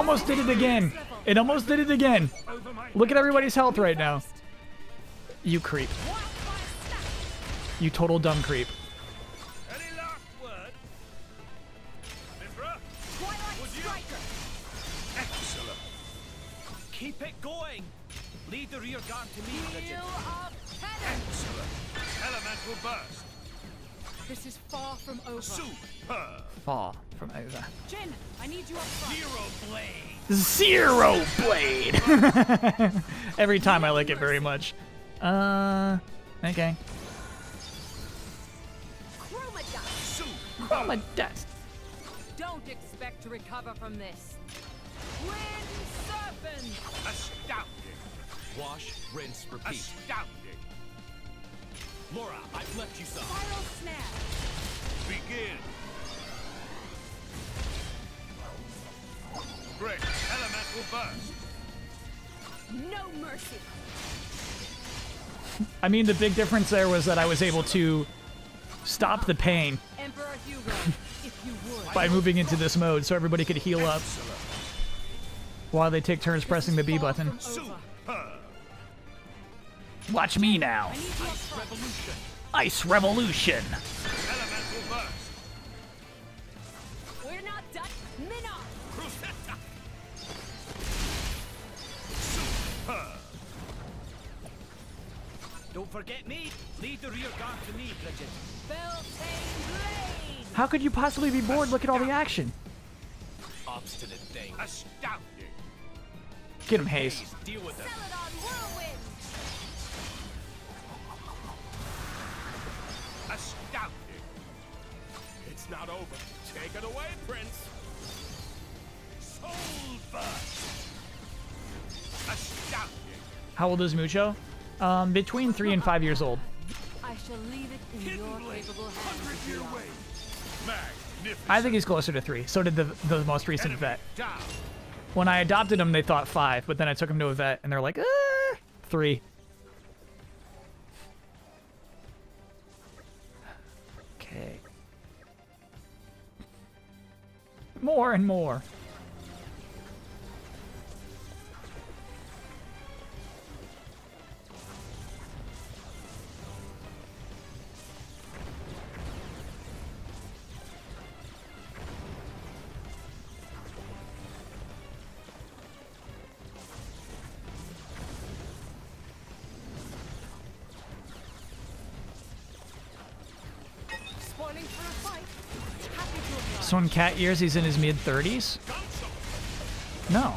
almost did it again. It almost did it again. Look at everybody's health right now. You creep. You total dumb creep. Zero blade. Every time I like it very much. Uh, okay. Chroma Dust. Chroma dust. Don't expect to recover from this. Wind Serpent! Astounding. Wash, rinse, repeat. Astounding. Lora, I've left you some. Spiral Snap. Begin. Great. Elemental burst. No mercy. I mean, the big difference there was that I was able to stop the pain Emperor Hugo, if you would. by moving into this mode so everybody could heal up while they take turns pressing the B button. Watch me now. I need you up front. Ice Revolution. Don't forget me. Lead the rear guard to me, Brighid. Beltane Blade. How could you possibly be bored? Look at all the action. Obstinate thing. Astounding. Get him, Haze. Deal with them. Astounding. It's not over. Take it away, Prince. Soul burst. Astounding. How old is Mucho? Um, between three and five years old. I shall leave it in your capable hands. Year Leon. I think he's closer to three. So did the the most recent Enemy vet. Down. When I adopted him, they thought five, but then I took him to a vet, and they're like, uh, three. Okay. More and more. One cat years, he's in his mid 30s? No.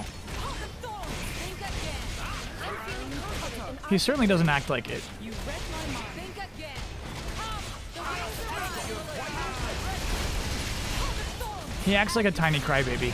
He certainly doesn't act like it. He acts like a tiny crybaby.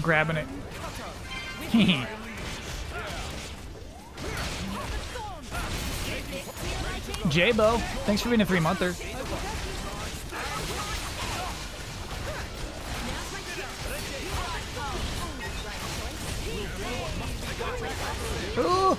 Grabbing it. J-Bo, thanks for being a three-monther. Ooh.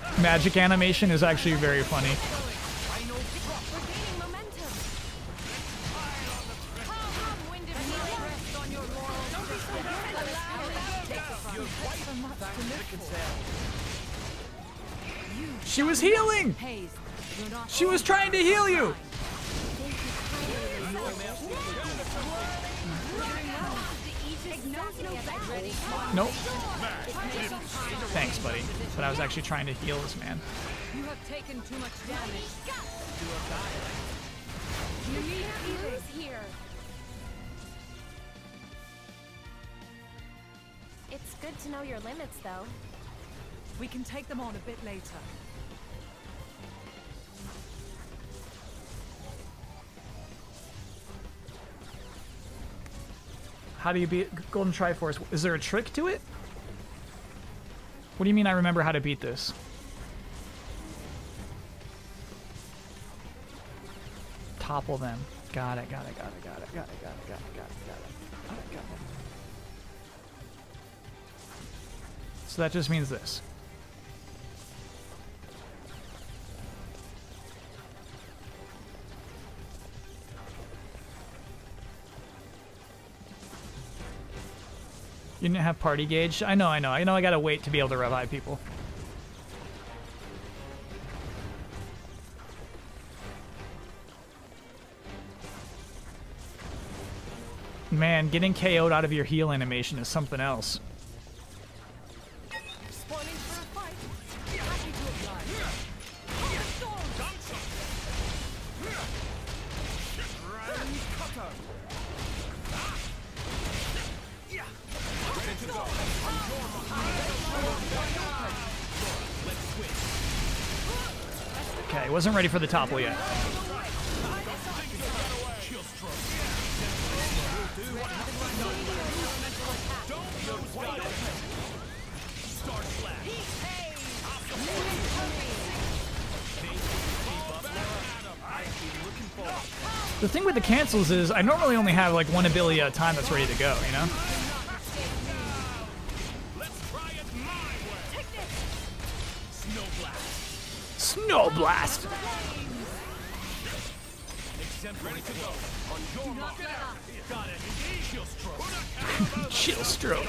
magic animation is actually very funny. She was healing! She was trying to heal you! Nope. Thanks, buddy. But I was actually trying to heal this man. You have taken too much damage. You need healers here. It's good to know your limits, though. We can take them on a bit later. How do you beat Golden Triforce? Is there a trick to it? What do you mean I remember how to beat this? Topple them. Got it, got it, got it, got it, got it, got it, got it, got it, got it. Got it, got it. So that just means this. You didn't have party gauge? I know, I know. I know I gotta wait to be able to revive people. Man, getting KO'd out of your heal animation is something else. Okay, wasn't ready for the topple yet. The thing with the cancels is I normally only have like one ability at a time that's ready to go, you know? Shield Blast! Chill stroke.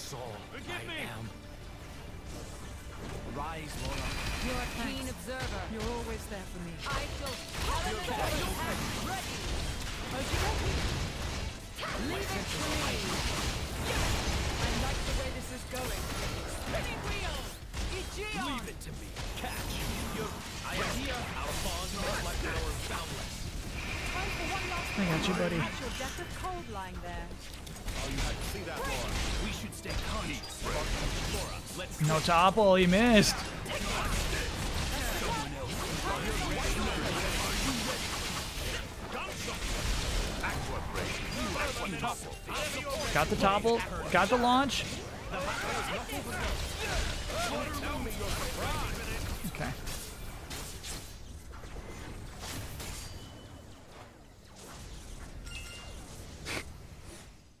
This all Forgive I me. am? Rise, Lora. You're a keen observer. You're always there for me. I shall elevate and ready. Leave it to me. I like the way this is going. Spinning wheel. Ichion. Leave it to me. Catch. You're, I am here. Alphonse, not my power is boundless. Time for one last I got you, buddy. Catch your death of cold lying there. Oh, you had to see that, Lora. No topple, he missed. Got the topple, got the launch. Okay.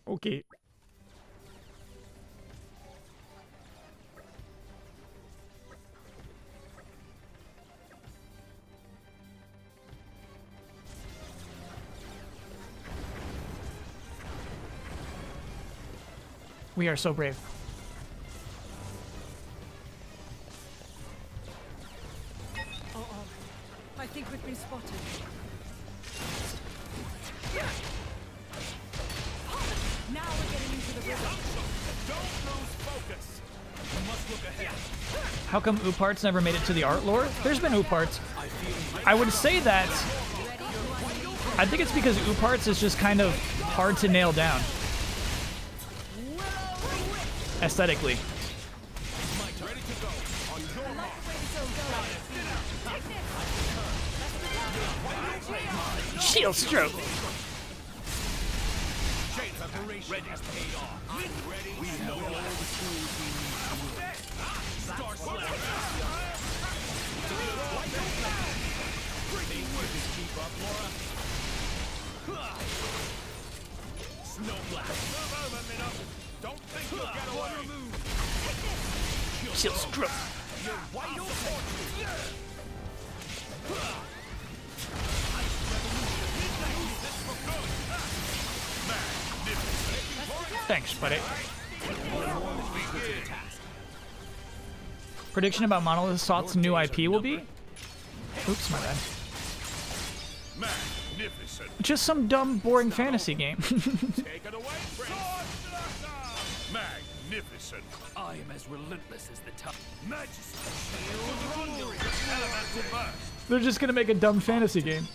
okay. We are so brave. Oh, oh. I think we've been spotted. Now we're getting into the rhythm. don't lose focus. You must look ahead. How come Uparts never made it to the art lore? There's been Uparts. I would say that. I think it's because Uparts is just kind of hard to nail down. Aesthetically. Shield stroke. Snow blast. Move over, Minnow. Don't think you'll get away. Shield stroke. You're wide open. Thanks, buddy. Prediction about Monolith Soft's new IP will be? Oops, my bad. Just some dumb, boring fantasy game. relentless as the top. Majesty. Elemental burst. They're just gonna make a dumb fantasy game.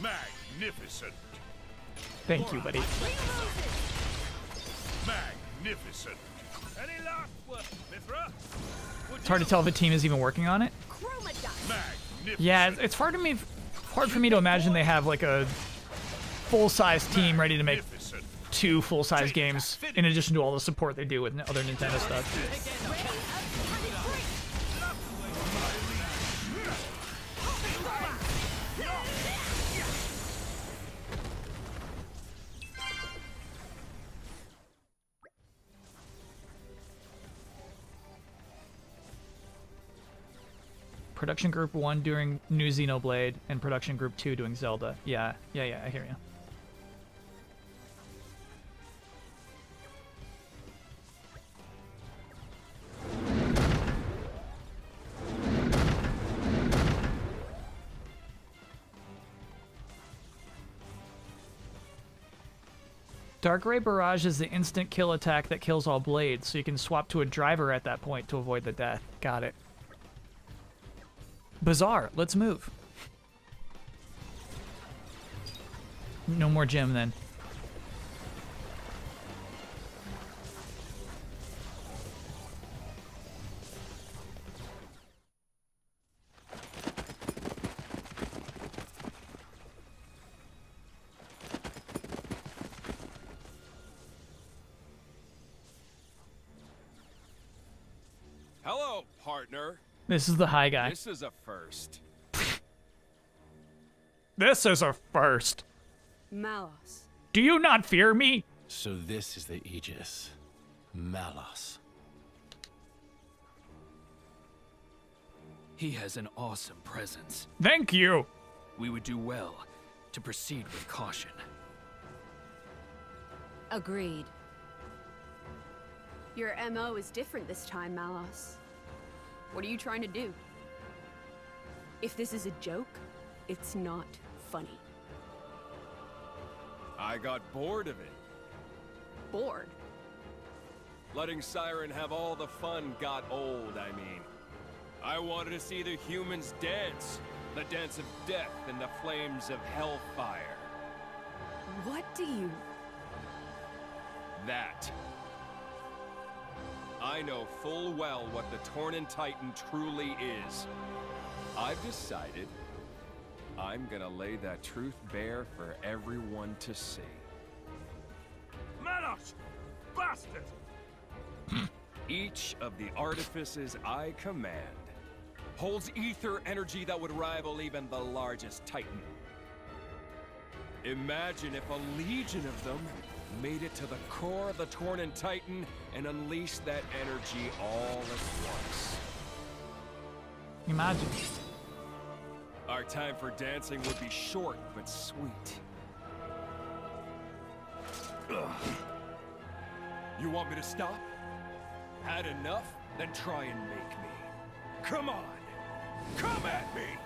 Magnificent. Thank you, buddy. Magnificent. Any last word, Mythra? It's hard to tell if a team is even working on it. Yeah, it's, it's hard to me, hard for me to imagine they have like a full-size team ready to make two full-size games in addition to all the support they do with other Nintendo stuff. Production Group 1 doing New Xenoblade and Production Group 2 doing Zelda. Yeah, yeah, yeah, I hear you. Dark Ray Barrage is the instant kill attack that kills all blades, so you can swap to a driver at that point to avoid the death. Got it. Bizarre. Let's move. No more gym then. Partner. This is the high guy. This is a first. This is a first. Malos. Do you not fear me? So this is the Aegis. Malos. He has an awesome presence. Thank you. We would do well to proceed with caution. Agreed. Your MO is different this time, Malos. What are you trying to do? If this is a joke, it's not funny. I got bored of it. Bored. Letting Siren have all the fun got old, I mean. I wanted to see the humans dance. The dance of death in the flames of hellfire. What do you... That. I know full well what the Tornan Titan truly is. I've decided I'm gonna lay that truth bare for everyone to see. Malos! Bastard! Each of the artifices I command holds ether energy that would rival even the largest titan. Imagine if a legion of them made it to the core of the Tornan Titan and unleashed that energy all at once. Imagine. Our time for dancing would be short but sweet. Ugh. You want me to stop? Had enough? Then try and make me. Come on! Come at me!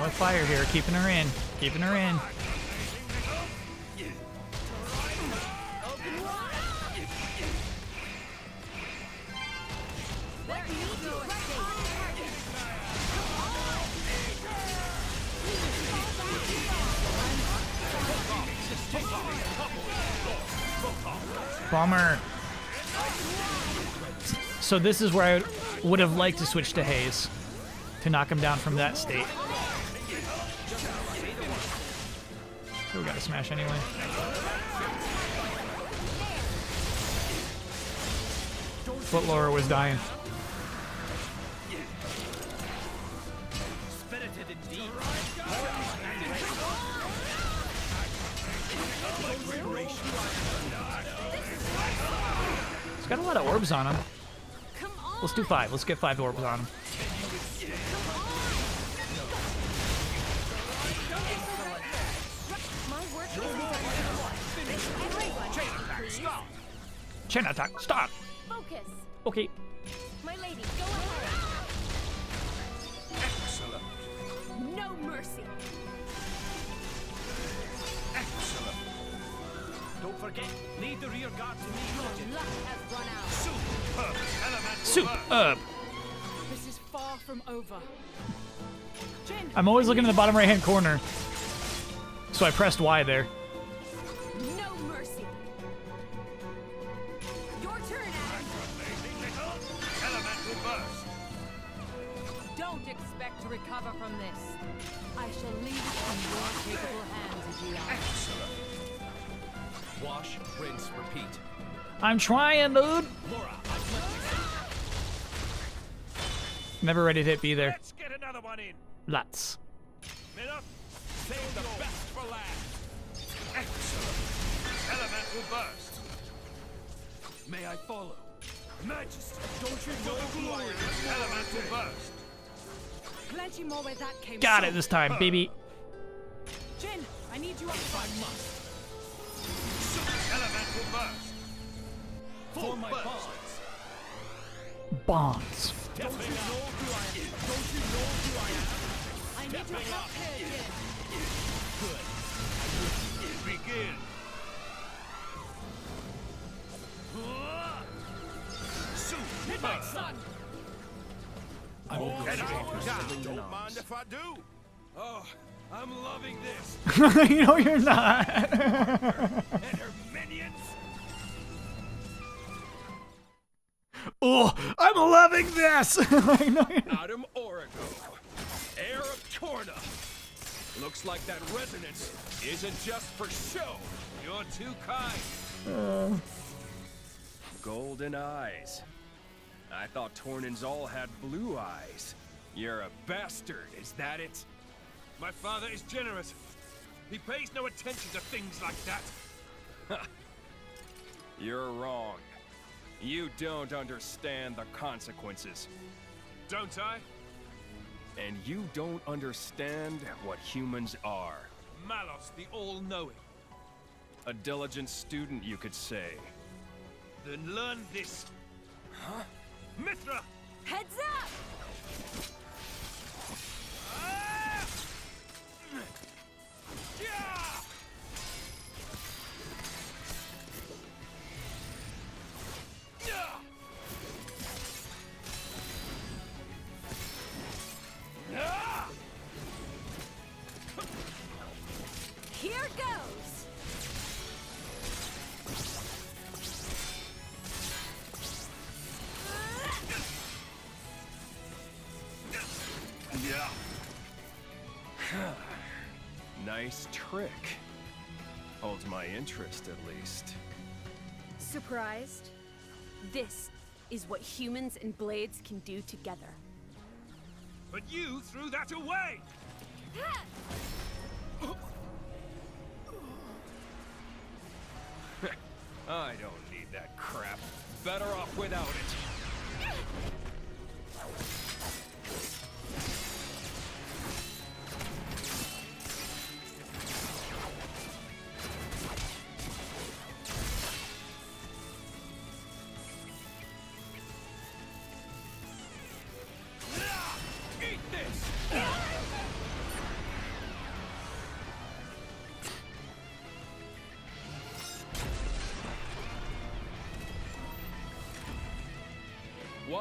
with fire here, keeping her in, keeping her in. Bummer. So this is where I would have liked to switch to Haze to knock him down from that state. So we got to smash anyway. Foot Lora was dying. He's got a lot of orbs on him. Let's do five. Let's get five orbs on him. Stop! Chain attack. Stop. Focus. Okay. My lady, go ahead. Excellent. No mercy. Excellent. Don't forget, lead the rear guard to me. Your luck has run out. Superb. Elemental Soup burst. up. This is far from over. Jin, I'm always looking in the bottom right hand corner. So I pressed Y there. Shall leave it in your capable hands, Aegaeon. Excellent. Wash, rinse, repeat. I'm trying, dude. Lora, Never ready to hit B there. Let's get another one in. Lots. Enough. Save the best for last. Excellent. Elemental burst. May I follow? Majesty, don't you know am? Elemental burst. Got from. it this time, baby. Jin, I need you up front. Elemental burst. For my burst. bonds. bonds. Don't you know who I am? Don't you know who I am? I need your help here, Jin. Good. Begin. Soon. Midnight Sun. I will Oh, no. out. Don't mind if I do. Oh, I'm loving this. you know you're not. and her minions. oh, I'm loving this. I know Addam Origo, heir of Torna. Looks like that resonance isn't just for show. You're too kind. Uh, Golden eyes. I thought Tornans all had blue eyes. You're a bastard, is that it? My father is generous. He pays no attention to things like that. You're wrong. You don't understand the consequences. Don't I? And you don't understand what humans are. Malos, the all-knowing. A diligent student, you could say. Then learn this. Huh? Mythra! Heads up! Ah! Yeah! Yeah! Nice trick. Holds my interest, at least. Surprised? This is what humans and blades can do together. But you threw that away! I don't need that crap. Better off without it.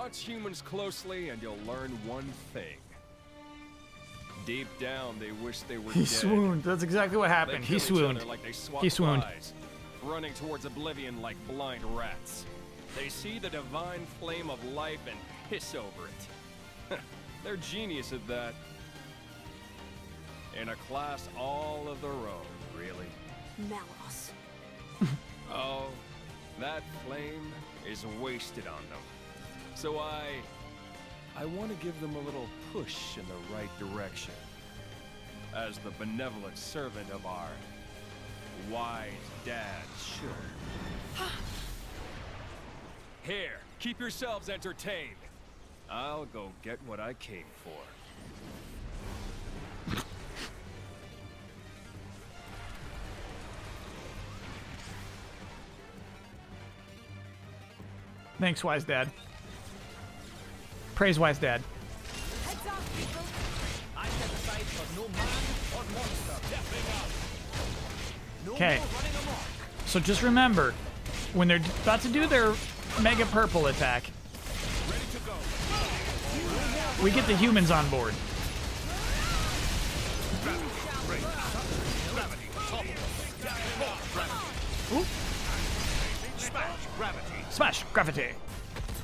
Watch humans closely and you'll learn one thing. Deep down, they wish they were He dead. swooned. That's exactly what They happened. He swooned. Like they He swooned. flies, running towards oblivion like blind rats. They see the divine flame of life and piss over it. They're genius at that. In a class all of their own, really. Malos. Oh, that flame is wasted on them. So I... I want to give them a little push in the right direction. As the benevolent servant of our wise dad should. Here, keep yourselves entertained. I'll go get what I came for. Thanks, wise dad. Praise, wise. No Okay. So just remember, when they're about to do their mega purple attack, we get the humans on board. Ooh. Smash. Gravity. Smash gravity.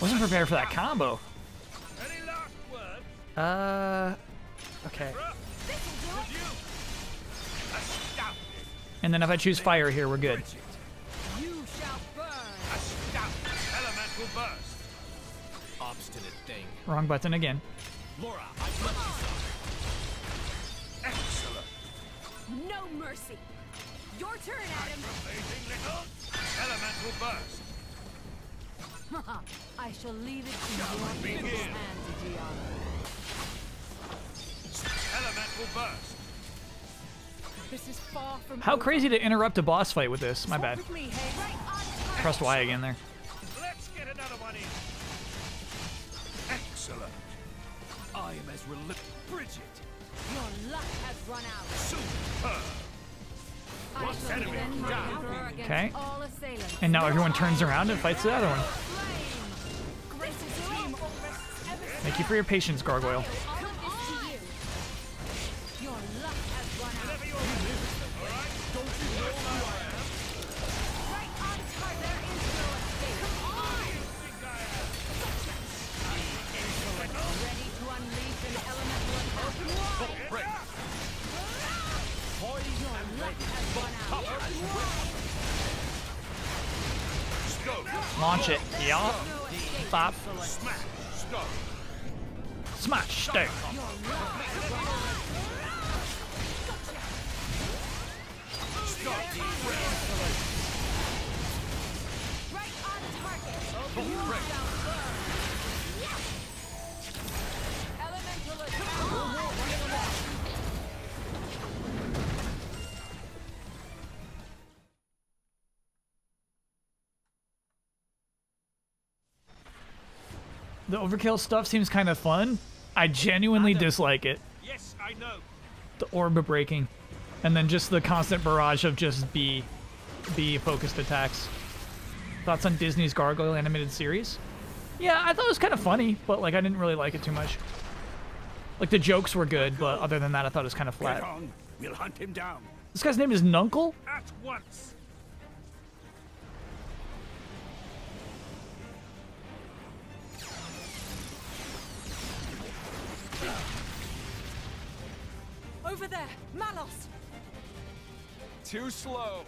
Wasn't prepared for that combo. Uh, okay. And then if I choose fire here, we're good. Wrong button again. Lora, Excellent. No mercy. Your turn, Addam. Elemental burst. I shall leave it in Shall your we begin? hands, Aegaeon. Elemental burst. This is far from How crazy to interrupt a boss fight with this. My bad. With me, hey? Right Pressed Y again there. Let's get another one in. Excellent. I am as relentless. Brighid. Your luck has run out. Superb. Okay. And now everyone turns around and fights the other one. Thank you for your patience, Gargoyle. Launch it. Yeah. Bop. Smash. Stone. Right on target. The overkill stuff seems kind of fun. I genuinely dislike it. Yes, I know. The orb breaking. And then just the constant barrage of just B, B focused attacks. Thoughts on Disney's Gargoyle animated series? Yeah, I thought it was kind of funny, but like I didn't really like it too much. Like the jokes were good, but other than that, I thought it was kind of Get flat. on. We'll hunt him down. This guy's name is Nuncle? At once. Over there. Malos. Too slow.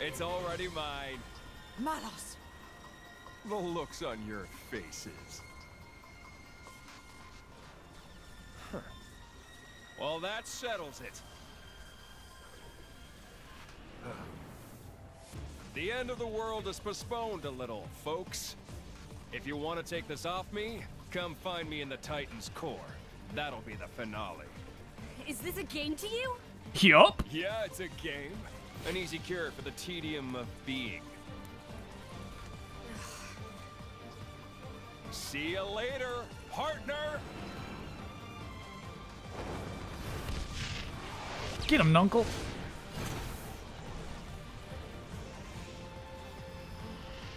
It's already mine. Malos. The looks on your faces. Well, that settles it. The end of the world is postponed a little, folks. If you want to take this off me, come find me in the Titan's core. That'll be the finale. Is this a game to you? Yup. Yeah, it's a game. An easy cure for the tedium of being. See you later, partner! Get him, Nuncle.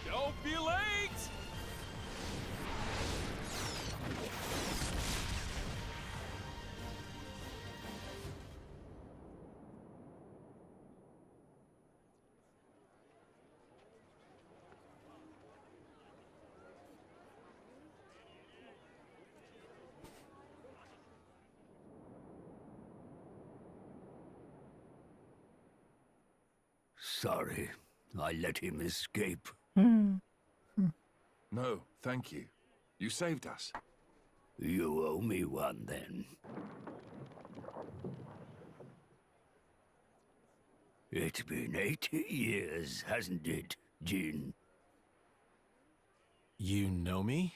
Don't be late! Sorry, I let him escape. Hmm. Hmm. No, thank you. You saved us. You owe me one then. It's been 80 years, hasn't it, Jin? You know me?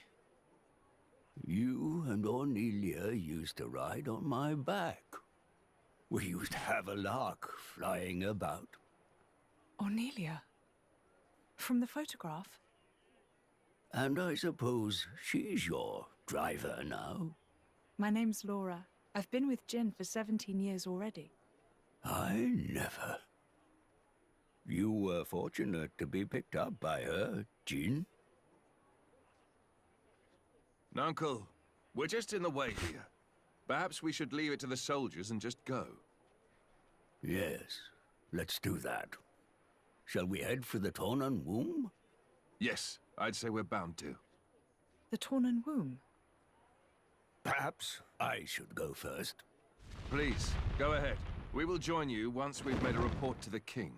You and Ornelia used to ride on my back. We used to have a lark flying about. Ornelia. From the photograph? And I suppose she's your driver now? My name's Lora. I've been with Jin for 17 years already. I never. You were fortunate to be picked up by her, Jin. Uncle, we're just in the way here. Perhaps we should leave it to the soldiers and just go. Yes, let's do that. Shall we head for the Tornan Womb? Yes, I'd say we're bound to. The Tornan Womb? Perhaps I should go first. Please, go ahead. We will join you once we've made a report to the king.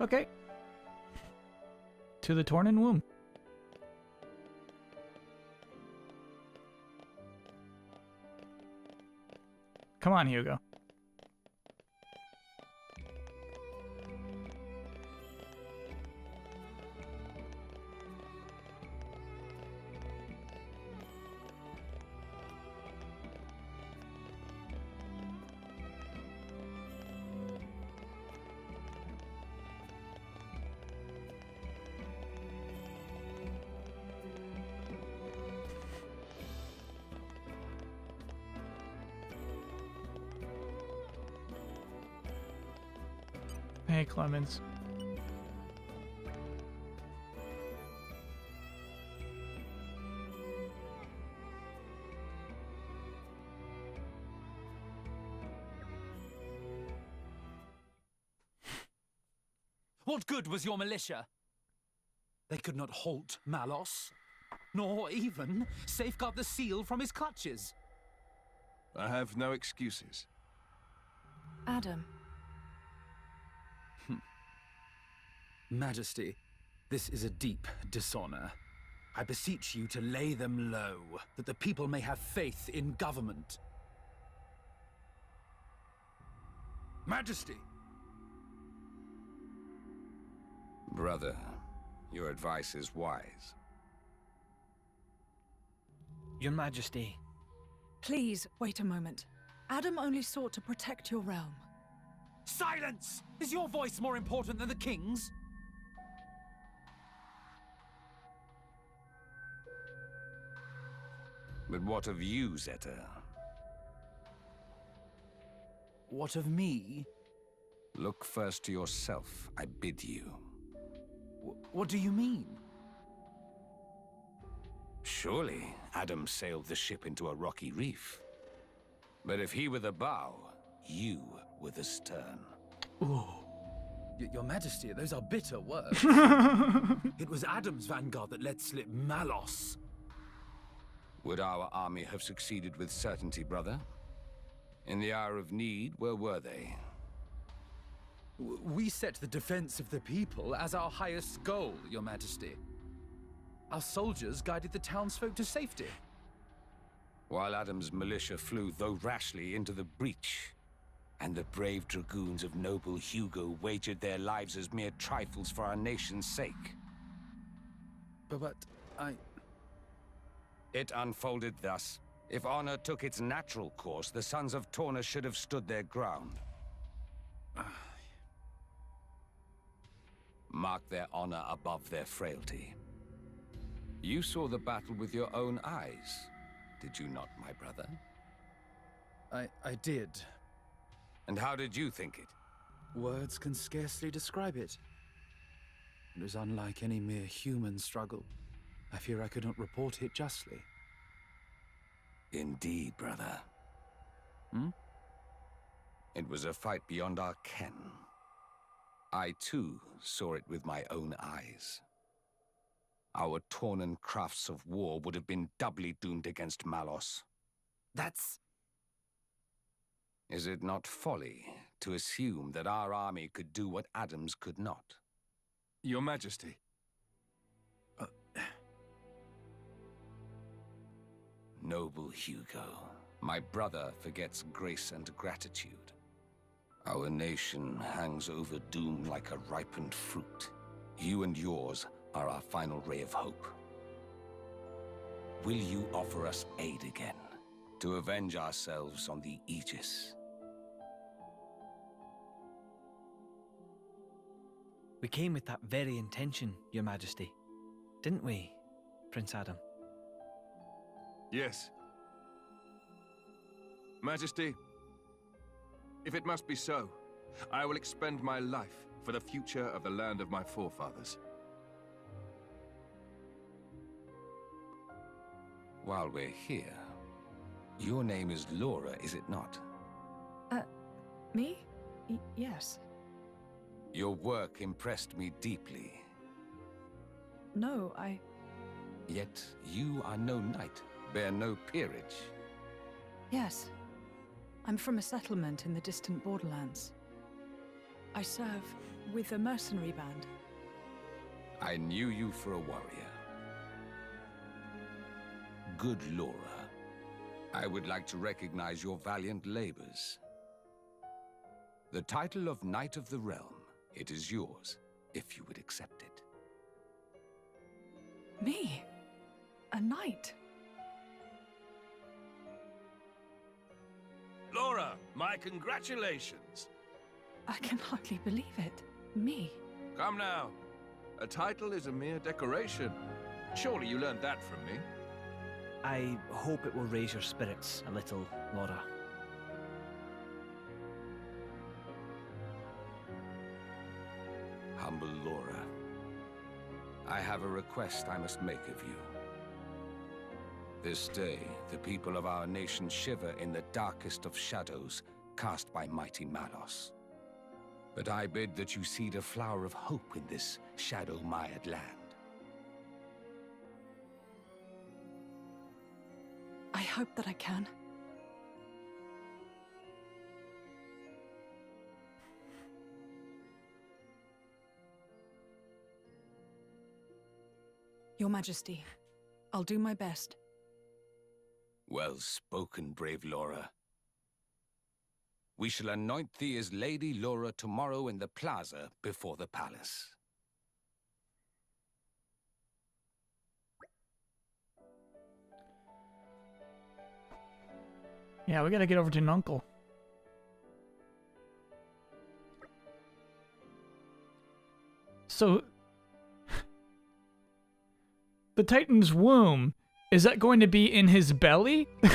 Okay. to the Tornan womb. Come on, Hugo. Clemens. What good was your militia? They could not halt Malos, nor even safeguard the seal from his clutches. I have no excuses. Addam. Majesty, this is a deep dishonor. I beseech you to lay them low, that the people may have faith in government. Majesty! Brother, your advice is wise. Your Majesty. Please, wait a moment. Addam only sought to protect your realm. Silence! Is your voice more important than the king's? But what of you, Zettar? What of me? Look first to yourself, I bid you. W what do you mean? Surely Addam sailed the ship into a rocky reef. But if he were the bow, you were the stern. Ooh. Y your Majesty, those are bitter words. it was Addam's vanguard that let slip Malos. Would our army have succeeded with certainty, brother? In the hour of need, where were they? We set the defense of the people as our highest goal, Your Majesty. Our soldiers guided the townsfolk to safety. While Addam's militia flew, though rashly, into the breach, and the brave dragoons of noble Hugo wagered their lives as mere trifles for our nation's sake. But, but, I... It unfolded thus. If honor took its natural course, the sons of Torna should have stood their ground. Mark their honor above their frailty. You saw the battle with your own eyes, did you not, my brother? I... I did. And how did you think it? Words can scarcely describe it. It was unlike any mere human struggle. I fear I could not report it justly. Indeed, brother. Hmm? It was a fight beyond our ken. I, too, saw it with my own eyes. Our Tornan crafts of war would have been doubly doomed against Malos. That's... Is it not folly to assume that our army could do what Addam's could not? Your Majesty. Noble Hugo, my brother forgets grace and gratitude. Our nation hangs over doom like a ripened fruit. You and yours are our final ray of hope. Will you offer us aid again, to avenge ourselves on the Aegis? We came with that very intention, Your Majesty. Didn't we, Prince Addam? Yes. Majesty, if it must be so, I will expend my life for the future of the land of my forefathers. While we're here, your name is Lora, is it not? Uh, me? Y yes. Your work impressed me deeply. No, I... Yet you are no knight, bear no peerage. Yes. I'm from a settlement in the distant borderlands. I serve with a mercenary band. I knew you for a warrior. Good Lora. I would like to recognize your valiant labors. The title of Knight of the Realm, it is yours, if you would accept it. Me? A knight? Lora, my congratulations. I can hardly believe it. Me? Come now. A title is a mere decoration. Surely you learned that from me. I hope it will raise your spirits a little, Lora. Humble Lora, I have a request I must make of you. This day, the people of our nation shiver in the darkest of shadows cast by mighty Malos. But I bid that you seed a flower of hope in this shadow-mired land. I hope that I can. Your Majesty, I'll do my best. Well spoken, brave Lora. We shall anoint thee as Lady Lora tomorrow in the plaza before the palace. Yeah, we gotta get over to Nuncle. So, the Titan's womb, is that going to be in his belly?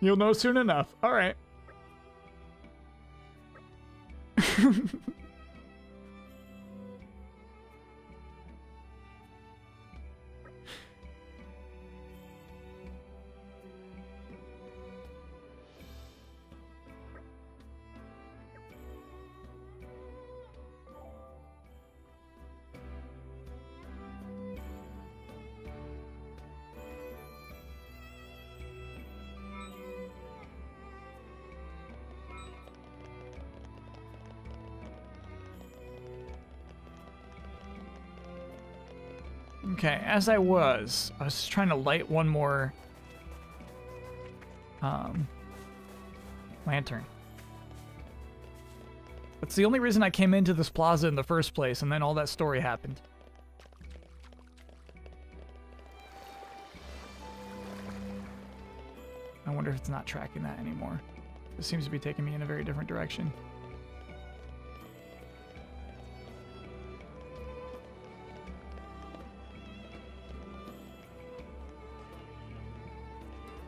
You'll know soon enough. All right. Okay, as I was, I was trying to light one more um, lantern. That's the only reason I came into this plaza in the first place, and then all that story happened. I wonder if it's not tracking that anymore. It seems to be taking me in a very different direction.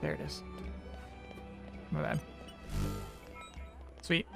There it is. My bad. Sweet.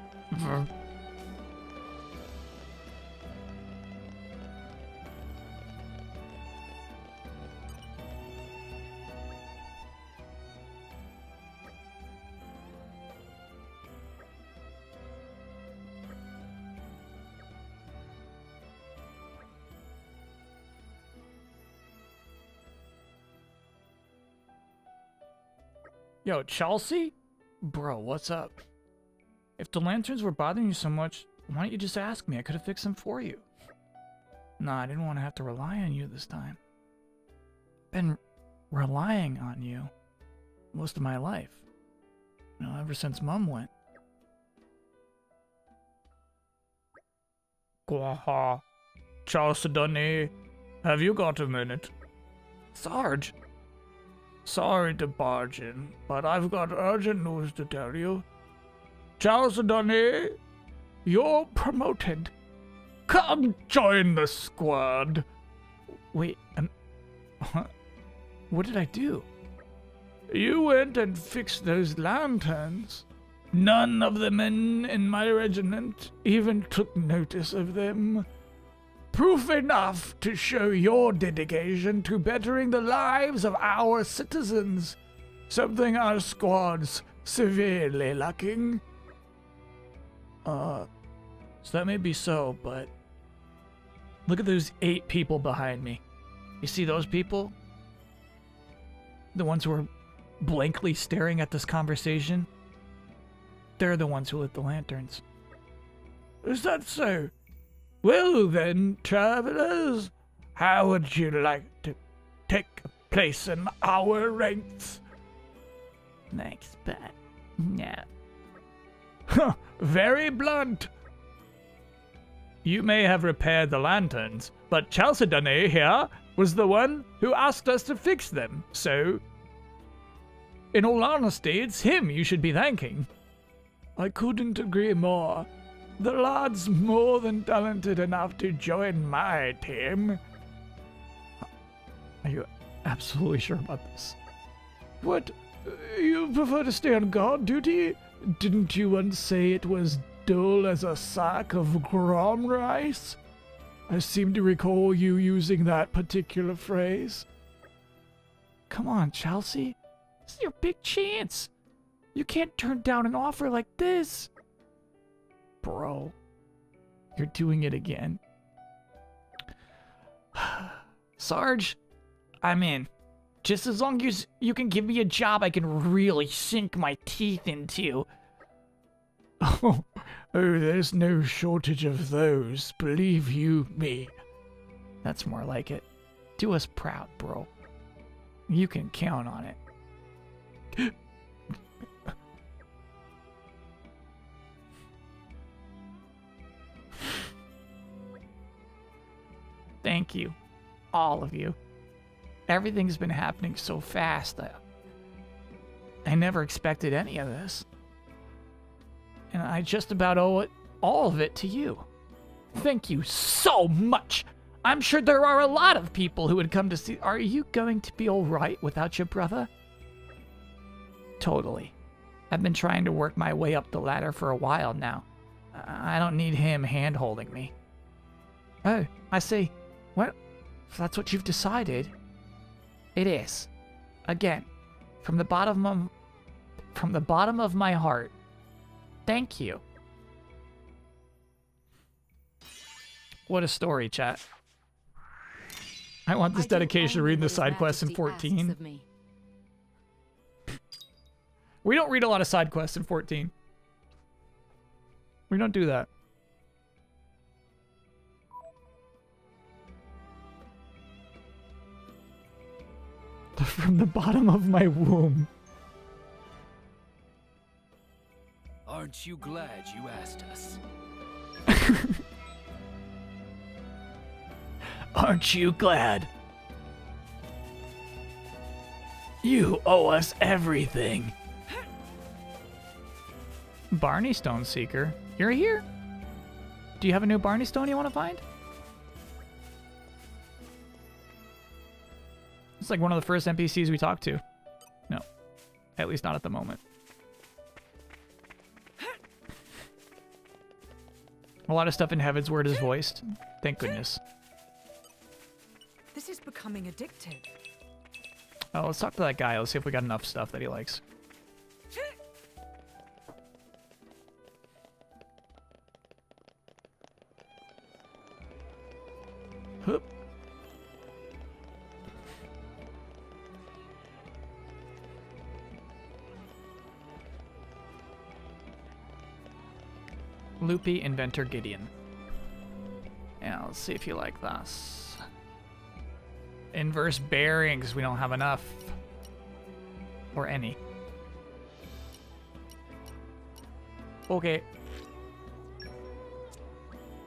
Yo, Chelsea? Bro, what's up? If the lanterns were bothering you so much, why don't you just ask me? I could have fixed them for you. Nah, I didn't want to have to rely on you this time. Been relying on you most of my life. You know, ever since Mum went. Quaha. Chalcedony, have you got a minute? Sarge, Sorry to barge in, but I've got urgent news to tell you. Charles Chalcedony, you're promoted. Come join the squad. Wait, um, what did I do? You went and fixed those lanterns. None of the men in my regiment even took notice of them. Proof enough to show your dedication to bettering the lives of our citizens. Something our squad's severely lacking. Uh, so that may be so, but look at those eight people behind me. You see those people? The ones who are blankly staring at this conversation? they're the ones who lit the lanterns. Is that so? Well then, travelers, how would you like to take a place in our ranks? Thanks, but no. Huh, very blunt. You may have repaired the lanterns, but Chalcedony here was the one who asked us to fix them, so. In all honesty, it's him you should be thanking. I couldn't agree more. The lad's more than talented enough to join my team. Are you absolutely sure about this? What? You prefer to stay on guard duty? Didn't you once say it was dull as a sack of grom rice? I seem to recall you using that particular phrase. Come on, Chelsea. This is your big chance. You can't turn down an offer like this. Bro, you're doing it again. Sarge, I'm in. Just as long as you can give me a job I can really sink my teeth into. Oh, oh, there's no shortage of those, believe you me. That's more like it. Do us proud, bro. You can count on it. Thank you, all of you. Everything's been happening so fast. I, I never expected any of this. And I just about owe it, all of it to you. Thank you so much. I'm sure there are a lot of people who would come to see. Are you going to be all right without your brother? Totally. I've been trying to work my way up the ladder for a while now. I don't need him hand holding me. Oh, I see. If that's what you've decided, it is. Again, from the bottom of from the bottom of my heart, thank you. What a story, chat. I want this dedication to reading the side quests in 14. We don't read a lot of side quests in 14. We don't do that. From the bottom of my womb. Aren't you glad you asked us? Aren't you glad? You owe us everything. Barney Stone Seeker, you're here? Do you have a new Barney Stone you want to find? It's like one of the first NPCs we talked to. No, at least not at the moment. A lot of stuff in Heavensward is voiced. Thank goodness. This is becoming addictive. Oh, let's talk to that guy. Let's see if we got enough stuff that he likes. Loopy Inventor Gideon. Yeah, let's see if you like this. Inverse bearings, we don't have enough. Or any. Okay.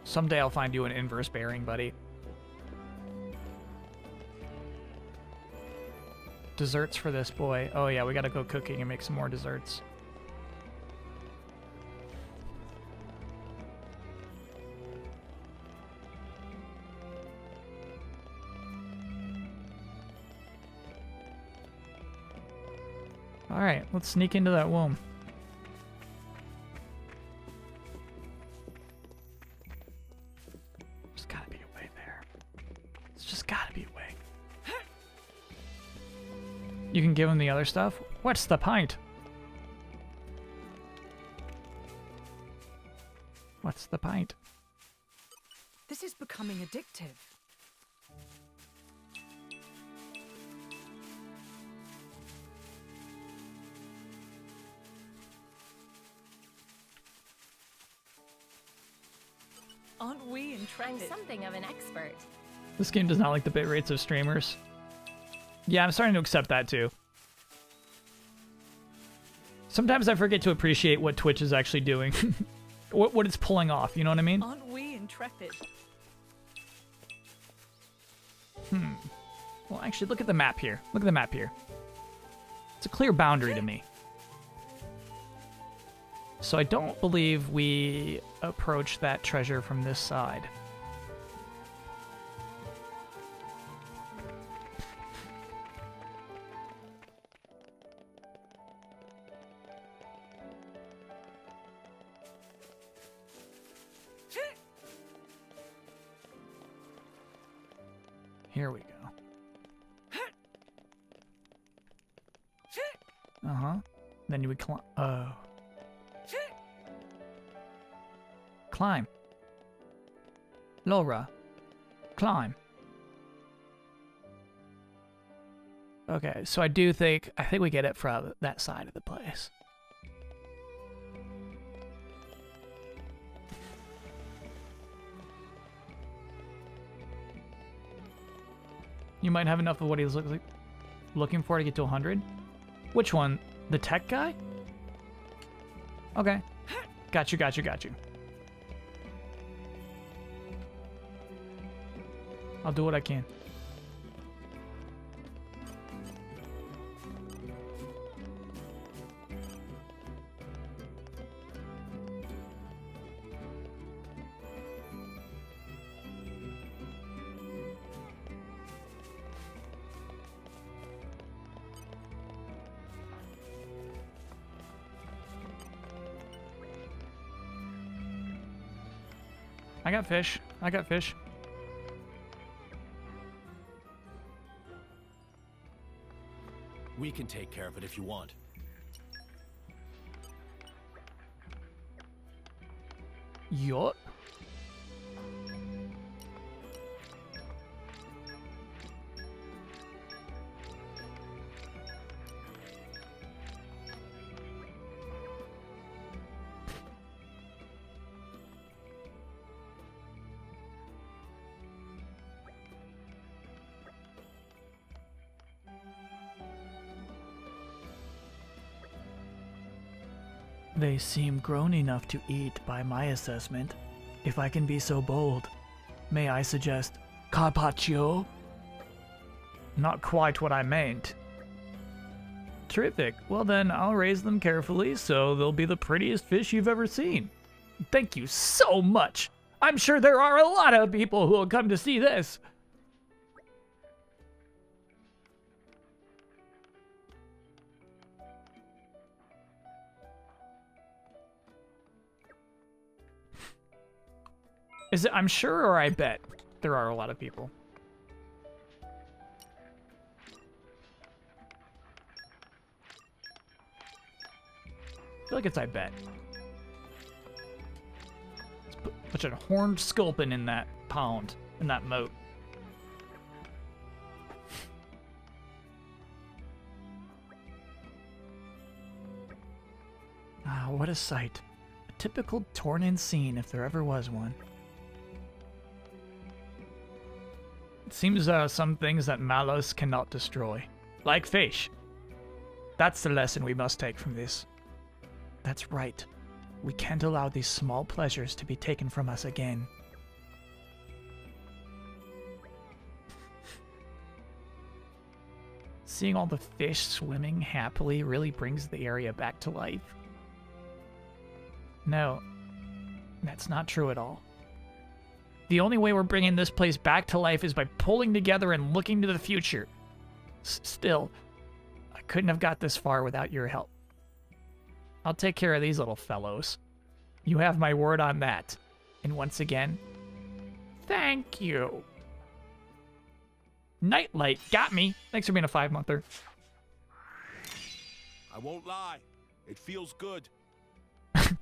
Someday I'll find you an inverse bearing, buddy. Desserts for this boy. Oh yeah, we gotta go cooking and make some more desserts. Alright, let's sneak into that womb. There's gotta be a way there. There's just gotta be a way. You can give him the other stuff? What's the pint? What's the pint? This is becoming addictive. Aren't we I'm something of an expert. This game does not like the bit rates of streamers. Yeah, I'm starting to accept that too. Sometimes I forget to appreciate what Twitch is actually doing. what, what it's pulling off, you know what I mean? Aren't we intrepid? Hmm. Well, actually, look at the map here. Look at the map here. It's a clear boundary to me. So I don't believe we approach that treasure from this side. Lora. Climb. Okay, so I do think I think we get it from that side of the place. You might have enough of what he's look like, looking for to get to 100. Which one? The tech guy? Okay. Got you, got you, got you. I'll do what I can. I got fish. I got fish. We can take care of it if you want. Yacht? Seem grown enough to eat by my assessment. If I can be so bold, may I suggest carpaccio? Not quite what I meant. Terrific. Well then, I'll raise them carefully so they'll be the prettiest fish you've ever seen. Thank you so much. I'm sure there are a lot of people who will come to see this. I'm sure or I bet there are a lot of people. I feel like it's I bet. Let's put a horned sculpin in that pond, in that moat. Ah, what a sight. A typical Tornan scene if there ever was one. Seems there are some things that Malos cannot destroy, like fish. That's the lesson we must take from this. That's right. We can't allow these small pleasures to be taken from us again. Seeing all the fish swimming happily really brings the area back to life. No, that's not true at all. The only way we're bringing this place back to life is by pulling together and looking to the future. S still, I couldn't have got this far without your help. I'll take care of these little fellows. You have my word on that. And once again, thank you. Nightlight got me. Thanks for being a five-monther. I won't lie. It feels good.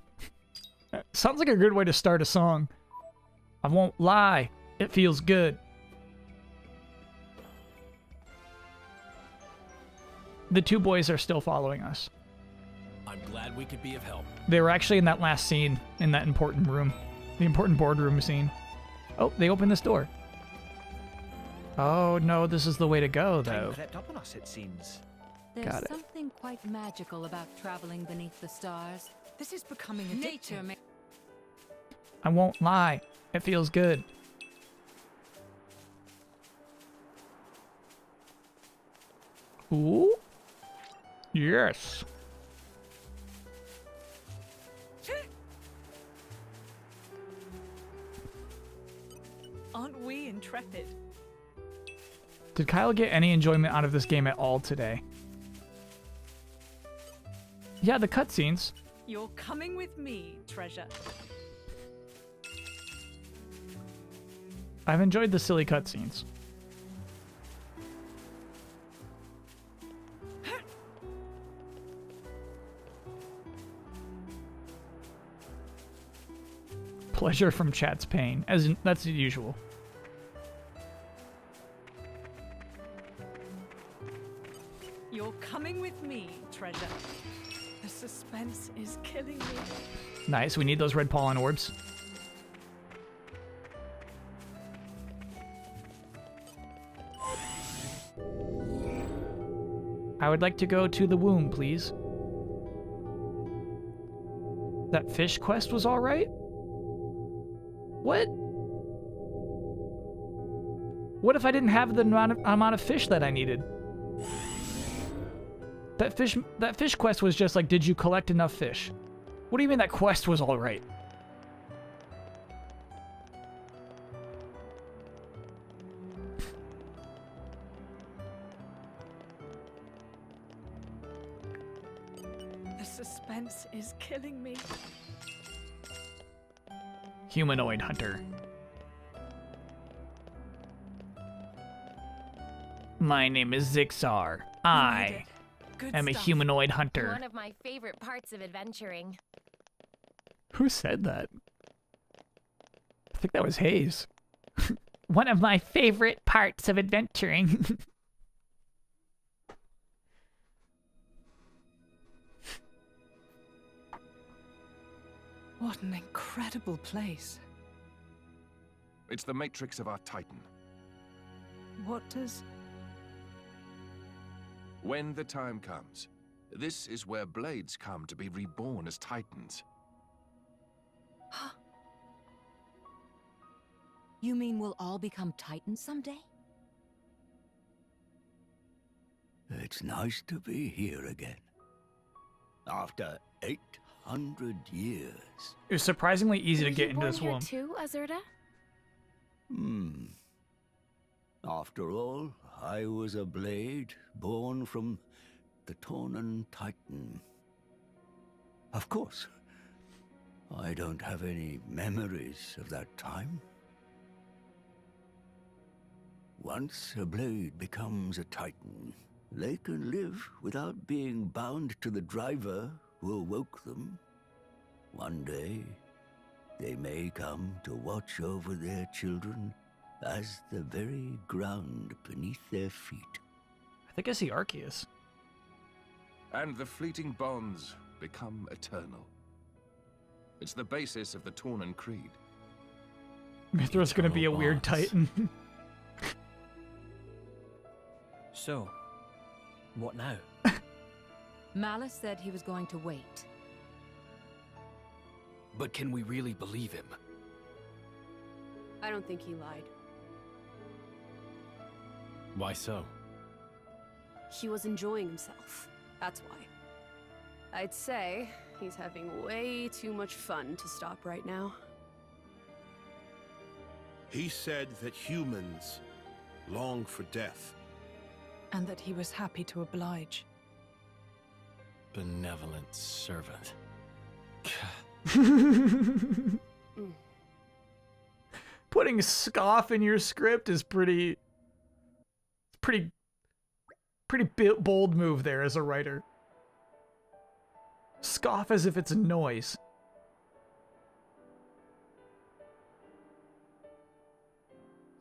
Sounds like a good way to start a song. I won't lie. It feels good. The two boys are still following us. I'm glad we could be of help. They were actually in that last scene in that important room. The important boardroom scene. Oh, they opened this door. Oh no, this is the way to go Time though. crept up on us, it seems. There's Got it. something quite magical about traveling beneath the stars. This is becoming Nature addictive. ma- I won't lie. It feels good. Ooh. Yes. Aren't we intrepid? Did Kyle get any enjoyment out of this game at all today? Yeah, the cutscenes. You're coming with me, treasure. I've enjoyed the silly cutscenes. Pleasure from chat's pain, as in, that's usual. You're coming with me, treasure. The suspense is killing me. Nice, we need those red pollen orbs. Would like to go to the womb, please. That fish quest was alright? What? What if I didn't have the amount of, amount of fish that I needed? That fish that fish quest was just like, did you collect enough fish? What do you mean that quest was alright? Humanoid hunter. My name is Zixar. I Good am a humanoid hunter. One of my favorite parts of adventuring. Who said that? I think that was Haze. One of my favorite parts of adventuring. What an incredible place. It's the matrix of our Titan. What does. When the time comes, this is where blades come to be reborn as Titans. Huh. You mean we'll all become titans someday? It's nice to be here again. After 800 years. it was surprisingly easy to get into born this here womb. too, Azurda? Hmm. After all, I was a blade born from the Tornan Titan. Of course. I don't have any memories of that time. Once a blade becomes a Titan, they can live without being bound to the driver who awoke them. One day, they may come to watch over their children as the very ground beneath their feet. I think I see Arceus. And the fleeting bonds become eternal. It's the basis of the Tornan Creed. Mythra's gonna be a weird titan. So, what now? Malos said he was going to wait. But can we really believe him? I don't think he lied. Why so? He was enjoying himself. That's why. I'd say he's having way too much fun to stop right now. He said that humans long for death. And that he was happy to oblige. Benevolent servant. Putting scoff in your script is pretty pretty pretty bold move there as a writer. Scoff as if it's a noise.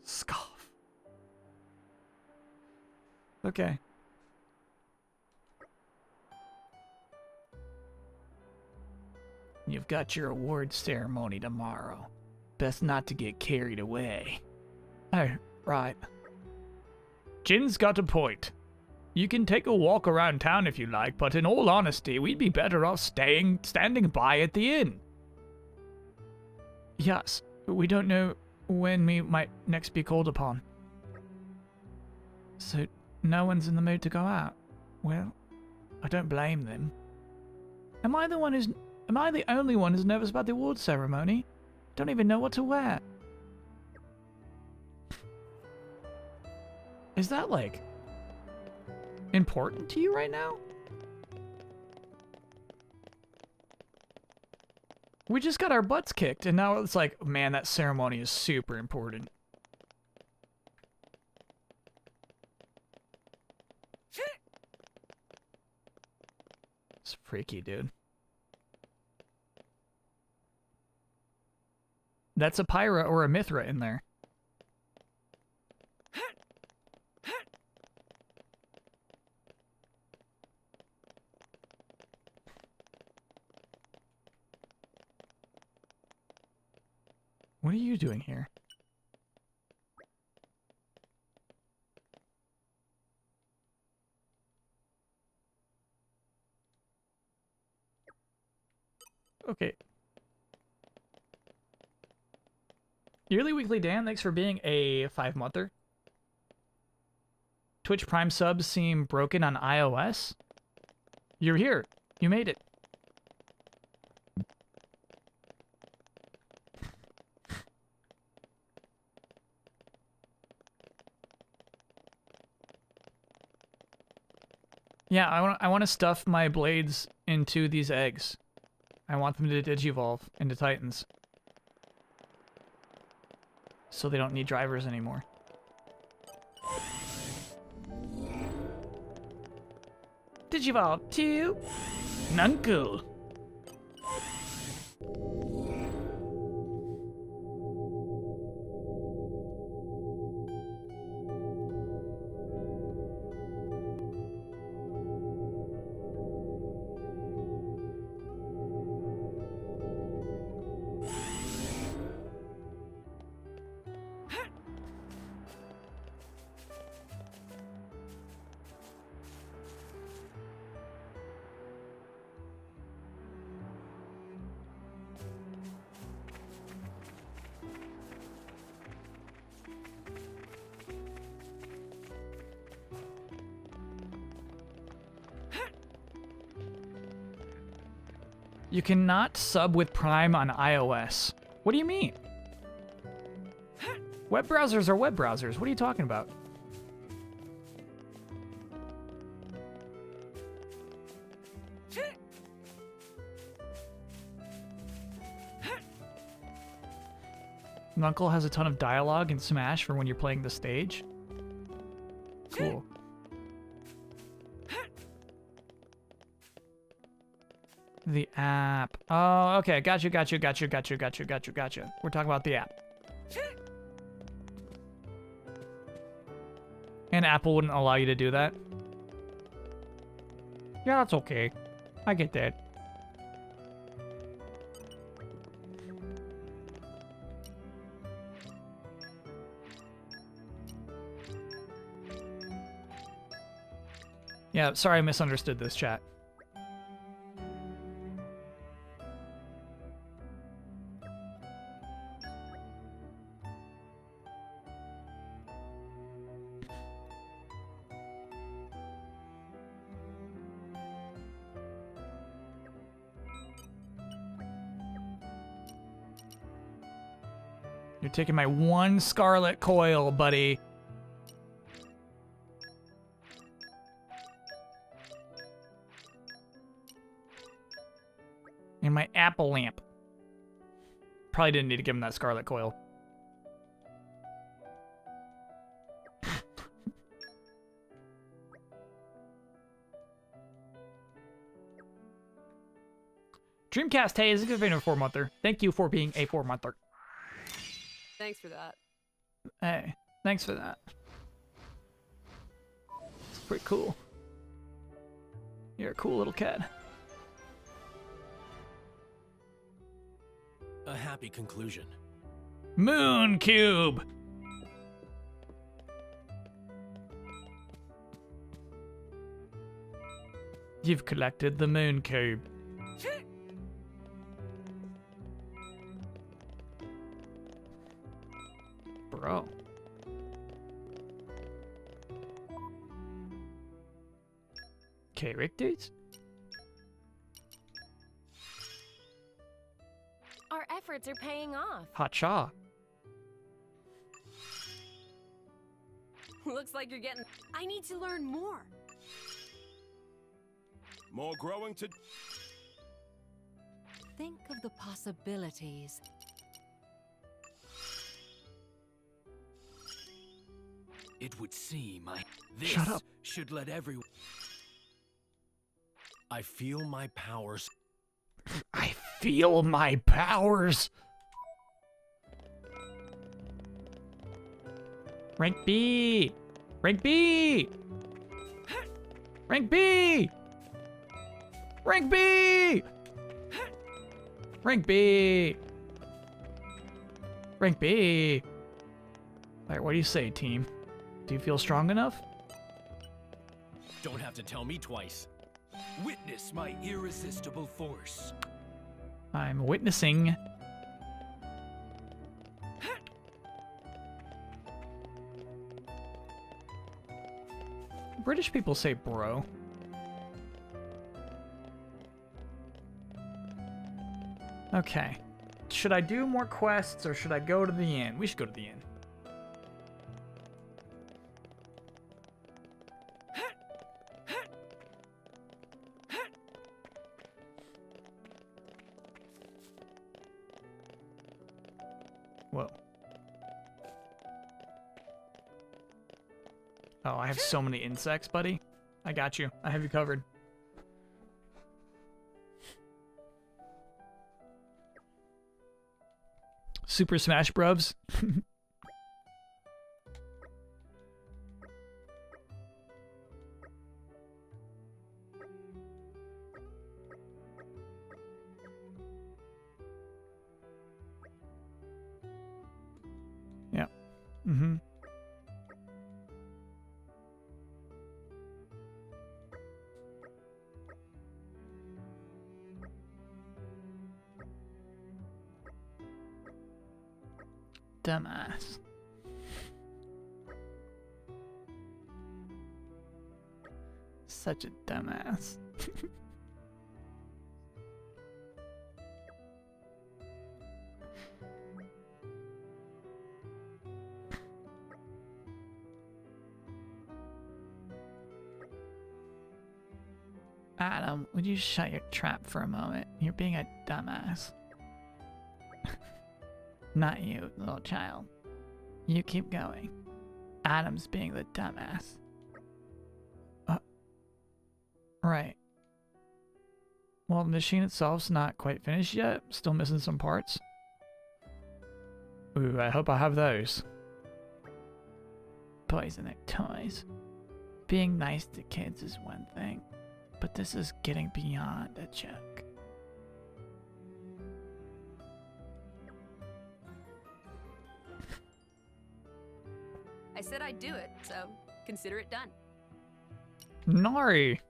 Scoff. Okay. You've got your award ceremony tomorrow. best not to get carried away. Oh, right. Jin's got a point. You can take a walk around town if you like, but in all honesty, we'd be better off staying standing by at the inn. Yes, we don't know when we might next be called upon. So no one's in the mood to go out. Well, I don't blame them. Am I the one who's am I the only one who's nervous about the award ceremony? Don't even know what to wear. Is that like important to you right now? We just got our butts kicked, and now it's like, man, that ceremony is super important. It's freaky, dude. That's a Pyra or a Mythra in there. What are you doing here? Okay. Yearly Weekly Dan, thanks for being a five monther. Twitch Prime subs seem broken on iOS. You're here. You made it. Yeah, I want I want to stuff my blades into these eggs. I want them to digivolve into titans. So they don't need drivers anymore. Digivolve to Nuncle. You cannot sub with Prime on iOS. What do you mean? Web browsers are web browsers. What are you talking about? Uncle has a ton of dialogue in Smash for when you're playing the stage. Cool. The app. Oh, okay. Got you, got you, got you, got you, got you, got you, got you. We're talking about the app. And Apple wouldn't allow you to do that? Yeah, that's okay. I get that. Yeah, sorry I misunderstood this chat. Taking my one scarlet coil, buddy. And my apple lamp. Probably didn't need to give him that scarlet coil. Dreamcast, hey, is a four monther. Thank you for being a four monther. Thanks for that. Hey, thanks for that. It's pretty cool. You're a cool little cat. A happy conclusion. Moon cube. You've collected the moon cube. Bro. Characters? Our efforts are paying off. Hacha. Looks like you're getting. I need to learn more. More growing to. Think of the possibilities. It would seem I. This Shut up. should let everyone. I feel my powers. I feel my powers. Rank B. Rank B. Rank B. Rank B. Rank B. Rank B. All right, what do you say, team? Do you feel strong enough? Don't have to tell me twice. Witness my irresistible force. I'm witnessing. British people say bro. Okay. Should I do more quests or should I go to the inn? We should go to the inn. So many insects, buddy. I got you. I have you covered. Super Smash Bros. you shut your trap for a moment? You're being a dumbass. Not you, little child. You keep going. Addam's being the dumbass. Uh, right. Well, the machine itself's not quite finished yet. Still missing some parts. Ooh, I hope I have those. Boys and toys. Being nice to kids is one thing, but this is getting beyond a joke. I said I'd do it, so consider it done. Nari!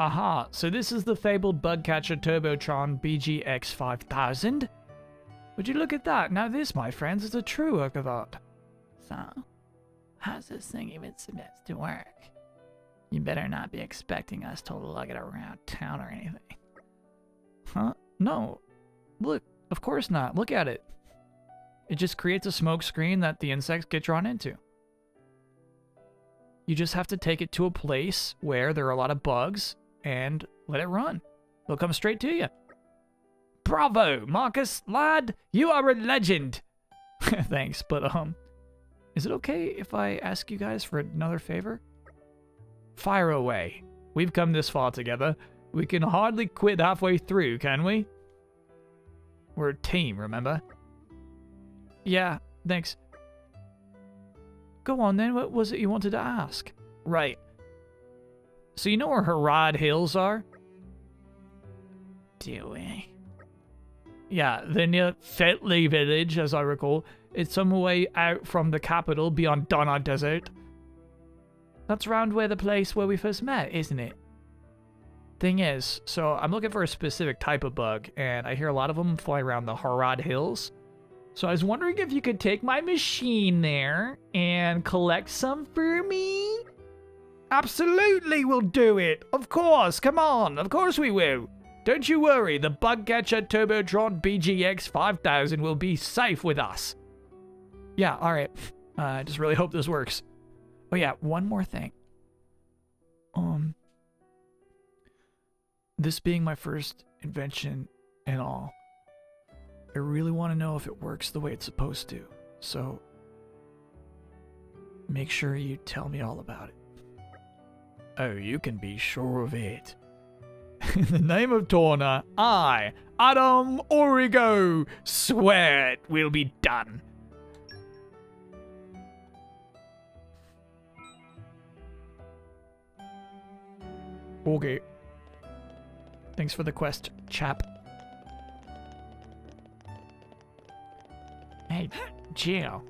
Aha, so this is the fabled Bugcatcher Turbotron BGX 5000? Would you look at that? Now this, my friends, is a true work of art. So, how's this thing even supposed to work? You better not be expecting us to lug it around town or anything. Huh? No. Look, of course not. Look at it. It just creates a smoke screen that the insects get drawn into. You just have to take it to a place where there are a lot of bugs and let it run. It'll come straight to you. Bravo, Marcus, lad. You are a legend. Thanks, but um, is it okay if I ask you guys for another favor? Fire away. We've come this far together. We can hardly quit halfway through, can we? We're a team, remember? Yeah, thanks. Go on then, what was it you wanted to ask? Right. So you know where Harad Hills are? Do we? Yeah, they're near Fetley village, as I recall. It's some way out from the capital beyond Dannagh Desert. That's round where the place where we first met, isn't it? Thing is, so I'm looking for a specific type of bug, and I hear a lot of them fly around the Harad Hills. So I was wondering if you could take my machine there and collect some for me? Absolutely, we'll do it. Of course, come on. Of course we will. Don't you worry, the Bug Catcher Turbotron BGX 5000 will be safe with us. Yeah, alright. Uh, I just really hope this works. Oh yeah, one more thing. Um, this being my first invention and all, I really want to know if it works the way it's supposed to. So, make sure you tell me all about it. Oh, you can be sure of it. In the name of Torna, I, Addam Origo, swear it will be done. Okay. Thanks for the quest, chap. Hey, Geo.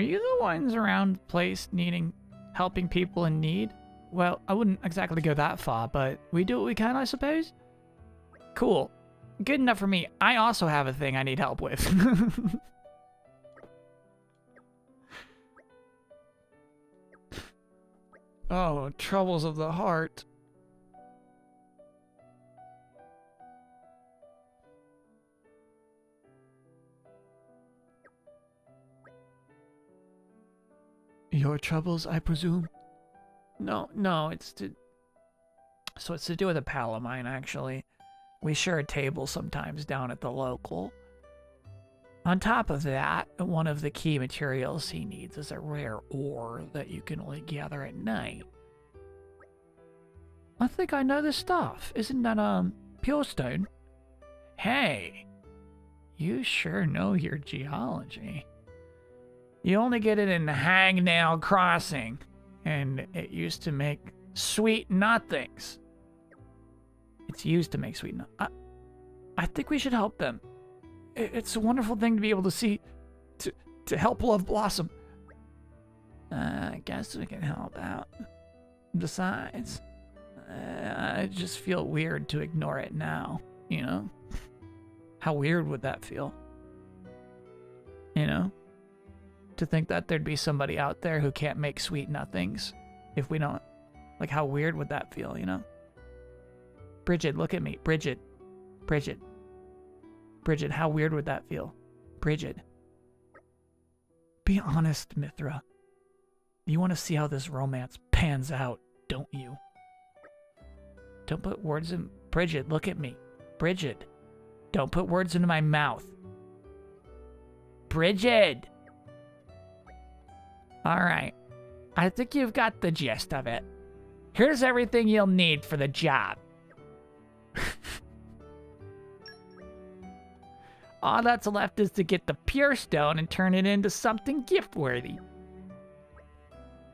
Are you the ones around the place needing helping people in need? Well, I wouldn't exactly go that far, but we do what we can, I suppose? Cool. Good enough for me. I also have a thing I need help with. oh, troubles of the heart. Your troubles, I presume? No, no, it's to... So it's to do with a pal of mine, actually. We share a table sometimes down at the local. On top of that, one of the key materials he needs is a rare ore that you can only gather at night. I think I know this stuff. Isn't that, um, pure stone? Hey, you sure know your geology. You only get it in Hangnail Crossing, and it used to make sweet nothings. It's used to make sweet no- I, I think we should help them. It's a wonderful thing to be able to see, to, to help Love Blossom. Uh, I guess we can help out. Besides, uh, I just feel weird to ignore it now, you know? How weird would that feel? You know? To think that there'd be somebody out there who can't make sweet nothings if we don't. Like, how weird would that feel, you know? Brighid, look at me. Brighid. Brighid. Brighid, how weird would that feel? Brighid. Be honest, Mythra. You want to see how this romance pans out, don't you? Don't put words in. Brighid, look at me. Brighid. Don't put words into my mouth. Brighid! Alright. I think you've got the gist of it. Here's everything you'll need for the job. All that's left is to get the pure stone and turn it into something gift-worthy.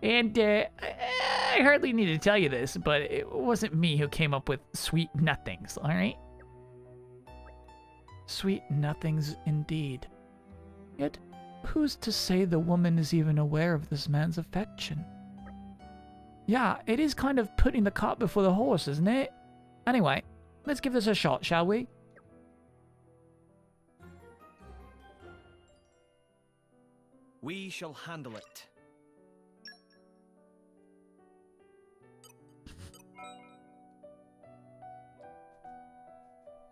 And, uh, I hardly need to tell you this, but it wasn't me who came up with sweet nothings, alright? Sweet nothings indeed. Yet, who's to say the woman is even aware of this man's affection? Yeah, it is kind of putting the cart before the horse, isn't it? Anyway, let's give this a shot, shall we? We shall handle it.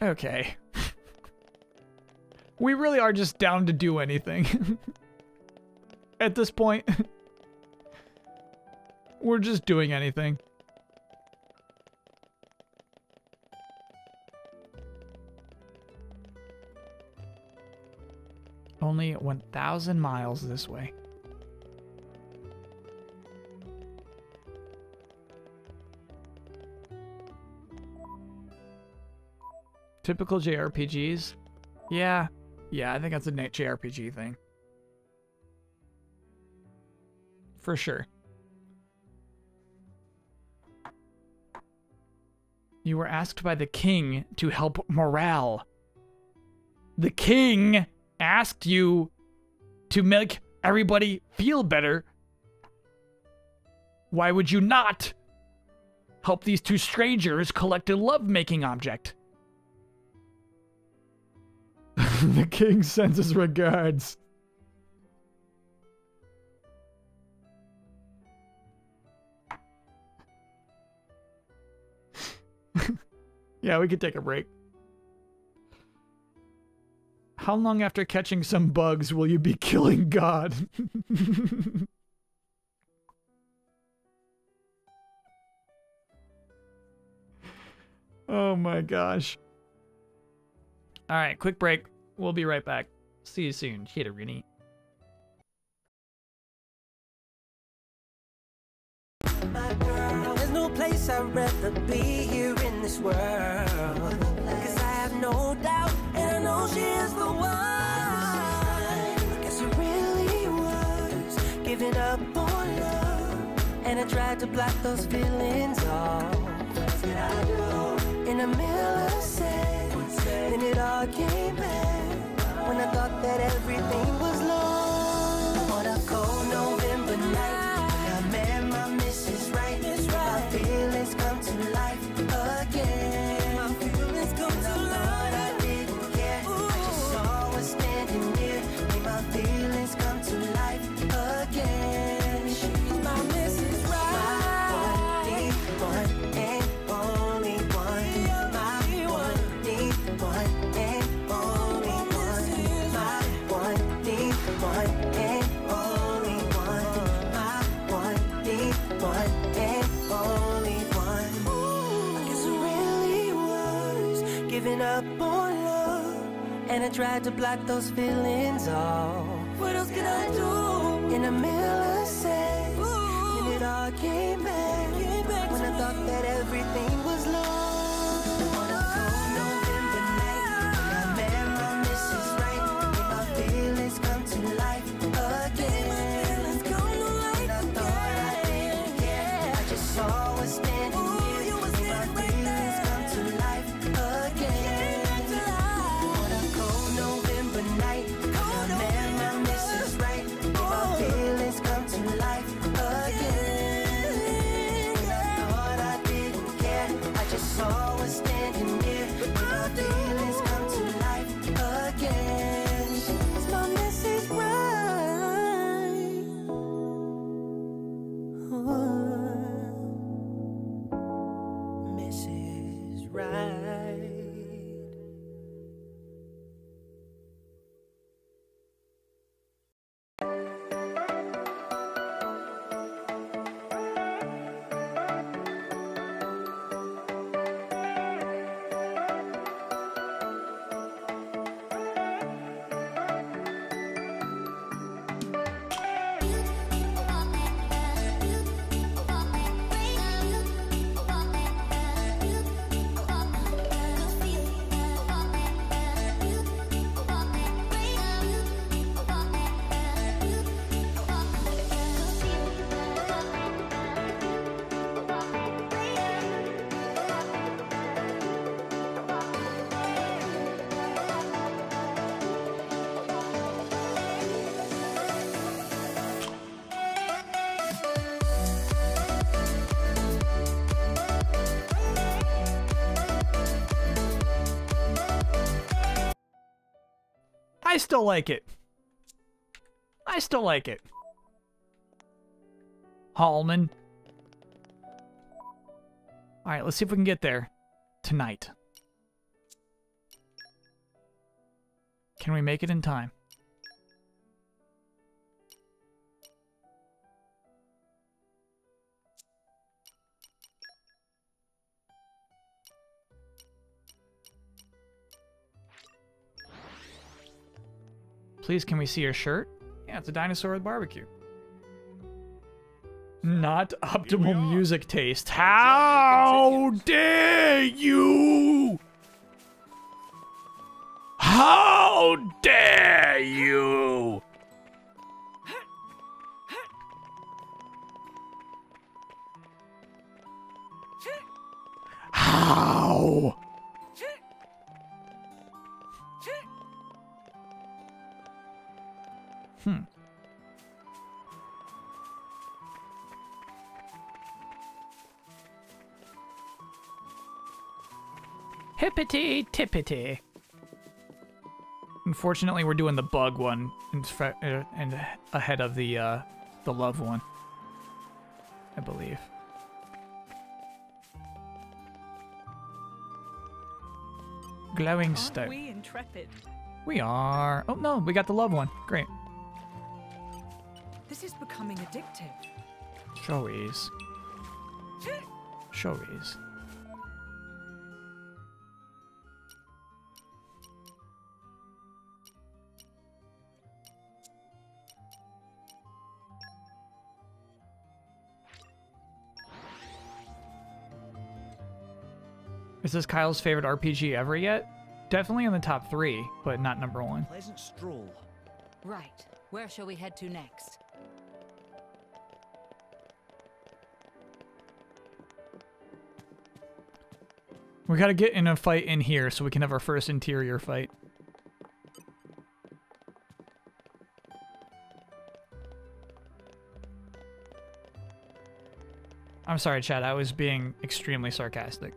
Okay. we really are just down to do anything. At this point. We're just doing anything. Only 1,000 miles this way. Typical JRPGs. Yeah. Yeah, I think that's a JRPG thing. For sure. You were asked by the king to help morale. The king asked you to make everybody feel better. Why would you not help these two strangers collect a love-making object? The king sends his regards. yeah, we could take a break. How long after catching some bugs will you be killing God? oh my gosh. All right, quick break. We'll be right back. See you soon, Hitarini. There's no place I'd rather be here in this world. Cause I have no doubt, and I know she is the one. I guess it really was giving up on love. And I tried to block those feelings off. I do? In a millisecond, it all came back. When I thought that everything was lost. I tried to block those feelings off. What else can I do? In a millisecond, then it all came back. When I thought that everything was lost. Still like it. I still like it. Hallman. All right, let's see if we can get there tonight. Can we make it in time? Please, can we see your shirt? Yeah, it's a dinosaur with barbecue. Not optimal music taste. How dare you! How dare you! How? Hippity tippity. Unfortunately, we're doing the bug one and, uh, and ahead of the uh, the love one. I believe. Glowing Aren't stone. we intrepid? We are. Oh no, we got the love one. Great. This is becoming addictive. Showies. Showies. Is this Kyle's favorite RPG ever yet? Definitely in the top three, but not number one. Pleasant stroll. Right. Where shall we head to next? We gotta get in a fight in here so we can have our first interior fight. I'm sorry, Chad. I was being extremely sarcastic.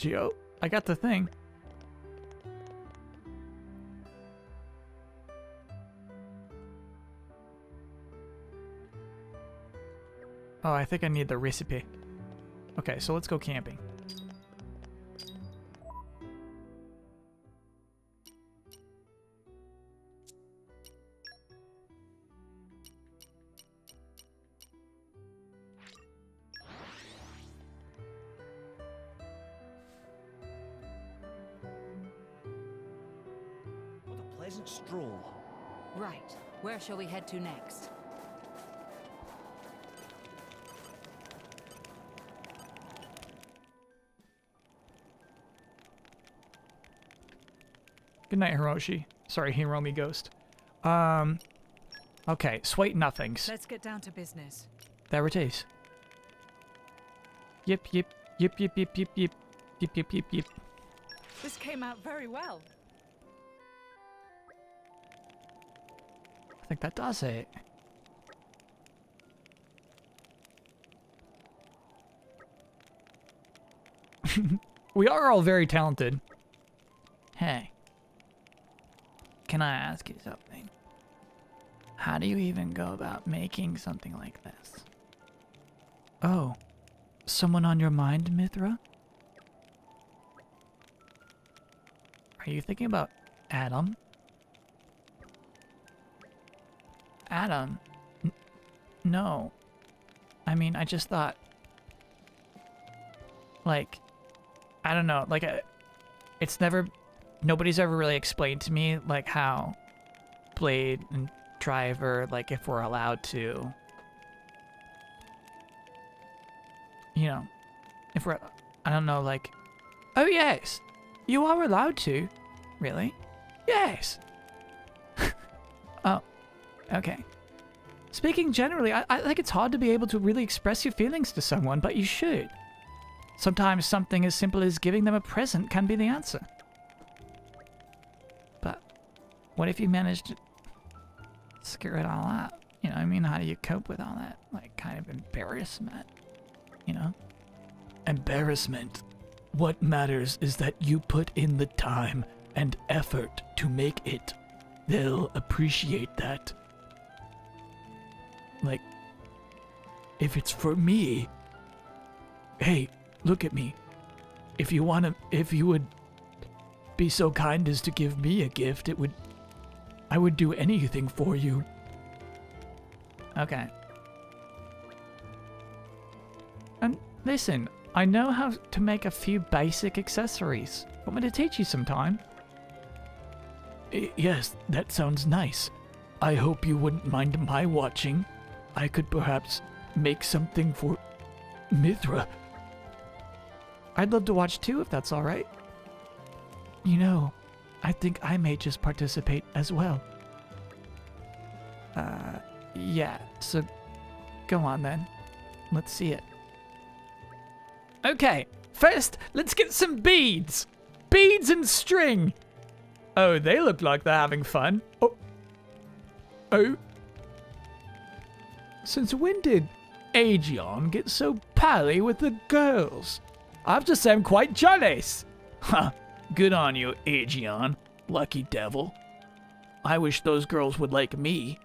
Geo, I got the thing. Oh, I think I need the recipe. Okay, so let's go camping. To next? Good night, Hiroshi. Sorry, Hiromi Ghost. Um, okay, sweet nothings. Let's get down to business. There it is. Yip, yip, yip, yip, yip, yip, yip, yip, yip, yip. This came out very well. Think that does it. we are all very talented. Hey. Can I ask you something? How do you even go about making something like this? Oh, someone on your mind, Mythra? Are you thinking about Addam? Addam, N- no. I mean, I just thought. Like, I don't know. Like, uh, it's never. Nobody's ever really explained to me, like, how Blade and Driver, like, if we're allowed to. You know, if we're. I don't know, like. Oh, yes. You are allowed to. Really? Yes. Oh, okay. Speaking generally, I, I think it's hard to be able to really express your feelings to someone, but you should. Sometimes something as simple as giving them a present can be the answer. But what if you manage to screw it all up? You know, I mean, how do you cope with all that, like, kind of embarrassment? You know? Embarrassment. What matters is that you put in the time and effort to make it. They'll appreciate that. Like, if it's for me, hey, look at me. If you want to, if you would be so kind as to give me a gift, it would, I would do anything for you. Okay. And listen, I know how to make a few basic accessories. Want me to teach you sometime? I- yes, that sounds nice. I hope you wouldn't mind my watching. I could perhaps make something for Mythra. I'd love to watch too if that's alright. You know, I think I may just participate as well. Uh, yeah, so go on then. Let's see it. Okay, first, let's get some beads. Beads and string. Oh, they look like they're having fun. Oh. Oh. Since when did Aegaeon get so pally with the girls? I have to say I'm quite jealous. Ha, good on you, Aegaeon. Lucky devil. I wish those girls would like me.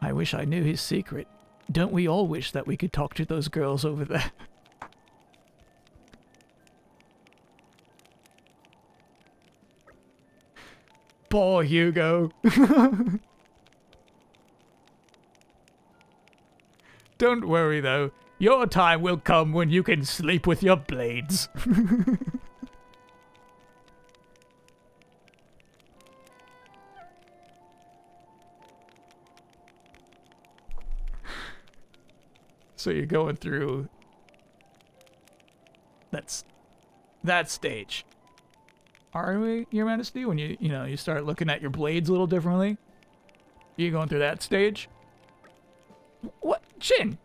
I wish I knew his secret. Don't we all wish that we could talk to those girls over there? Poor Hugo. Don't worry though. Your time will come when you can sleep with your blades. so you're going through that's that stage. Are we, Your Majesty? When you you know you start looking at your blades a little differently? You going through that stage? What, Jin?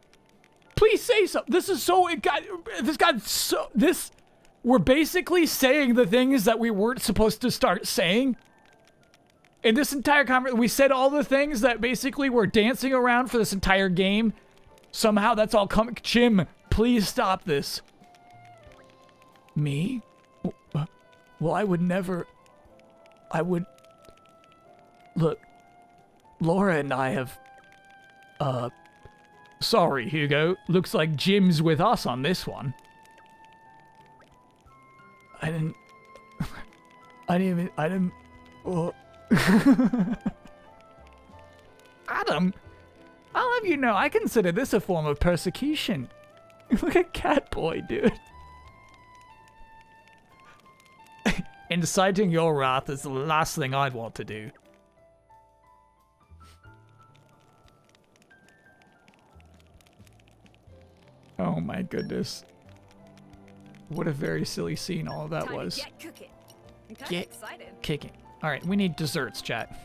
Please say something. This is so it got this got so this. We're basically saying the things that we weren't supposed to start saying. In this entire conversation, we said all the things that basically were dancing around for this entire game. Somehow that's all coming. Jin, please stop this. Me? Well, I would never. I would. Look, Lora and I have. Uh. Sorry, Hugo. Looks like Jin's with us on this one. I didn't. I didn't even. I didn't. Oh. Addam, I'll have you know, I consider this a form of persecution. Look at Catboy, dude. Inciting your wrath is the last thing I'd want to do. Oh my goodness. What a very silly scene all that Time was. Get cooking. I'm Get excited. kicking. Alright, we need desserts, chat.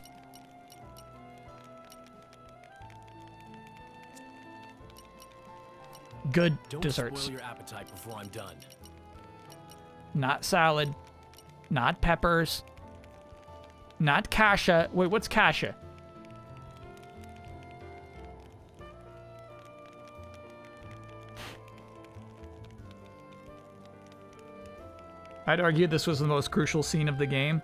Good Don't desserts. spoil your appetite before I'm done. Not salad. Not peppers. Not kasha. Wait, what's kasha? I'd argue this was the most crucial scene of the game.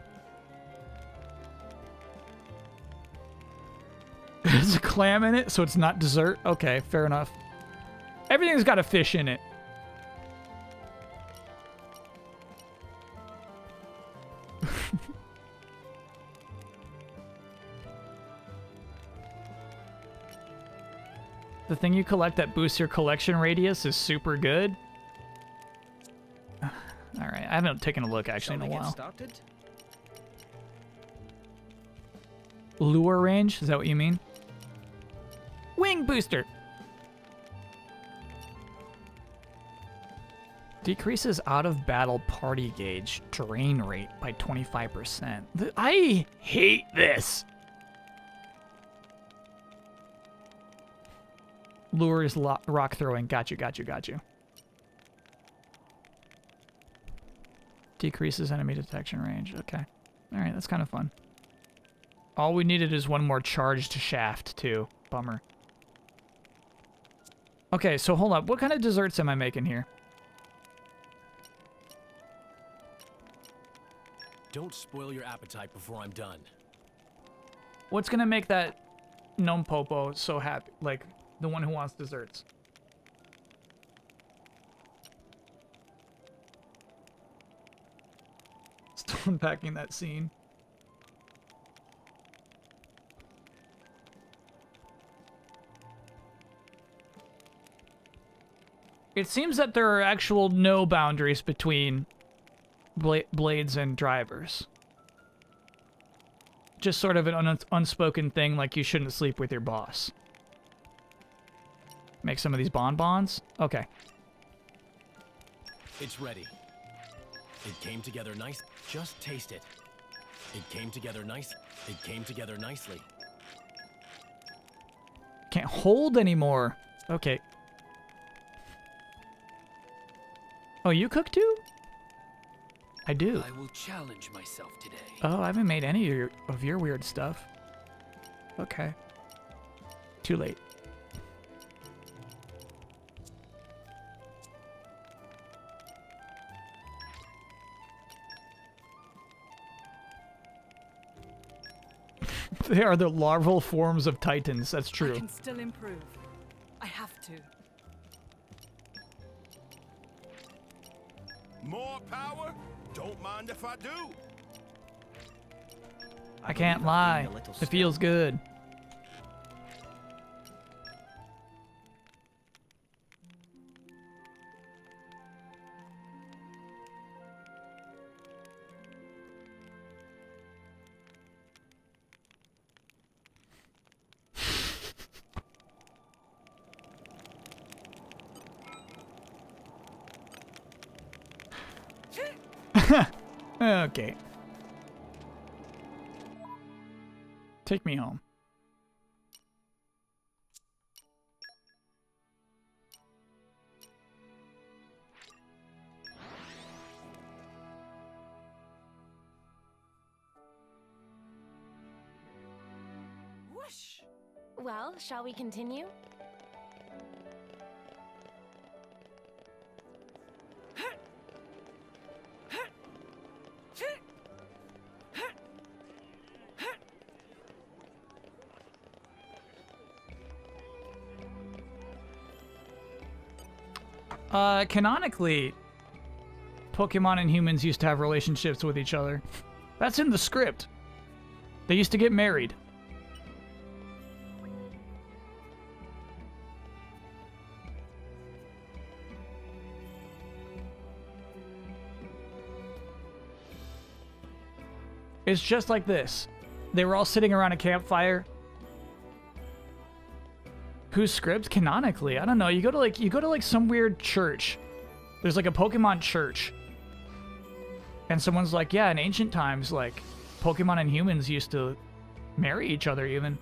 There's a clam in it, so it's not dessert? Okay, fair enough. Everything's got a fish in it. the thing you collect that boosts your collection radius is super good. I haven't taken a look actually in a while. Lure range? Is that what you mean? Wing booster! Decreases out of battle party gauge drain rate by 25%. I hate this! Lure is lo- rock throwing. Got you, got you, got you. Decreases enemy detection range. Okay. Alright, that's kind of fun. All we needed is one more charged shaft, too. Bummer. Okay, so hold up. What kind of desserts am I making here? Don't spoil your appetite before I'm done. What's gonna make that gnome popo so happy? Like, the one who wants desserts. Still unpacking that scene. It seems that there are actual no boundaries between bla blades and drivers. Just sort of an un unspoken thing like you shouldn't sleep with your boss. Make some of these bonbons? Okay. It's ready. It came together nice. Just taste it. It came together nice. It came together nicely. Can't hold anymore. Okay. Oh, you cook too? I do. I will challenge myself today. Oh, I haven't made any of your, of your weird stuff. Okay. Too late. they are the larval forms of titans. That's true. I can still improve. I have to. More power? Don't mind if I do. I can't lie. It feels good. Okay. Take me home. Well, shall we continue? Uh, canonically, Pokemon and humans used to have relationships with each other. That's in the script. They used to get married. It's just like this. They were all sitting around a campfire. Whose script? Canonically, I don't know. You go to like you go to like some weird church. There's like a Pokemon church. And someone's like, yeah, in ancient times, like Pokemon and humans used to marry each other even.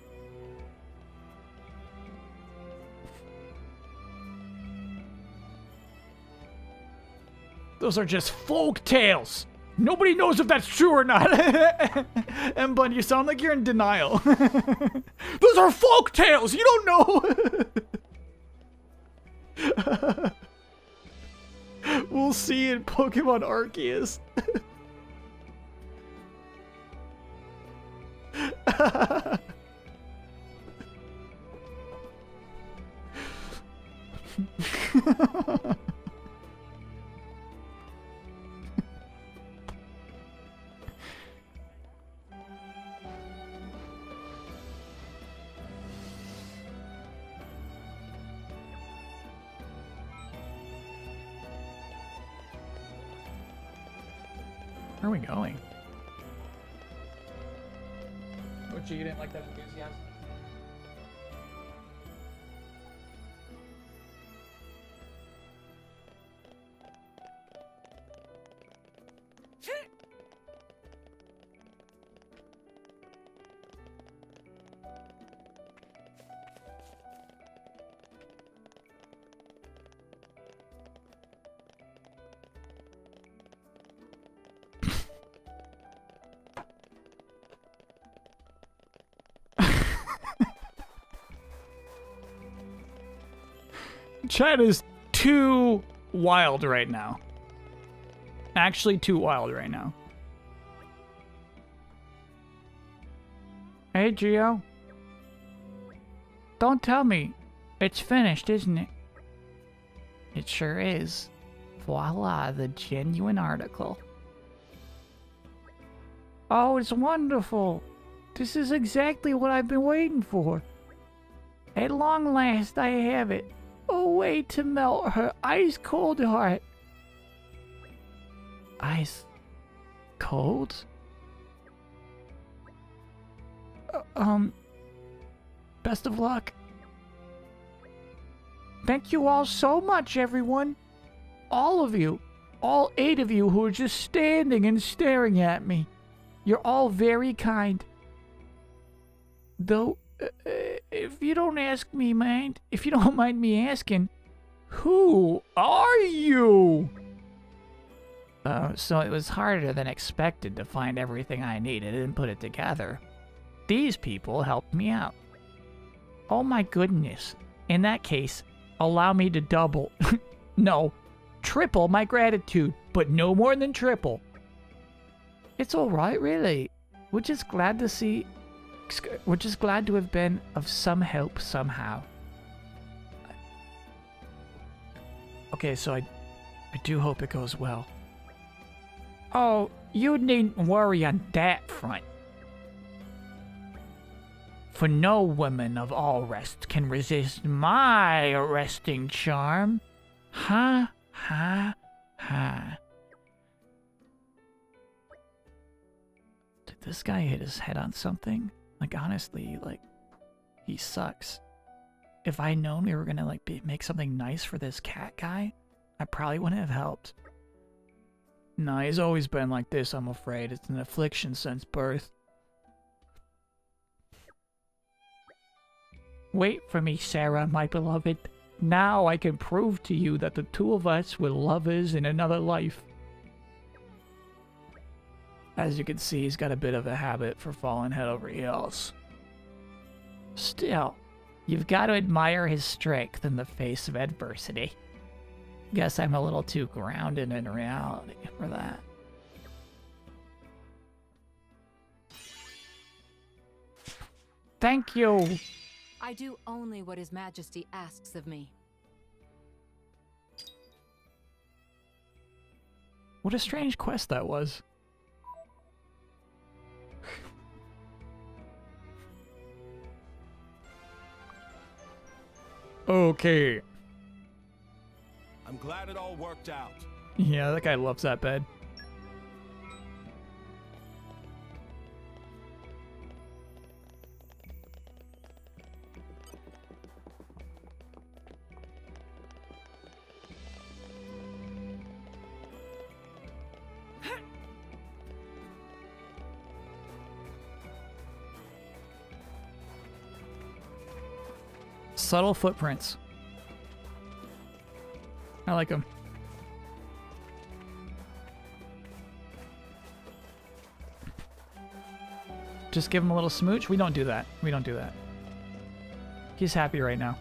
Those are just folk tales. Nobody knows if that's true or not. and Bun, you sound like you're in denial. Those are folk tales. You don't know. we'll see in Pokemon Arceus. We going? Chat is too wild right now. Actually, too wild right now. Hey, Geo. Don't tell me. It's finished, isn't it? It sure is. Voila, the genuine article. Oh, it's wonderful. This is exactly what I've been waiting for. At long last, I have it. Way to melt her ice cold heart. Ice cold? Uh, um, best of luck. Thank you all so much, everyone. All of you. all eight of you who are just standing and staring at me. You're all very kind. Though, uh, uh, if you don't ask me, mind, if you don't mind me asking, who are you? Uh, so it was harder than expected to find everything I needed and put it together. These people helped me out. Oh my goodness. In that case, allow me to double. no, triple my gratitude, but no more than triple. It's alright, really. We're just glad to see. We're just glad to have been of some help somehow. Okay, so I, I do hope it goes well. Oh, you needn't worry on that front. For no woman of Alrest can resist my arresting charm. Ha, ha, ha. Did this guy hit his head on something? Like, honestly, like, he sucks. If I'd known we were gonna, like, be, make something nice for this cat guy, I probably wouldn't have helped. No, he's always been like this, I'm afraid. It's an affliction since birth. Wait for me, Sarah, my beloved. Now I can prove to you that the two of us were lovers in another life. As you can see, he's got a bit of a habit for falling head over heels. Still, you've got to admire his strength in the face of adversity. Guess I'm a little too grounded in reality for that. Thank you. I do only what His Majesty asks of me. What a strange quest that was. Okay. I'm glad it all worked out. Yeah, that guy loves that bed. Subtle footprints. I like them. Just give him a little smooch? We don't do that. We don't do that. He's happy right now.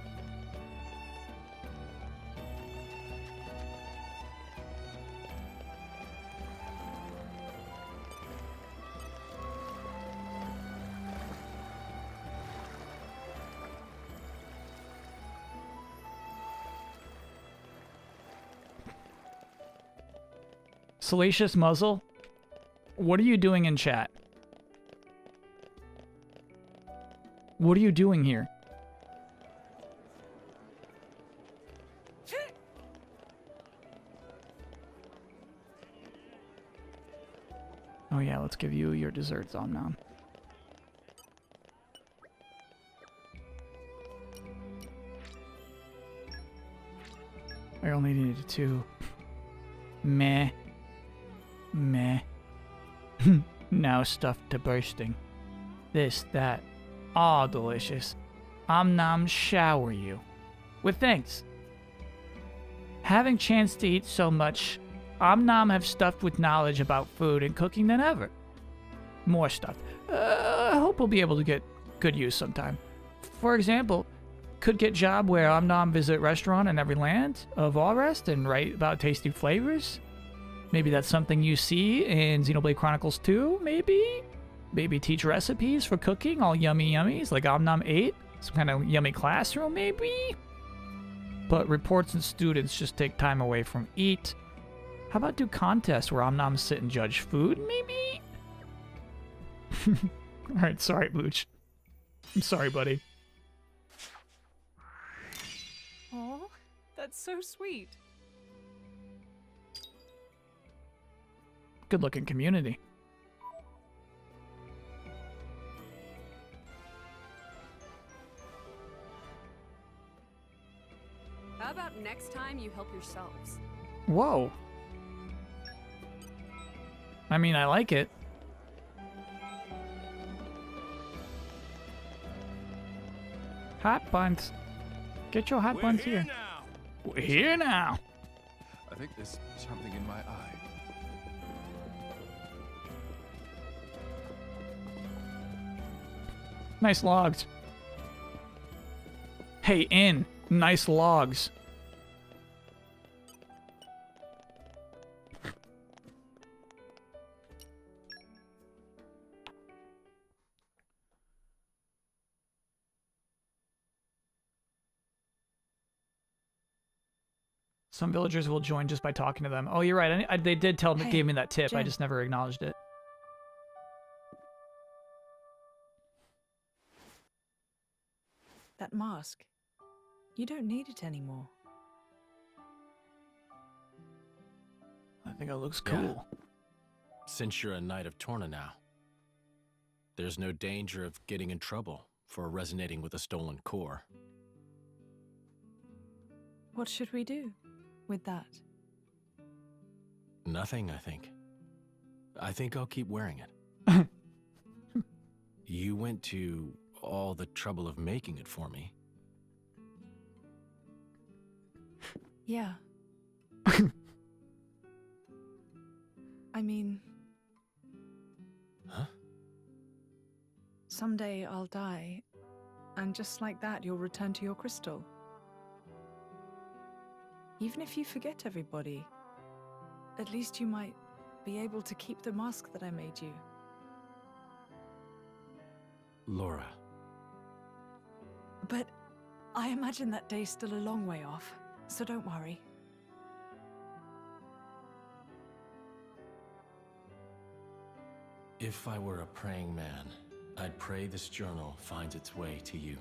Salacious Muzzle, what are you doing in chat? What are you doing here? Oh yeah, let's give you your desserts, Omnom. I only needed two. Meh. Meh. now stuffed to bursting. This, that. All delicious. Omnom shower you. With thanks. Having chance to eat so much, Omnom have stuffed with knowledge about food and cooking than ever. More stuff. Uh, I hope we'll be able to get good use sometime. For example, could get job where Omnom visit restaurant in every land of Alrest and write about tasty flavors. Maybe that's something you see in Xenoblade Chronicles 2, maybe? Maybe teach recipes for cooking, all yummy yummies, like Omnom 8? Some kind of yummy classroom, maybe? But reports and students just take time away from eat. How about do contests where Omnoms sit and judge food, maybe? Alright, sorry, Mooch. I'm sorry, buddy. Oh, that's so sweet. Good looking community. How about next time you help yourselves? Whoa. I mean, I like it. Hot buns. Get your hot We're buns here here. We're here now. I think there's something in my eye. Nice logs. Hey, in. Nice logs. Some villagers will join just by talking to them. Oh, you're right. I, I, they did tell me, Hey, gave me that tip. I just never acknowledged it. That mask. You don't need it anymore. I think it looks Yeah. cool. Since you're a Knight of Torna now, there's no danger of getting in trouble for resonating with a stolen core. What should we do with that? Nothing, I think. I think I'll keep wearing it. you went to all the trouble of making it for me. Yeah. I mean. Huh? Someday I'll die, and just like that, you'll return to your crystal. Even if you forget everybody, at least you might be able to keep the mask that I made you. Lora, I imagine that day's still a long way off, so don't worry. if I were a praying man, I'd pray this journal finds its way to you.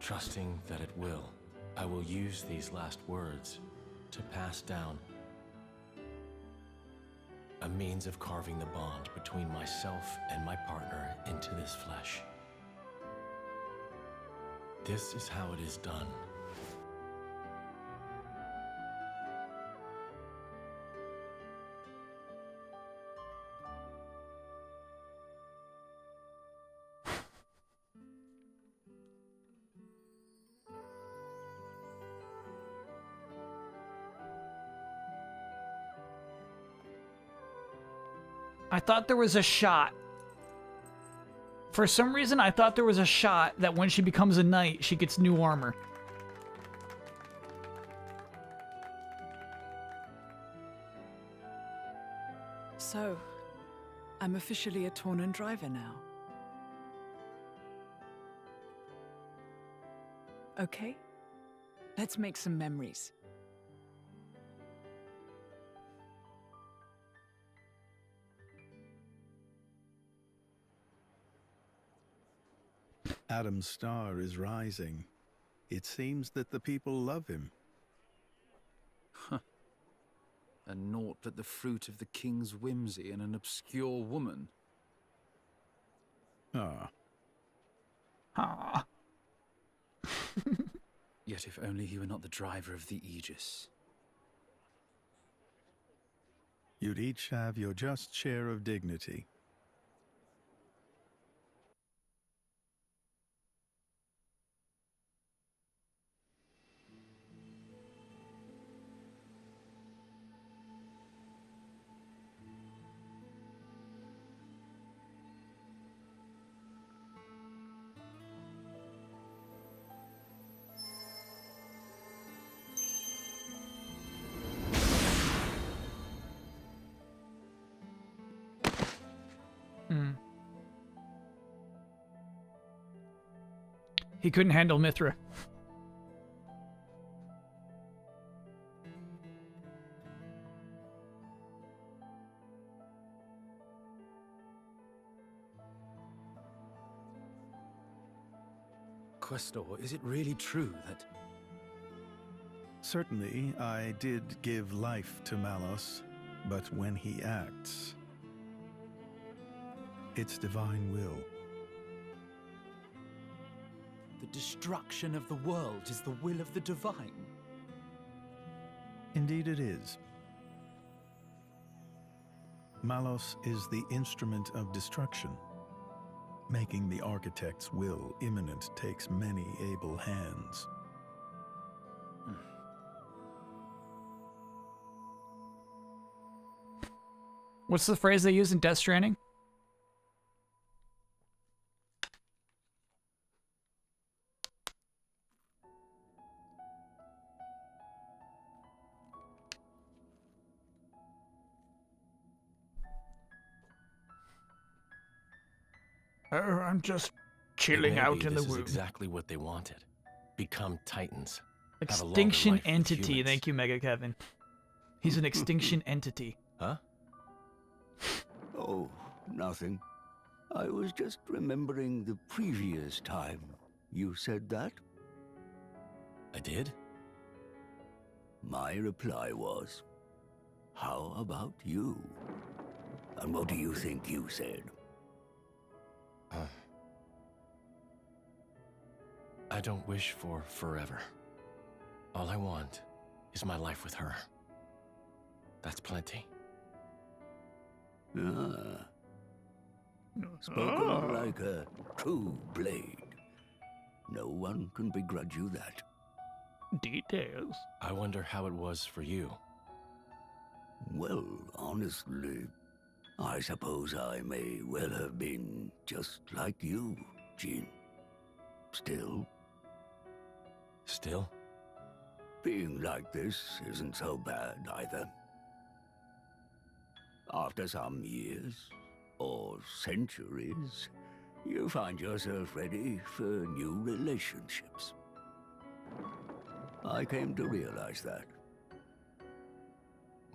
Trusting that it will, I will use these last words to pass down a means of carving the bond between myself and my partner into this flesh. This is how it is done. I thought there was a shot. For some reason, I thought there was a shot that when she becomes a knight, she gets new armor. So, I'm officially a Tornan driver now. Okay, let's make some memories. Addam's star is rising. It seems that the people love him. Huh. And naught but the fruit of the king's whimsy and an obscure woman. Ah. Ah. Yet if only he were not the driver of the Aegis. You'd each have your just share of dignity. He couldn't handle Mythra. Questor, is it really true that Certainly, I did give life to Malos, but when he acts, it's divine will. The destruction of the world is the will of the divine? Indeed, it is. Malos is the instrument of destruction. Making the architect's will imminent takes many able hands. What's the phrase they use in Death Stranding? Just chilling out in the this is exactly what they wanted. Become titans. Have a longer Extinction entity. Thank you, Mega Kevin. He's an extinction entity. Huh? Oh, nothing. I was just remembering the previous time you said that. I did? My reply was, How about you? And what do you think you said? Uh, I don't wish for forever. All I want is my life with her. That's plenty. Ah. Spoken Ah. like a true blade. No one can begrudge you that. Details. I wonder how it was for you. Well, honestly, I suppose I may well have been just like you, Jin. Still. Still? Being like this isn't so bad either. After some years, or centuries, you find yourself ready for new relationships. I came to realize that.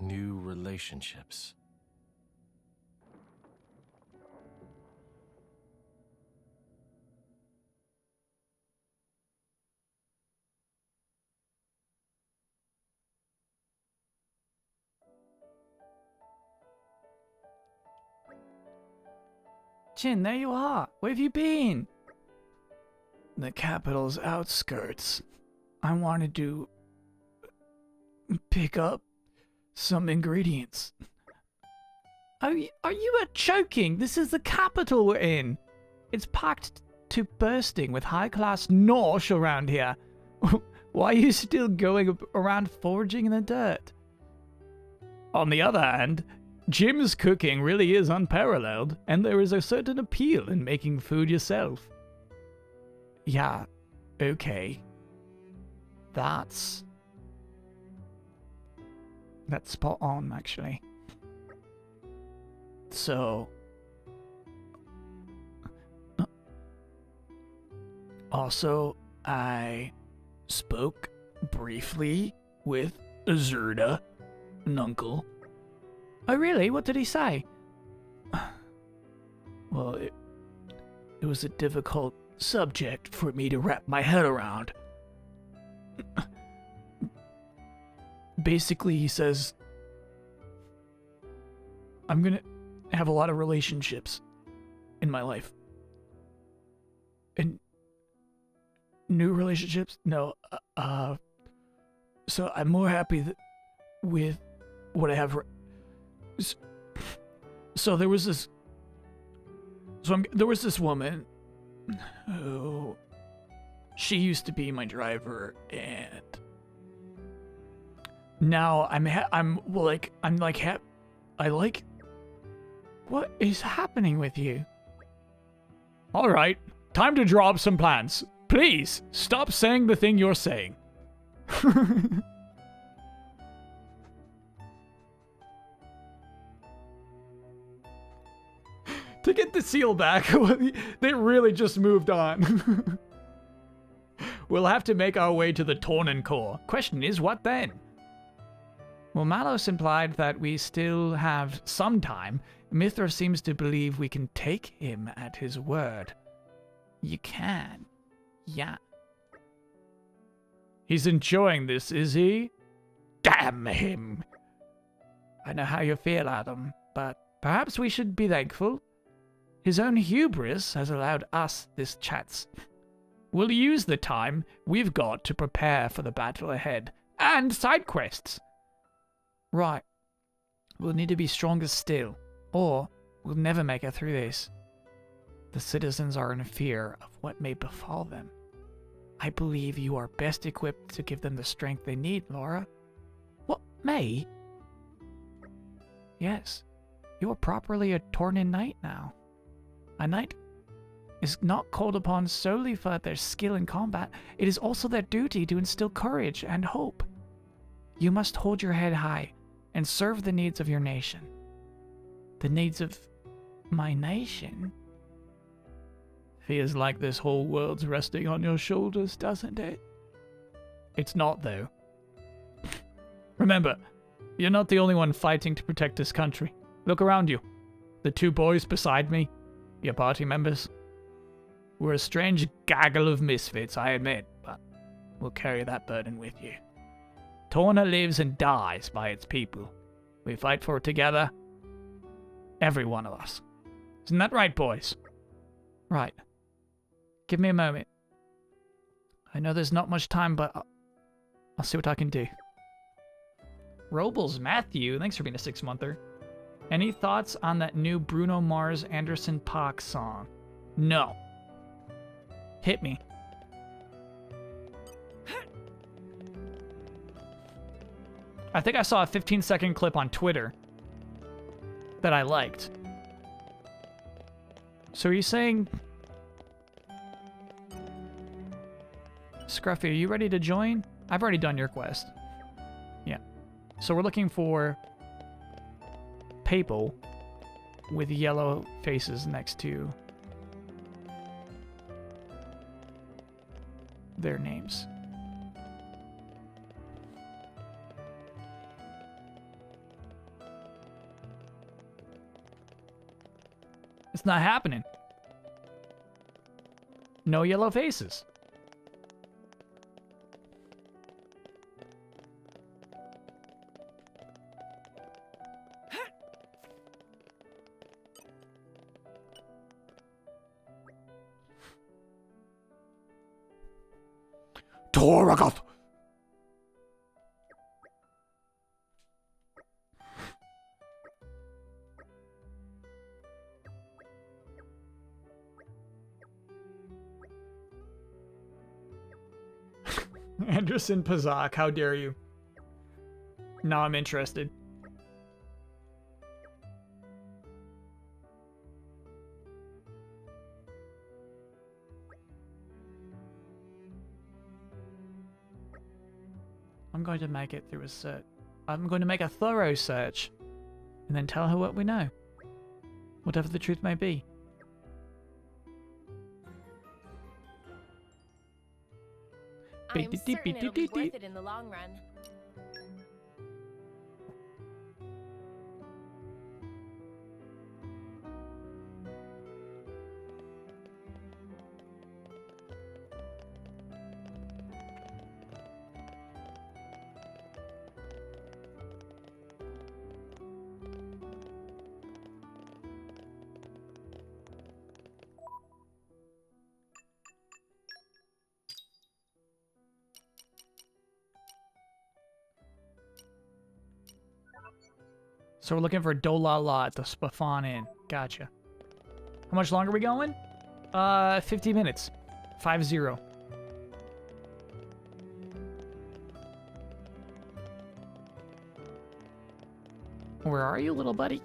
New relationships. Jin, there you are. Where have you been? The capital's outskirts. I wanted to pick up some ingredients. Are you, are you joking? This is the capital we're in. It's packed to bursting with high-class nosh around here. Why are you still going around foraging in the dirt? On the other hand, Jin's cooking really is unparalleled, and there is a certain appeal in making food yourself. Yeah, okay. That's. That's spot on, actually. So. Also, I spoke briefly with Azurda, Nuncle. Oh, really? What did he say? Well, it, it was a difficult subject for me to wrap my head around. Basically, he says, I'm gonna have a lot of relationships in my life. And new relationships? No, uh, uh so I'm more happy th- with what I have. So there was this. So I'm, there was this woman who. She used to be my driver, and now I'm I'm well, like I'm like ha- I like. What is happening with you? All right, time to draw up some plans. Please stop saying the thing you're saying. to get the seal back, they really just moved on. we'll have to make our way to the Tornan core. Question is, what then? Well, Malos implied that we still have some time. Mythra seems to believe we can take him at his word. You can. Yeah. He's enjoying this, is he? Damn him! I know how you feel, Addam, but perhaps we should be thankful. His own hubris has allowed us this chance. We'll use the time we've got to prepare for the battle ahead and side quests. Right. We'll need to be stronger still. or we'll never make it through this. The citizens are in fear of what may befall them. I believe you are best equipped to give them the strength they need, Lora. What, may? Yes, you are properly a Tornan knight now. A knight is not called upon solely for their skill in combat, it is also their duty to instill courage and hope. You must hold your head high and serve the needs of your nation. The needs of my nation? Feels like this whole world's resting on your shoulders, doesn't it? It's not, though. Remember, you're not the only one fighting to protect this country. Look around you. The two boys beside me, your party members. We're a strange gaggle of misfits, I admit, but we'll carry that burden with you. Torna lives and dies by its people. We fight for it together. Every one of us. Isn't that right, boys? Right. Give me a moment. I know there's not much time, but I'll, I'll see what I can do. Robles Matthew, thanks for being a six-monther. Any thoughts on that new Bruno Mars Anderson Paak song? No. Hit me. I think I saw a 15 second clip on Twitter that I liked. So are you saying... Scruffy, are you ready to join? I've already done your quest. Yeah. So we're looking for people with yellow faces next to their names. It's not happening. No yellow faces. Anderson Pazak, how dare you? Now I'm interested. I'm going to make it through a search. I'm going to make a thorough search and then tell her what we know. Whatever the truth may be. I am certain it'll be worth it in the long run. So we're looking for a Dolala at the Spafon Inn. Gotcha. How much longer are we going? Uh, 50 minutes. 5-0. Where are you, little buddy?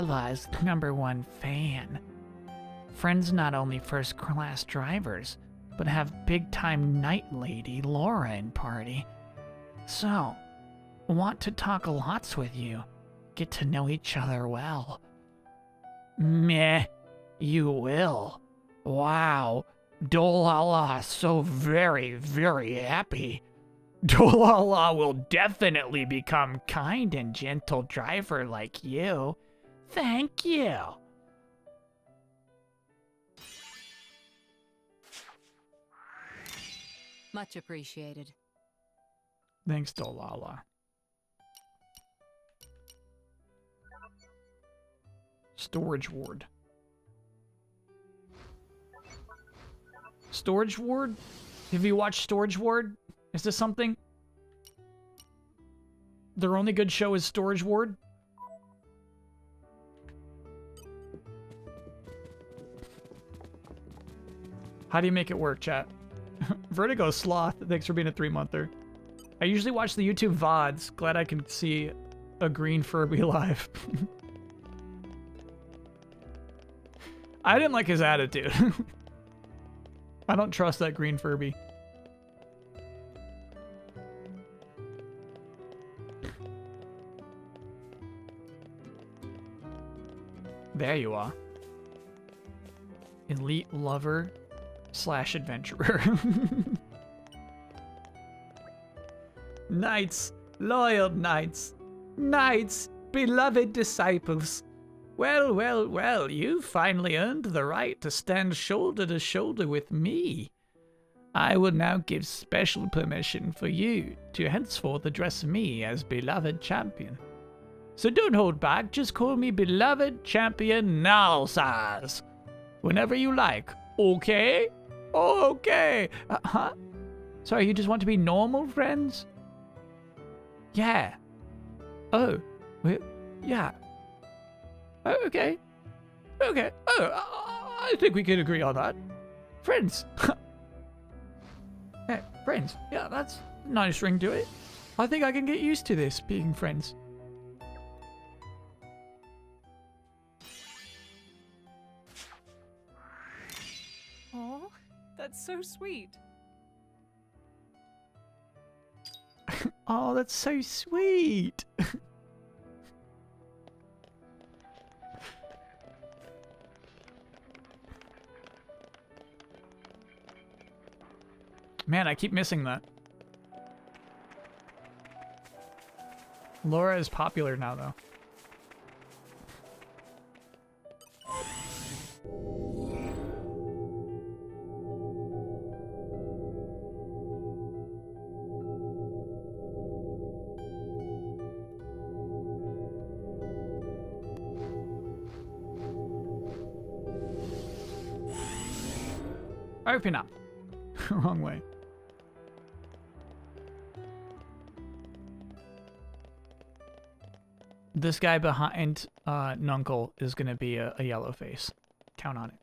Delilah's number one fan. Friends not only first class drivers, but have big time knight lady Lora in party. So, want to talk lots with you, get to know each other well. Meh, you will. Wow, Dolala so very, very happy. Dolala will definitely become kind and gentle driver like you. Thank you. Much appreciated. Thanks, Dolala. Storage ward. Storage ward? Have you watched Storage Ward? Is this something? Their only good show is Storage Ward? How do you make it work, chat? Vertigo Sloth, thanks for being a three-monther. I usually watch the YouTube VODs. Glad I can see a green Furby live. I didn't like his attitude. I don't trust that green Furby. There you are. Elite lover slash adventurer. knights, loyal knights, knights, beloved disciples. Well, well, well, you finally earned the right to stand shoulder to shoulder with me. I will now give special permission for you to henceforth address me as beloved champion. So don't hold back, just call me beloved champion Nalsaz. Whenever you like, okay? Okay. Uh, huh? Sorry, you just want to be normal friends? Yeah. Oh, well, yeah. Oh, okay. Okay. Oh, I think we can agree on that. Friends. hey, friends. Yeah, that's a nice ring to it. I think I can get used to this, being friends. That's so sweet. oh, that's so sweet. Man, I keep missing that. Lora is popular now, though. Open up. Wrong way. This guy behind uh, Nuncle is going to be a, a yellow face. Count on it.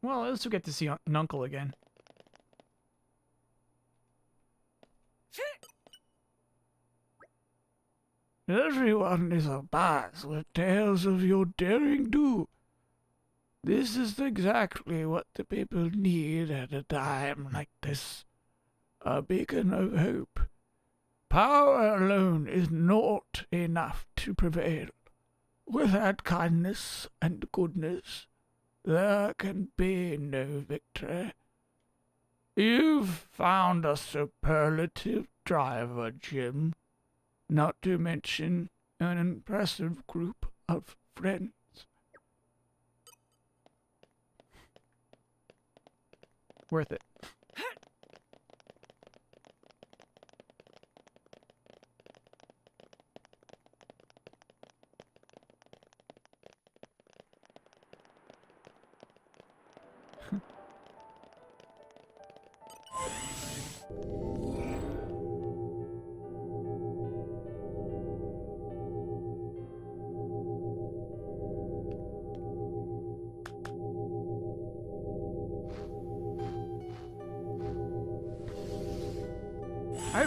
Well, at least we'll get to see Nuncle again. Everyone is abuzz with tales of your daring do. This is exactly what the people need at a time like this. A beacon of hope. Power alone is not enough to prevail. Without kindness and goodness, there can be no victory. You've found a superlative driver, Jin not to mention an impressive group of friends. Worth it.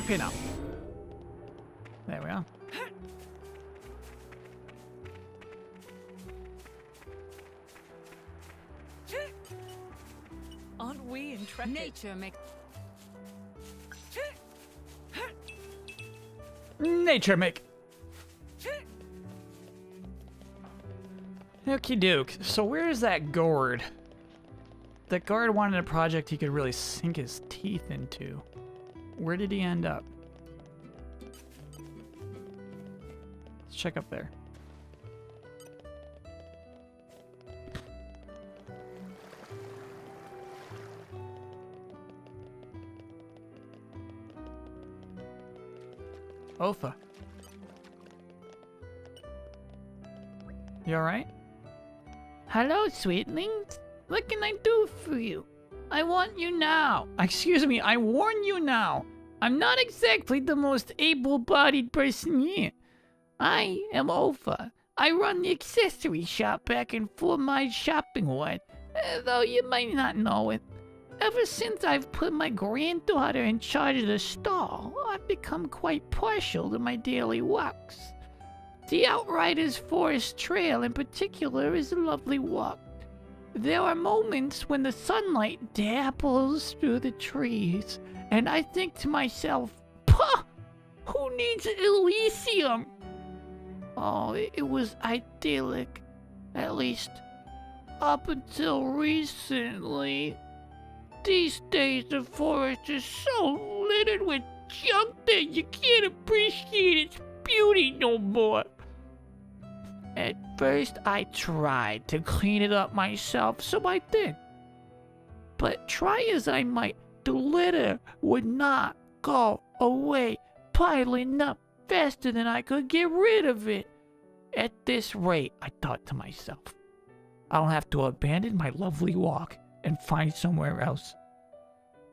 Open up. There we are. Aren't we intrepid? Nature makes. Nature make. Okie doke. So where is that gourd? That guard wanted a project he could really sink his teeth into. Where did he end up? Let's check up there. Ofa. You alright? Hello, sweetlings. What can I do for you? I want you now. Excuse me, I warn you now. I'm not exactly the most able-bodied person here. I am Ofa. I run the accessory shop back in Four Mile Shopping Ward, though you might not know it. Ever since I've put my granddaughter in charge of the stall, I've become quite partial to my daily walks. The Outriders Forest Trail in particular is a lovely walk. There are moments when the sunlight dapples through the trees, and I think to myself, Puh! Who needs Elysium? Oh, it, was idyllic. At least, up until recently. These days, the forest is so littered with junk that you can't appreciate its beauty no more. At first, I tried to clean it up myself, so I did. But try as I might, the litter would not go away, piling up faster than I could get rid of it. At this rate, I thought to myself, I'll have to abandon my lovely walk and find somewhere else.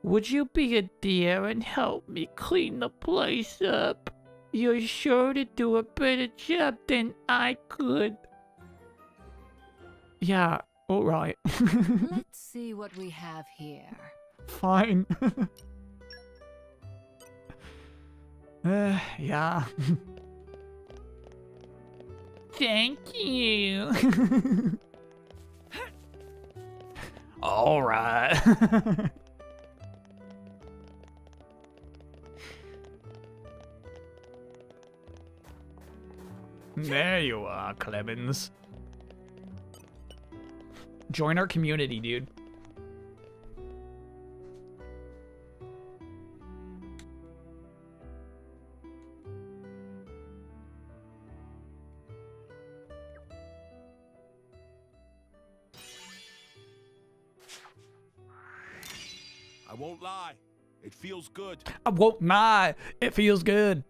Would you be a dear and help me clean the place up? You're sure to do a better job than I could. Yeah, alright. Let's see what we have here. Fine. uh, yeah. Thank you. alright. There you are, Clemens. Join our community, dude. I won't lie. It feels good. I won't lie. It feels good.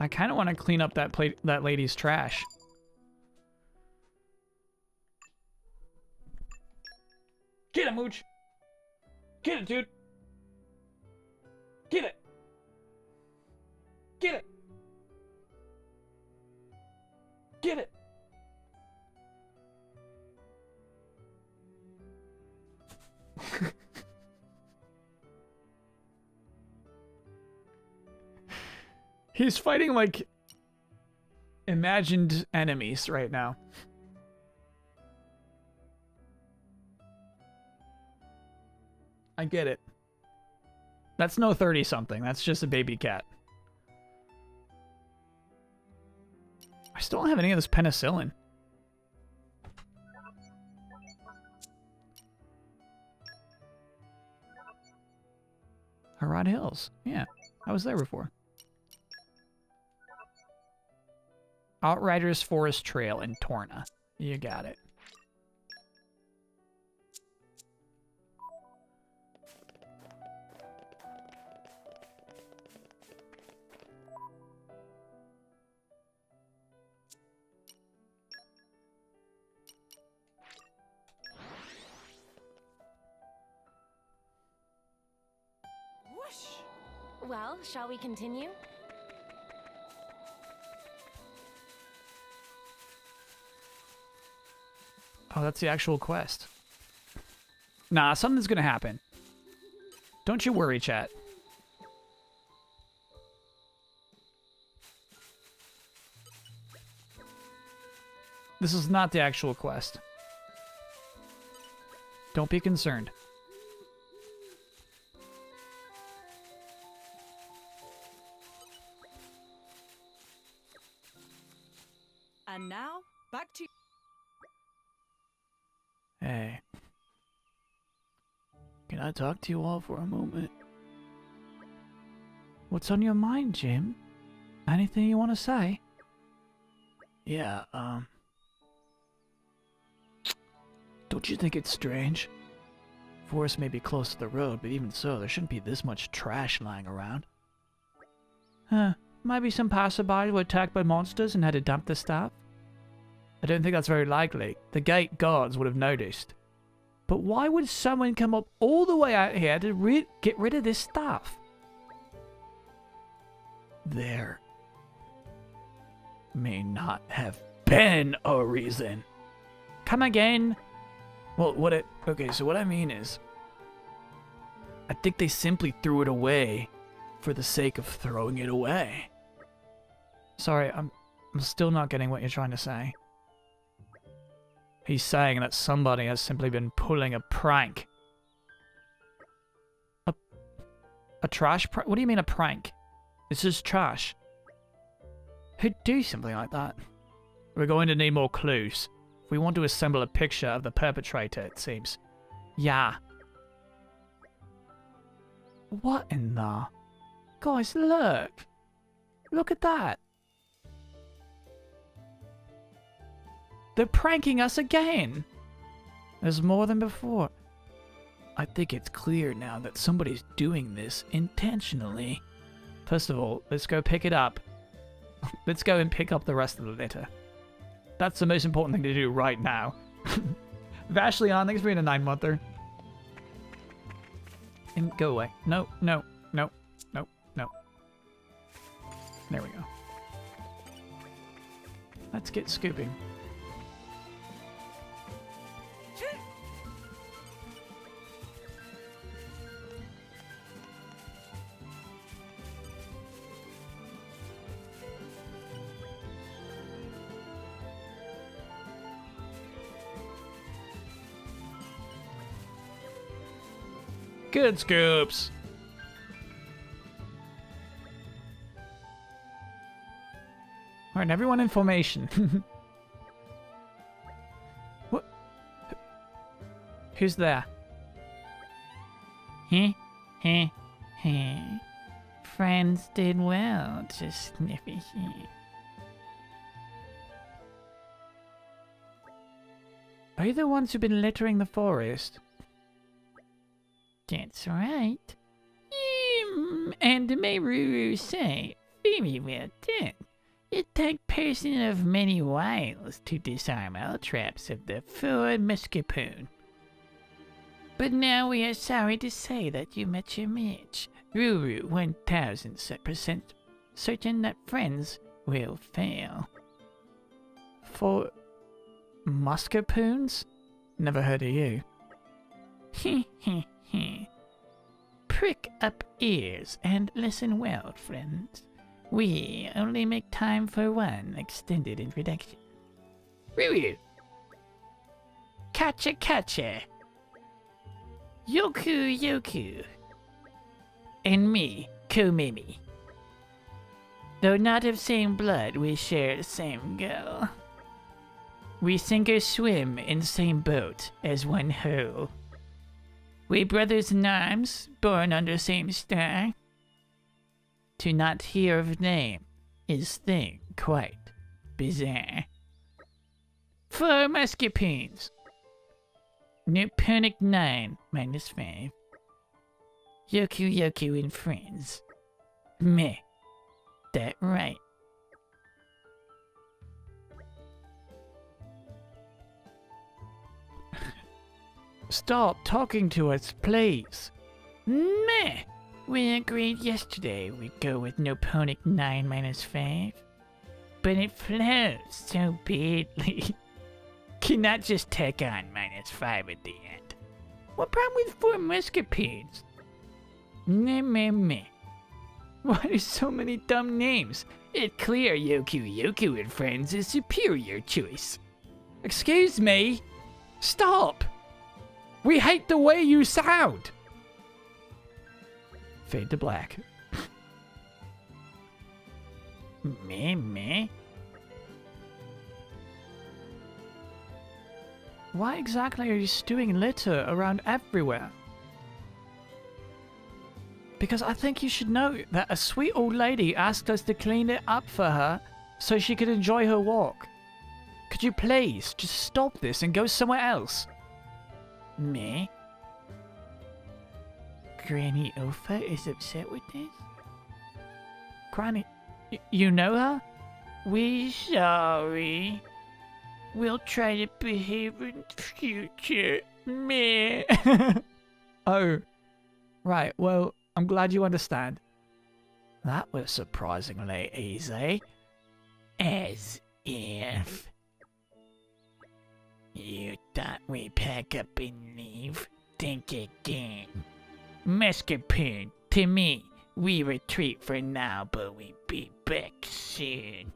I kind of want to clean up that plate, that lady's trash. Get it, Mooch. Get it, dude. Get it. Get it. Get it. He's fighting like imagined enemies right now. I get it. That's no 30 something. That's just a baby cat. I still don't have any of this penicillin. Harad Hills. Yeah, I was there before. Outriders Forest Trail in Torna. You got it. Well, shall we continue? Oh, that's the actual quest. Nah, something's gonna happen. Don't you worry, chat. This is not the actual quest. Don't be concerned. Hey. Can I talk to you all for a moment? What's on your mind, Jin? Anything you want to say? Yeah, um. Don't you think it's strange? Forest may be close to the road, but even so, there shouldn't be this much trash lying around. Huh. Might be some passerby were attacked by monsters and had to dump the stuff. I don't think that's very likely. The gate guards would have noticed. But why would someone come up all the way out here to get rid of this stuff? There may not have been a reason. Come again? Well, what it... Okay, so what I mean is... I think they simply threw it away for the sake of throwing it away. Sorry, I'm, I'm still not getting what you're trying to say. He's saying that somebody has simply been pulling a prank. A, a trash prank? What do you mean a prank? This is trash. Who'd do something like that? We're going to need more clues. We want to assemble a picture of the perpetrator, it seems. Yeah. What in the... Guys, look! Look at that! They're pranking us again! There's more than before. I think it's clear now that somebody's doing this intentionally. First of all, let's go pick it up. let's go and pick up the rest of the litter. That's the most important thing to do right now. Vashleon, thanks for being a nine-monther. And go away. No, no, no, no, no. There we go. Let's get scooping. Good scoops. Alright, everyone in formation. what? Who's there? Heh, heh, heh. Friends did well to sniffy heat. Are you the ones who've been littering the forest? That's right. Mm, and may Ruru say, very well done. It took person of many wiles to disarm all traps of the Ford Muscapoon. But now we are sorry to say that you met your match. Ruru 1000% certain that friends will fail. For Muscapoons? Never heard of you. Heh heh. Prick up ears and listen well, friends. We only make time for one extended introduction. Ruru! Kacha Kacha! Yoku Yoku! And me, Komimi. Though not of same blood, we share the same goal. We sink or swim in same boat as one whole. We brothers in arms, born under same star. To not hear of name is thing quite bizarre. Four muscapines. Nuponic 9 minus 5. Yoku Yoku and friends. Meh. That right. Stop talking to us, please. Meh. We agreed yesterday we'd go with Noponic 9 minus 5. But it flows so badly. Cannot just tack on minus 5 at the end. What problem with four muscapades? Meh meh meh. Why are so many dumb names? It clear Yoku Yoku and friends is superior choice. Excuse me? Stop! We hate the way you sound! Fade to black. me, me? Why exactly are you stewing litter around everywhere? Because I think you should know that a sweet old lady asked us to clean it up for her so she could enjoy her walk. Could you please just stop this and go somewhere else? Me? Granny Ofa is upset with this? Granny, you know her? We're sorry. We'll try to behave in future. Me. oh, right. Well, I'm glad you understand. That was surprisingly easy. As if. You thought we pack up and leave? Think again. Mescapine, to me, we retreat for now, but we be back soon.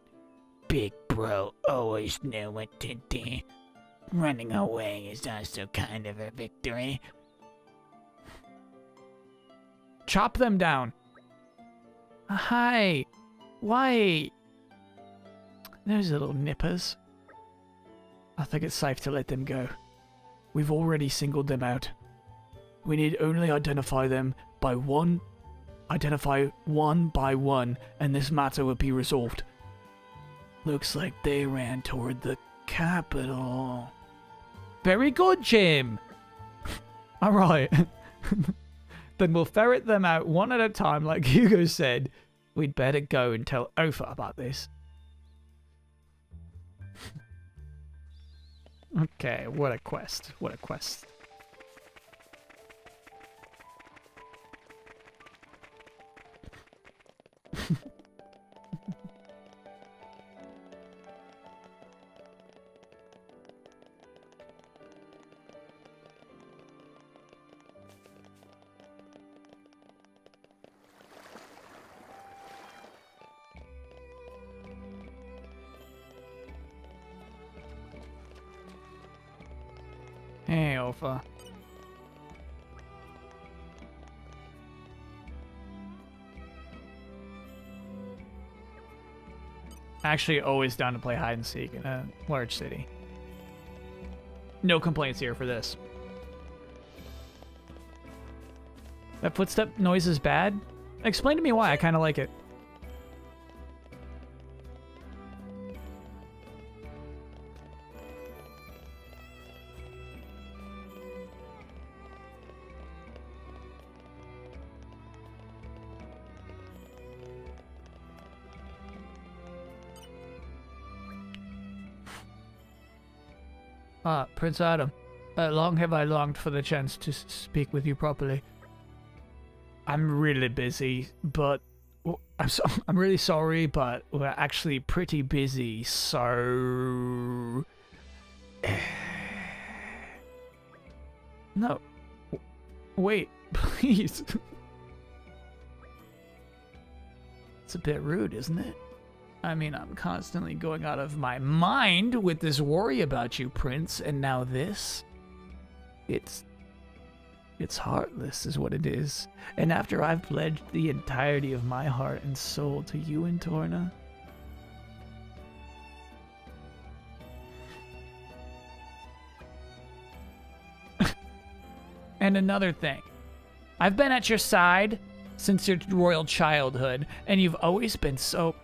Big bro always knew what to do. Running away is also kind of a victory. Chop them down. Hi. Why? Those little nippers. I think it's safe to let them go. We've already singled them out. We need only identify them by one, identify one by one, and this matter will be resolved. Looks like they ran toward the capital. Very good, Jin. All right. then we'll ferret them out one at a time, like Hugo said. We'd better go and tell Ofa about this. Okay, what a quest. What a quest. Actually, always down to play hide and seek in a large city. No complaints here for this. That footstep noise is bad? Explain to me why. I kind of like it. Prince Addam. Uh, long have I longed for the chance to speak with you properly. I'm really busy, but I'm so, I'm really sorry, but we're actually pretty busy. So no, wait, please. it's a bit rude, isn't it? I mean, I'm constantly going out of my mind with this worry about you, Prince, and now this. It's. It's heartless, is what it is. And after I've pledged the entirety of my heart and soul to you and Torna. and another thing. I've been at your side since your royal childhood, and you've always been so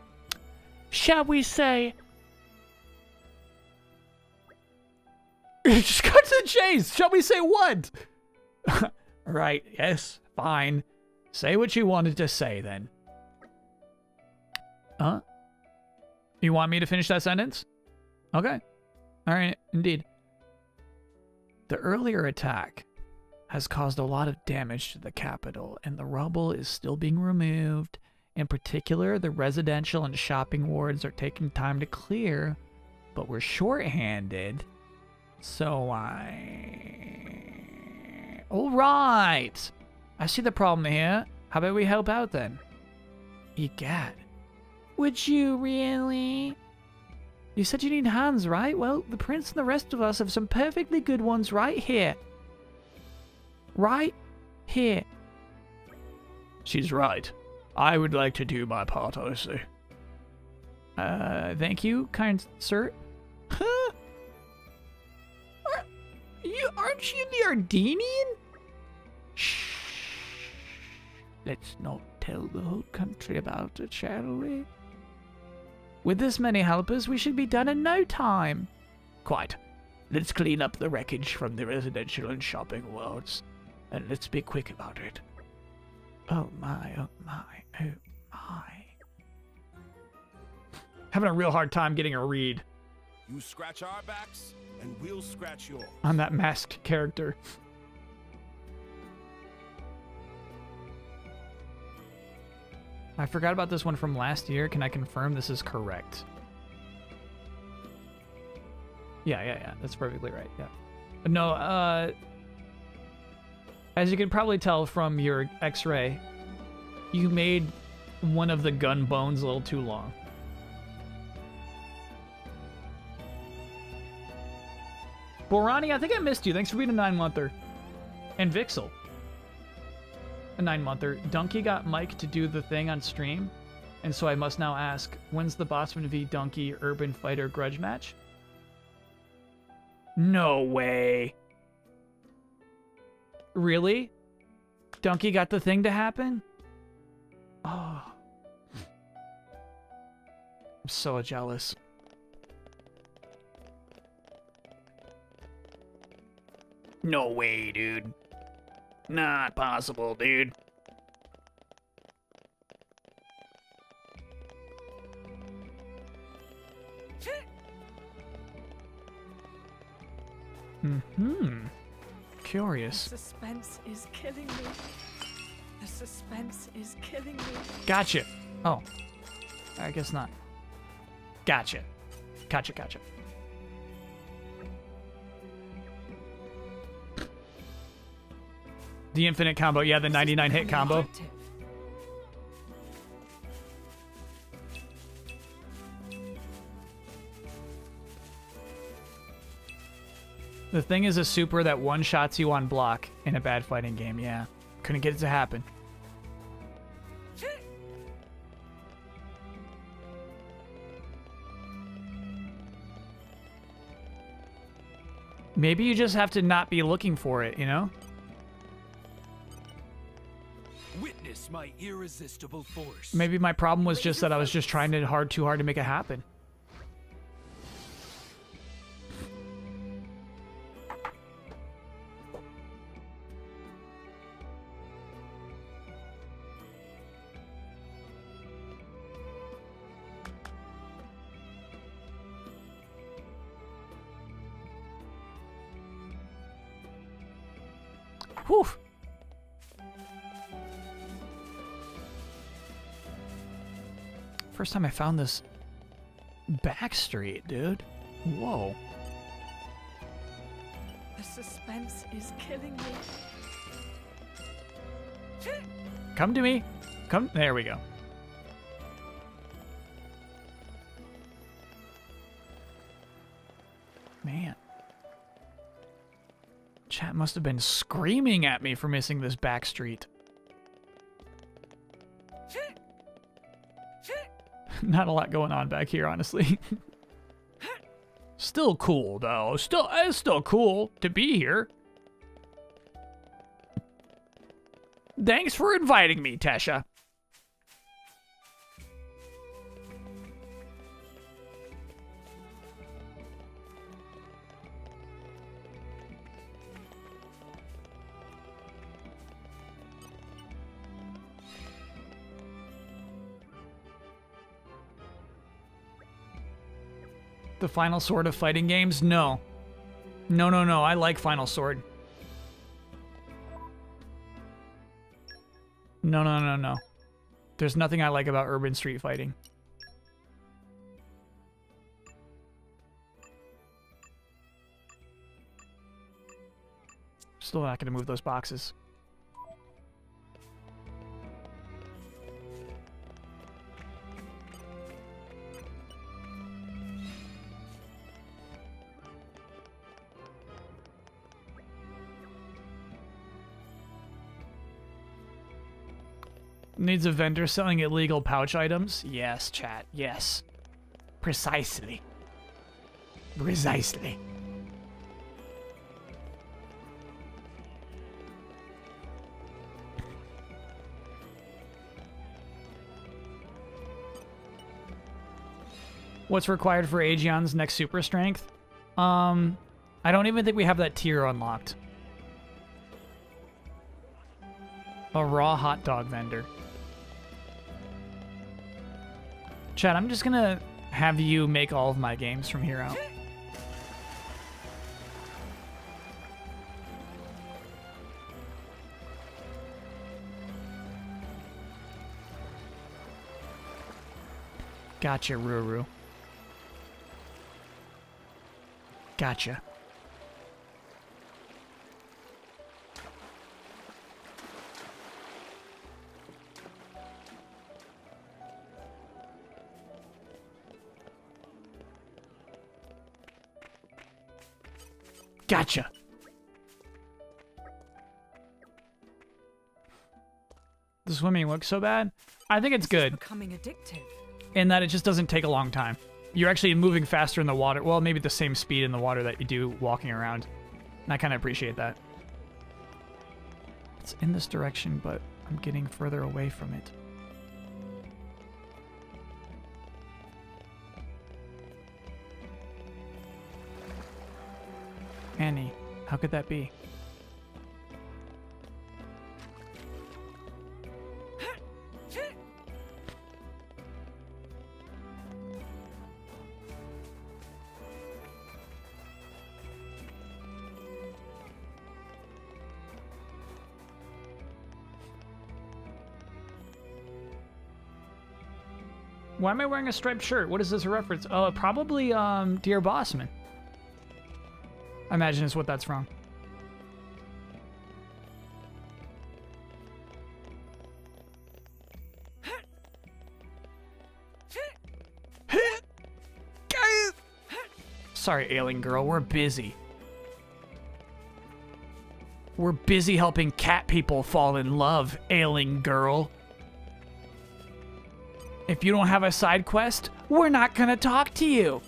shall we say just cut to the chase. Shall we say what? Right yes fine. Say what you wanted to say then. Huh? You want me to finish that sentence? Okay. All right indeed. The earlier attack has caused a lot of damage to the capital and the rubble is still being removed in particular, the residential and shopping wards are taking time to clear, but we're short-handed. So I... Alright! I see the problem here. How about we help out then? Egad. Would you really? You said you need hands, right? Well, the prince and the rest of us have some perfectly good ones right here. Right here. She's right. I would like to do my part, also. Uh, thank you, kind sir. Huh? Are, you aren't you the Ardainian? Shh. Let's not tell the whole country about it, shall we? With this many helpers, we should be done in no time. Quite. Let's clean up the wreckage from the residential and shopping worlds. And let's be quick about it. Oh my, oh my, oh my. Having a real hard time getting a read You scratch our backs, and we'll scratch yours. on that masked character. I forgot about this one from last year. Can I confirm this is correct? Yeah, yeah, yeah. That's perfectly right. Yeah. No, uh as you can probably tell from your x-ray, you made one of the gun bones a little too long. Borani, I think I missed you. Thanks for being a nine-monther. And Vixel. A nine-monther. Donkey got Mike to do the thing on stream, and so I must now ask, when's the Bosman v Donkey Urban Fighter grudge match? No way. Really? Donkey got the thing to happen? Oh. I'm so jealous. No way, dude. Not possible, dude. Hmm. Curious. Suspense is killing me. The suspense is killing me. Gotcha. Oh. I guess not. Gotcha. Gotcha, gotcha. The infinite combo. Yeah, the 99 hit combo. The thing is a super that one-shots you on block in a bad fighting game, yeah. Couldn't get it to happen. Maybe you just have to not be looking for it, you know? Witness my irresistible force. Maybe my problem was just that I was just trying to hard too hard to make it happen. First time I found this back street, dude. Whoa. The suspense is killing me. Come to me. Come. There we go. Man. Chat must have been screaming at me for missing this back street. Not a lot going on back here, honestly. still cool, though. Still, it's still cool to be here. Thanks for inviting me, Tesha. Final Sword of fighting games? No. No, no, no. I like Final Sword. No, no, no, no. There's nothing I like about urban street fighting. Still not gonna move those boxes. Needs a vendor selling illegal pouch items? Yes, chat. Yes. Precisely. Precisely. What's required for Aegaeon's next super strength? Um, I don't even think we have that tier unlocked. A raw hot dog vendor. Chad, I'm just gonna have you make all of my games from here out. Gotcha, Ruru. Gotcha. Gotcha. The swimming looks so bad. I think it's good Becoming addictive. in that it just doesn't take a long time. You're actually moving faster in the water. Well, maybe the same speed in the water that you do walking around. And I kind of appreciate that. It's in this direction, but I'm getting further away from it. Annie, how could that be? Why am I wearing a striped shirt? What is this a reference? Uh, probably, um, Dear Bosman. I imagine is what that's from. Sorry, ailing girl, we're busy. We're busy helping cat people fall in love, ailing girl. If you don't have a side quest, we're not gonna talk to you.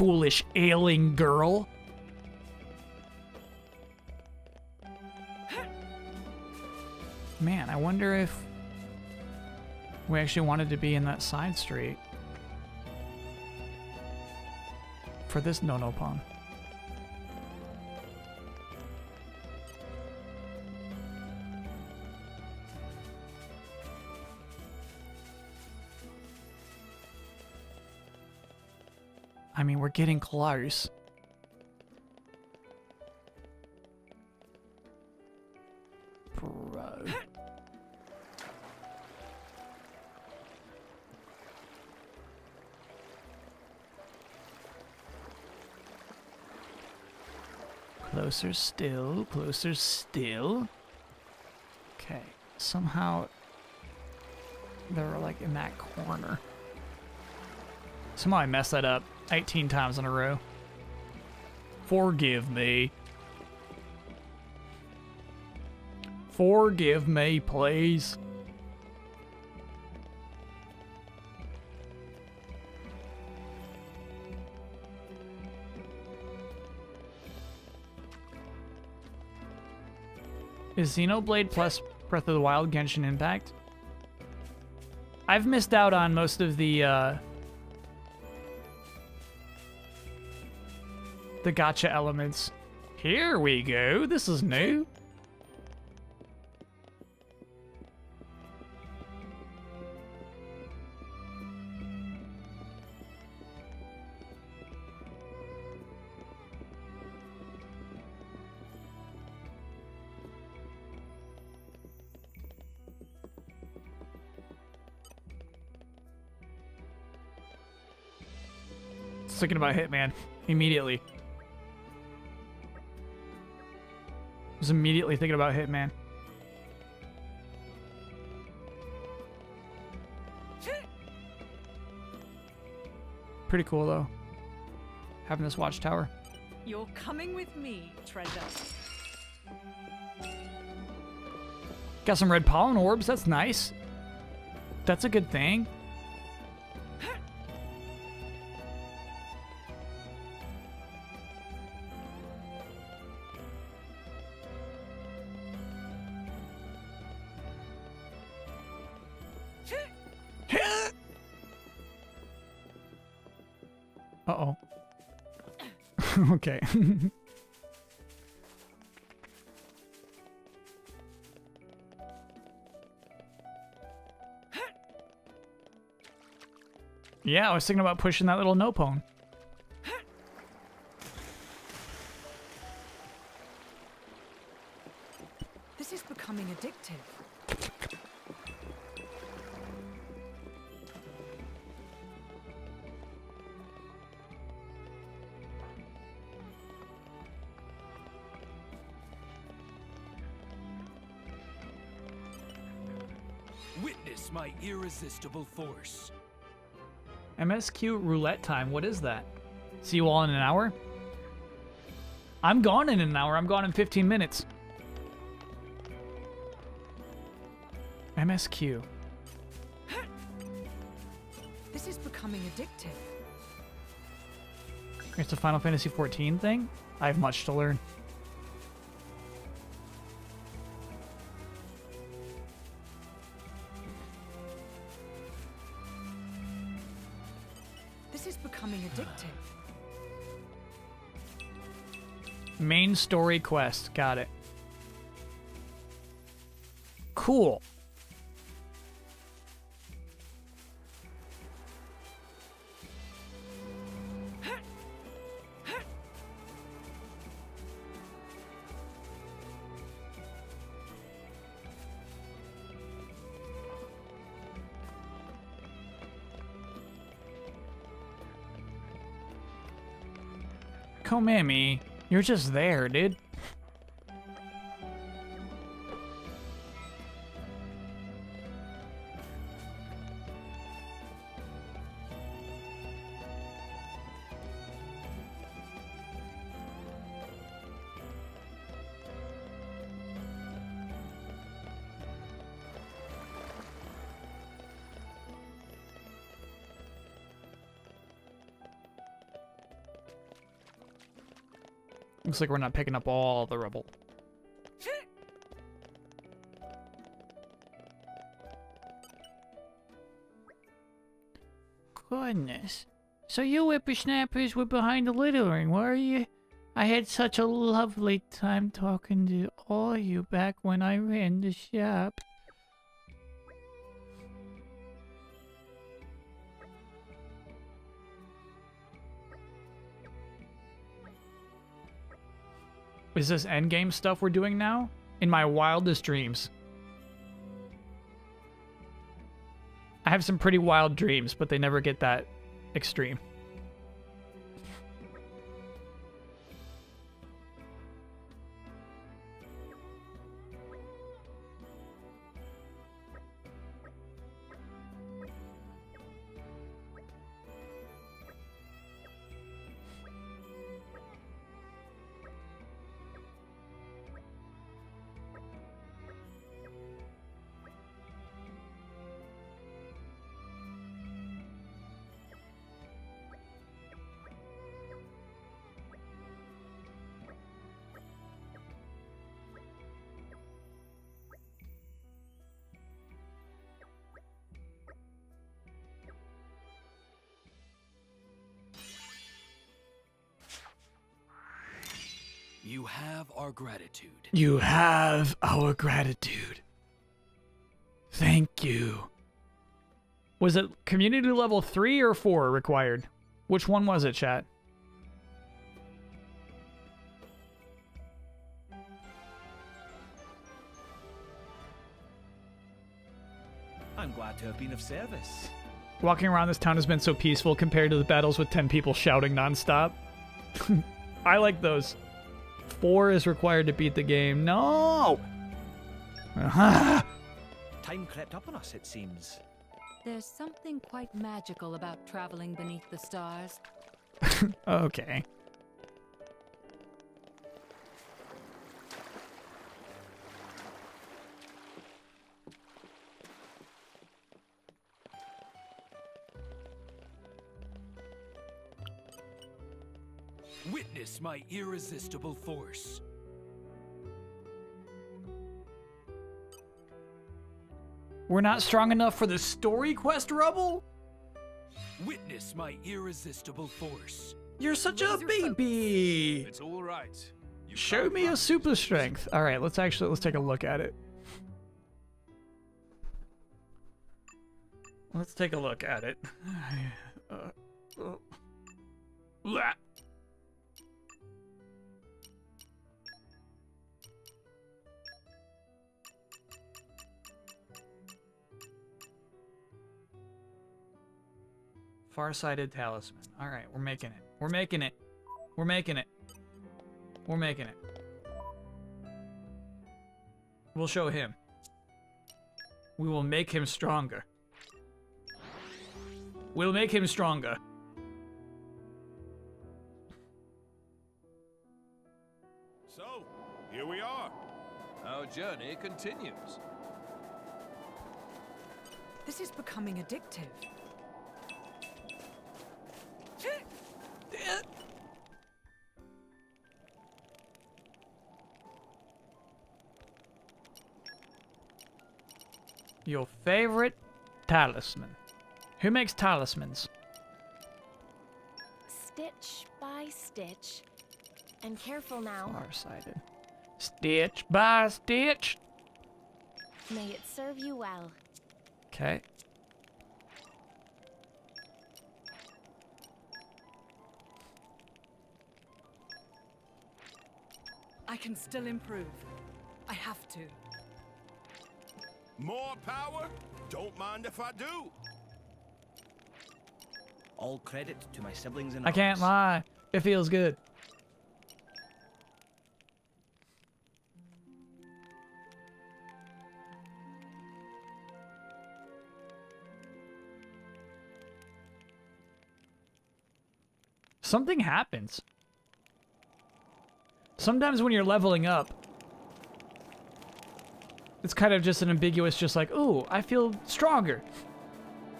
Foolish ailing girl. Man, I wonder if we actually wanted to be in that side street for this no-no pond. I mean, we're getting close. Bro. Closer still, closer still. Okay, somehow they're like in that corner. Somehow I messed that up 18 times in a row. Forgive me. Forgive me, please. Is Xenoblade plus Breath of the Wild Genshin Impact? I've missed out on most of the uh, the gotcha elements. Here we go. This is new. Thinking about Hitman immediately. Was immediately thinking about Hitman. Pretty cool though. Having this watchtower. You're coming with me, treasure. Got some red pollen orbs, that's nice. That's a good thing. Okay. yeah, I was thinking about pushing that little Nopon. This irresistible force. MSQ roulette time. What is that? See you all in an hour? I'm gone in an hour. I'm gone in 15 minutes. MSQ. This is becoming addictive. It's a Final Fantasy 14 thing? I have much to learn. Story quest. Got it. Cool. Komami, you're just there, dude. Looks like we're not picking up all the rubble. Goodness. So you whippersnappers were behind the littering, were you? I had such a lovely time talking to all you back when I ran the shop. Is this endgame stuff we're doing now? In my wildest dreams. I have some pretty wild dreams, but they never get that extreme. Our gratitude. You have our gratitude. Thank you. Was it community level 3 or 4 required? Which one was it, chat? I'm glad to have been of service. Walking around this town has been so peaceful compared to the battles with 10 people shouting nonstop. I like those. 4 is required to beat the game. No! Time crept up on us, it seems. There's something quite magical about traveling beneath the stars. okay. My irresistible force. We're not strong enough for the story quest rubble? Witness my irresistible force. You're such a baby. It's all right. Show me a super strength. All right, let's actually let's take a look at it. Let's take a look at it. Uh, uh, Farsighted talisman. All right, we're making it. We're making it. We're making it. We're making it. We'll show him. We will make him stronger. We'll make him stronger. So, here we are. Our journey continues. This is becoming addictive. Your favorite talisman. Who makes talismans? Stitch by stitch. And careful now. Farsighted. Stitch by stitch. May it serve you well. Okay. I can still improve. I have to. More power? Don't mind if I do. All credit to my siblings in I can't lie. It feels good. Something happens. Sometimes when you're leveling up, it's kind of just an ambiguous, just like, ooh, I feel stronger.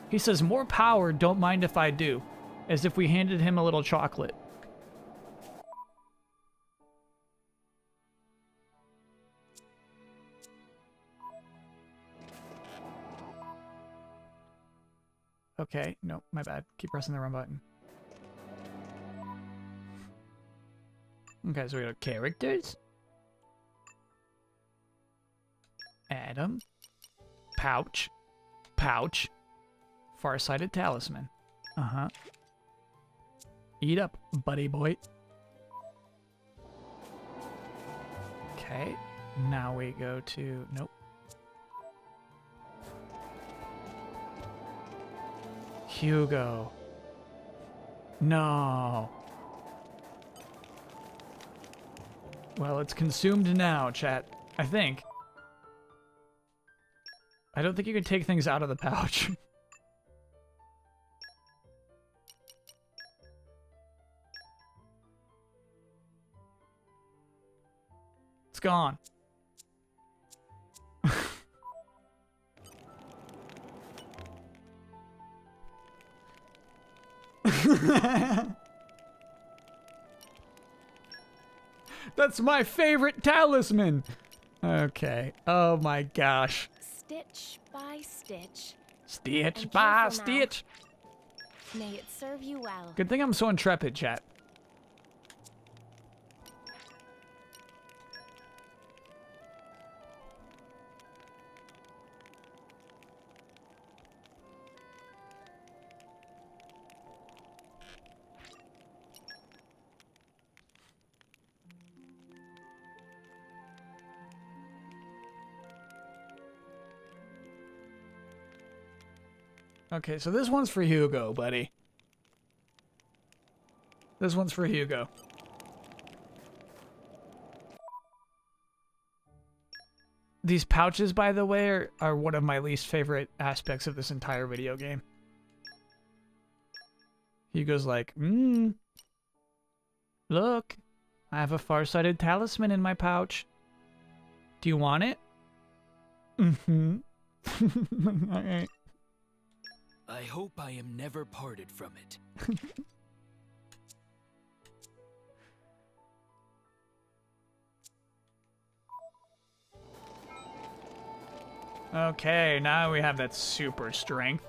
He says, more power, don't mind if I do. As if we handed him a little chocolate. Okay, no, my bad. Keep pressing the wrong button. Okay, so we got characters. Addam. Pouch. Pouch. Farsighted talisman. Uh-huh. Eat up, buddy boy. Okay. Now we go to... Nope. Hugo. No. Well, it's consumed now, chat. I think. I don't think you can take things out of the pouch. it's gone. That's my favorite talisman. Okay. Oh my gosh. Stitch by stitch. Stitch by now. stitch. May it serve you well. Good thing I'm so intrepid, chat. Okay, so this one's for Hugo, buddy. This one's for Hugo. These pouches, by the way, are, are one of my least favorite aspects of this entire video game. Hugo's like, mmm. Look, I have a far-sighted talisman in my pouch. Do you want it? Mm-hmm. Alright. I hope I am never parted from it. Okay, now we have that super strength.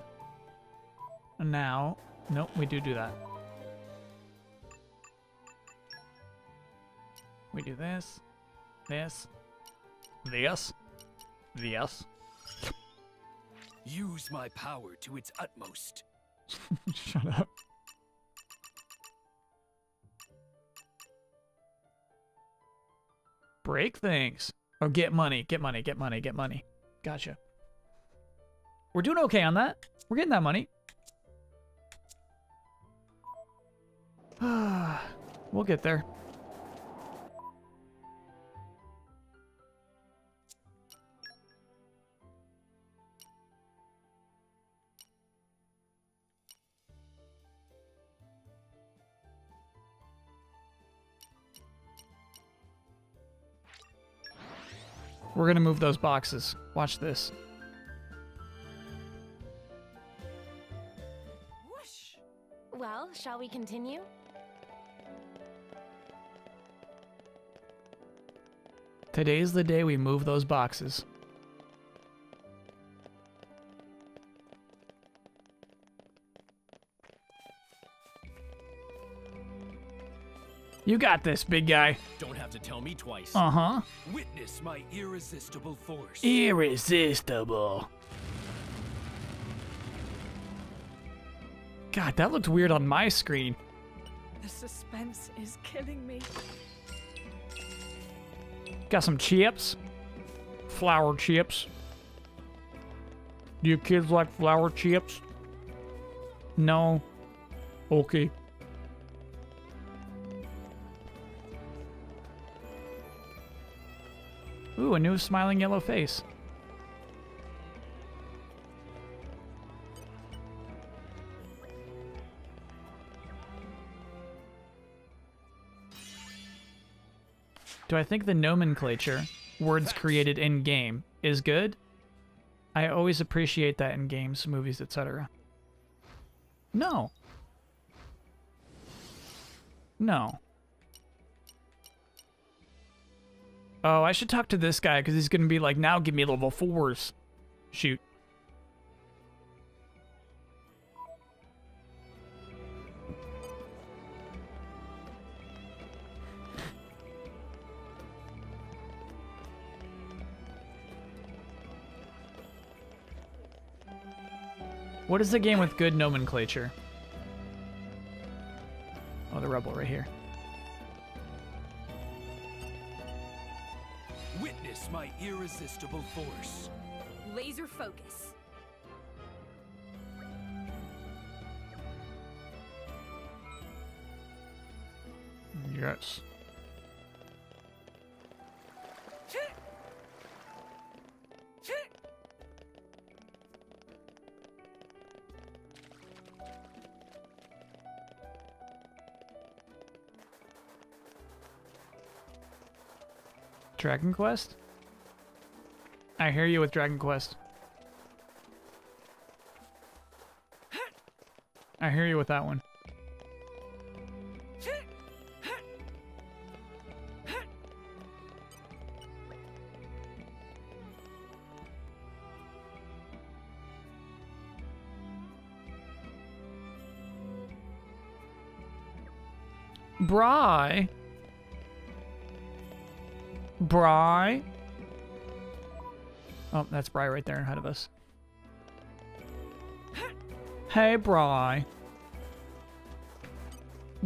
And now, nope, we do do that. We do this, this, this, this. Use my power to its utmost. Shut up. Break things. Oh, get money, get money, get money, get money. Gotcha. We're doing okay on that. We're getting that money. we'll get there. We're gonna move those boxes. Watch this. Well, shall we continue? Today's the day we move those boxes. You got this, big guy. Don't have to tell me twice. Uh-huh. Witness my irresistible force. Irresistible. God, that looked weird on my screen. The suspense is killing me. Got some chips. Flour chips. Do you kids like flour chips? No. Okay. Ooh, a new smiling yellow face. Do I think the nomenclature, words created in game, is good? I always appreciate that in games, movies, etc. No. No. Oh, I should talk to this guy because he's going to be like, now give me level fours. Shoot. What is the game with good nomenclature? Oh, the rebel right here. Witness my irresistible force. Laser focus. Yes. Dragon Quest? I hear you with Dragon Quest. I hear you with that one. Bry. Bry. Oh, that's Bry right there ahead of us. Hey, Bry.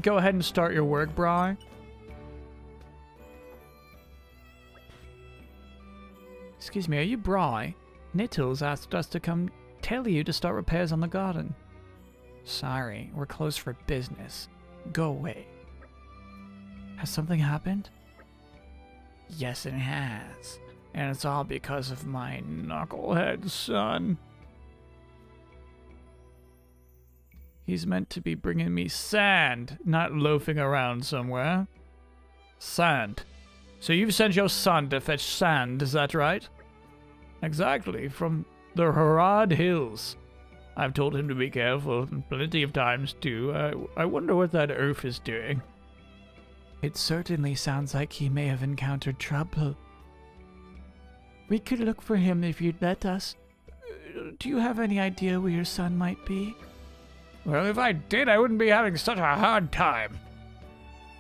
Go ahead and start your work, Bry. Excuse me, are you Bry? Nittles asked us to come tell you to start repairs on the garden. Sorry, we're closed for business. Go away. Has something happened? Yes, it has. And it's all because of my knucklehead son. He's meant to be bringing me sand, not loafing around somewhere. Sand. So you've sent your son to fetch sand, is that right? Exactly, from the Harad Hills. I've told him to be careful plenty of times too. I, I wonder what that oaf is doing. It certainly sounds like he may have encountered trouble. We could look for him if you'd let us. Do you have any idea where your son might be? Well, if I did, I wouldn't be having such a hard time.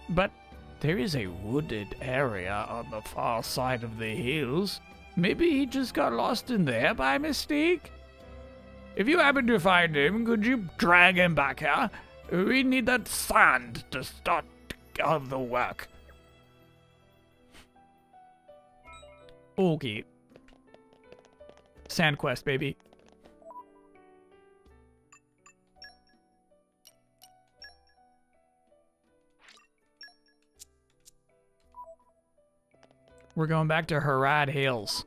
But There is a wooded area on the far side of the hills. Maybe he just got lost in there by mistake? If you happen to find him, could you drag him back here? We need that sand to start all the work. Okay. Sand quest, baby. We're going back to Harad Hills.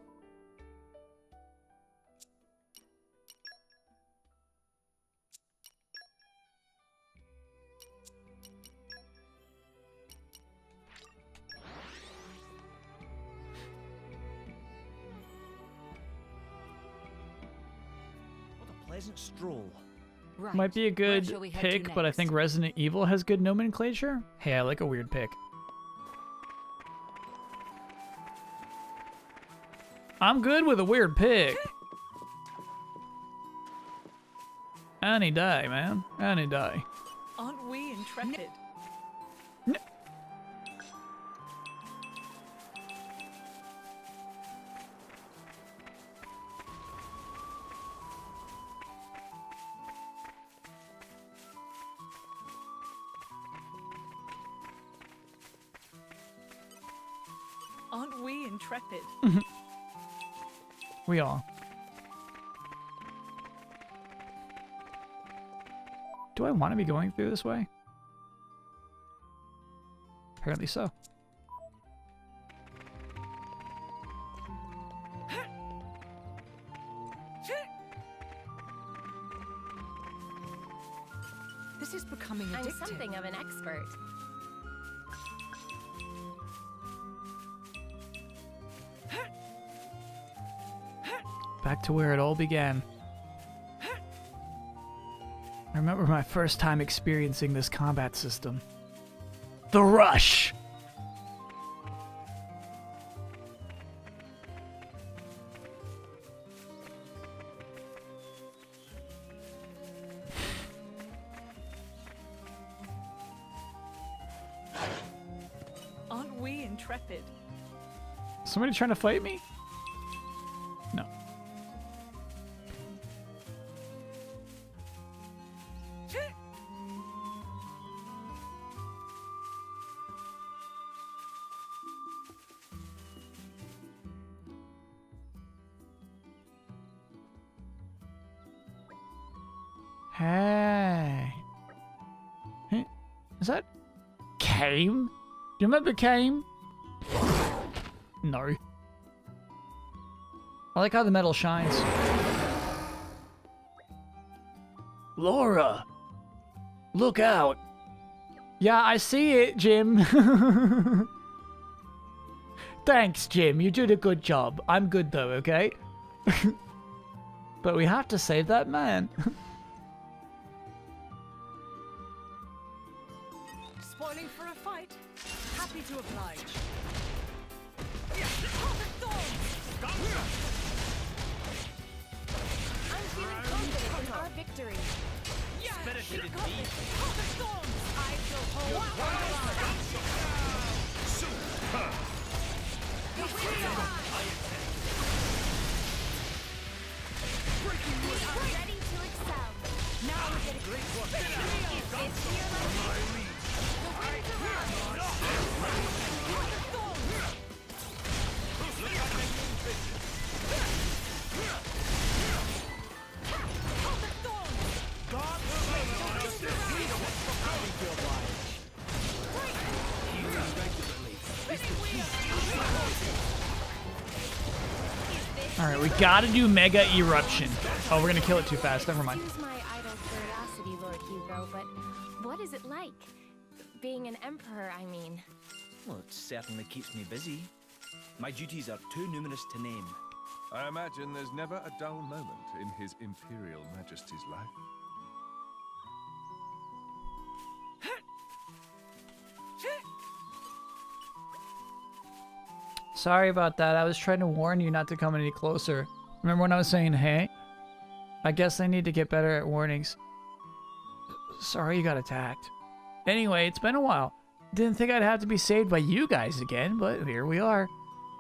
Pleasant stroll. Might be a good shall we head to pick, but I think Resident Evil has good nomenclature. Hey, I like a weird pick. I'm good with a weird pick. Any day, man. Any day. Aren't we intrepid? Intrepid? Mm-hmm. We are. Do I want to be going through this way? Apparently so. To where it all began. I remember my first time experiencing this combat system. The Rush! Aren't we intrepid? Somebody trying to fight me? You remember Kame? No. I like how the metal shines. Lora! Look out! Yeah, I see it, Jin. Thanks, Jin. You did a good job. I'm good though, okay? but we have to save that man. gotta do Mega Eruption. Oh, we're gonna kill it too fast. Never mind. Excuse my idle curiosity, Lord Hugo, but what is it like? Being an emperor, I mean. Well, it certainly keeps me busy. My duties are too numerous to name. I imagine there's never a dull moment in His Imperial Majesty's life. Sorry about that. I was trying to warn you not to come any closer. Remember when I was saying hey? I guess I need to get better at warnings. Sorry you got attacked. Anyway, it's been a while. Didn't think I'd have to be saved by you guys again, but here we are.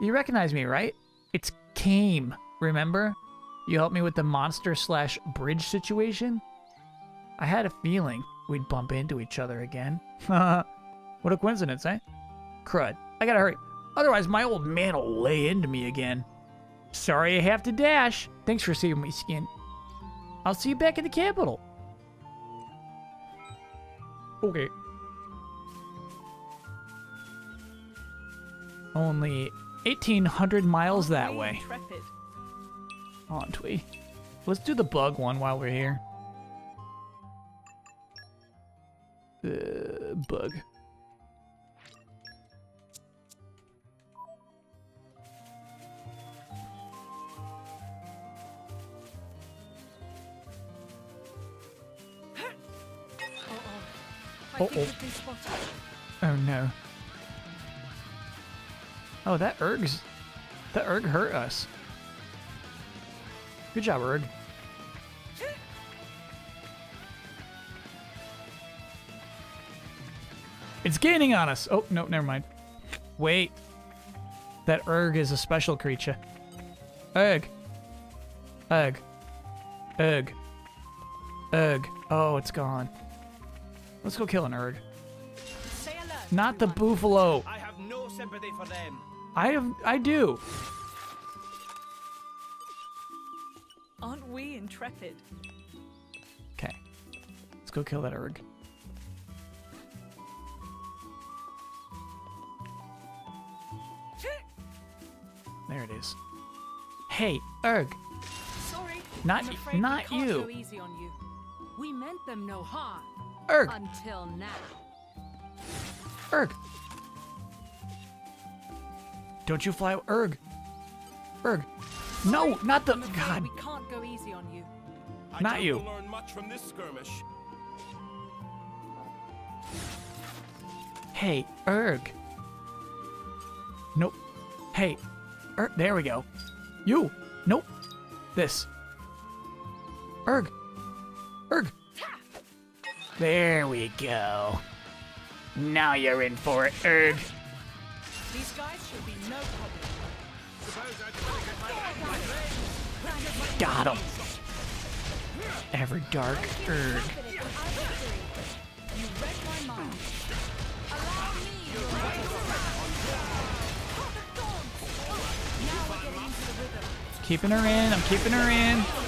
You recognize me, right? It's Kame, remember? You helped me with the monster slash bridge situation? I had a feeling we'd bump into each other again. what a coincidence, eh? Crud. I gotta hurry. Otherwise, my old man will lay into me again. Sorry I have to dash. Thanks for saving my skin. I'll see you back at the capital. Okay. Only 1,800 miles that way. Aren't we? Let's do the bug one while we're here. Uh, bug. Think we've. Oh no. Oh, that erg's... That erg hurt us. Good job, erg. It's gaining on us! Oh, no, never mind. Wait. That erg is a special creature. Erg. Erg. Erg. Erg. Oh, it's gone. Let's go kill an erg. Not the buffalo. I have no sympathy for them. I have, I do. Aren't we intrepid? Okay. Let's go kill that erg. There it is. Hey, erg. Sorry. Not not you. Easy on you. We meant them no harm. Erg. Until now. Erg. Don't you fly, erg. Erg. No, not the, God. We can't go easy on you. I Not you. learn much from this skirmish. Hey, erg. Nope. Hey, erg. There we go. You. Nope. This. Erg. Erg. There we go. Now you're in for it, erg. These guys should be no problem. Got him. Ever dark erg. You read my mind. Allow me to rise Pop the thorns. Now we're getting into the rhythm. Keeping her in. I'm keeping her in.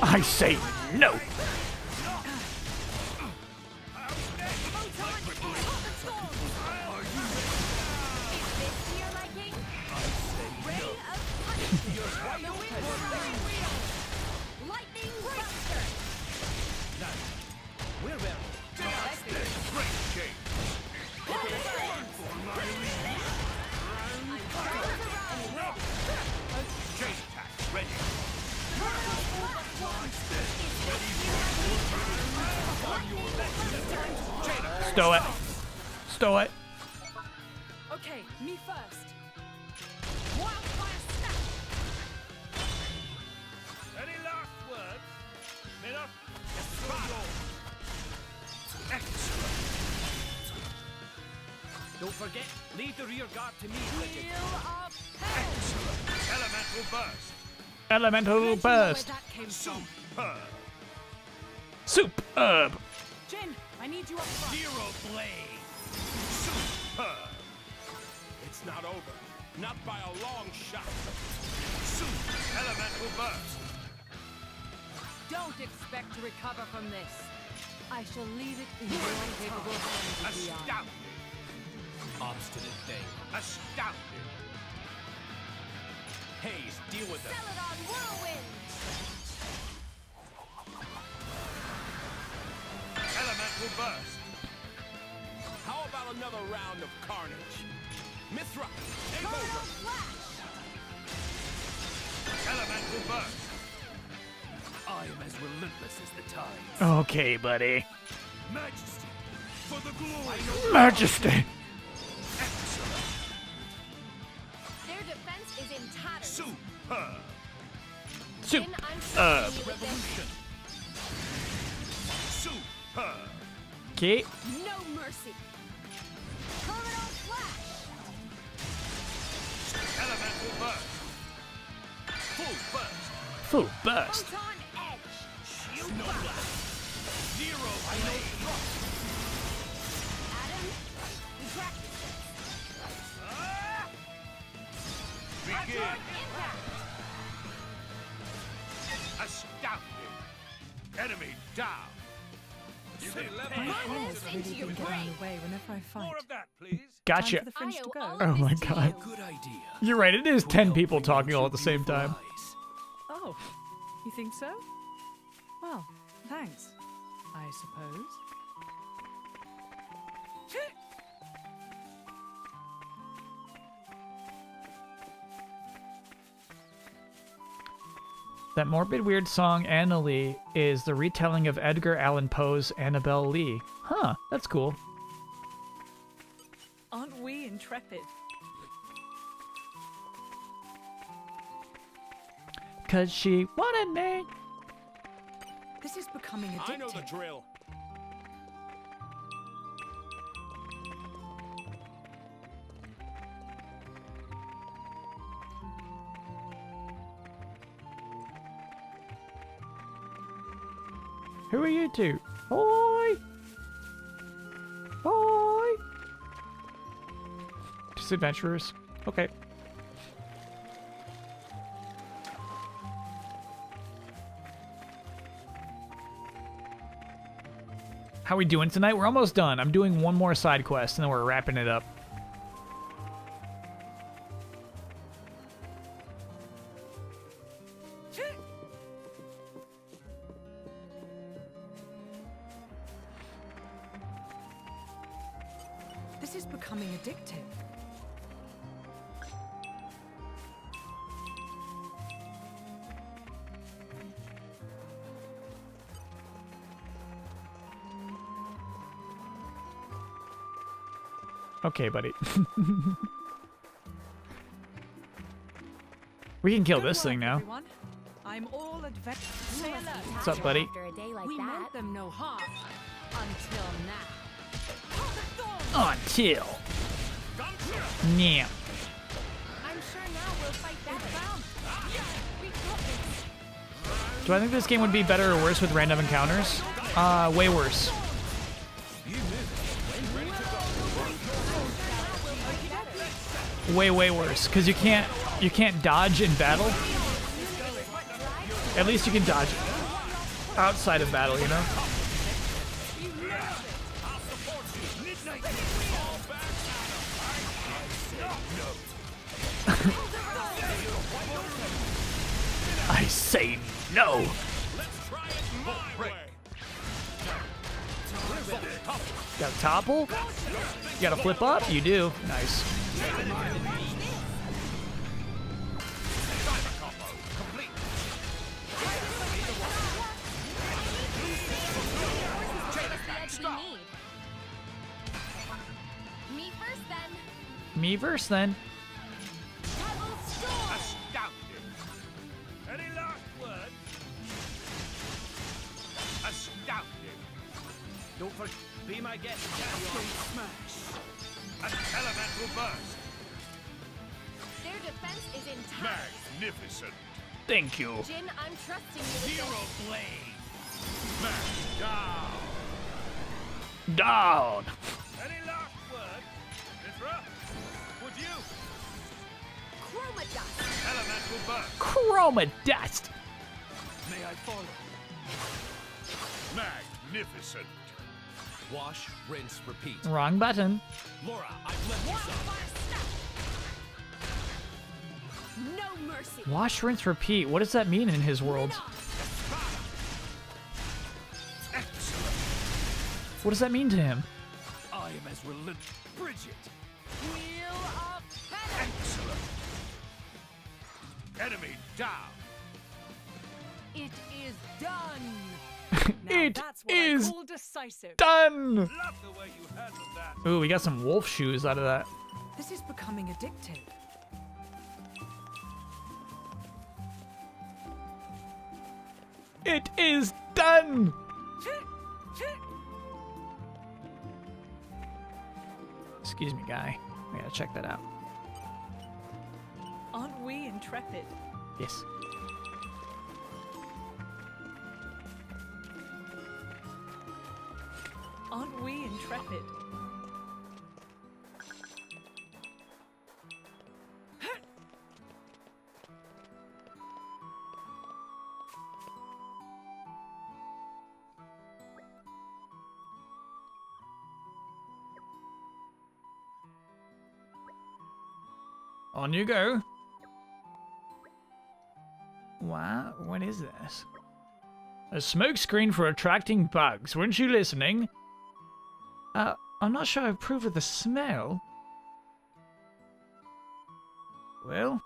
I say no. Elemental burst. That came. Superb. Superb. Jin, I need you up front. Zero blade. Superb. It's not over. Not by a long shot. Super elemental burst. Don't expect to recover from this. I shall leave it in your capable hands, Leon. Astounding. obstinate thing. Astounding. Haze, deal with them. Celadon Whirlwind! Elemental burst. How about another round of carnage? Mythra, take Tornado over. Flash! Elemental burst. I am as relentless as the tides. Okay, buddy. Majesty. For the glory. Majesty. Superb. Okay. No mercy. Terminal Flash! Elemental burst. Full burst. Full burst. Photon Edge! Shield blast. Zero blade. Addam, we practice Ah! Begin. Enemy down. You can level My up hair's to the really been getting in blade. the way whenever I fight. More of that, please. Gotcha. The to go. Oh my god. Good idea. You're right, it is 10 people talking all at the same time. Oh, you think so? Well, thanks, I suppose. That morbid weird song Annalie is the retelling of Edgar Allan Poe's Annabel Lee. Huh, that's cool. Aren't we intrepid? Cause she wanted me. This is becoming addictive. I know the drill. Who are you two? Oi! Oi! Just adventurers. Okay. How are we doing tonight? We're almost done. I'm doing one more side quest and then we're wrapping it up. Okay, buddy. we can kill this thing now. Everyone, I'm all adventure. What's up, buddy? After a day like we that. meant them no harm until now. Until. Now. I'm sure now we'll fight that bound. We got this. Do I think this game would be better or worse with random encounters? Uh, way worse. Way, way worse. Because you can't you can't dodge in battle. At least you can dodge outside of battle, you know? I say no. Got a topple? You got to flip up? You do. Nice. Me then. Wrong button. Lora, I've left you some. No mercy. Wash, rinse, repeat. What does that mean in his world? What does that mean to him? I am as relentless. Brighid. Wheel of penance. Excellent. Enemy down. It is done. Now It that's what is I call decisive. Done. Love the way you handled that. Ooh, we got some wolf shoes out of that. This is becoming addictive. It is done. Excuse me, guy. I gotta check that out. Aren't we intrepid? Yes. Aren't we intrepid? On you go. What? What is this? A smoke screen for attracting bugs. Weren't you listening? Uh, I'm not sure I approve of the smell. Well,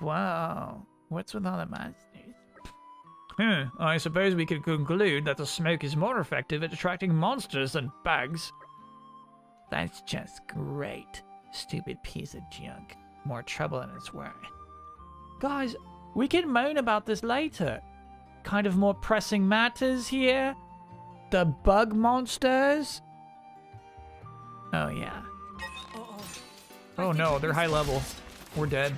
wow. What's with all the monsters? Hmm, I suppose we could conclude that the smoke is more effective at attracting monsters than bugs. That's just great. Stupid piece of junk. More trouble than it's worth. Guys, we can moan about this later. Kind of more pressing matters here. The bug monsters. Oh, yeah. Oh no, they're high level. We're dead.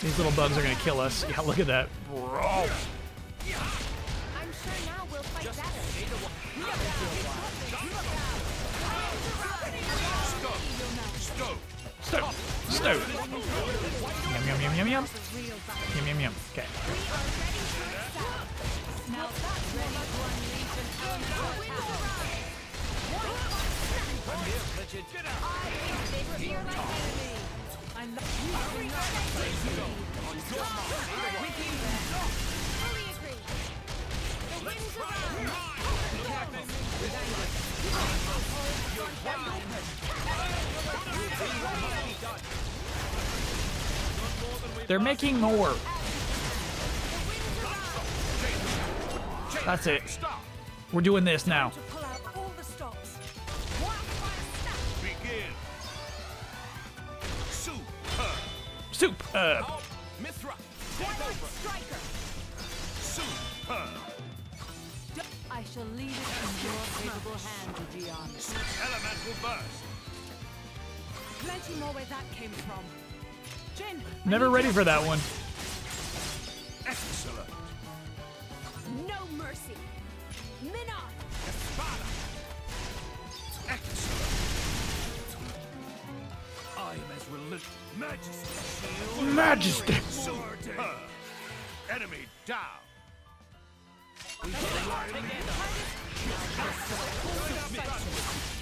These little bugs are gonna kill us. Yeah, look at that. Bro. Stove. Stove. Yum, yum, yum, yum, yum. Yum, yum, yum. Okay. They're making more. That's it. We're doing this now. To pull out all the stops. Begin. Super. Soup. Uh, Mythra. Striker. Super. I shall leave it in your capable Gian. Elemental burst. Plenty more where that came from. Jin, never ready for that one. Excellent. No mercy. Minoth. Espada. Excellent. I am as relentless. Majesty. Majesty. Super. Enemy down.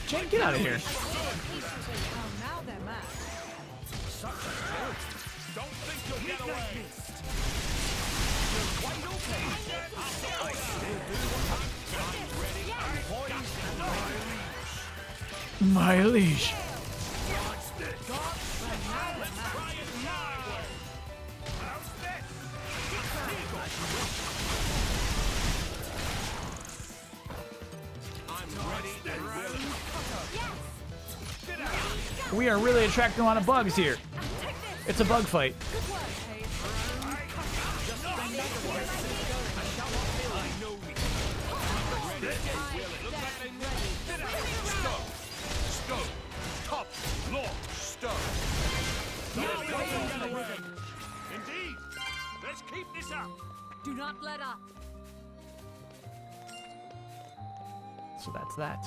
Jane, get out of here. Now they're mad. Don't think you'll get away. My leash. We are really attracting a lot of bugs here. It's a bug fight. Do not let up. So that's that.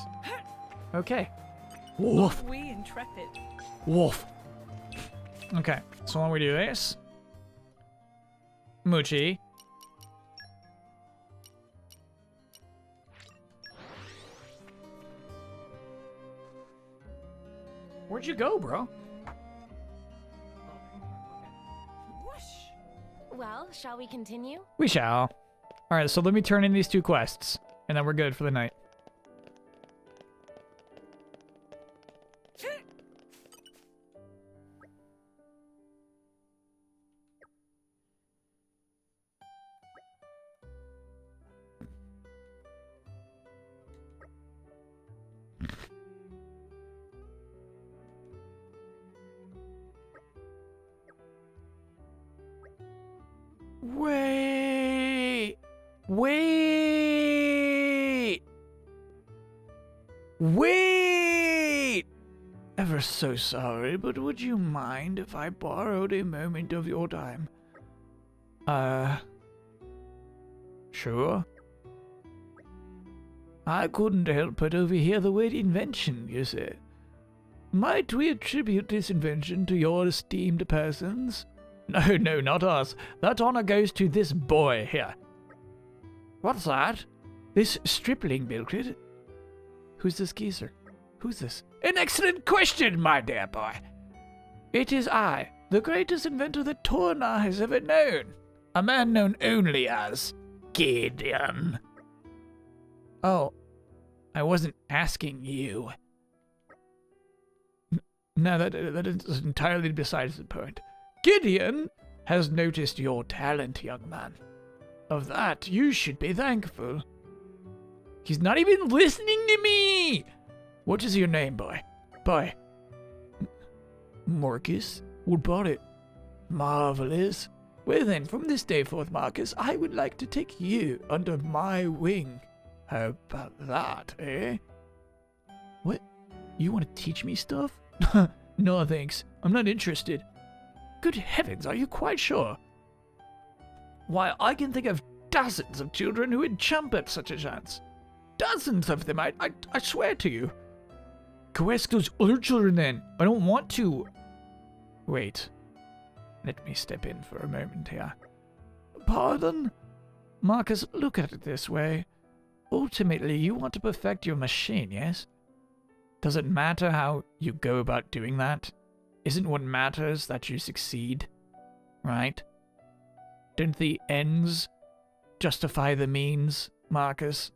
Okay. Woof. We intrepid. Woof. Okay, so when we do this, Moochie. Where'd you go, bro? Well, shall we continue? We shall. All right, so let me turn in these two quests, and then we're good for the night. Wait. Ever so sorry, but would you mind if I borrowed a moment of your time? Uh. Sure. I couldn't help but overhear the word invention, you see. Might we attribute this invention to your esteemed persons? No, no, not us. That honor goes to this boy here. What's that? This stripling it? Who's this geezer? Who's this? An excellent question, my dear boy. It is I, the greatest inventor that Torna has ever known. A man known only as Gideon. Oh, I wasn't asking you. No, that, that is entirely besides the point. Gideon has noticed your talent, young man. Of that, you should be thankful. He's not even listening to me! What is your name, boy? Boy. Marcus? What about it? Marvelous. Well then, from this day forth, Marcus, I would like to take you under my wing. How about that, eh? What? You want to teach me stuff? no, thanks. I'm not interested. Good heavens, are you quite sure? Why, I can think of dozens of children who would jump at such a chance. Dozens of them, I, I, I swear to you. Go ask those other children then. I don't want to. Wait. Let me step in for a moment here. Pardon? Marcus, look at it this way. Ultimately, you want to perfect your machine, yes? Does it matter how you go about doing that? Isn't what matters that you succeed? Right? Don't the ends justify the means, Marcus?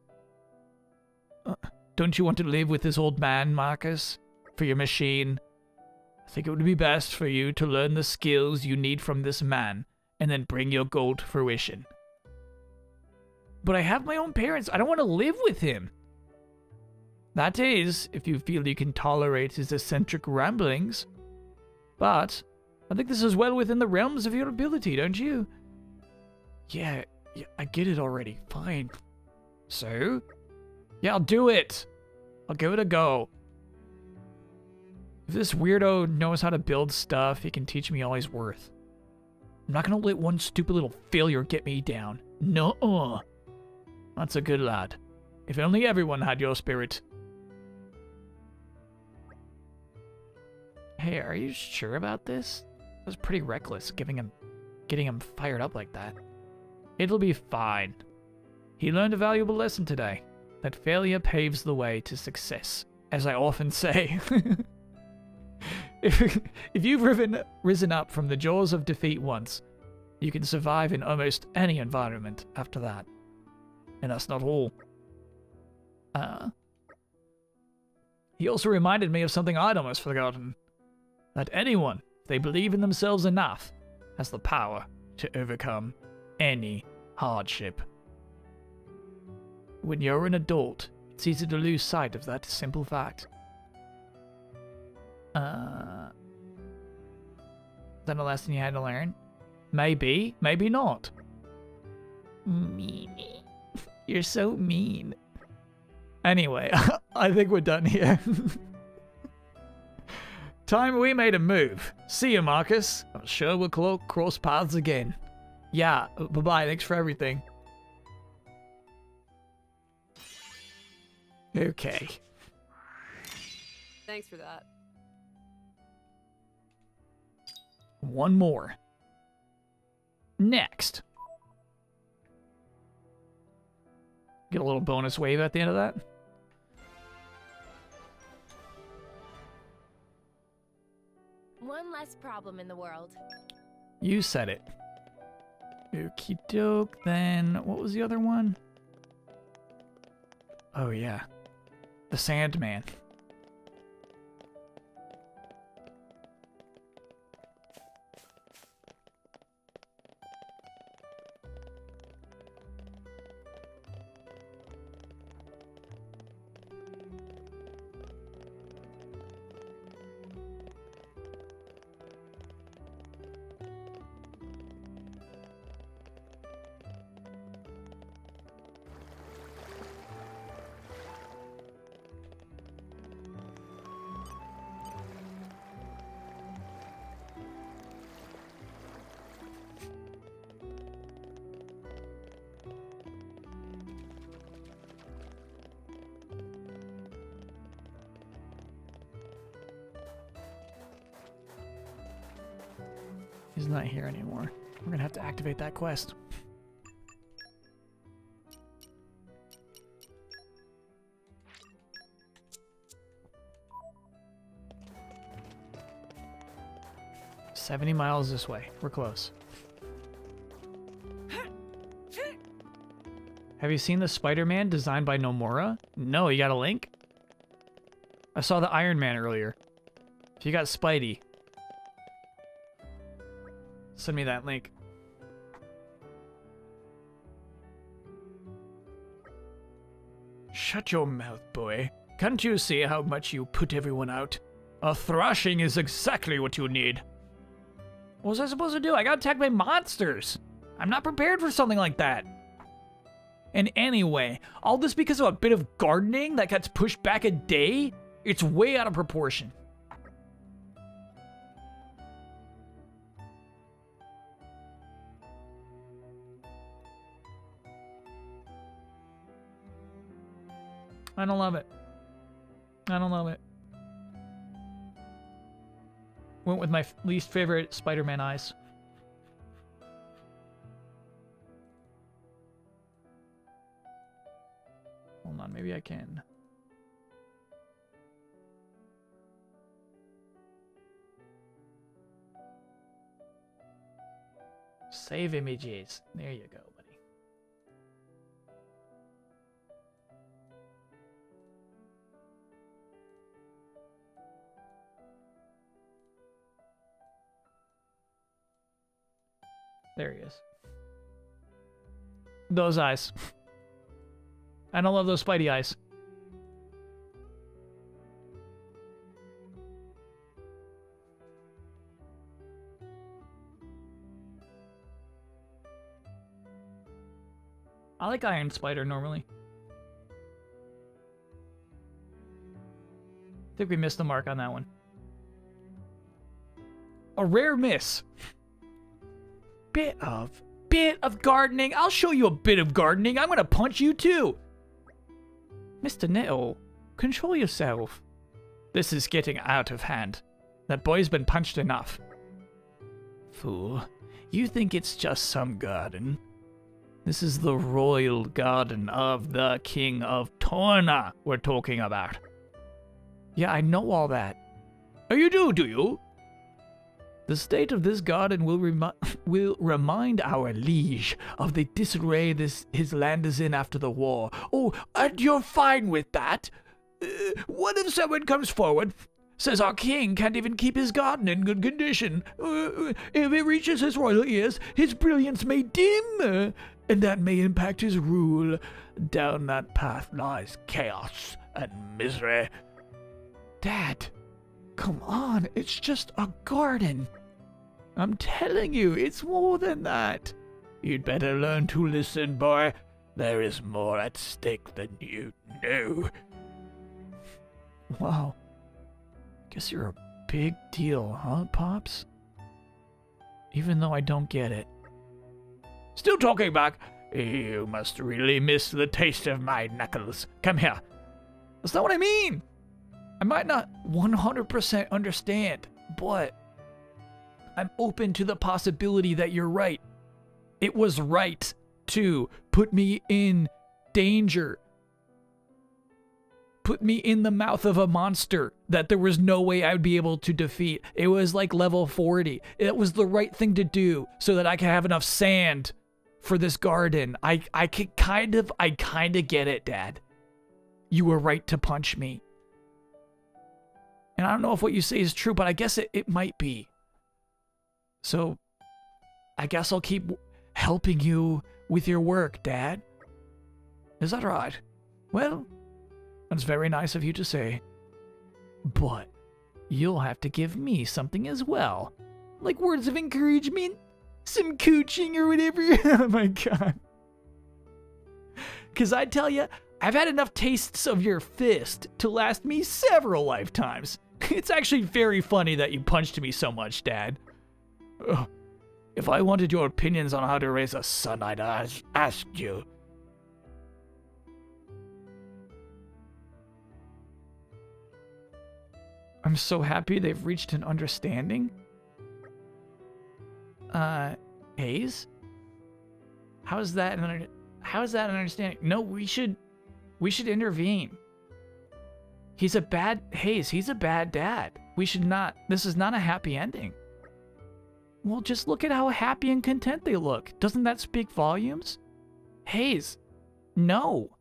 Don't you want to live with this old man, Marcus? For your machine? I think it would be best for you to learn the skills you need from this man and then bring your goal to fruition. But I have my own parents. I don't want to live with him. That is, if you feel you can tolerate his eccentric ramblings. But I think this is well within the realms of your ability, don't you? Yeah, yeah, I get it already. Fine. So? Yeah, I'll do it. I'll give it a go. If this weirdo knows how to build stuff, he can teach me all he's worth. I'm not gonna let one stupid little failure get me down. No-uh. That's a good lad. If only everyone had your spirit. Hey, are you sure about this? That was pretty reckless, giving him, getting him fired up like that. It'll be fine. He learned a valuable lesson today, that failure paves the way to success, as I often say. if, if you've riven, risen up from the jaws of defeat once, you can survive in almost any environment after that. And that's not all. Uh, he also reminded me of something I'd almost forgotten. That anyone, if they believe in themselves enough, has the power to overcome any hardship. When you're an adult, it's easy to lose sight of that simple fact. Uh, is that a lesson you had to learn? Maybe, maybe not. Meanie. You're so mean. Anyway, I think we're done here. Time we made a move. See you, Marcus. I'm sure we'll cross paths again. Yeah, bye bye. Thanks for everything. Okay. Thanks for that. One more. Next. Get a little bonus wave at the end of that. One less problem in the world. You said it. Okie doke. Then, what was the other one? Oh, yeah. The Sandman. Activate that quest. Seventy miles this way. We're close. Have you seen the Spider-Man designed by Nomura? No, you got a link? I saw the Iron Man earlier. If you got Spidey, Send me that link. Shut your mouth, boy. Can't you see how much you put everyone out? A thrashing is exactly what you need. What was I supposed to do? I got attacked by monsters. I'm not prepared for something like that. And anyway, all this because of a bit of gardening that gets pushed back a day? It's way out of proportion. I don't love it. I don't love it. Went with my least favorite Spider-Man eyes. Hold on, maybe I can. Save images. There you go. There he is. Those eyes. I don't love those Spidey eyes. I like Iron Spider normally. I think we missed the mark on that one. A rare miss bit of, bit of gardening. I'll show you a bit of gardening. I'm gonna punch you too. Mr. Nettle, control yourself. This is getting out of hand. That boy's been punched enough. Fool, you think it's just some garden? This is the royal garden of the King of Torna we're talking about. Yeah, I know all that. Oh, you do, do you? The state of this garden will, remi will remind our liege of the disarray this his land is in after the war. Oh, and you're fine with that? Uh, what if someone comes forward, says our king can't even keep his garden in good condition? Uh, if it reaches his royal ears, his brilliance may dim, uh, and that may impact his rule. Down that path lies chaos and misery. Dad, Come on, it's just a garden. I'm telling you, it's more than that. You'd better learn to listen, boy. There is more at stake than you know. Wow. Guess you're a big deal, huh, Pops? Even though I don't get it. Still talking back. You must really miss the taste of my knuckles. Come here. That's not what I mean. I might not 100% understand, but I'm open to the possibility that you're right. It was right to put me in danger. put me in the mouth of a monster that there was no way I would be able to defeat. It was like level 40. It was the right thing to do so that I could have enough sand for this garden. I I could kind of I kind of get it, Dad. You were right to punch me. And I don't know if what you say is true, but I guess it, it might be. So I guess I'll keep helping you with your work, Dad. Is that right? Well, that's very nice of you to say. But you'll have to give me something as well. Like words of encouragement, some coaching or whatever. oh my god. Because I tell you, I've had enough tastes of your fist to last me several lifetimes. It's actually very funny that you punched me so much, Dad. Ugh. If I wanted your opinions on how to raise a son, I'd ask, ask you. I'm so happy they've reached an understanding. Uh, Haze? How is that an how is that an understanding? No, we should we should intervene. He's a bad Haze, he's a bad dad. We should not this is not a happy ending. Well, just look at how happy and content they look. Doesn't that speak volumes? Haze, no.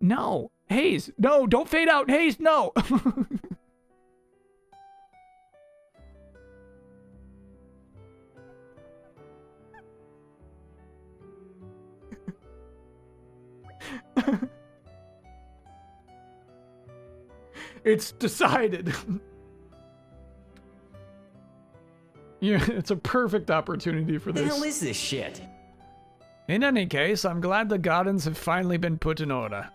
No. Haze, no, don't fade out. Haze, no. it's decided. yeah, it's a perfect opportunity for The this. hell is this shit? In any case, I'm glad the gardens have finally been put in order.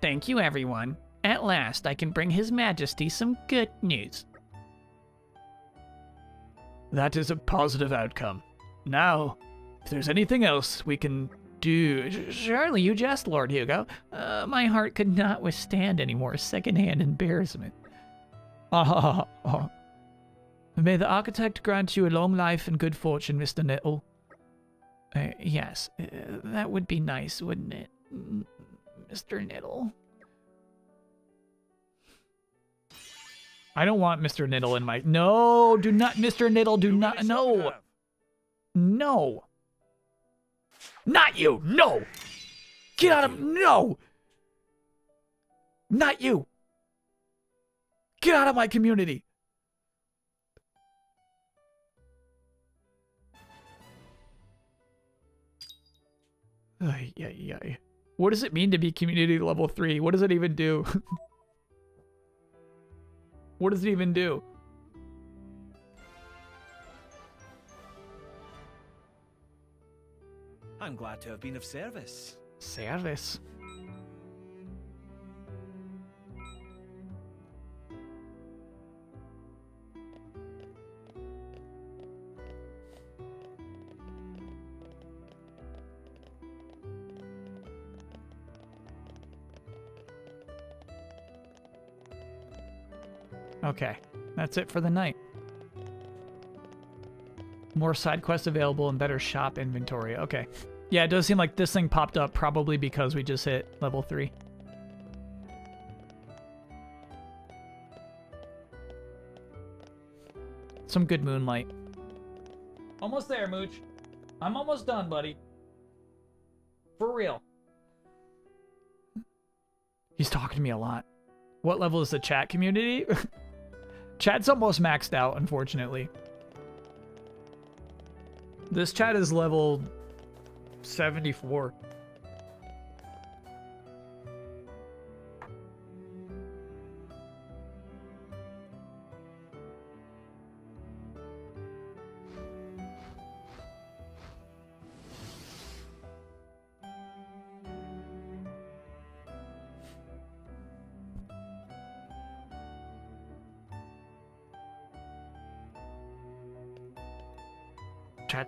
Thank you, everyone. At last, I can bring His Majesty some good news. That is a positive outcome. Now, if there's anything else we can do. Surely you jest, Lord Hugo. Uh, my heart could not withstand any more secondhand embarrassment. Ah, May the architect grant you a long life and good fortune, Mr. Nettle. Uh, yes, uh, that would be nice, wouldn't it, Mr. Niddle? I don't want Mr. Niddle in my. No, do not, Mr. Niddle, do not. No. No. Not you. No. Get out of. No. Not you. Get out of my community. Ay, ay, ay. What does it mean to be community level 3? What does it even do? what does it even do? I'm glad to have been of service. Service. Okay, that's it for the night. More side quests available and better shop inventory. Okay. Yeah, it does seem like this thing popped up probably because we just hit level 3. Some good moonlight. Almost there, Mooch. I'm almost done, buddy. For real. He's talking to me a lot. What level is the chat community? Chat's almost maxed out, unfortunately. This chat is level 74.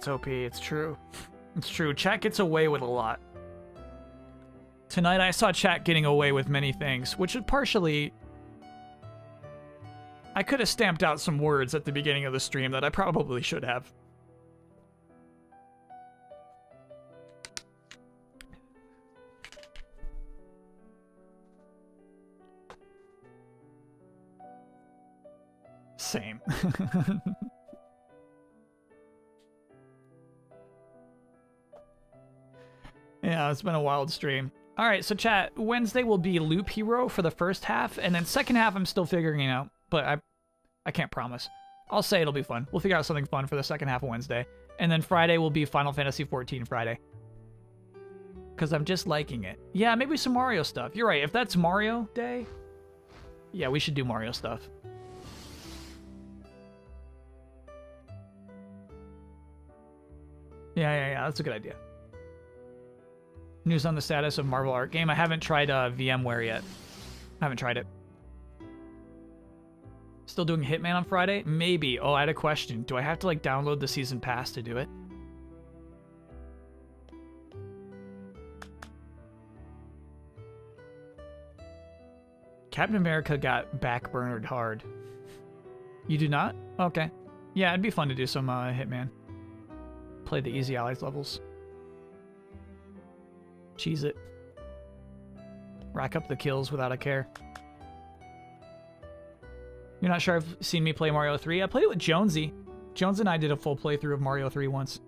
it's OP. It's true. It's true. Chat gets away with a lot. Tonight I saw chat getting away with many things, which is partially... I could have stamped out some words at the beginning of the stream that I probably should have. Same. yeah, uh, it's been a wild stream. All right, so chat, Wednesday will be Loop Hero for the first half, and then second half I'm still figuring it out, but I I can't promise. I'll say it'll be fun. We'll figure out something fun for the second half of Wednesday. And then Friday will be Final Fantasy XIV Friday. Because I'm just liking it. Yeah, maybe some Mario stuff. You're right. If that's Mario Day, yeah, we should do Mario stuff. Yeah, yeah, yeah. That's a good idea. News on the status of Marvel Art Game. I haven't tried uh, VMware yet. I haven't tried it. Still doing Hitman on Friday? Maybe. Oh, I had a question. Do I have to like download the season pass to do it? Captain America got backburnered hard. You do not? Okay. Yeah, it'd be fun to do some uh, Hitman. Play the Easy Allies levels. Cheese it. Rack up the kills without a care. You're not sure I've seen me play Mario 3? I played it with Jonesy. Jones and I did a full playthrough of Mario 3 once.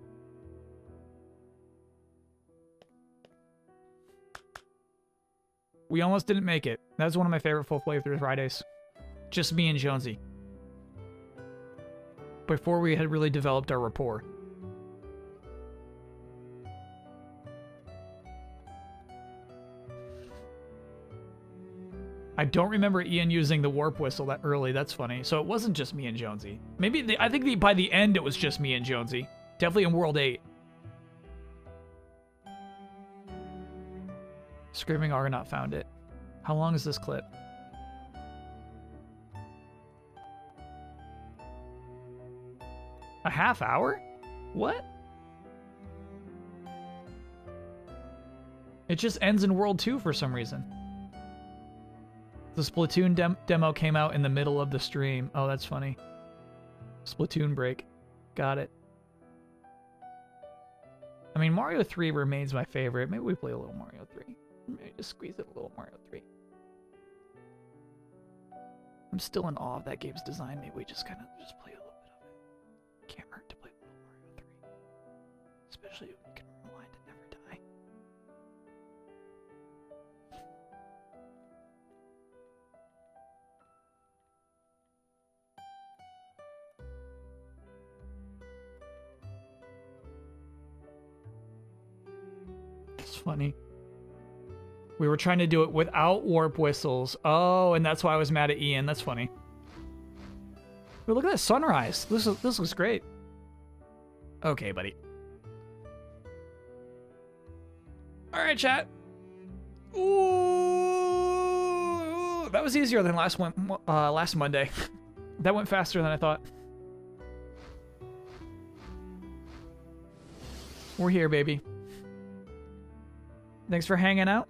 We almost didn't make it. That was one of my favorite full playthrough Fridays. Just me and Jonesy. Before we had really developed our rapport. I don't remember Ian using the warp whistle that early. That's funny. So it wasn't just me and Jonesy. Maybe the, I think the, by the end it was just me and Jonesy. Definitely in World 8. Screaming Argonaut found it. How long is this clip? A half hour? What? It just ends in World 2 for some reason. The Splatoon dem demo came out in the middle of the stream. Oh, that's funny. Splatoon break. Got it. I mean, Mario 3 remains my favorite. Maybe we play a little Mario 3. Maybe just squeeze it a little Mario 3. I'm still in awe of that game's design. Maybe we just kind of just play funny. We were trying to do it without warp whistles. Oh, and that's why I was mad at Ian. That's funny. But look at that sunrise. This is, this looks great. Okay, buddy. All right, chat. Ooh, that was easier than last one, uh, last Monday. that went faster than I thought. We're here, baby. Thanks for hanging out.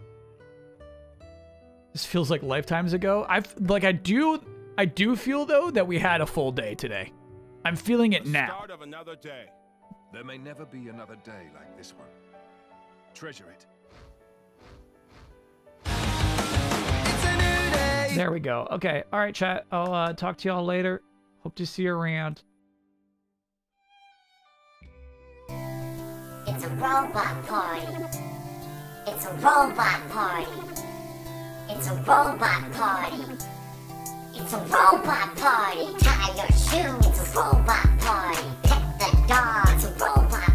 This feels like lifetimes ago. I've like I do I do feel though that we had a full day today. I'm feeling it now. Start of another day. There may never be another day like this one. Treasure it. There we go. Okay. All right, chat. I'll uh, talk to y'all later. Hope to see you around. It's a robot party. It's a robot party. It's a robot party. It's a robot party. Tie your shoe. It's a robot party. Pet the dog. It's a robot